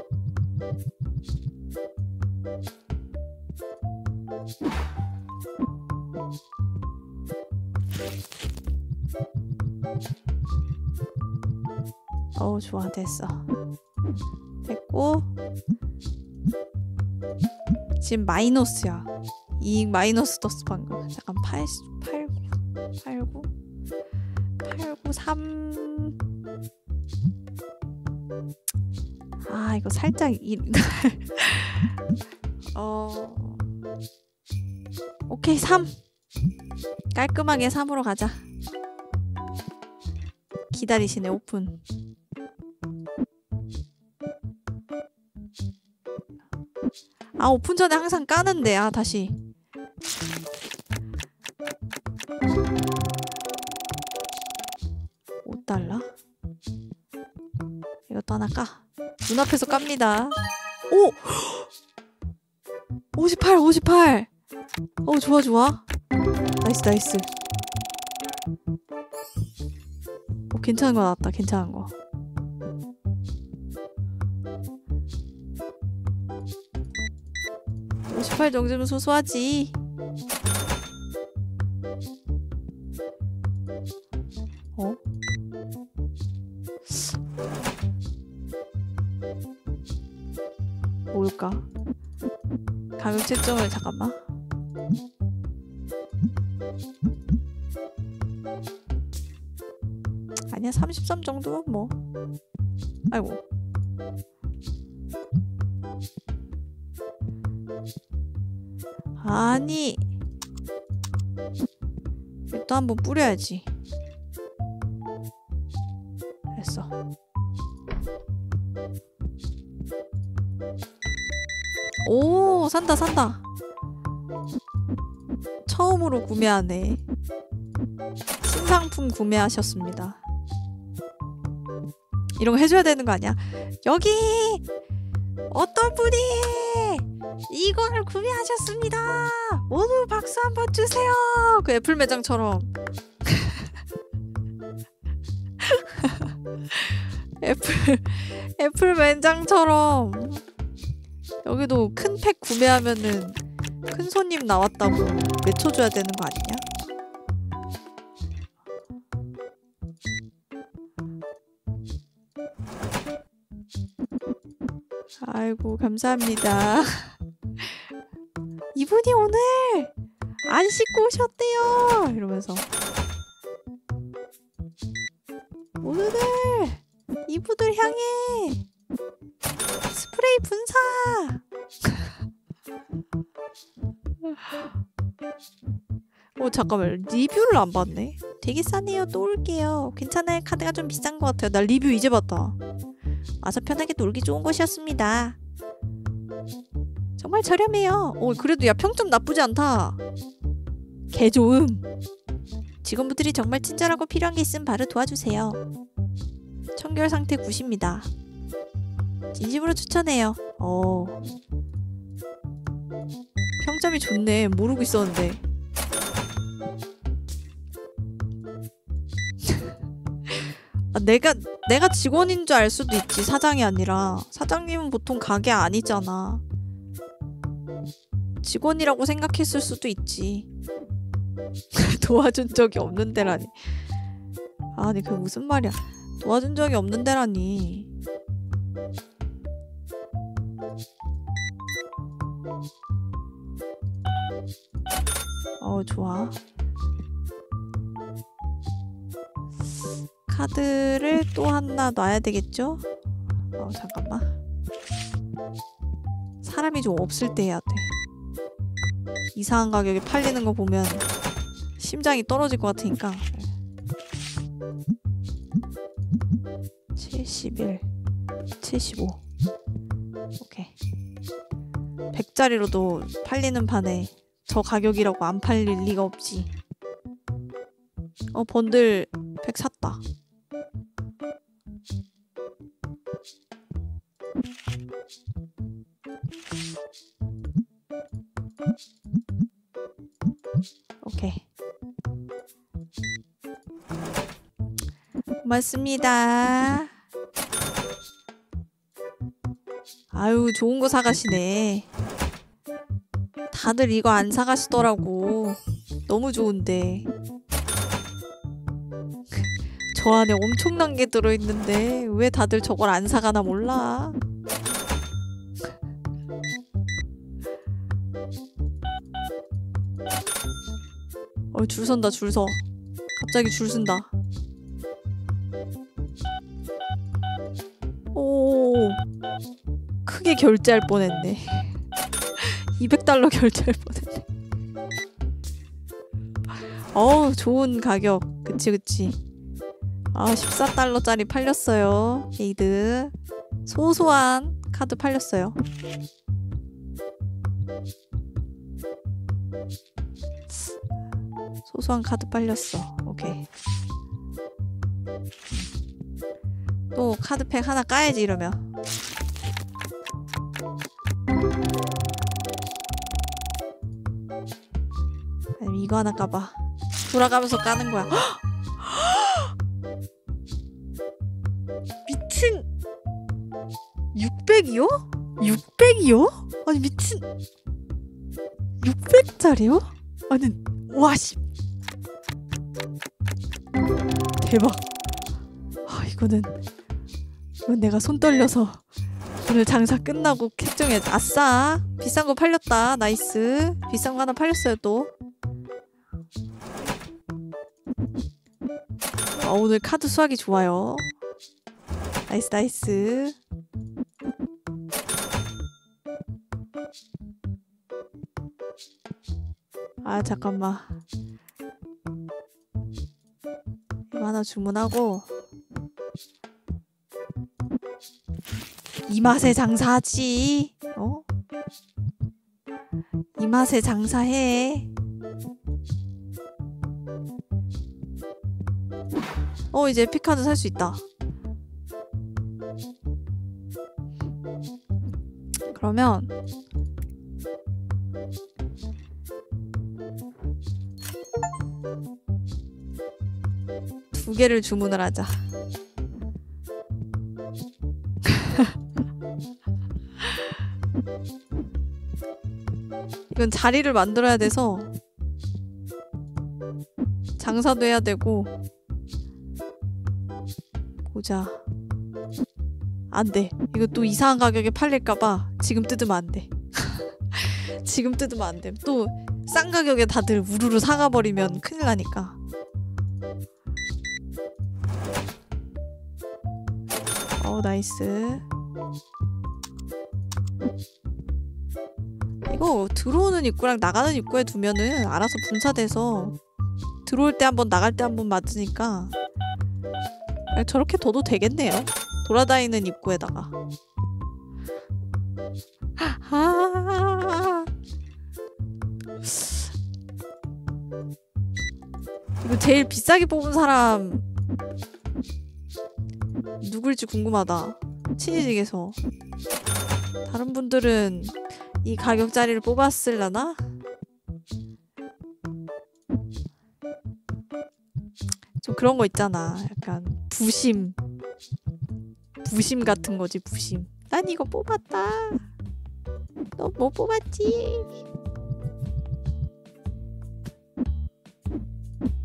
어우 좋아 됐어 됐고 지금 마이너스야 이익 마이너스 떴어 방금. 잠깐 80, 89 89 89 3 아 이거 살짝 이... 어 오케이 3 깔끔하게 3으로 가자. 기다리시네 오픈. 아 오픈 전에 항상 까는데 아 다시 오 달러 이것도 하나 까? 눈앞에서 깝니다. 오! 58 58 어 좋아 좋아. nice nice. 어 괜찮은 거 나왔다 괜찮은 거. 58 정도면 소소하지. 어? 뭘까? 가격 채점을 잠깐만. 아니야 33 정도면 뭐. 아이고. 아니. 또 한번 뿌려야지. 됐어. 오, 산다, 산다. 처음으로 구매하네. 신상품 구매하셨습니다. 이런 거 해줘야 되는 거 아니야? 여기 어떤 분이 이거를 구매하셨습니다. 모두 박수 한번 주세요. 그 애플 매장처럼. 애플 애플 매장처럼 여기도 큰 팩 구매하면은 큰 손님 나왔다고 외쳐줘야 되는 거 아니냐? 아이고 감사합니다. 이분이 오늘 안 씻고 오셨대요. 이러면서 오늘 이분들 향해 스프레이 분사. 어 잠깐만 리뷰를 안 봤네. 되게 싸네요. 또 올게요. 괜찮아요. 카드가 좀 비싼 것 같아요. 나 리뷰 이제 봤다. 와서 편하게 놀기 좋은 곳이었습니다. 정말 저렴해요. 어, 그래도 야 평점 나쁘지 않다. 개 좋음. 직원분들이 정말 친절하고 필요한 게 있으면 바로 도와주세요. 청결 상태 굿입니다. 진심으로 추천해요. 어. 평점이 좋네. 모르고 있었는데. 아, 내가 내가 직원인 줄 알 수도 있지 사장이 아니라 사장님은 보통 가게 아니잖아 직원이라고 생각했을 수도 있지 도와준 적이 없는 데라니 아니 그게 무슨 말이야 도와준 적이 없는 데라니 어 좋아 카드를 또 하나 놔야 되겠죠? 어, 잠깐만. 사람이 좀 없을 때 해야 돼. 이상한 가격에 팔리는 거 보면 심장이 떨어질 것 같으니까. 71, 75. 오케이. 100짜리로도 팔리는 판에 저 가격이라고 안 팔릴 리가 없지. 어, 번들 100 샀다. 고맙습니다. 아유, 좋은 거 사가시네. 다들 이거 안 사가시더라고. 너무 좋은데. 저 안에 엄청난 게 들어있는데 왜 다들 저걸 안 사가나 몰라. 어, 줄 선다, 줄 서. 갑자기 줄 쓴다. 오, 크게 결제할 뻔했네. 200달러 결제할 뻔했네. 어우, 좋은 가격. 그치, 그치. 아, 14달러짜리 팔렸어요. 게이드. 소소한 카드 팔렸어요. 소소한 카드 팔렸어. 오케이. 또 카드팩 하나 까야지 이러면. 아니면 이거 하나 까봐. 돌아가면서 까는 거야. 미친 600이요? 600이요? 아니 미친 600짜리요? 아니 와씨 대박 아 이거는 내가 손 떨려서. 오늘 장사 끝나고 책정해. 아싸. 비싼 거 팔렸다. nice. 비싼 거 하나 팔렸어요 또. 아, 오늘 카드 수확이 좋아요. nice nice. 아 잠깐만. 이거 하나 주문하고 이 맛에 장사하지 어? 이 맛에 장사해 어 이제 에픽카드 살 수 있다 그러면 두 개를 주문을 하자. 이건 자리를 만들어야 돼서 장사도 해야 되고 보자. 안 돼. 이거 또 이상한 가격에 팔릴까봐 지금 뜯으면 안 돼. 지금 뜯으면 안 돼. 또 싼 가격에 다들 우르르 사가버리면 큰일 나니까. 어 nice. 이거 들어오는 입구랑 나가는 입구에 두면은 알아서 분산돼서 들어올 때 한 번 나갈 때 한 번 맞으니까 저렇게 둬도 되겠네요. 돌아다니는 입구에다가. 아 이거 제일 비싸게 뽑은 사람 누굴지 궁금하다. 친이직에서 다른 분들은 이 가격짜리를 뽑았을라나? 좀 그런 거 있잖아. 약간 부심. 부심 같은 거지, 부심. 난 이거 뽑았다. 너 뭐 뽑았지?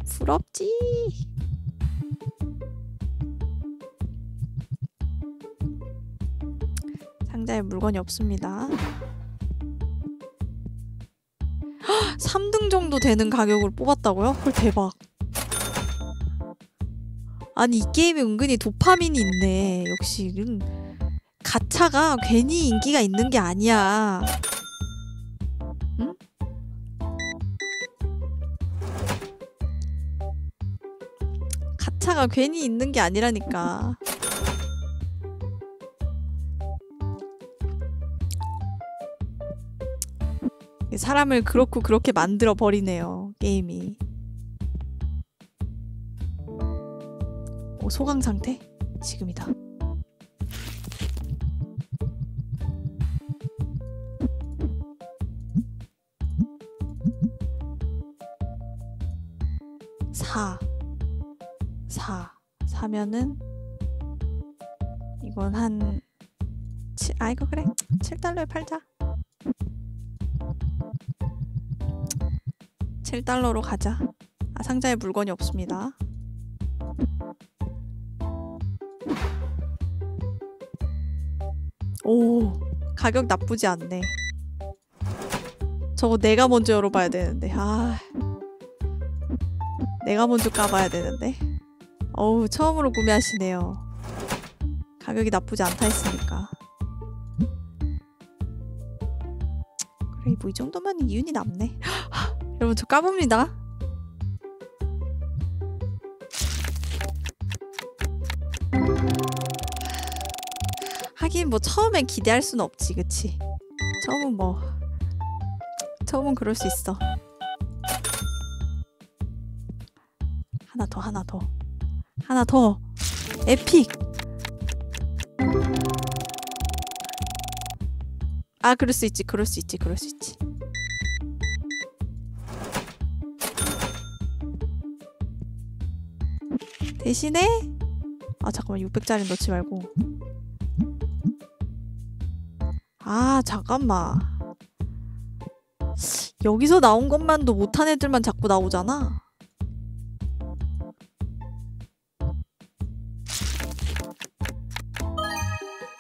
부럽지? 상자에 물건이 없습니다. 3등 정도 되는 가격을 뽑았다고요? 헐 대박. 아니 이 게임에 은근히 도파민이 있네. 역시 음, 가차가 괜히 인기가 있는 게 아니야. 응? 가차가 괜히 있는 게 아니라니까. 사람을 그렇고 그렇게 만들어 버리네요 게임이. 오, 소강 상태? 지금이다. 사. 사. 사면은 이건 한 칠, 아 이거 그래. 7달러에 팔자. 7달러로 가자. 아, 상자에 물건이 없습니다. 오, 가격 나쁘지 않네. 저거 내가 먼저 열어봐야 되는데. 아, 내가 먼저 까봐야 되는데. 어우, 처음으로 구매하시네요. 가격이 나쁘지 않다 했으니까. 그래, 뭐 이 정도면 이윤이 남네. 여러분, 저 까봅니다. 하긴 뭐 처음엔 기대할 순 없지, 그치? 처음은 뭐 처음은 그럴 수 있어. 하나 더, 하나 더, 하나 더. 에픽. 아, 그럴 수 있지, 그럴 수 있지, 그럴 수 있지. 대신에 아 잠깐만 600짜리 넣지 말고 아 잠깐만 여기서 나온 것만도 못한 애들만 자꾸 나오잖아.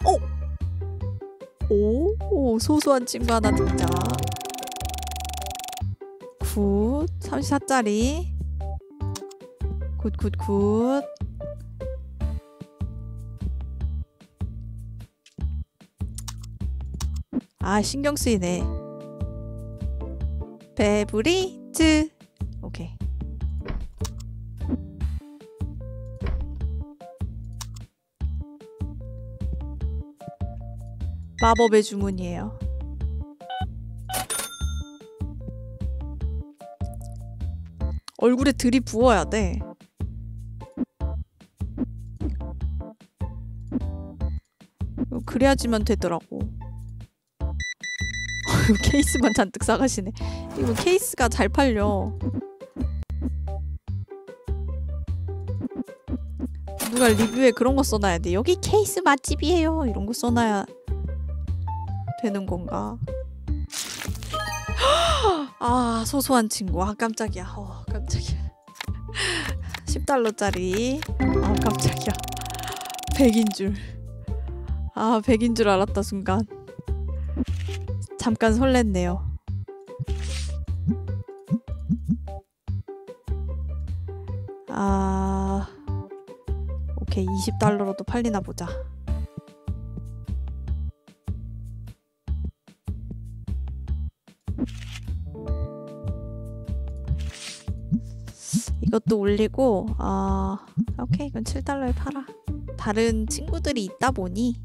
어? 오, 소소한 친구 하나 등장. 굿, 34짜리. 굿, 굿, 굿. 아, 신경 쓰이네. 베브리즈. 오케이. 마법의 주문이에요. 얼굴에 들이부어야 돼. 그래야지만 되더라고. 케이스만 잔뜩 사가시네. 이거 케이스가 잘 팔려. 누가 리뷰에 그런 거 써놔야 돼. 여기 케이스 맛집이에요. 이런 거 써놔야 되는 건가? 아 소소한 친구. 아 깜짝이야. 어 깜짝이야. 10달러짜리. 아 깜짝이야. 100인 줄. 아 100인 줄 알았다 순간. 잠깐 설렜네요. 아, 오케이 20달러로도 팔리나 보자. 이것도 올리고 아 오케이 이건 7달러에 팔아. 다른 친구들이 있다 보니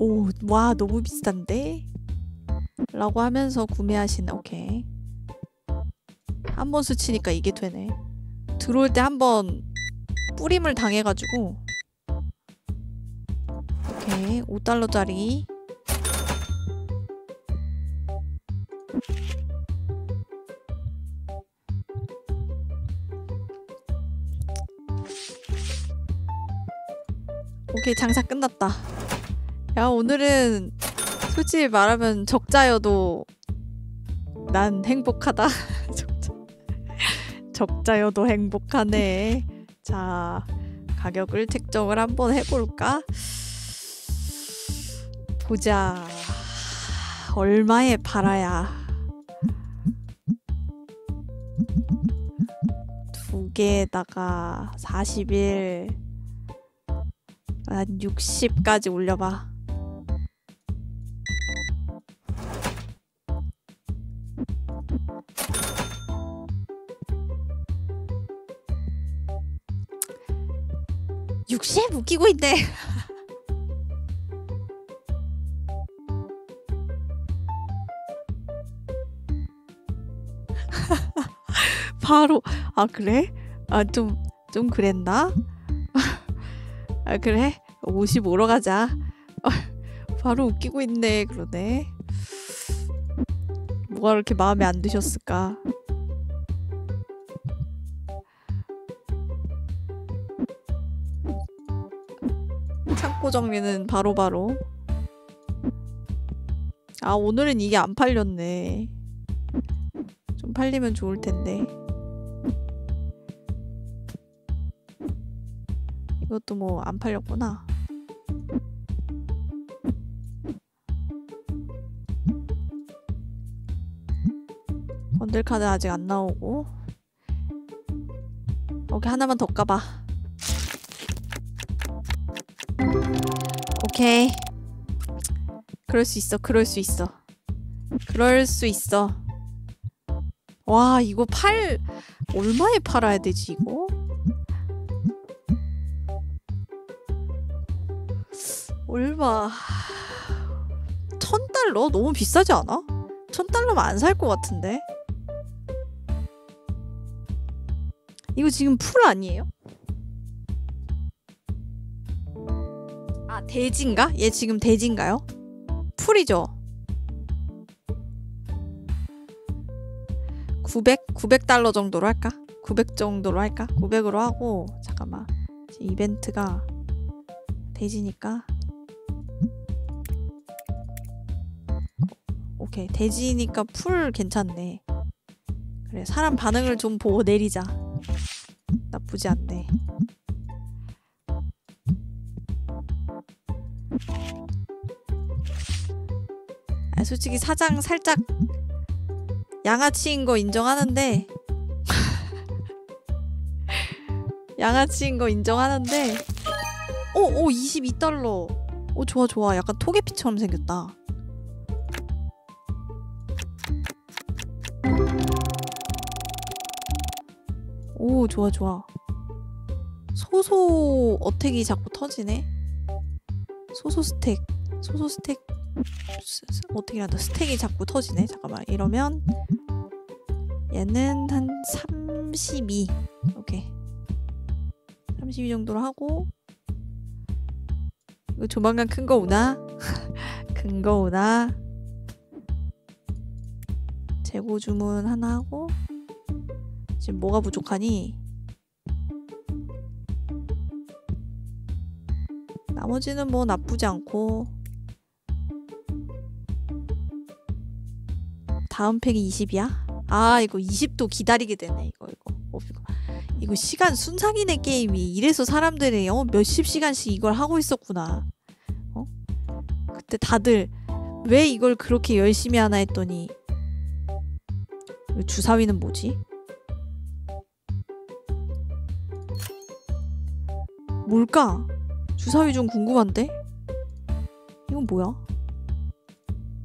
오, 와, 너무 비싼데? 라고 하면서 구매하시는, 오케이. 한 번 스치니까 이게 되네. 들어올 때 한 번 뿌림을 당해가지고. 오케이, 5달러짜리. 오케이, 장사 끝났다. 야 오늘은 솔직히 말하면 적자여도 난 행복하다. 적자. 적자여도 행복하네. 자 가격을 책정을 한번 해볼까? 보자. 얼마에 팔아야 두 개에다가 41 한 60까지 올려봐. 육십 웃기고 있네. 바로 아 그래? 아 좀좀 그랬나? 아 그래? 55로 가자. 바로 웃기고 있네 그러네. 뭐가 그렇게 마음에 안 드셨을까? 창고 정리는 바로바로. 아 오늘은 이게 안 팔렸네. 좀 팔리면 좋을 텐데. 이것도 뭐 안 팔렸구나. 번들 카드 아직 안 나오고. 오케이 하나만 더 까봐. 오케이. 그럴 수 있어. 그럴 수 있어. 그럴 수 있어. 와 이거 팔 얼마에 팔아야 되지 이거? 얼마? 천 달러? 너무 비싸지 않아? 천 달러면 안 살 것 같은데. 이거 지금 풀 아니에요? 돼지인가? 얘 지금 돼지인가요? 풀이죠. 900? 900달러 정도로 할까? 900 정도로 할까? 900으로 하고 잠깐만 이벤트가 돼지니까 오케이 돼지니까 풀 괜찮네 그래 사람 반응을 좀 보고 내리자 나쁘지 않네 솔직히 사장 살짝 양아치인 거 인정하는데 양아치인 거 인정하는데 오, 오 22달러. 오 좋아 좋아. 약간 토개피처럼 생겼다. 오 좋아 좋아. 소소 어택이 자꾸 터지네. 소소 스택 소소 스택 어택이란다 스택이 자꾸 터지네 잠깐만 이러면 얘는 한 32 오케이 32 정도로 하고 이거 조만간 큰 거 오나? 큰 거 오나? 재고 주문 하나 하고 지금 뭐가 부족하니? 나머지는 뭐 나쁘지 않고 다음 팩이 20이야? 아 이거 20도 기다리게 되네 이거 이거 어, 이거 이거 시간 순삭이네 게임이 이래서 사람들이 어 몇십 시간씩 이걸 하고 있었구나 어 그때 다들 왜 이걸 그렇게 열심히 하나 했더니 이 주사위는 뭐지? 뭘까? 주사위 좀 궁금한데? 이건 뭐야?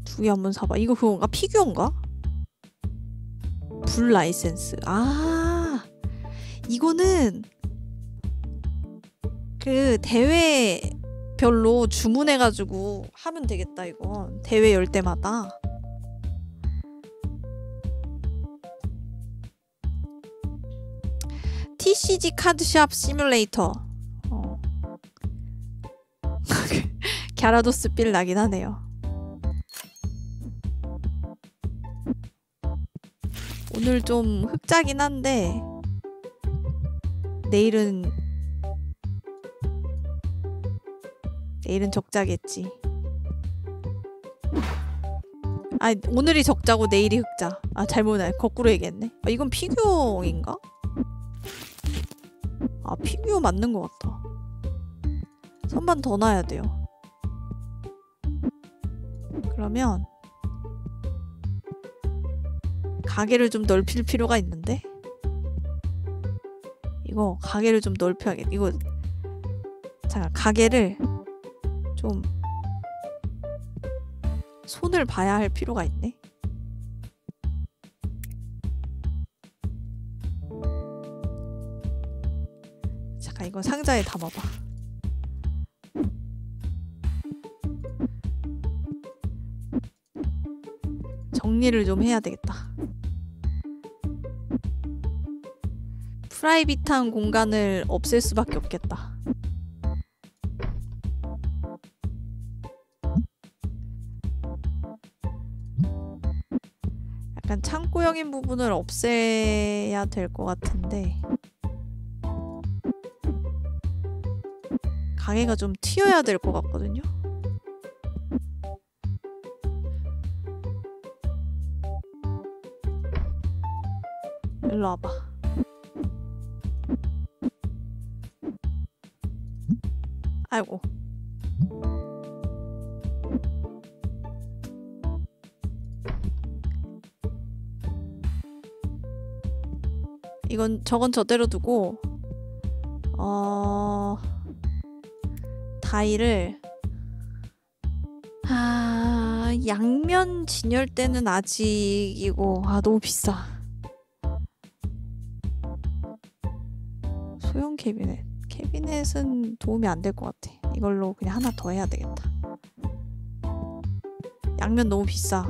두 개 한번 사봐. 이거 그건가? 피규어인가? 불 라이센스. 아, 이거는 그 대회별로 주문해가지고 하면 되겠다, 이건. 대회 열 때마다. TCG 카드샵 시뮬레이터. 어. 갸라도스 빌 나긴 하네요. 오늘 좀 흑자긴 한데 내일은 내일은 적자겠지. 아 오늘이 적자고 내일이 흑자. 아 잘못 알 거꾸로 얘기했네. 아, 이건 피규어인가? 아 피규어 맞는 것 같다. 선반 더 놔야 돼요. 그러면 가게를 좀 넓힐 필요가 있는데 이거 가게를 좀 넓혀야겠. 이거 잠깐 가게를 좀 손을 봐야 할 필요가 있네. 잠깐 이거 상자에 담아봐. 정리를 좀 해야 되겠다. 프라이빗한 공간을 없앨 수밖에 없겠다. 약간 창고형인 부분을 없애야 될 것 같은데 가게가 좀 튀어야 될 것 같거든요. 일로 와봐. 아이고. 이건 저건 저대로 두고 어 다이를 아 양면 진열 때는 아직이고 아 너무 비싸 소형 캐비넷 캐비넷은 도움이 안 될 것 같아 이걸로 그냥 하나 더 해야 되겠다 양면 너무 비싸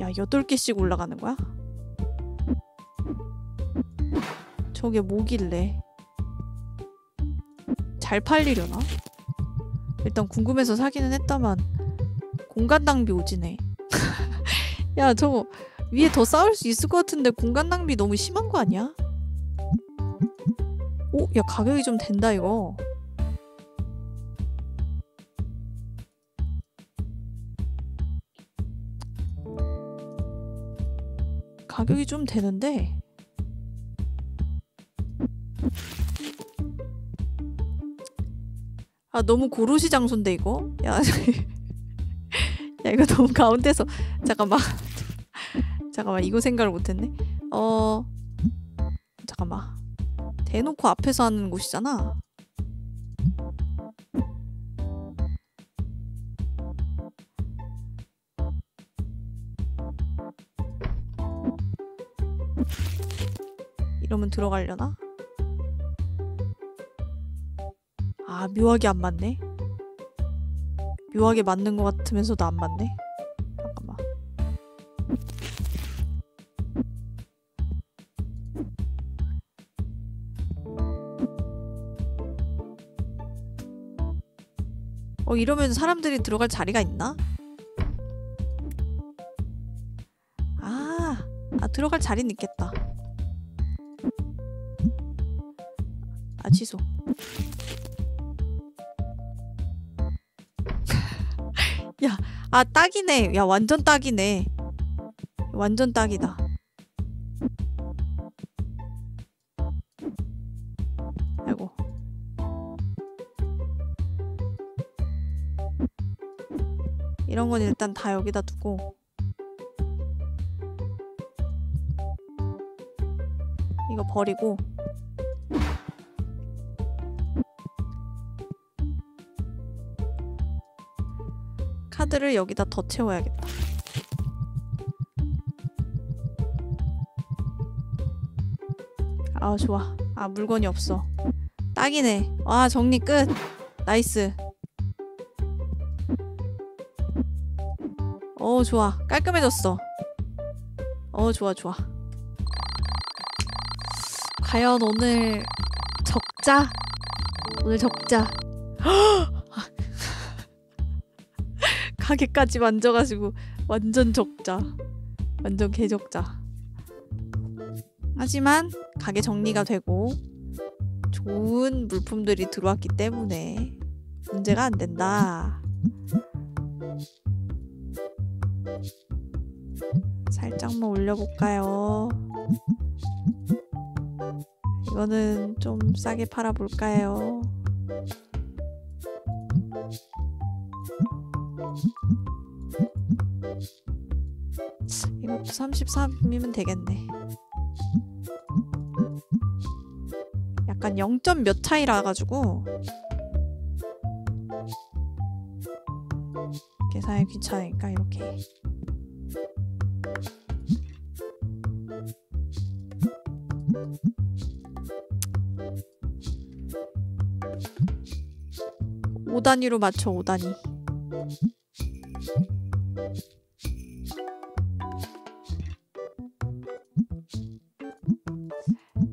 야, 여덟 개씩 올라가는 거야? 저게 뭐길래? 잘 팔리려나? 일단 궁금해서 사기는 했다만 공간 낭비 오지네. 야 저거 위에 더 쌓을 수 있을 것 같은데 공간 낭비 너무 심한 거 아니야? 오, 야 가격이 좀 된다 이거. 가격이 좀 되는데 아 너무 고로시 장소인데 이거? 야, 야 이거 너무 가운데서. 잠깐만. 잠깐만 이거 생각을 못했네. 어 잠깐만. 대놓고 앞에서 하는 곳이잖아. 이러면 들어가려나? 아 묘하게 안 맞네. 묘하게 맞는 것 같으면서도 안 맞네? 잠깐만. 어 이러면 사람들이 들어갈 자리가 있나? 아, 아 들어갈 자리는 있겠다. 아 취소 아 딱이네. 야, 완전 딱이네. 완전 딱이다. 아이고. 이런 건 일단 다 여기다 두고 이거 버리고 카드를 여기다 더 채워야겠다. 아 좋아. 아 물건이 없어. 딱이네. 와 정리 끝. nice. 어 좋아. 깔끔해졌어. 어 좋아 좋아. 과연 오늘 적자? 오늘 적자. 가게까지 만져가지고 완전 적자. 완전 개적자. 하지만 가게 정리가 되고 좋은 물품들이 들어왔기 때문에 문제가 안 된다. 살짝만 올려볼까요? 이거는 좀 싸게 팔아볼까요? 33이면 되겠네. 약간 0. 몇 차이라 가지고 계산이 귀찮으니까 이렇게 오단위로 맞춰 오단위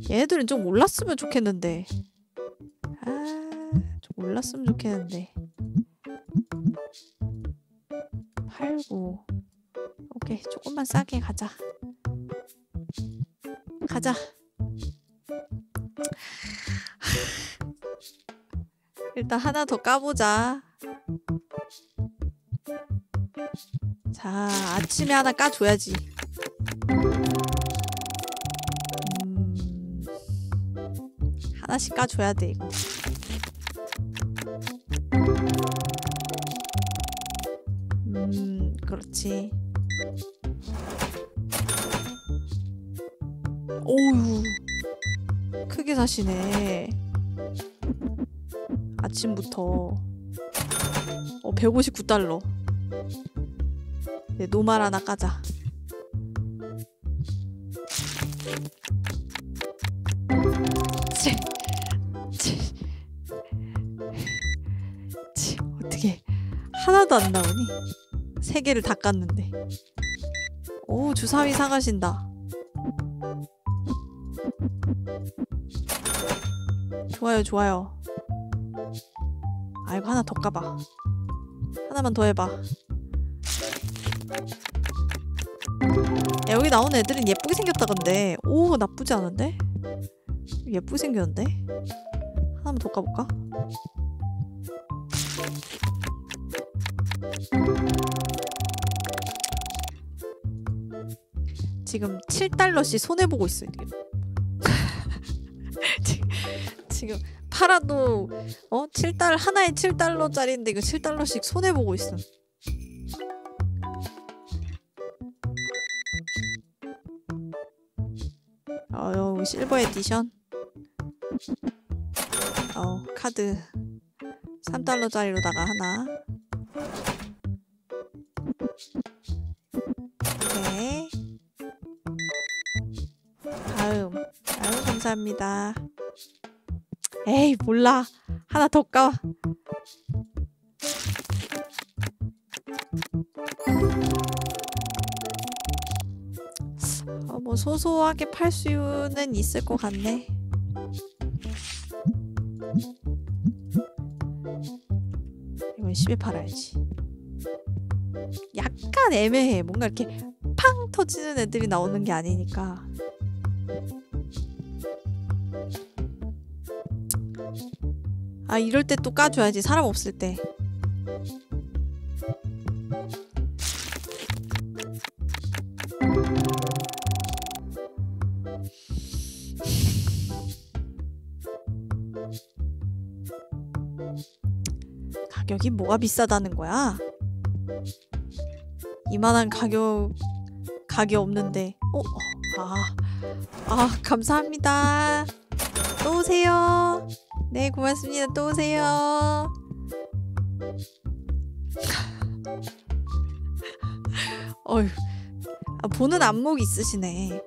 얘네들은 좀 올랐으면 좋겠는데. 아, 좀 올랐으면 좋겠는데. 팔고. 오케이, 조금만 싸게 가자. 가자. 일단 하나 더 까보자. 자, 아침에 하나 까줘야지. 하나씩 까줘야 돼, 이거. 음, 그렇지. 오우, 크게 사시네. 아침부터. 어, 159달러. 네, 노말 하나 까자. 치, 치, 치, 어떻게 하나도 안 나오니? 세 개를 다 깠는데. 오, 주사위 사가신다. 좋아요, 좋아요. 아이고, 하나 더 까봐. 하나만 더 해봐. 야, 여기 나오는 애들은 예쁘게 생겼다 근데 오 나쁘지 않은데? 예쁘게 생겼는데? 하나만 더 까볼까? 지금 7달러씩 손해보고 있어 지금 지금- 팔아도 어? 7달 하나에 7달러짜리인데 이거 7달러씩 손해보고 있어 어유 실버 에디션 어 카드. 3달러짜리로다가 하나. 오케이. 다음. 감사합니다. 에이 몰라. 하나 더 까. 어, 뭐 소소하게 팔 수는 있을 것 같네. 이건 10에 팔아야지. 약간 애매해. 뭔가 이렇게 팡 터지는 애들이 나오는 게 아니니까. 아 이럴 때 또 까줘야지 사람 없을 때 가격이 뭐가 비싸다는 거야? 이만한 가격 가게 없는데 어? 아, 아 감사합니다 또 오세요 네, 고맙습니다. 또 오세요. 어휴, 아, 보는 안목이 있으시네.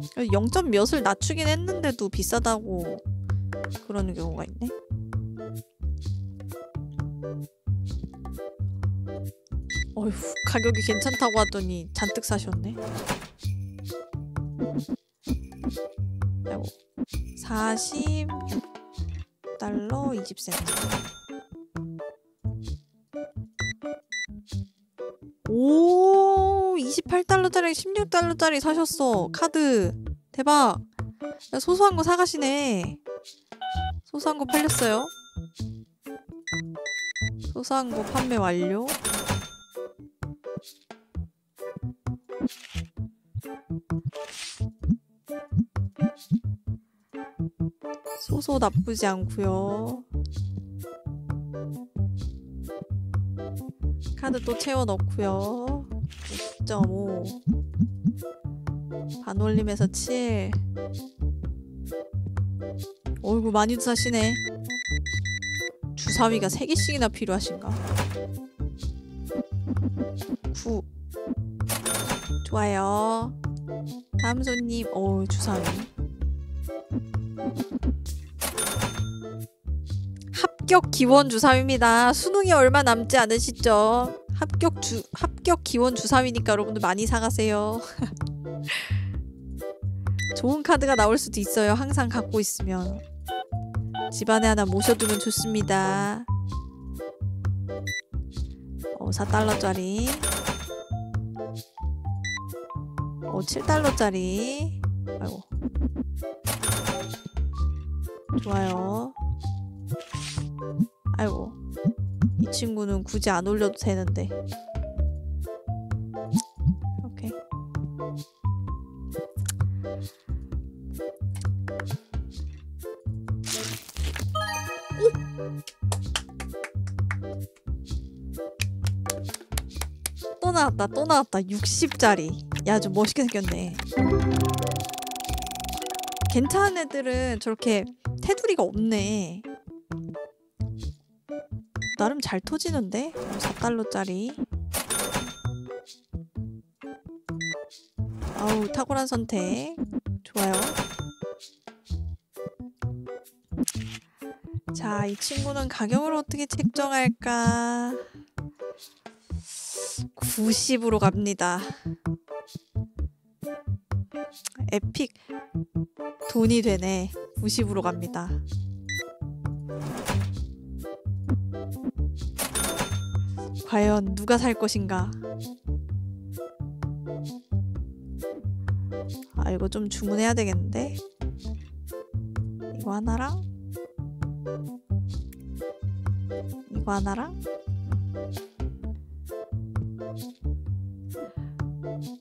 0점 몇을 낮추긴 했는데도 비싸다고 그러는 경우가 있네. 어휴, 가격이 괜찮다고 하더니 잔뜩 사셨네. 아이고 46달러 20센트 오 28달러짜리 16달러짜리 사셨어. 카드. 대박. 야, 소소한 거 사가시네. 소소한 거 팔렸어요? 소소한 거 판매 완료? 소소 나쁘지 않고요. 카드 또 채워 넣고요. 6.5 반올림에서 7 어이구 많이도 사시네. 주사위가 3개씩이나 필요하신가? 9 좋아요. 다음 손님 어 주사위 합격 기원 주사위입니다. 수능이 얼마 남지 않으시죠? 합격 주 합격 기원 주사위니까 여러분들 많이 사가세요. 좋은 카드가 나올 수도 있어요. 항상 갖고 있으면 집안에 하나 모셔두면 좋습니다. 어, 4달러짜리 어, 7달러짜리 아이고 좋아요 아이고. 이 친구는 굳이 안 올려도 되는데. 오케이. 또 나왔다 또 나왔다. 60짜리. 야 좀 멋있게 생겼네. 괜찮은 애들은 저렇게 테두리가 없네 나름 잘 터지는데? 4달러짜리. 아우 탁월한 선택. 좋아요. 자 이 친구는 가격을 어떻게 책정할까? 90으로 갑니다. 에픽. 돈이 되네. 90으로 갑니다 과연 누가 살 것인가? 아 이거 좀 주문해야 되겠는데? 이거 하나랑 이거 하나랑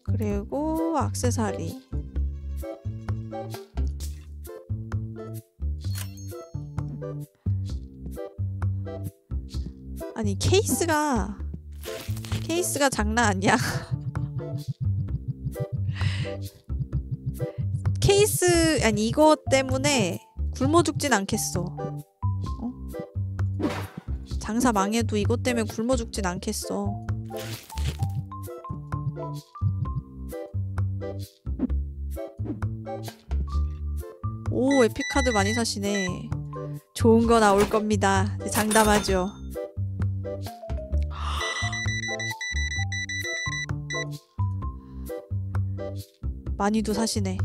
그리고 악세사리 아니 케이스가 케이스가 장난 아니야. 케이스 아니 이거 때문에 굶어 죽진 않겠어. 어? 장사 망해도 이것 때문에 굶어 죽진 않겠어. 오 에픽카드 많이 사시네. 좋은 거 나올 겁니다. 네, 장담하죠 많이도 사시네.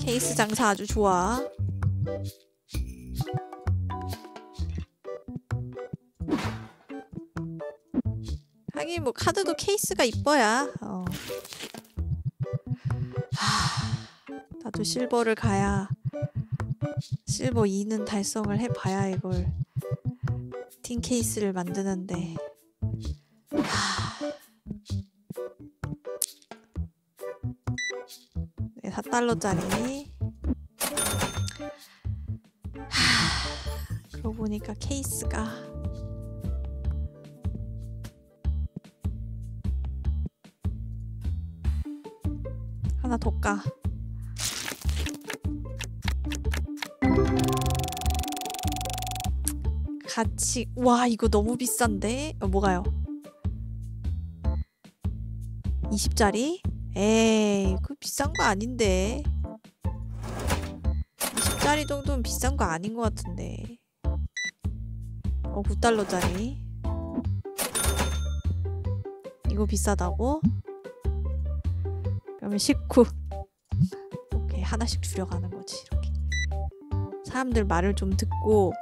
케이스 장사 아주 좋아. 하긴 뭐 카드도 케이스가 이뻐야. 어. 하, 나도 실버를 가야 실버 2는 달성을 해봐야 이걸 tin 케이스를 만드는데 하. 네, 4달러짜리 하. 그러고 보니까 케이스가 하나 더 까. 같이 와 이거 너무 비싼데 어, 뭐가요? 20짜리? 에이 그 비싼 거 아닌데 20짜리 정도는 비싼 거 아닌 것 같은데 어 9달러짜리 이거 비싸다고? 그러면 19 오케이 하나씩 줄여가는 거지 이렇게. 사람들 말을 좀 듣고.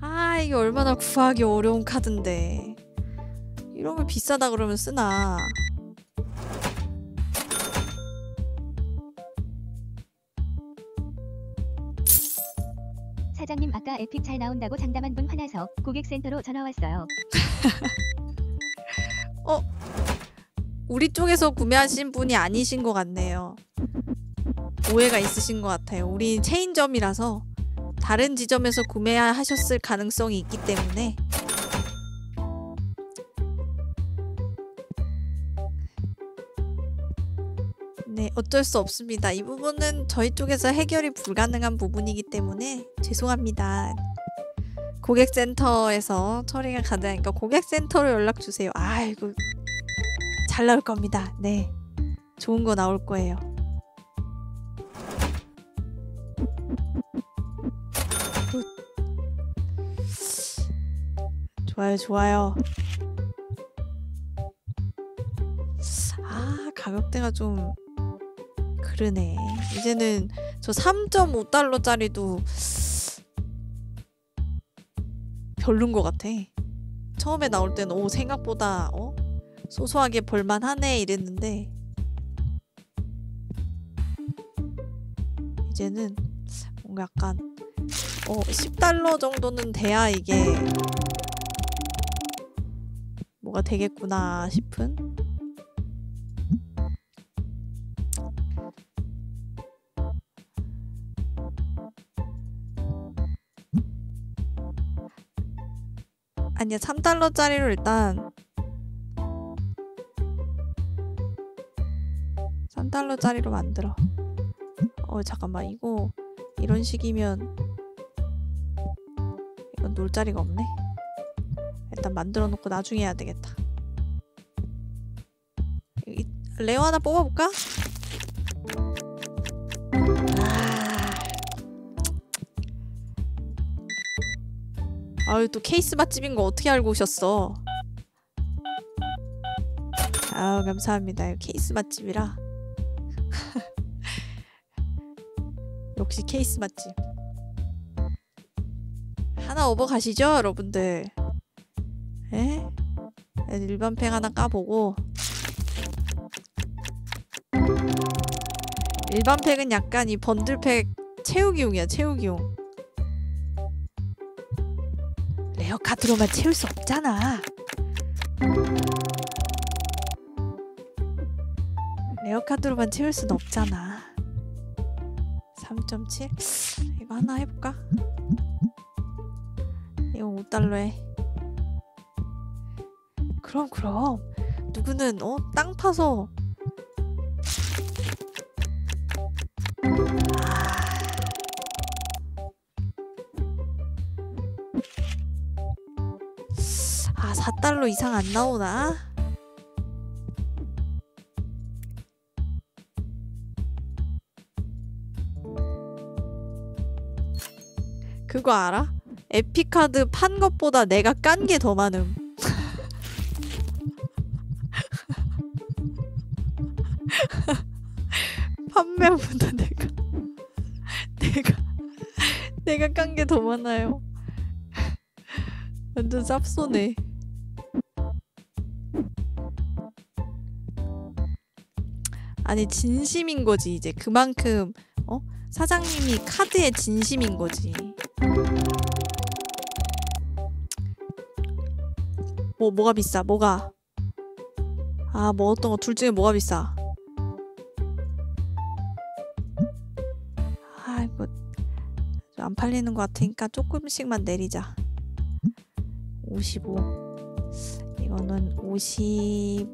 아 이게 얼마나 구하기 어려운 카드인데. 이런 걸 비싸다 그러면 쓰나 사장님 아까 에픽 잘 나온다고 장담한 분 화나서 고객센터로 전화 왔어요. 우리 쪽에서 구매하신 분이 아니신 것 같네요. 오해가 있으신 것 같아요. 우리 체인점이라서 다른 지점에서 구매하셨을 가능성이 있기 때문에 어쩔 수 없습니다. 이 부분은 저희 쪽에서 해결이 불가능한 부분이기 때문에 죄송합니다. 고객센터에서 처리가 가능하니까 고객센터로 연락 주세요. 아이고 잘 나올 겁니다. 네, 좋은 거 나올 거예요. good. 좋아요, 좋아요. 아, 가격대가 좀 그러네. 이제는 저 3.5달러짜리도 별론 것 같아. 처음에 나올 때는 오 생각보다 어 소소하게 벌만하네 이랬는데 이제는 뭔가 약간 어 10달러 정도는 돼야 이게 뭐가 되겠구나 싶은 아니야 3달러짜리로 일단 3달러짜리로 만들어. 어 잠깐만. 이거 이런 식이면 이건 놀 자리가 없네. 일단 만들어 놓고 나중에 해야 되겠다. 이- 레어 하나 뽑아볼까? 아, 아유 또 케이스 맛집인 거 어떻게 알고 오셨어? 아우 감사합니다. 케이스 맛집이라. 역시 케이스 맛집. 하나 오버 가시죠, 여러분들. 에? 일반 팩 하나 까보고. 일반 팩은 약간 이 번들 팩 채우기용이야, 채우기용. rare 카드로만 채울 수 없잖아. rare 카드로만 채울 순 없잖아. 3.7 이거 하나 해볼까? 이거 5달러에 그럼 그럼 누구는 어 땅 파서 4달러 이상 안 나오나? 그거 알아? 에피카드 판 것보다 내가 깐 게 더 많음. 판매보다 내가 내가 내가 깐 게 더 많아요. 완전 쌉소네. 아니 진심인 거지 이제 그만큼 어 사장님이 카드에 진심인 거지. 뭐 뭐가 비싸? 뭐가? 아, 뭐 어떤 거 둘 중에 뭐가 비싸? 아, 이거 안 팔리는 것 같으니까 조금씩만 내리자. 55. 이거는 50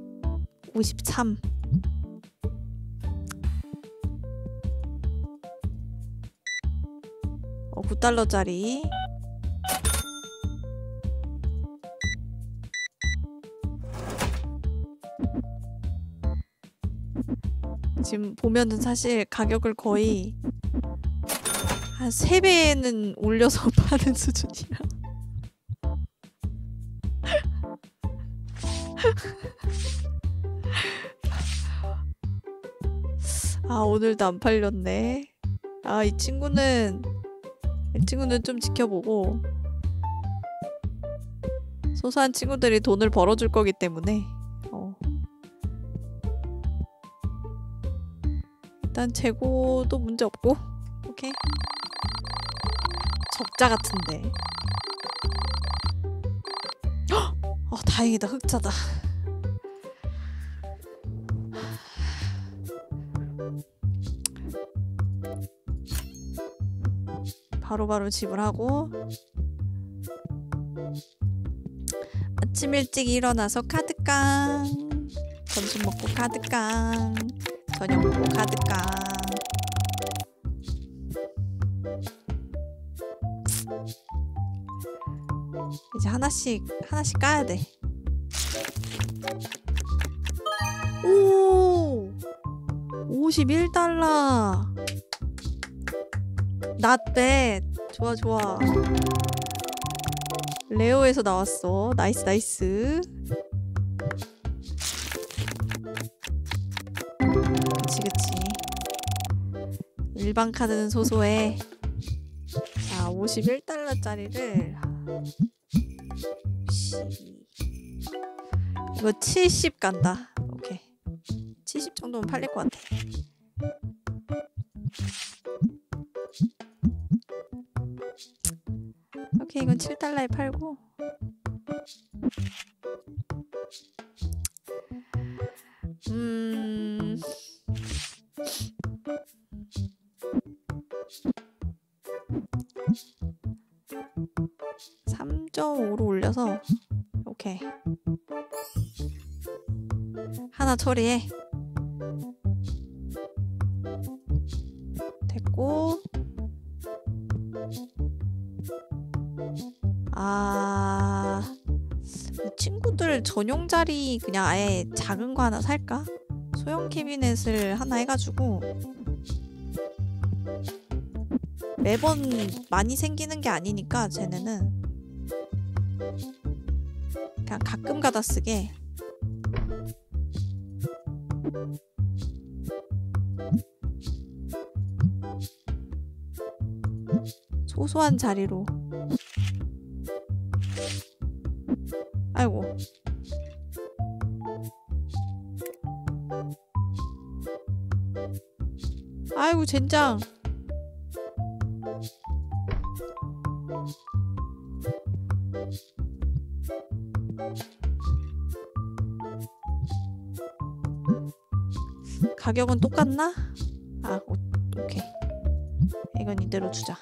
53. 어, 9달러짜리. 지금 보면은 사실 가격을 거의 한 3배는 올려서 파는 수준이야. 아, 오늘도 안 팔렸네. 아, 이 친구는 이 친구는 좀 지켜보고 소소한 친구들이 돈을 벌어줄 거기 때문에 어. 일단 재고도 문제 없고 오케이 적자 같은데 헉! 어 다행이다 흑자다 바로바로 지불하고 아침 일찍 일어나서 카드깡 점심 먹고 카드깡 저녁 먹고 카드깡 이제 하나씩 하나씩 까야 돼. 오! 51달러. Bad. 좋아 좋아. rare에서 나왔어. nice nice. 그치 그치. 일반 카드는 소소해. 자, 51달러짜리를 12. 이거 70 간다. 오케이. 70 정도면 팔릴 것 같아. 오케이, 이건 7달러에 팔고. 음. 3.5로 올려서 오케이 하나 처리해 됐고 아... 이 친구들 전용 자리 그냥 아예 작은 거 하나 살까? 소형 캐비넷을 하나 해가지고 매번 많이 생기는 게 아니니까 쟤네는 그냥 가끔 가다 쓰게 소소한 자리로 아이고. 아이고 젠장. 가격은 똑같나? 아 오, 오케이. 이건 이대로 주자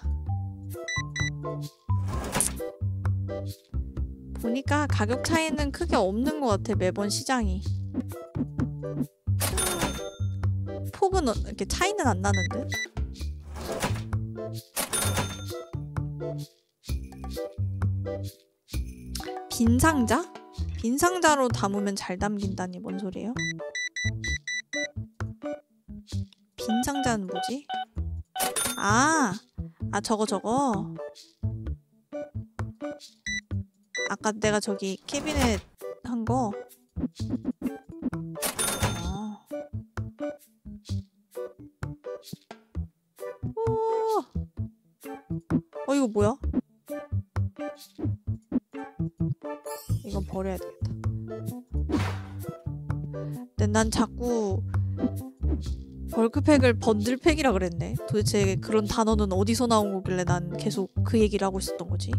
보니까 가격 차이는 크게 없는 것 같아 매번 시장이 폭은 어- 이렇게 차이는 안 나는데 빈 상자? 빈 상자로 담으면 잘 담긴다니 뭔 소리예요? 빈 상자는 뭐지? 아, 아 저거 저거. 아까 내가 저기 캐비넷 한 거. 아. 오. 어 이거 뭐야? 이건 버려야 되겠다. 근데 난 자꾸 벌크팩을 번들팩이라 그랬네. 도대체 그런 단어는 어디서 나온 거길래 난 계속 그 얘기를 하고 있었던 거지?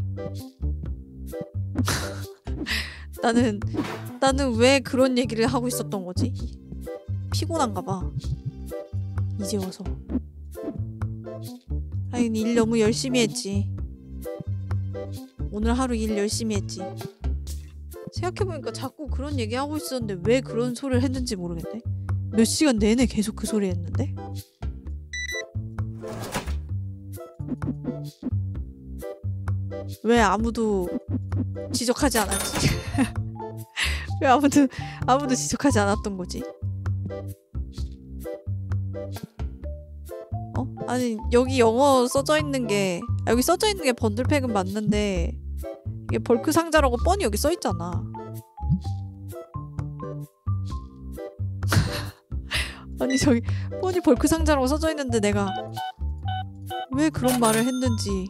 나는 나는 왜 그런 얘기를 하고 있었던 거지? 피곤한가 봐. 이제 와서. 아니 일 너무 열심히 했지. 오늘 하루 일 열심히 했지. 생각해보니까 자꾸 그런 얘기 하고 있었는데 왜 그런 소리를 했는지 모르겠네. 몇 시간 내내 계속 그 소리 했는데? 왜 아무도 지적하지 않았지? 왜 아무도 아무도 지적하지 않았던 거지? 어? 아니 여기 영어 써져 있는 게 아, 여기 써져 있는 게 번들팩은 맞는데 이게 벌크 상자라고 뻔히 여기 써 있잖아. 아니 저기 뻔히 벌크 상자라고 써져 있는데 내가 왜 그런 말을 했는지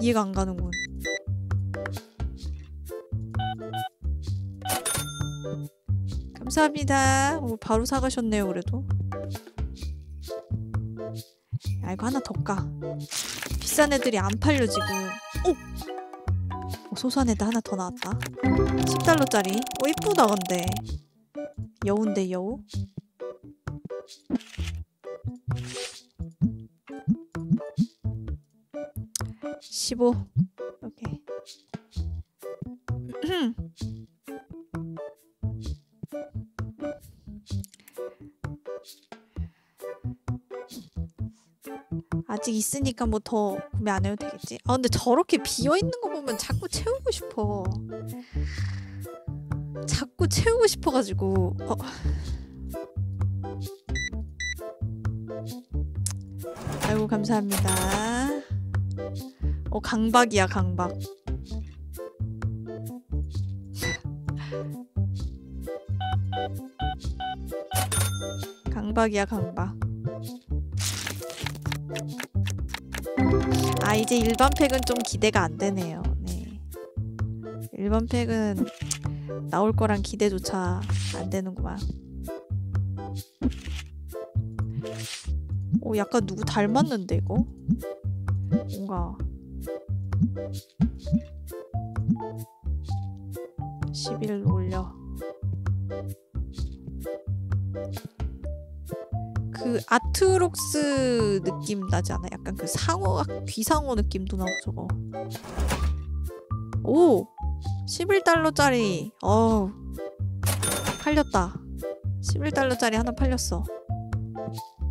이해가 안 가는군. 감사합니다. 오, 바로 사가셨네요, 그래도. 야, 이거 하나 더 까. 비싼 애들이 안 팔려, 지금. 오! 오, 소소한 애들 하나 더 나왔다. 10달러짜리. 오, 이쁘다, 근데. 여우인데, 여우? 십오. 오케이. 아직 있으니까 뭐 더 구매 안 해도 되겠지. 아 근데 저렇게 비어 있는 거 보면 자꾸 채우고 싶어. 자꾸 채우고 싶어가지고. 어. 아이고 감사합니다. 어 강박이야 강박. 강박이야 강박. 아 이제 일반 팩은 좀 기대가 안 되네요. 네. 일반 팩은 나올 거란 기대조차 안 되는구만. 오 약간 누구 닮았는데 이거? 뭔가 11로 올려. 그 아트록스 느낌 나지 않아? 약간 그 상어 귀상어 느낌도 나고 저거. 오 11달러짜리. 어 팔렸다. 11달러짜리 하나 팔렸어.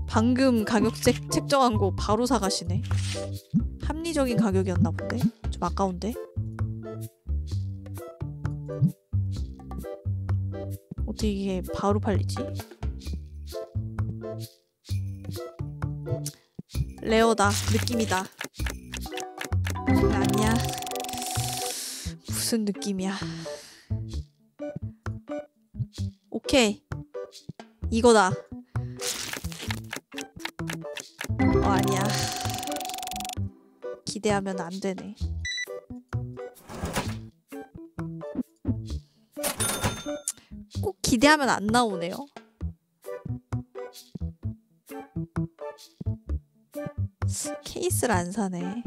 방금 가격 책, 책정한 거 바로 사가시네. 합리적인 가격이었나 본데? 좀 아까운데? 어떻게 이게 바로 팔리지? 레어다. 느낌이다. 아니야. 무슨 느낌이야? 오케이. 이거다. 어, 아니야. 기대하면 안 되네. 꼭 기대하면 안 나오네요. 케이스를 안 사네.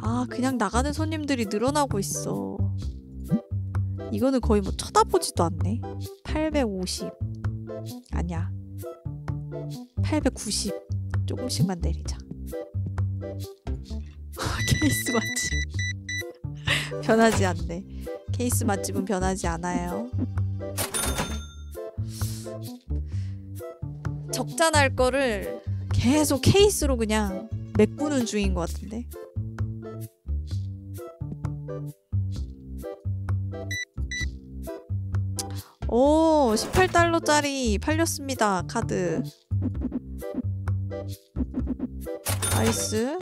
아, 그냥 나가는 손님들이 늘어나고 있어. 이거는 거의 뭐 쳐다보지도 않네. 850. 아니야. 890. 조금씩만 내리자. 케이스 맛집. 변하지 않네. 케이스 맛집은 변하지 않아요. 적자 날 거를 계속 케이스로 그냥 메꾸는 중인 것 같은데. 오, 18달러짜리 팔렸습니다. 카드. nice.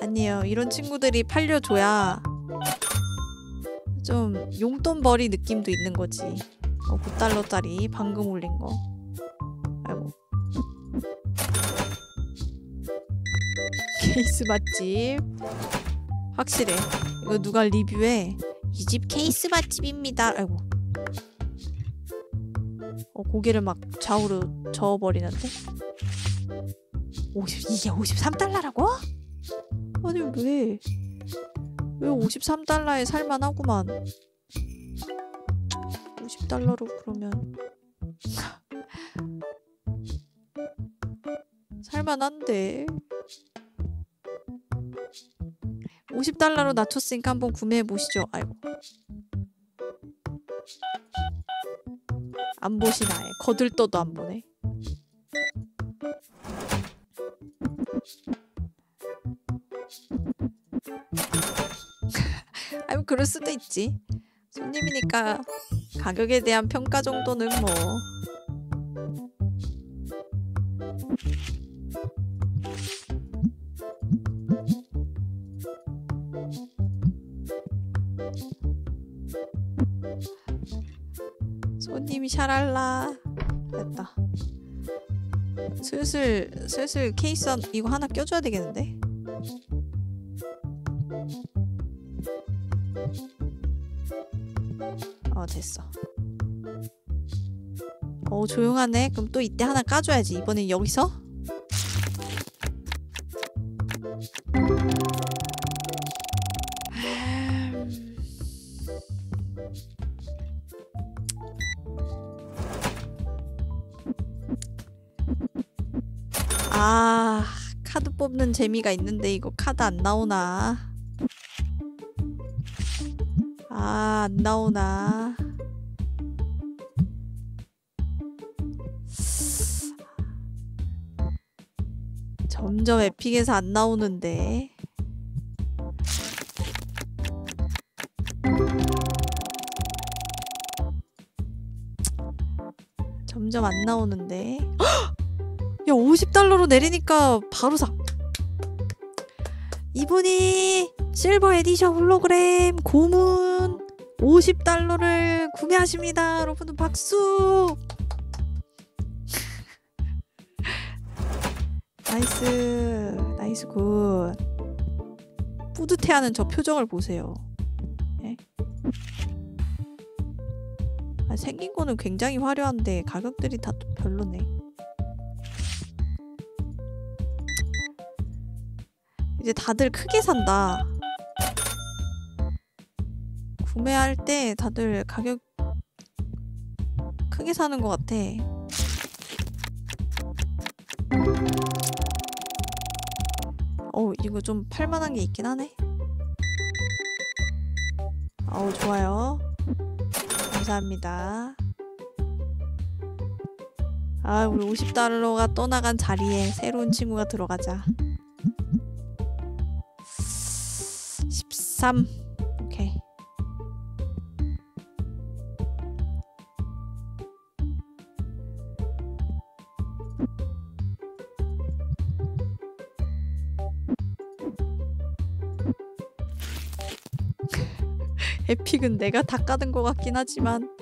아니에요. 이런 친구들이 팔려줘야 좀 용돈벌이 느낌도 있는 거지. 어, 9달러짜리 방금 올린 거. 아이고. 케이스 맛집. 확실해. 이거 누가 리뷰해. 이 집 케이스 맛집입니다. 아이고. 어, 고개를 막 좌우로 저어버리는데? 50, 이게 53달러라고? 아니, 왜? 왜 53달러에 살만하구만. 50달러로 그러면. 살만한데. 50달러로 낮췄으니까 한번 구매해 보시죠. 아이고. 안 보시나 해. 거들떠도 안 보네. 그럴 수도 있지. 손님이니까 가격에 대한 평가 정도는 뭐. 손님이 샤랄라 됐다. 슬슬 슬슬 케이스 한, 이거 하나 껴줘야 되겠는데? 어 됐어. 어 조용하네. 그럼 또 이때 하나 까줘야지. 이번엔 여기서? 아 카드 뽑는 재미가 있는데 이거 카드 안 나오나 아 안 나오나? 점점 에픽에서 안 나오는데. 점점 안 나오는데. 야 50달러로 내리니까 바로 사 이분이 실버 에디션 홀로그램 고문 50달러를 구매하십니다. 여러분들 박수! nice nice good. 뿌듯해하는 저 표정을 보세요. 예? 아, 생긴 거는 굉장히 화려한데 가격들이 다또 별로네 이제 다들 크게 산다. 구매할 때 다들 가격 크게 사는 것 같아. 어 이거 좀 팔만한 게 있긴 하네. 어우 좋아요. 감사합니다. 아 우리 50달러가 떠나간 자리에 새로운 친구가 들어가자. xăm ok 에픽은 내가 닦아둔 것 같긴 하지만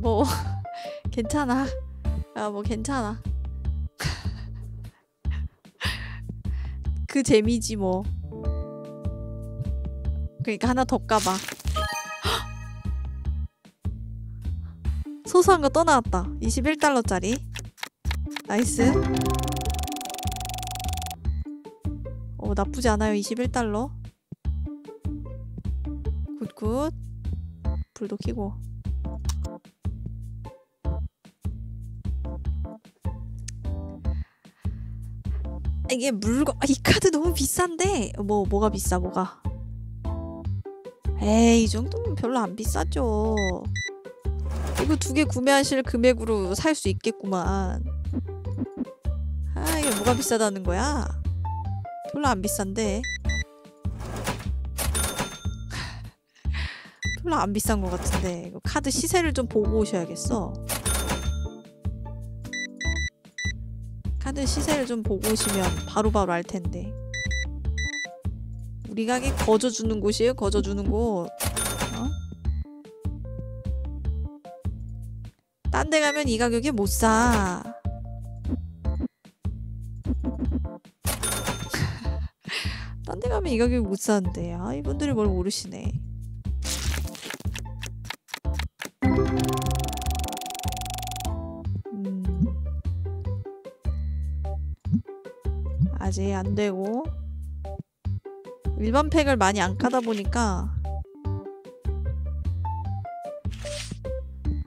뭐 괜찮아. 야 뭐 괜찮아. 그 재미지 뭐. 그러니까 하나 더 까봐. 소소한 거 또 나왔다. 21달러짜리. 나이스. 어, 나쁘지 않아요. 21달러. 굿굿. 불도 켜고. 이게 물건 아, 이 카드 너무 비싼데 뭐 뭐가 비싸 뭐가 에이 이 정도면 별로 안 비싸죠. 이거 두 개 구매하실 금액으로 살 수 있겠구만. 아 이게 뭐가 비싸다는 거야? 별로 안 비싼데. 별로 안 비싼 것 같은데. 이거 카드 시세를 좀 보고 오셔야겠어. 카드 시세를 좀 보고 오시면 바로바로 알 텐데. 우리 가게 거저 주는 곳이에요. 거저 주는 곳. 어? 딴데 가면 이 가격에 못 사. 딴 데 가면 이 가격에 못 사는데. 아, 이분들이 뭘 모르시네. 음. 아직 안 되고 일반 팩을 많이 안 까다 보니까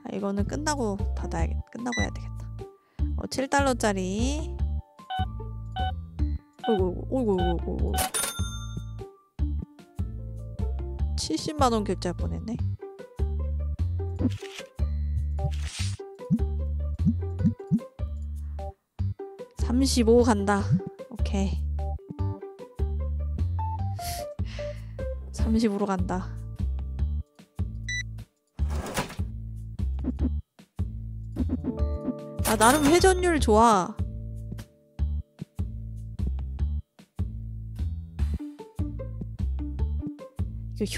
아, 이거는 끝나고 닫아야겠 끝나고 해야 되겠다. 어, 7달러짜리. 어이구, 어이구, 어이구, 어이구. 70만 원 결제할 뻔했네. (35) 간다 오케이 30으로 간다. 아 나름 회전율 좋아.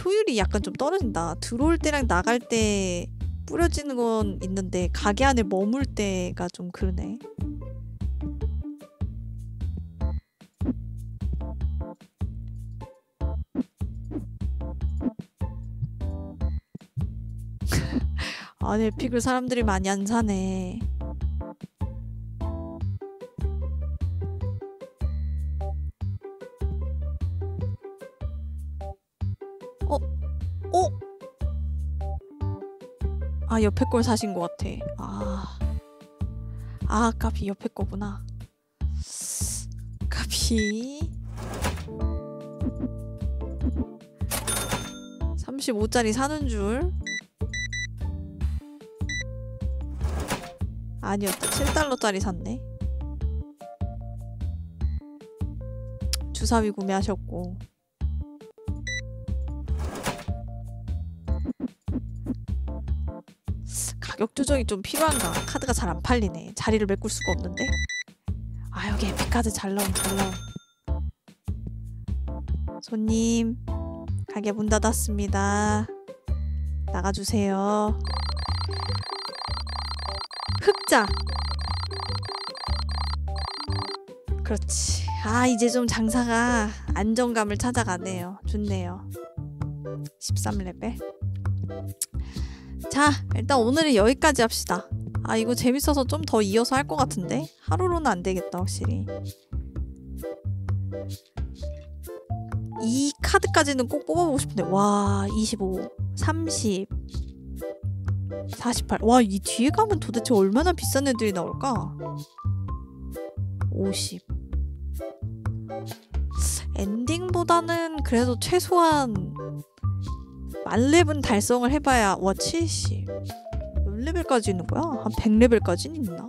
효율이 약간 좀 떨어진다. 들어올 때랑 나갈 때 뿌려지는 건 있는데 가게 안에 머물 때가 좀 그러네 아니 에픽을 사람들이 많이 안 사네. 어? 어? 아 옆에 걸 사신 것 같아. 아, 아 까비 옆에 거구나. 까비 35짜리 사는 줄 아니었다. 7달러짜리 샀네. 주사위 구매하셨고. 가격 조정이 좀 필요한가? 카드가 잘 안 팔리네. 자리를 메꿀 수가 없는데. 아 여기 에픽카드 잘 나옴 잘 나옴. 손님 가게 문 닫았습니다. 나가주세요. 흑자. 그렇지. 아, 이제 좀 장사가 안정감을 찾아가네요. 좋네요. 13레벨. 자, 일단 오늘은 여기까지 합시다. 아, 이거 재밌어서 좀 더 이어서 할 것 같은데? 하루로는 안 되겠다, 확실히. 이 카드까지는 꼭 뽑아보고 싶은데. 와, 25, 30, 48. 와, 이 뒤에 가면 도대체 얼마나 비싼 애들이 나올까? 50. 엔딩보다는 그래도 최소한 만렙은 달성을 해봐야 와 70. 몇 레벨까지 있는 거야? 한 100레벨까지는 있나?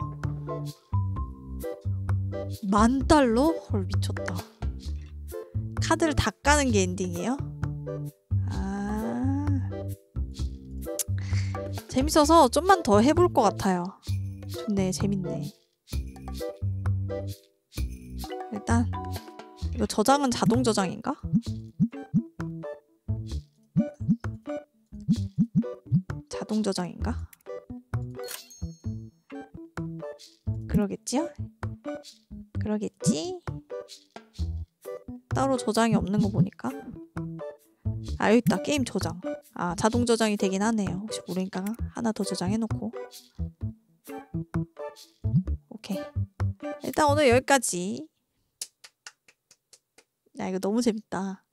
만 달러? 헐 미쳤다. 카드를 다 까는 게 엔딩이에요? 재밌어서 좀만 더 해볼 것 같아요. 좋네, 재밌네. 일단 이거 저장은 자동 저장인가? 자동 저장인가? 그러겠지요? 그러겠지? 따로 저장이 없는 거 보니까 아 여기 있다. 게임 저장. 아 자동 저장이 되긴 하네요. 혹시 모르니까 하나 더 저장해 놓고. 오케이. 일단 오늘 여기까지. 야 이거 너무 재밌다